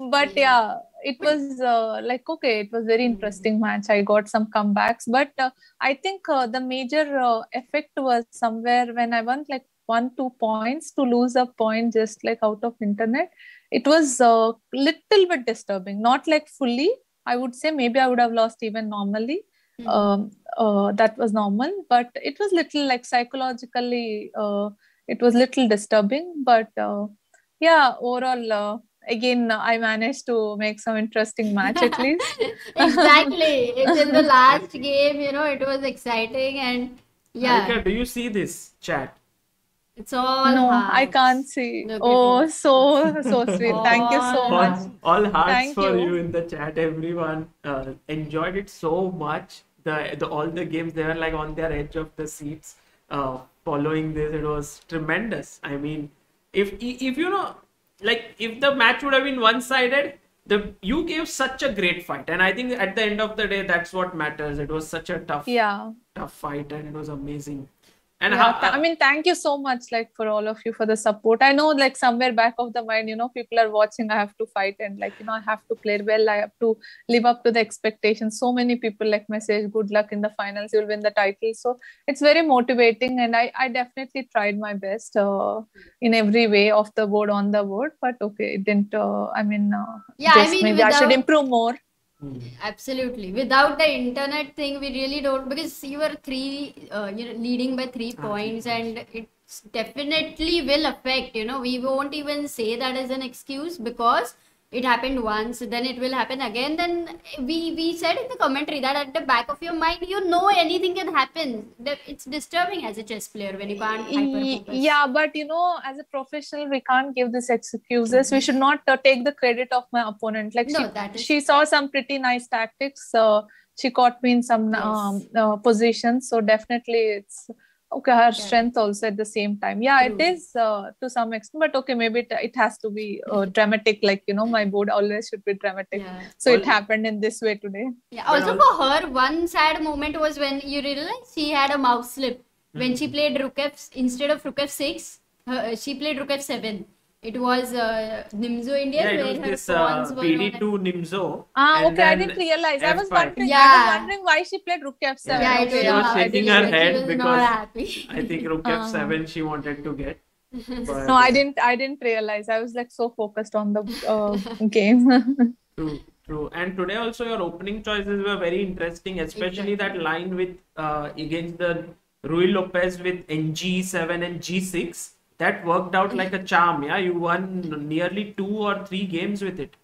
but yeah it was uh, like okay it was very interesting match i got some comebacks but uh, i think uh, the major uh, effect was somewhere when i won like one two points to lose a point just like out of internet it was a little bit disturbing not like fully i would say maybe i would have lost even normally. Um, uh, that was normal but it was little like psychologically uh, it was little disturbing but uh, yeah overall uh, again i managed to make some interesting match at <laughs> least exactly. It's <laughs> in the last game, you know, it was exciting and yeah, Harika, do you see this chat? it's all no i can't see Look at oh so so sweet thank you so much hearts. all hearts Thank for you. you. in the chat everyone uh, enjoyed it so much the, the all the games they were like on their edge of the seats uh, following this. It was tremendous. I mean, if if you know, like if the match would have been one-sided, the you gave such a great fight, and I think at the end of the day, that's what matters. It was such a tough, Yeah. tough fight, and it was amazing. And yeah, how? th- I mean, thank you so much, like for all of you for the support. I know, like somewhere back of the mind, you know, people are watching. I have to fight, and like you know, I have to play well. I have to live up to the expectations. So many people like message, "Good luck in the finals. You'll win the title." So it's very motivating, and I I definitely tried my best uh, in every way, off the board, on the board. But okay, it didn't. Uh, I mean, uh, Yeah, I mean, maybe I should improve more. Hmm. Absolutely. Without the internet thing, we really don't because you were three, uh, you know, leading by three Ah, points, and it definitely will affect. You know, we won't even say that as an excuse because it happened once, then it will happen again. Then we we said in the commentary that at the back of your mind, you know anything can happen. It's disturbing as a chess player when you can't hyper-focus. Yeah, but you know, as a professional, we can't give these excuses. We should not uh, take the credit of my opponent. Like No, she, that is- she saw some pretty nice tactics. Uh, she caught me in some Yes. um, uh, positions, so definitely it's okay. Her strength also at the same time. Yeah, it True. is uh, to some extent, but okay, maybe it, it has to be uh, dramatic. Like you know, my board always should be dramatic. Yeah. So it happened in this way today. Yeah, also for her, one sad moment was when you realize she had a mouse slip. When she played Rook F, instead of Rook F6, her, she played Rook F7. It was uh, Nimzo India Yeah, it was her this uh, pawns were BD2 on Nimzo. Ah, okay. I didn't realize. I was F5. wondering. I Yeah. was wondering why she played Rook F7. a- Yeah, it was, She was yeah, shaking her head she was because not happy. I think Rook Uh-huh. F7 she wanted to get. But, No, I didn't. I didn't realize. I was like so focused on the uh, <laughs> game. <laughs> True, true. And today also your opening choices were very interesting, especially that line with uh, against the Ruy Lopez with NG7 and G6. That worked out like a charm. Yeah, you won nearly two or three games with it.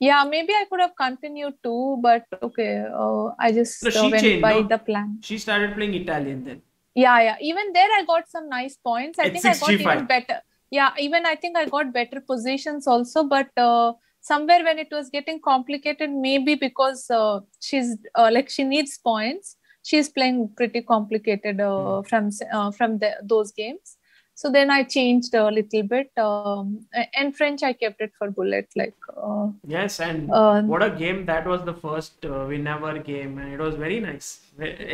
yeah, maybe I could have continued too, but okay. Uh, I just No, uh, went changed, by no? the plan. She started playing Italian then. Yeah, yeah. Even there, I got some nice points. I At think I got even better. Yeah, even I think I got better positions also. But uh, somewhere when it was getting complicated, maybe because uh, she's uh, like she needs points, she's playing pretty complicated uh, from uh, from the, those games. So then I changed a little bit. Um, and French, I kept it for bullet. Like, uh, Yes, and Uh, what a game that was the first uh, win ever game, and it was very nice.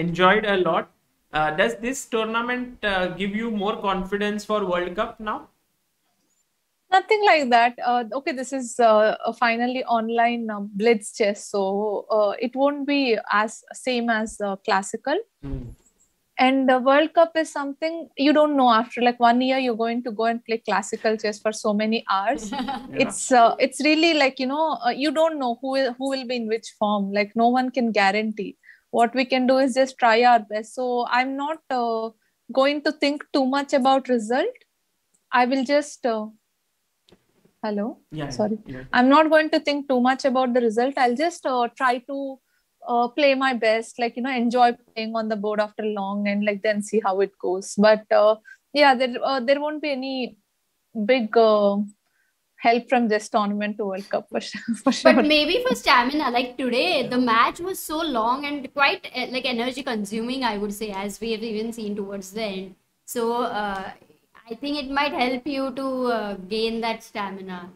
Enjoyed a lot. Uh, does this tournament uh, give you more confidence for World Cup now? Nothing like that. Uh, okay, this is uh, finally online uh, blitz chess, so uh, it won't be as same as uh, classical. And the World Cup is something you don't know after like one year. You're going to go and play classical chess for so many hours. <laughs> It's uh, it's really like you know uh, you don't know who will, who will be in which form. Like no one can guarantee. What we can do is just try our best. So I'm not uh, going to think too much about result. I will just. Uh, hello Yeah. sorry yeah. i'm not going to think too much about the result i'll just uh, try to uh, play my best like you know enjoy playing on the board after long and like then see how it goes but uh, yeah there uh, there won't be any big uh, help from this tournament to world cup for <laughs> sure, for sure. But maybe for stamina, like today, the match was so long and quite uh, like energy consuming, I would say, as we have even seen towards the end. So uh, I think it might help you to uh, gain that stamina.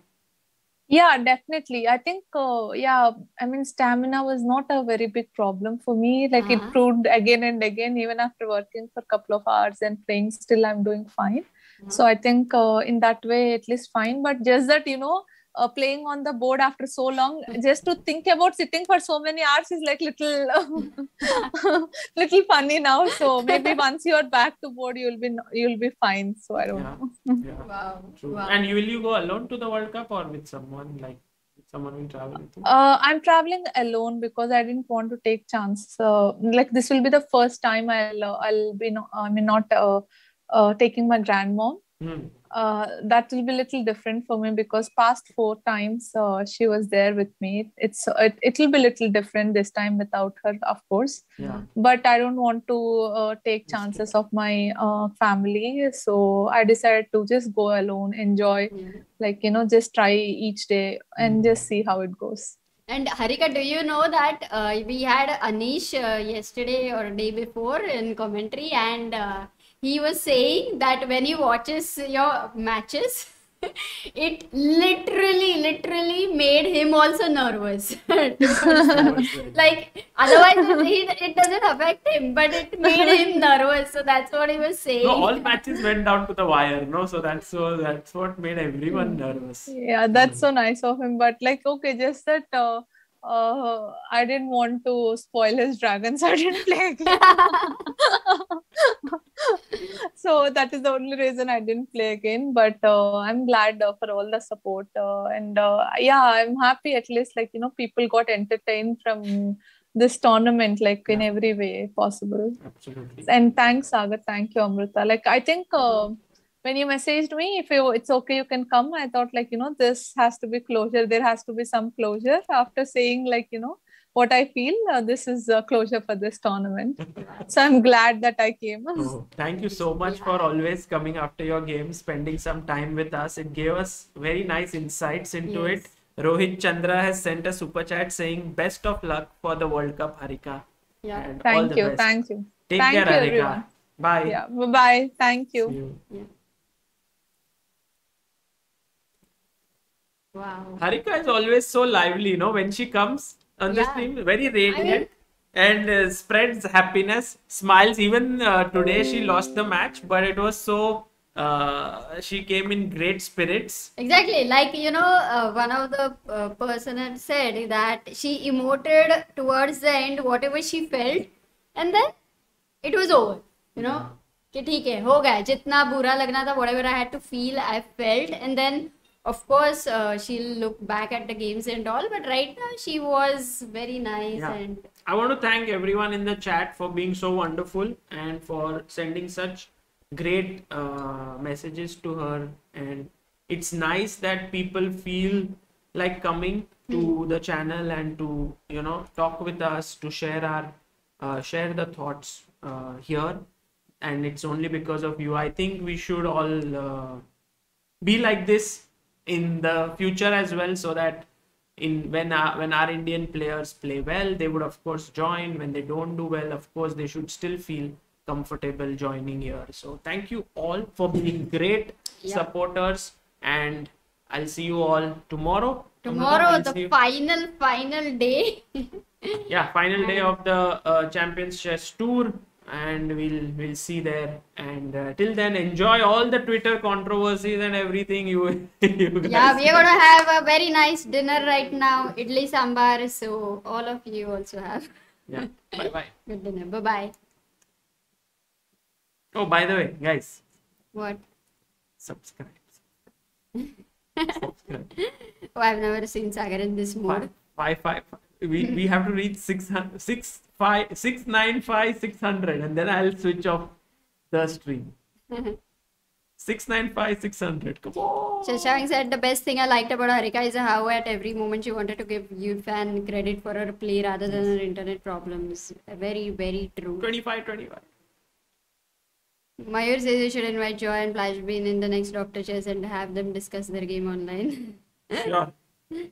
Yeah, definitely. I think, uh, yeah, I mean, stamina was not a very big problem for me. Like Uh-huh. it proved again and again, even after working for a couple of hours and playing, still I'm doing fine. So I think uh, in that way, at least fine. But just that, you know, uh, playing on the board after so long, just to think about sitting for so many hours is like little, <laughs> little funny now. So maybe <laughs> once you're back to board, you'll be you'll be fine. So I don't Yeah. know. Yeah. Wow. <laughs> True. wow. And will you go alone to the World Cup or with someone like someone will travel with you? Uh, I'm traveling alone because I didn't want to take chance Uh, like this will be the first time I'll uh, I'll be no, I mean not uh, uh, taking my grandmom. Uh, that will be a little different for me because past four times uh, she was there with me. It's it it will be a little different this time without her, of course. Yeah. But I don't want to uh, take chances of my uh, family, so I decided to just go alone, enjoy, Yeah. like you know, just try each day and Mm. just see how it goes. And Harika, do you know that uh, we had Anish uh, yesterday or day before in commentary, and uh, he was saying that when he watches your matches, <laughs> it literally, literally made him also nervous. <laughs> like otherwise, it, it doesn't affect him, but it made him <laughs> nervous. So that's what he was saying. No, all matches went down to the wire, no? So that's so that's what made everyone nervous. Yeah, that's so nice of him. But like, okay, just that uh, uh, I didn't want to spoil his dragons. I didn't <laughs> play again. so that is the only reason I didn't play again. But uh, I'm glad uh, for all the support. Uh, and uh, yeah, I'm happy at least like, you know, people got entertained from this tournament, like in every way possible. Absolutely. And thanks, Sagar. Thank you, Amruta. Like, I think uh, when you messaged me if you, it's okay you can come i thought like you know this has to be closure there has to be some closure after saying like you know what i feel uh, this is a closure for this tournament so i'm glad that i came Oh, thank you so much for always coming after your game, spending some time with us. It gave us very nice insights into Yes. it. Rohit Chandra has sent a super chat saying, "Best of luck for the World Cup, Harika." Yeah. And all thank the you best. thank you Take Thank care, you, Harika. everyone. Bye. yeah bye thank you See you. Wow. Harika is always so lively, you know, when she comes on the Yeah. stream, very radiant and uh, spreads happiness, smiles. Even uh, today she lost the match, but it was so, uh, she came in great spirits. Exactly, like you know, uh, one of the uh, person had said that she emoted towards the end whatever she felt, and then it was over. You know, कि ठीक है हो गया जितना बुरा लगना था whatever I had to feel I felt, and then of course uh, she'll look back at the games and all, but right now she was very nice Yeah. and I want to thank everyone in the chat for being so wonderful and for sending such great uh, messages to her. And it's nice that people feel like coming to the channel and to you know talk with us to share our uh, share the thoughts uh, here. And it's only because of you. I think we should all uh, be like this in the future as well so that in when our, when our indian players play well they would of course join. When they don't do well of course they should still feel comfortable joining here. So thank you all for being great Yeah. supporters and i'll see you all tomorrow. Tomorrow the final final day. <laughs> yeah final day of the uh, champions chess tour and we'll we'll see there and uh, till then enjoy all the twitter controversies and everything you, <laughs> you guys yeah, we are gonna have a very nice dinner right now, idli sambar. So all of you also have yeah <laughs> bye bye good dinner. Bye bye. oh by the way guys What? subscribe <laughs> subscribe Oh, I've never seen Sagar in this five, mode. five, five, five. We, we have to reach 600, six, five, 695, 600, and then I'll switch off the stream. Mm-hmm. 695, 600. Come on. Shashank said the best thing I liked about Harika is how at every moment she wanted to give Yifan credit for her play rather than her internet problems. Very, very true. 25, 25. Mayur says you should invite Joy and Flashbean in the next Doctor Chess and have them discuss their game online. Sure. <laughs>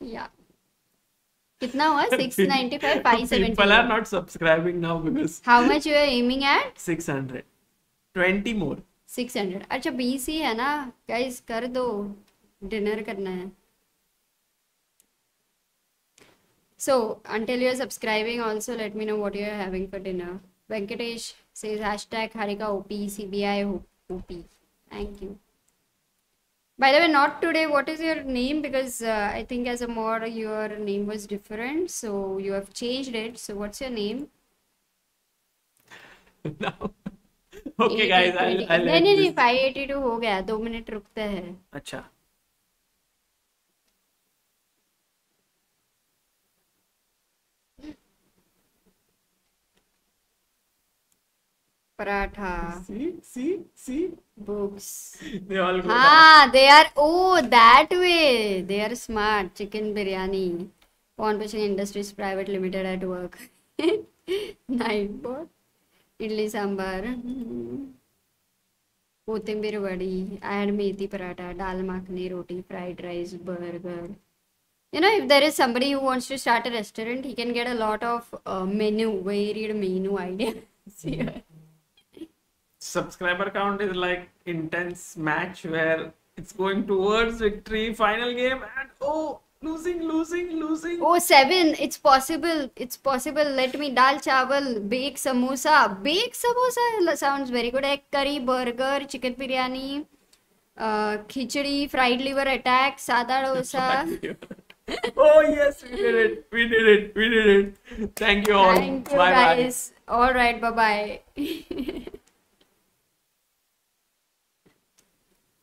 yeah. कितना हुआ 695 570 People are not subscribing now because how much you are aiming at 600. 20 more. 600 अच्छा 20 ही है ना guys कर दो dinner करना है so until you're subscribing also let me know what you're having for dinner venkatesh says hashtag harika op cbi op thank you by the way not today what is your name because uh, i think as a mod your name was different so you have changed it so what's your name <laughs> now. <laughs> Okay, guys, I'll, I'll नहीं end नहीं नहीं this. 582 हो गया दो minute रुकते हैं अच्छा paratha See, see, see. books They all go down. हाँ they are oh that way they are smart chicken biryani pawn fishing industries private limited at work night bot idli sambar कोथिंबीर वड़ी I had methi paratha dal makhani roti fried rice burger you know if there is somebody who wants to start a restaurant he can get a lot of uh, menu varied menu idea See ya. Subscriber count is like intense match where it's going towards victory final game and oh losing losing losing Oh, seven. It's possible. It's possible. Let me dal chawal, bake samosa. Bake samosa sounds very good. Egg curry, burger, chicken biryani, uh, khichdi, fried liver attack, sada <laughs> dosa. oh yes we did it we did it we did it thank you all Thank you bye bye guys. All right. Bye bye. <laughs>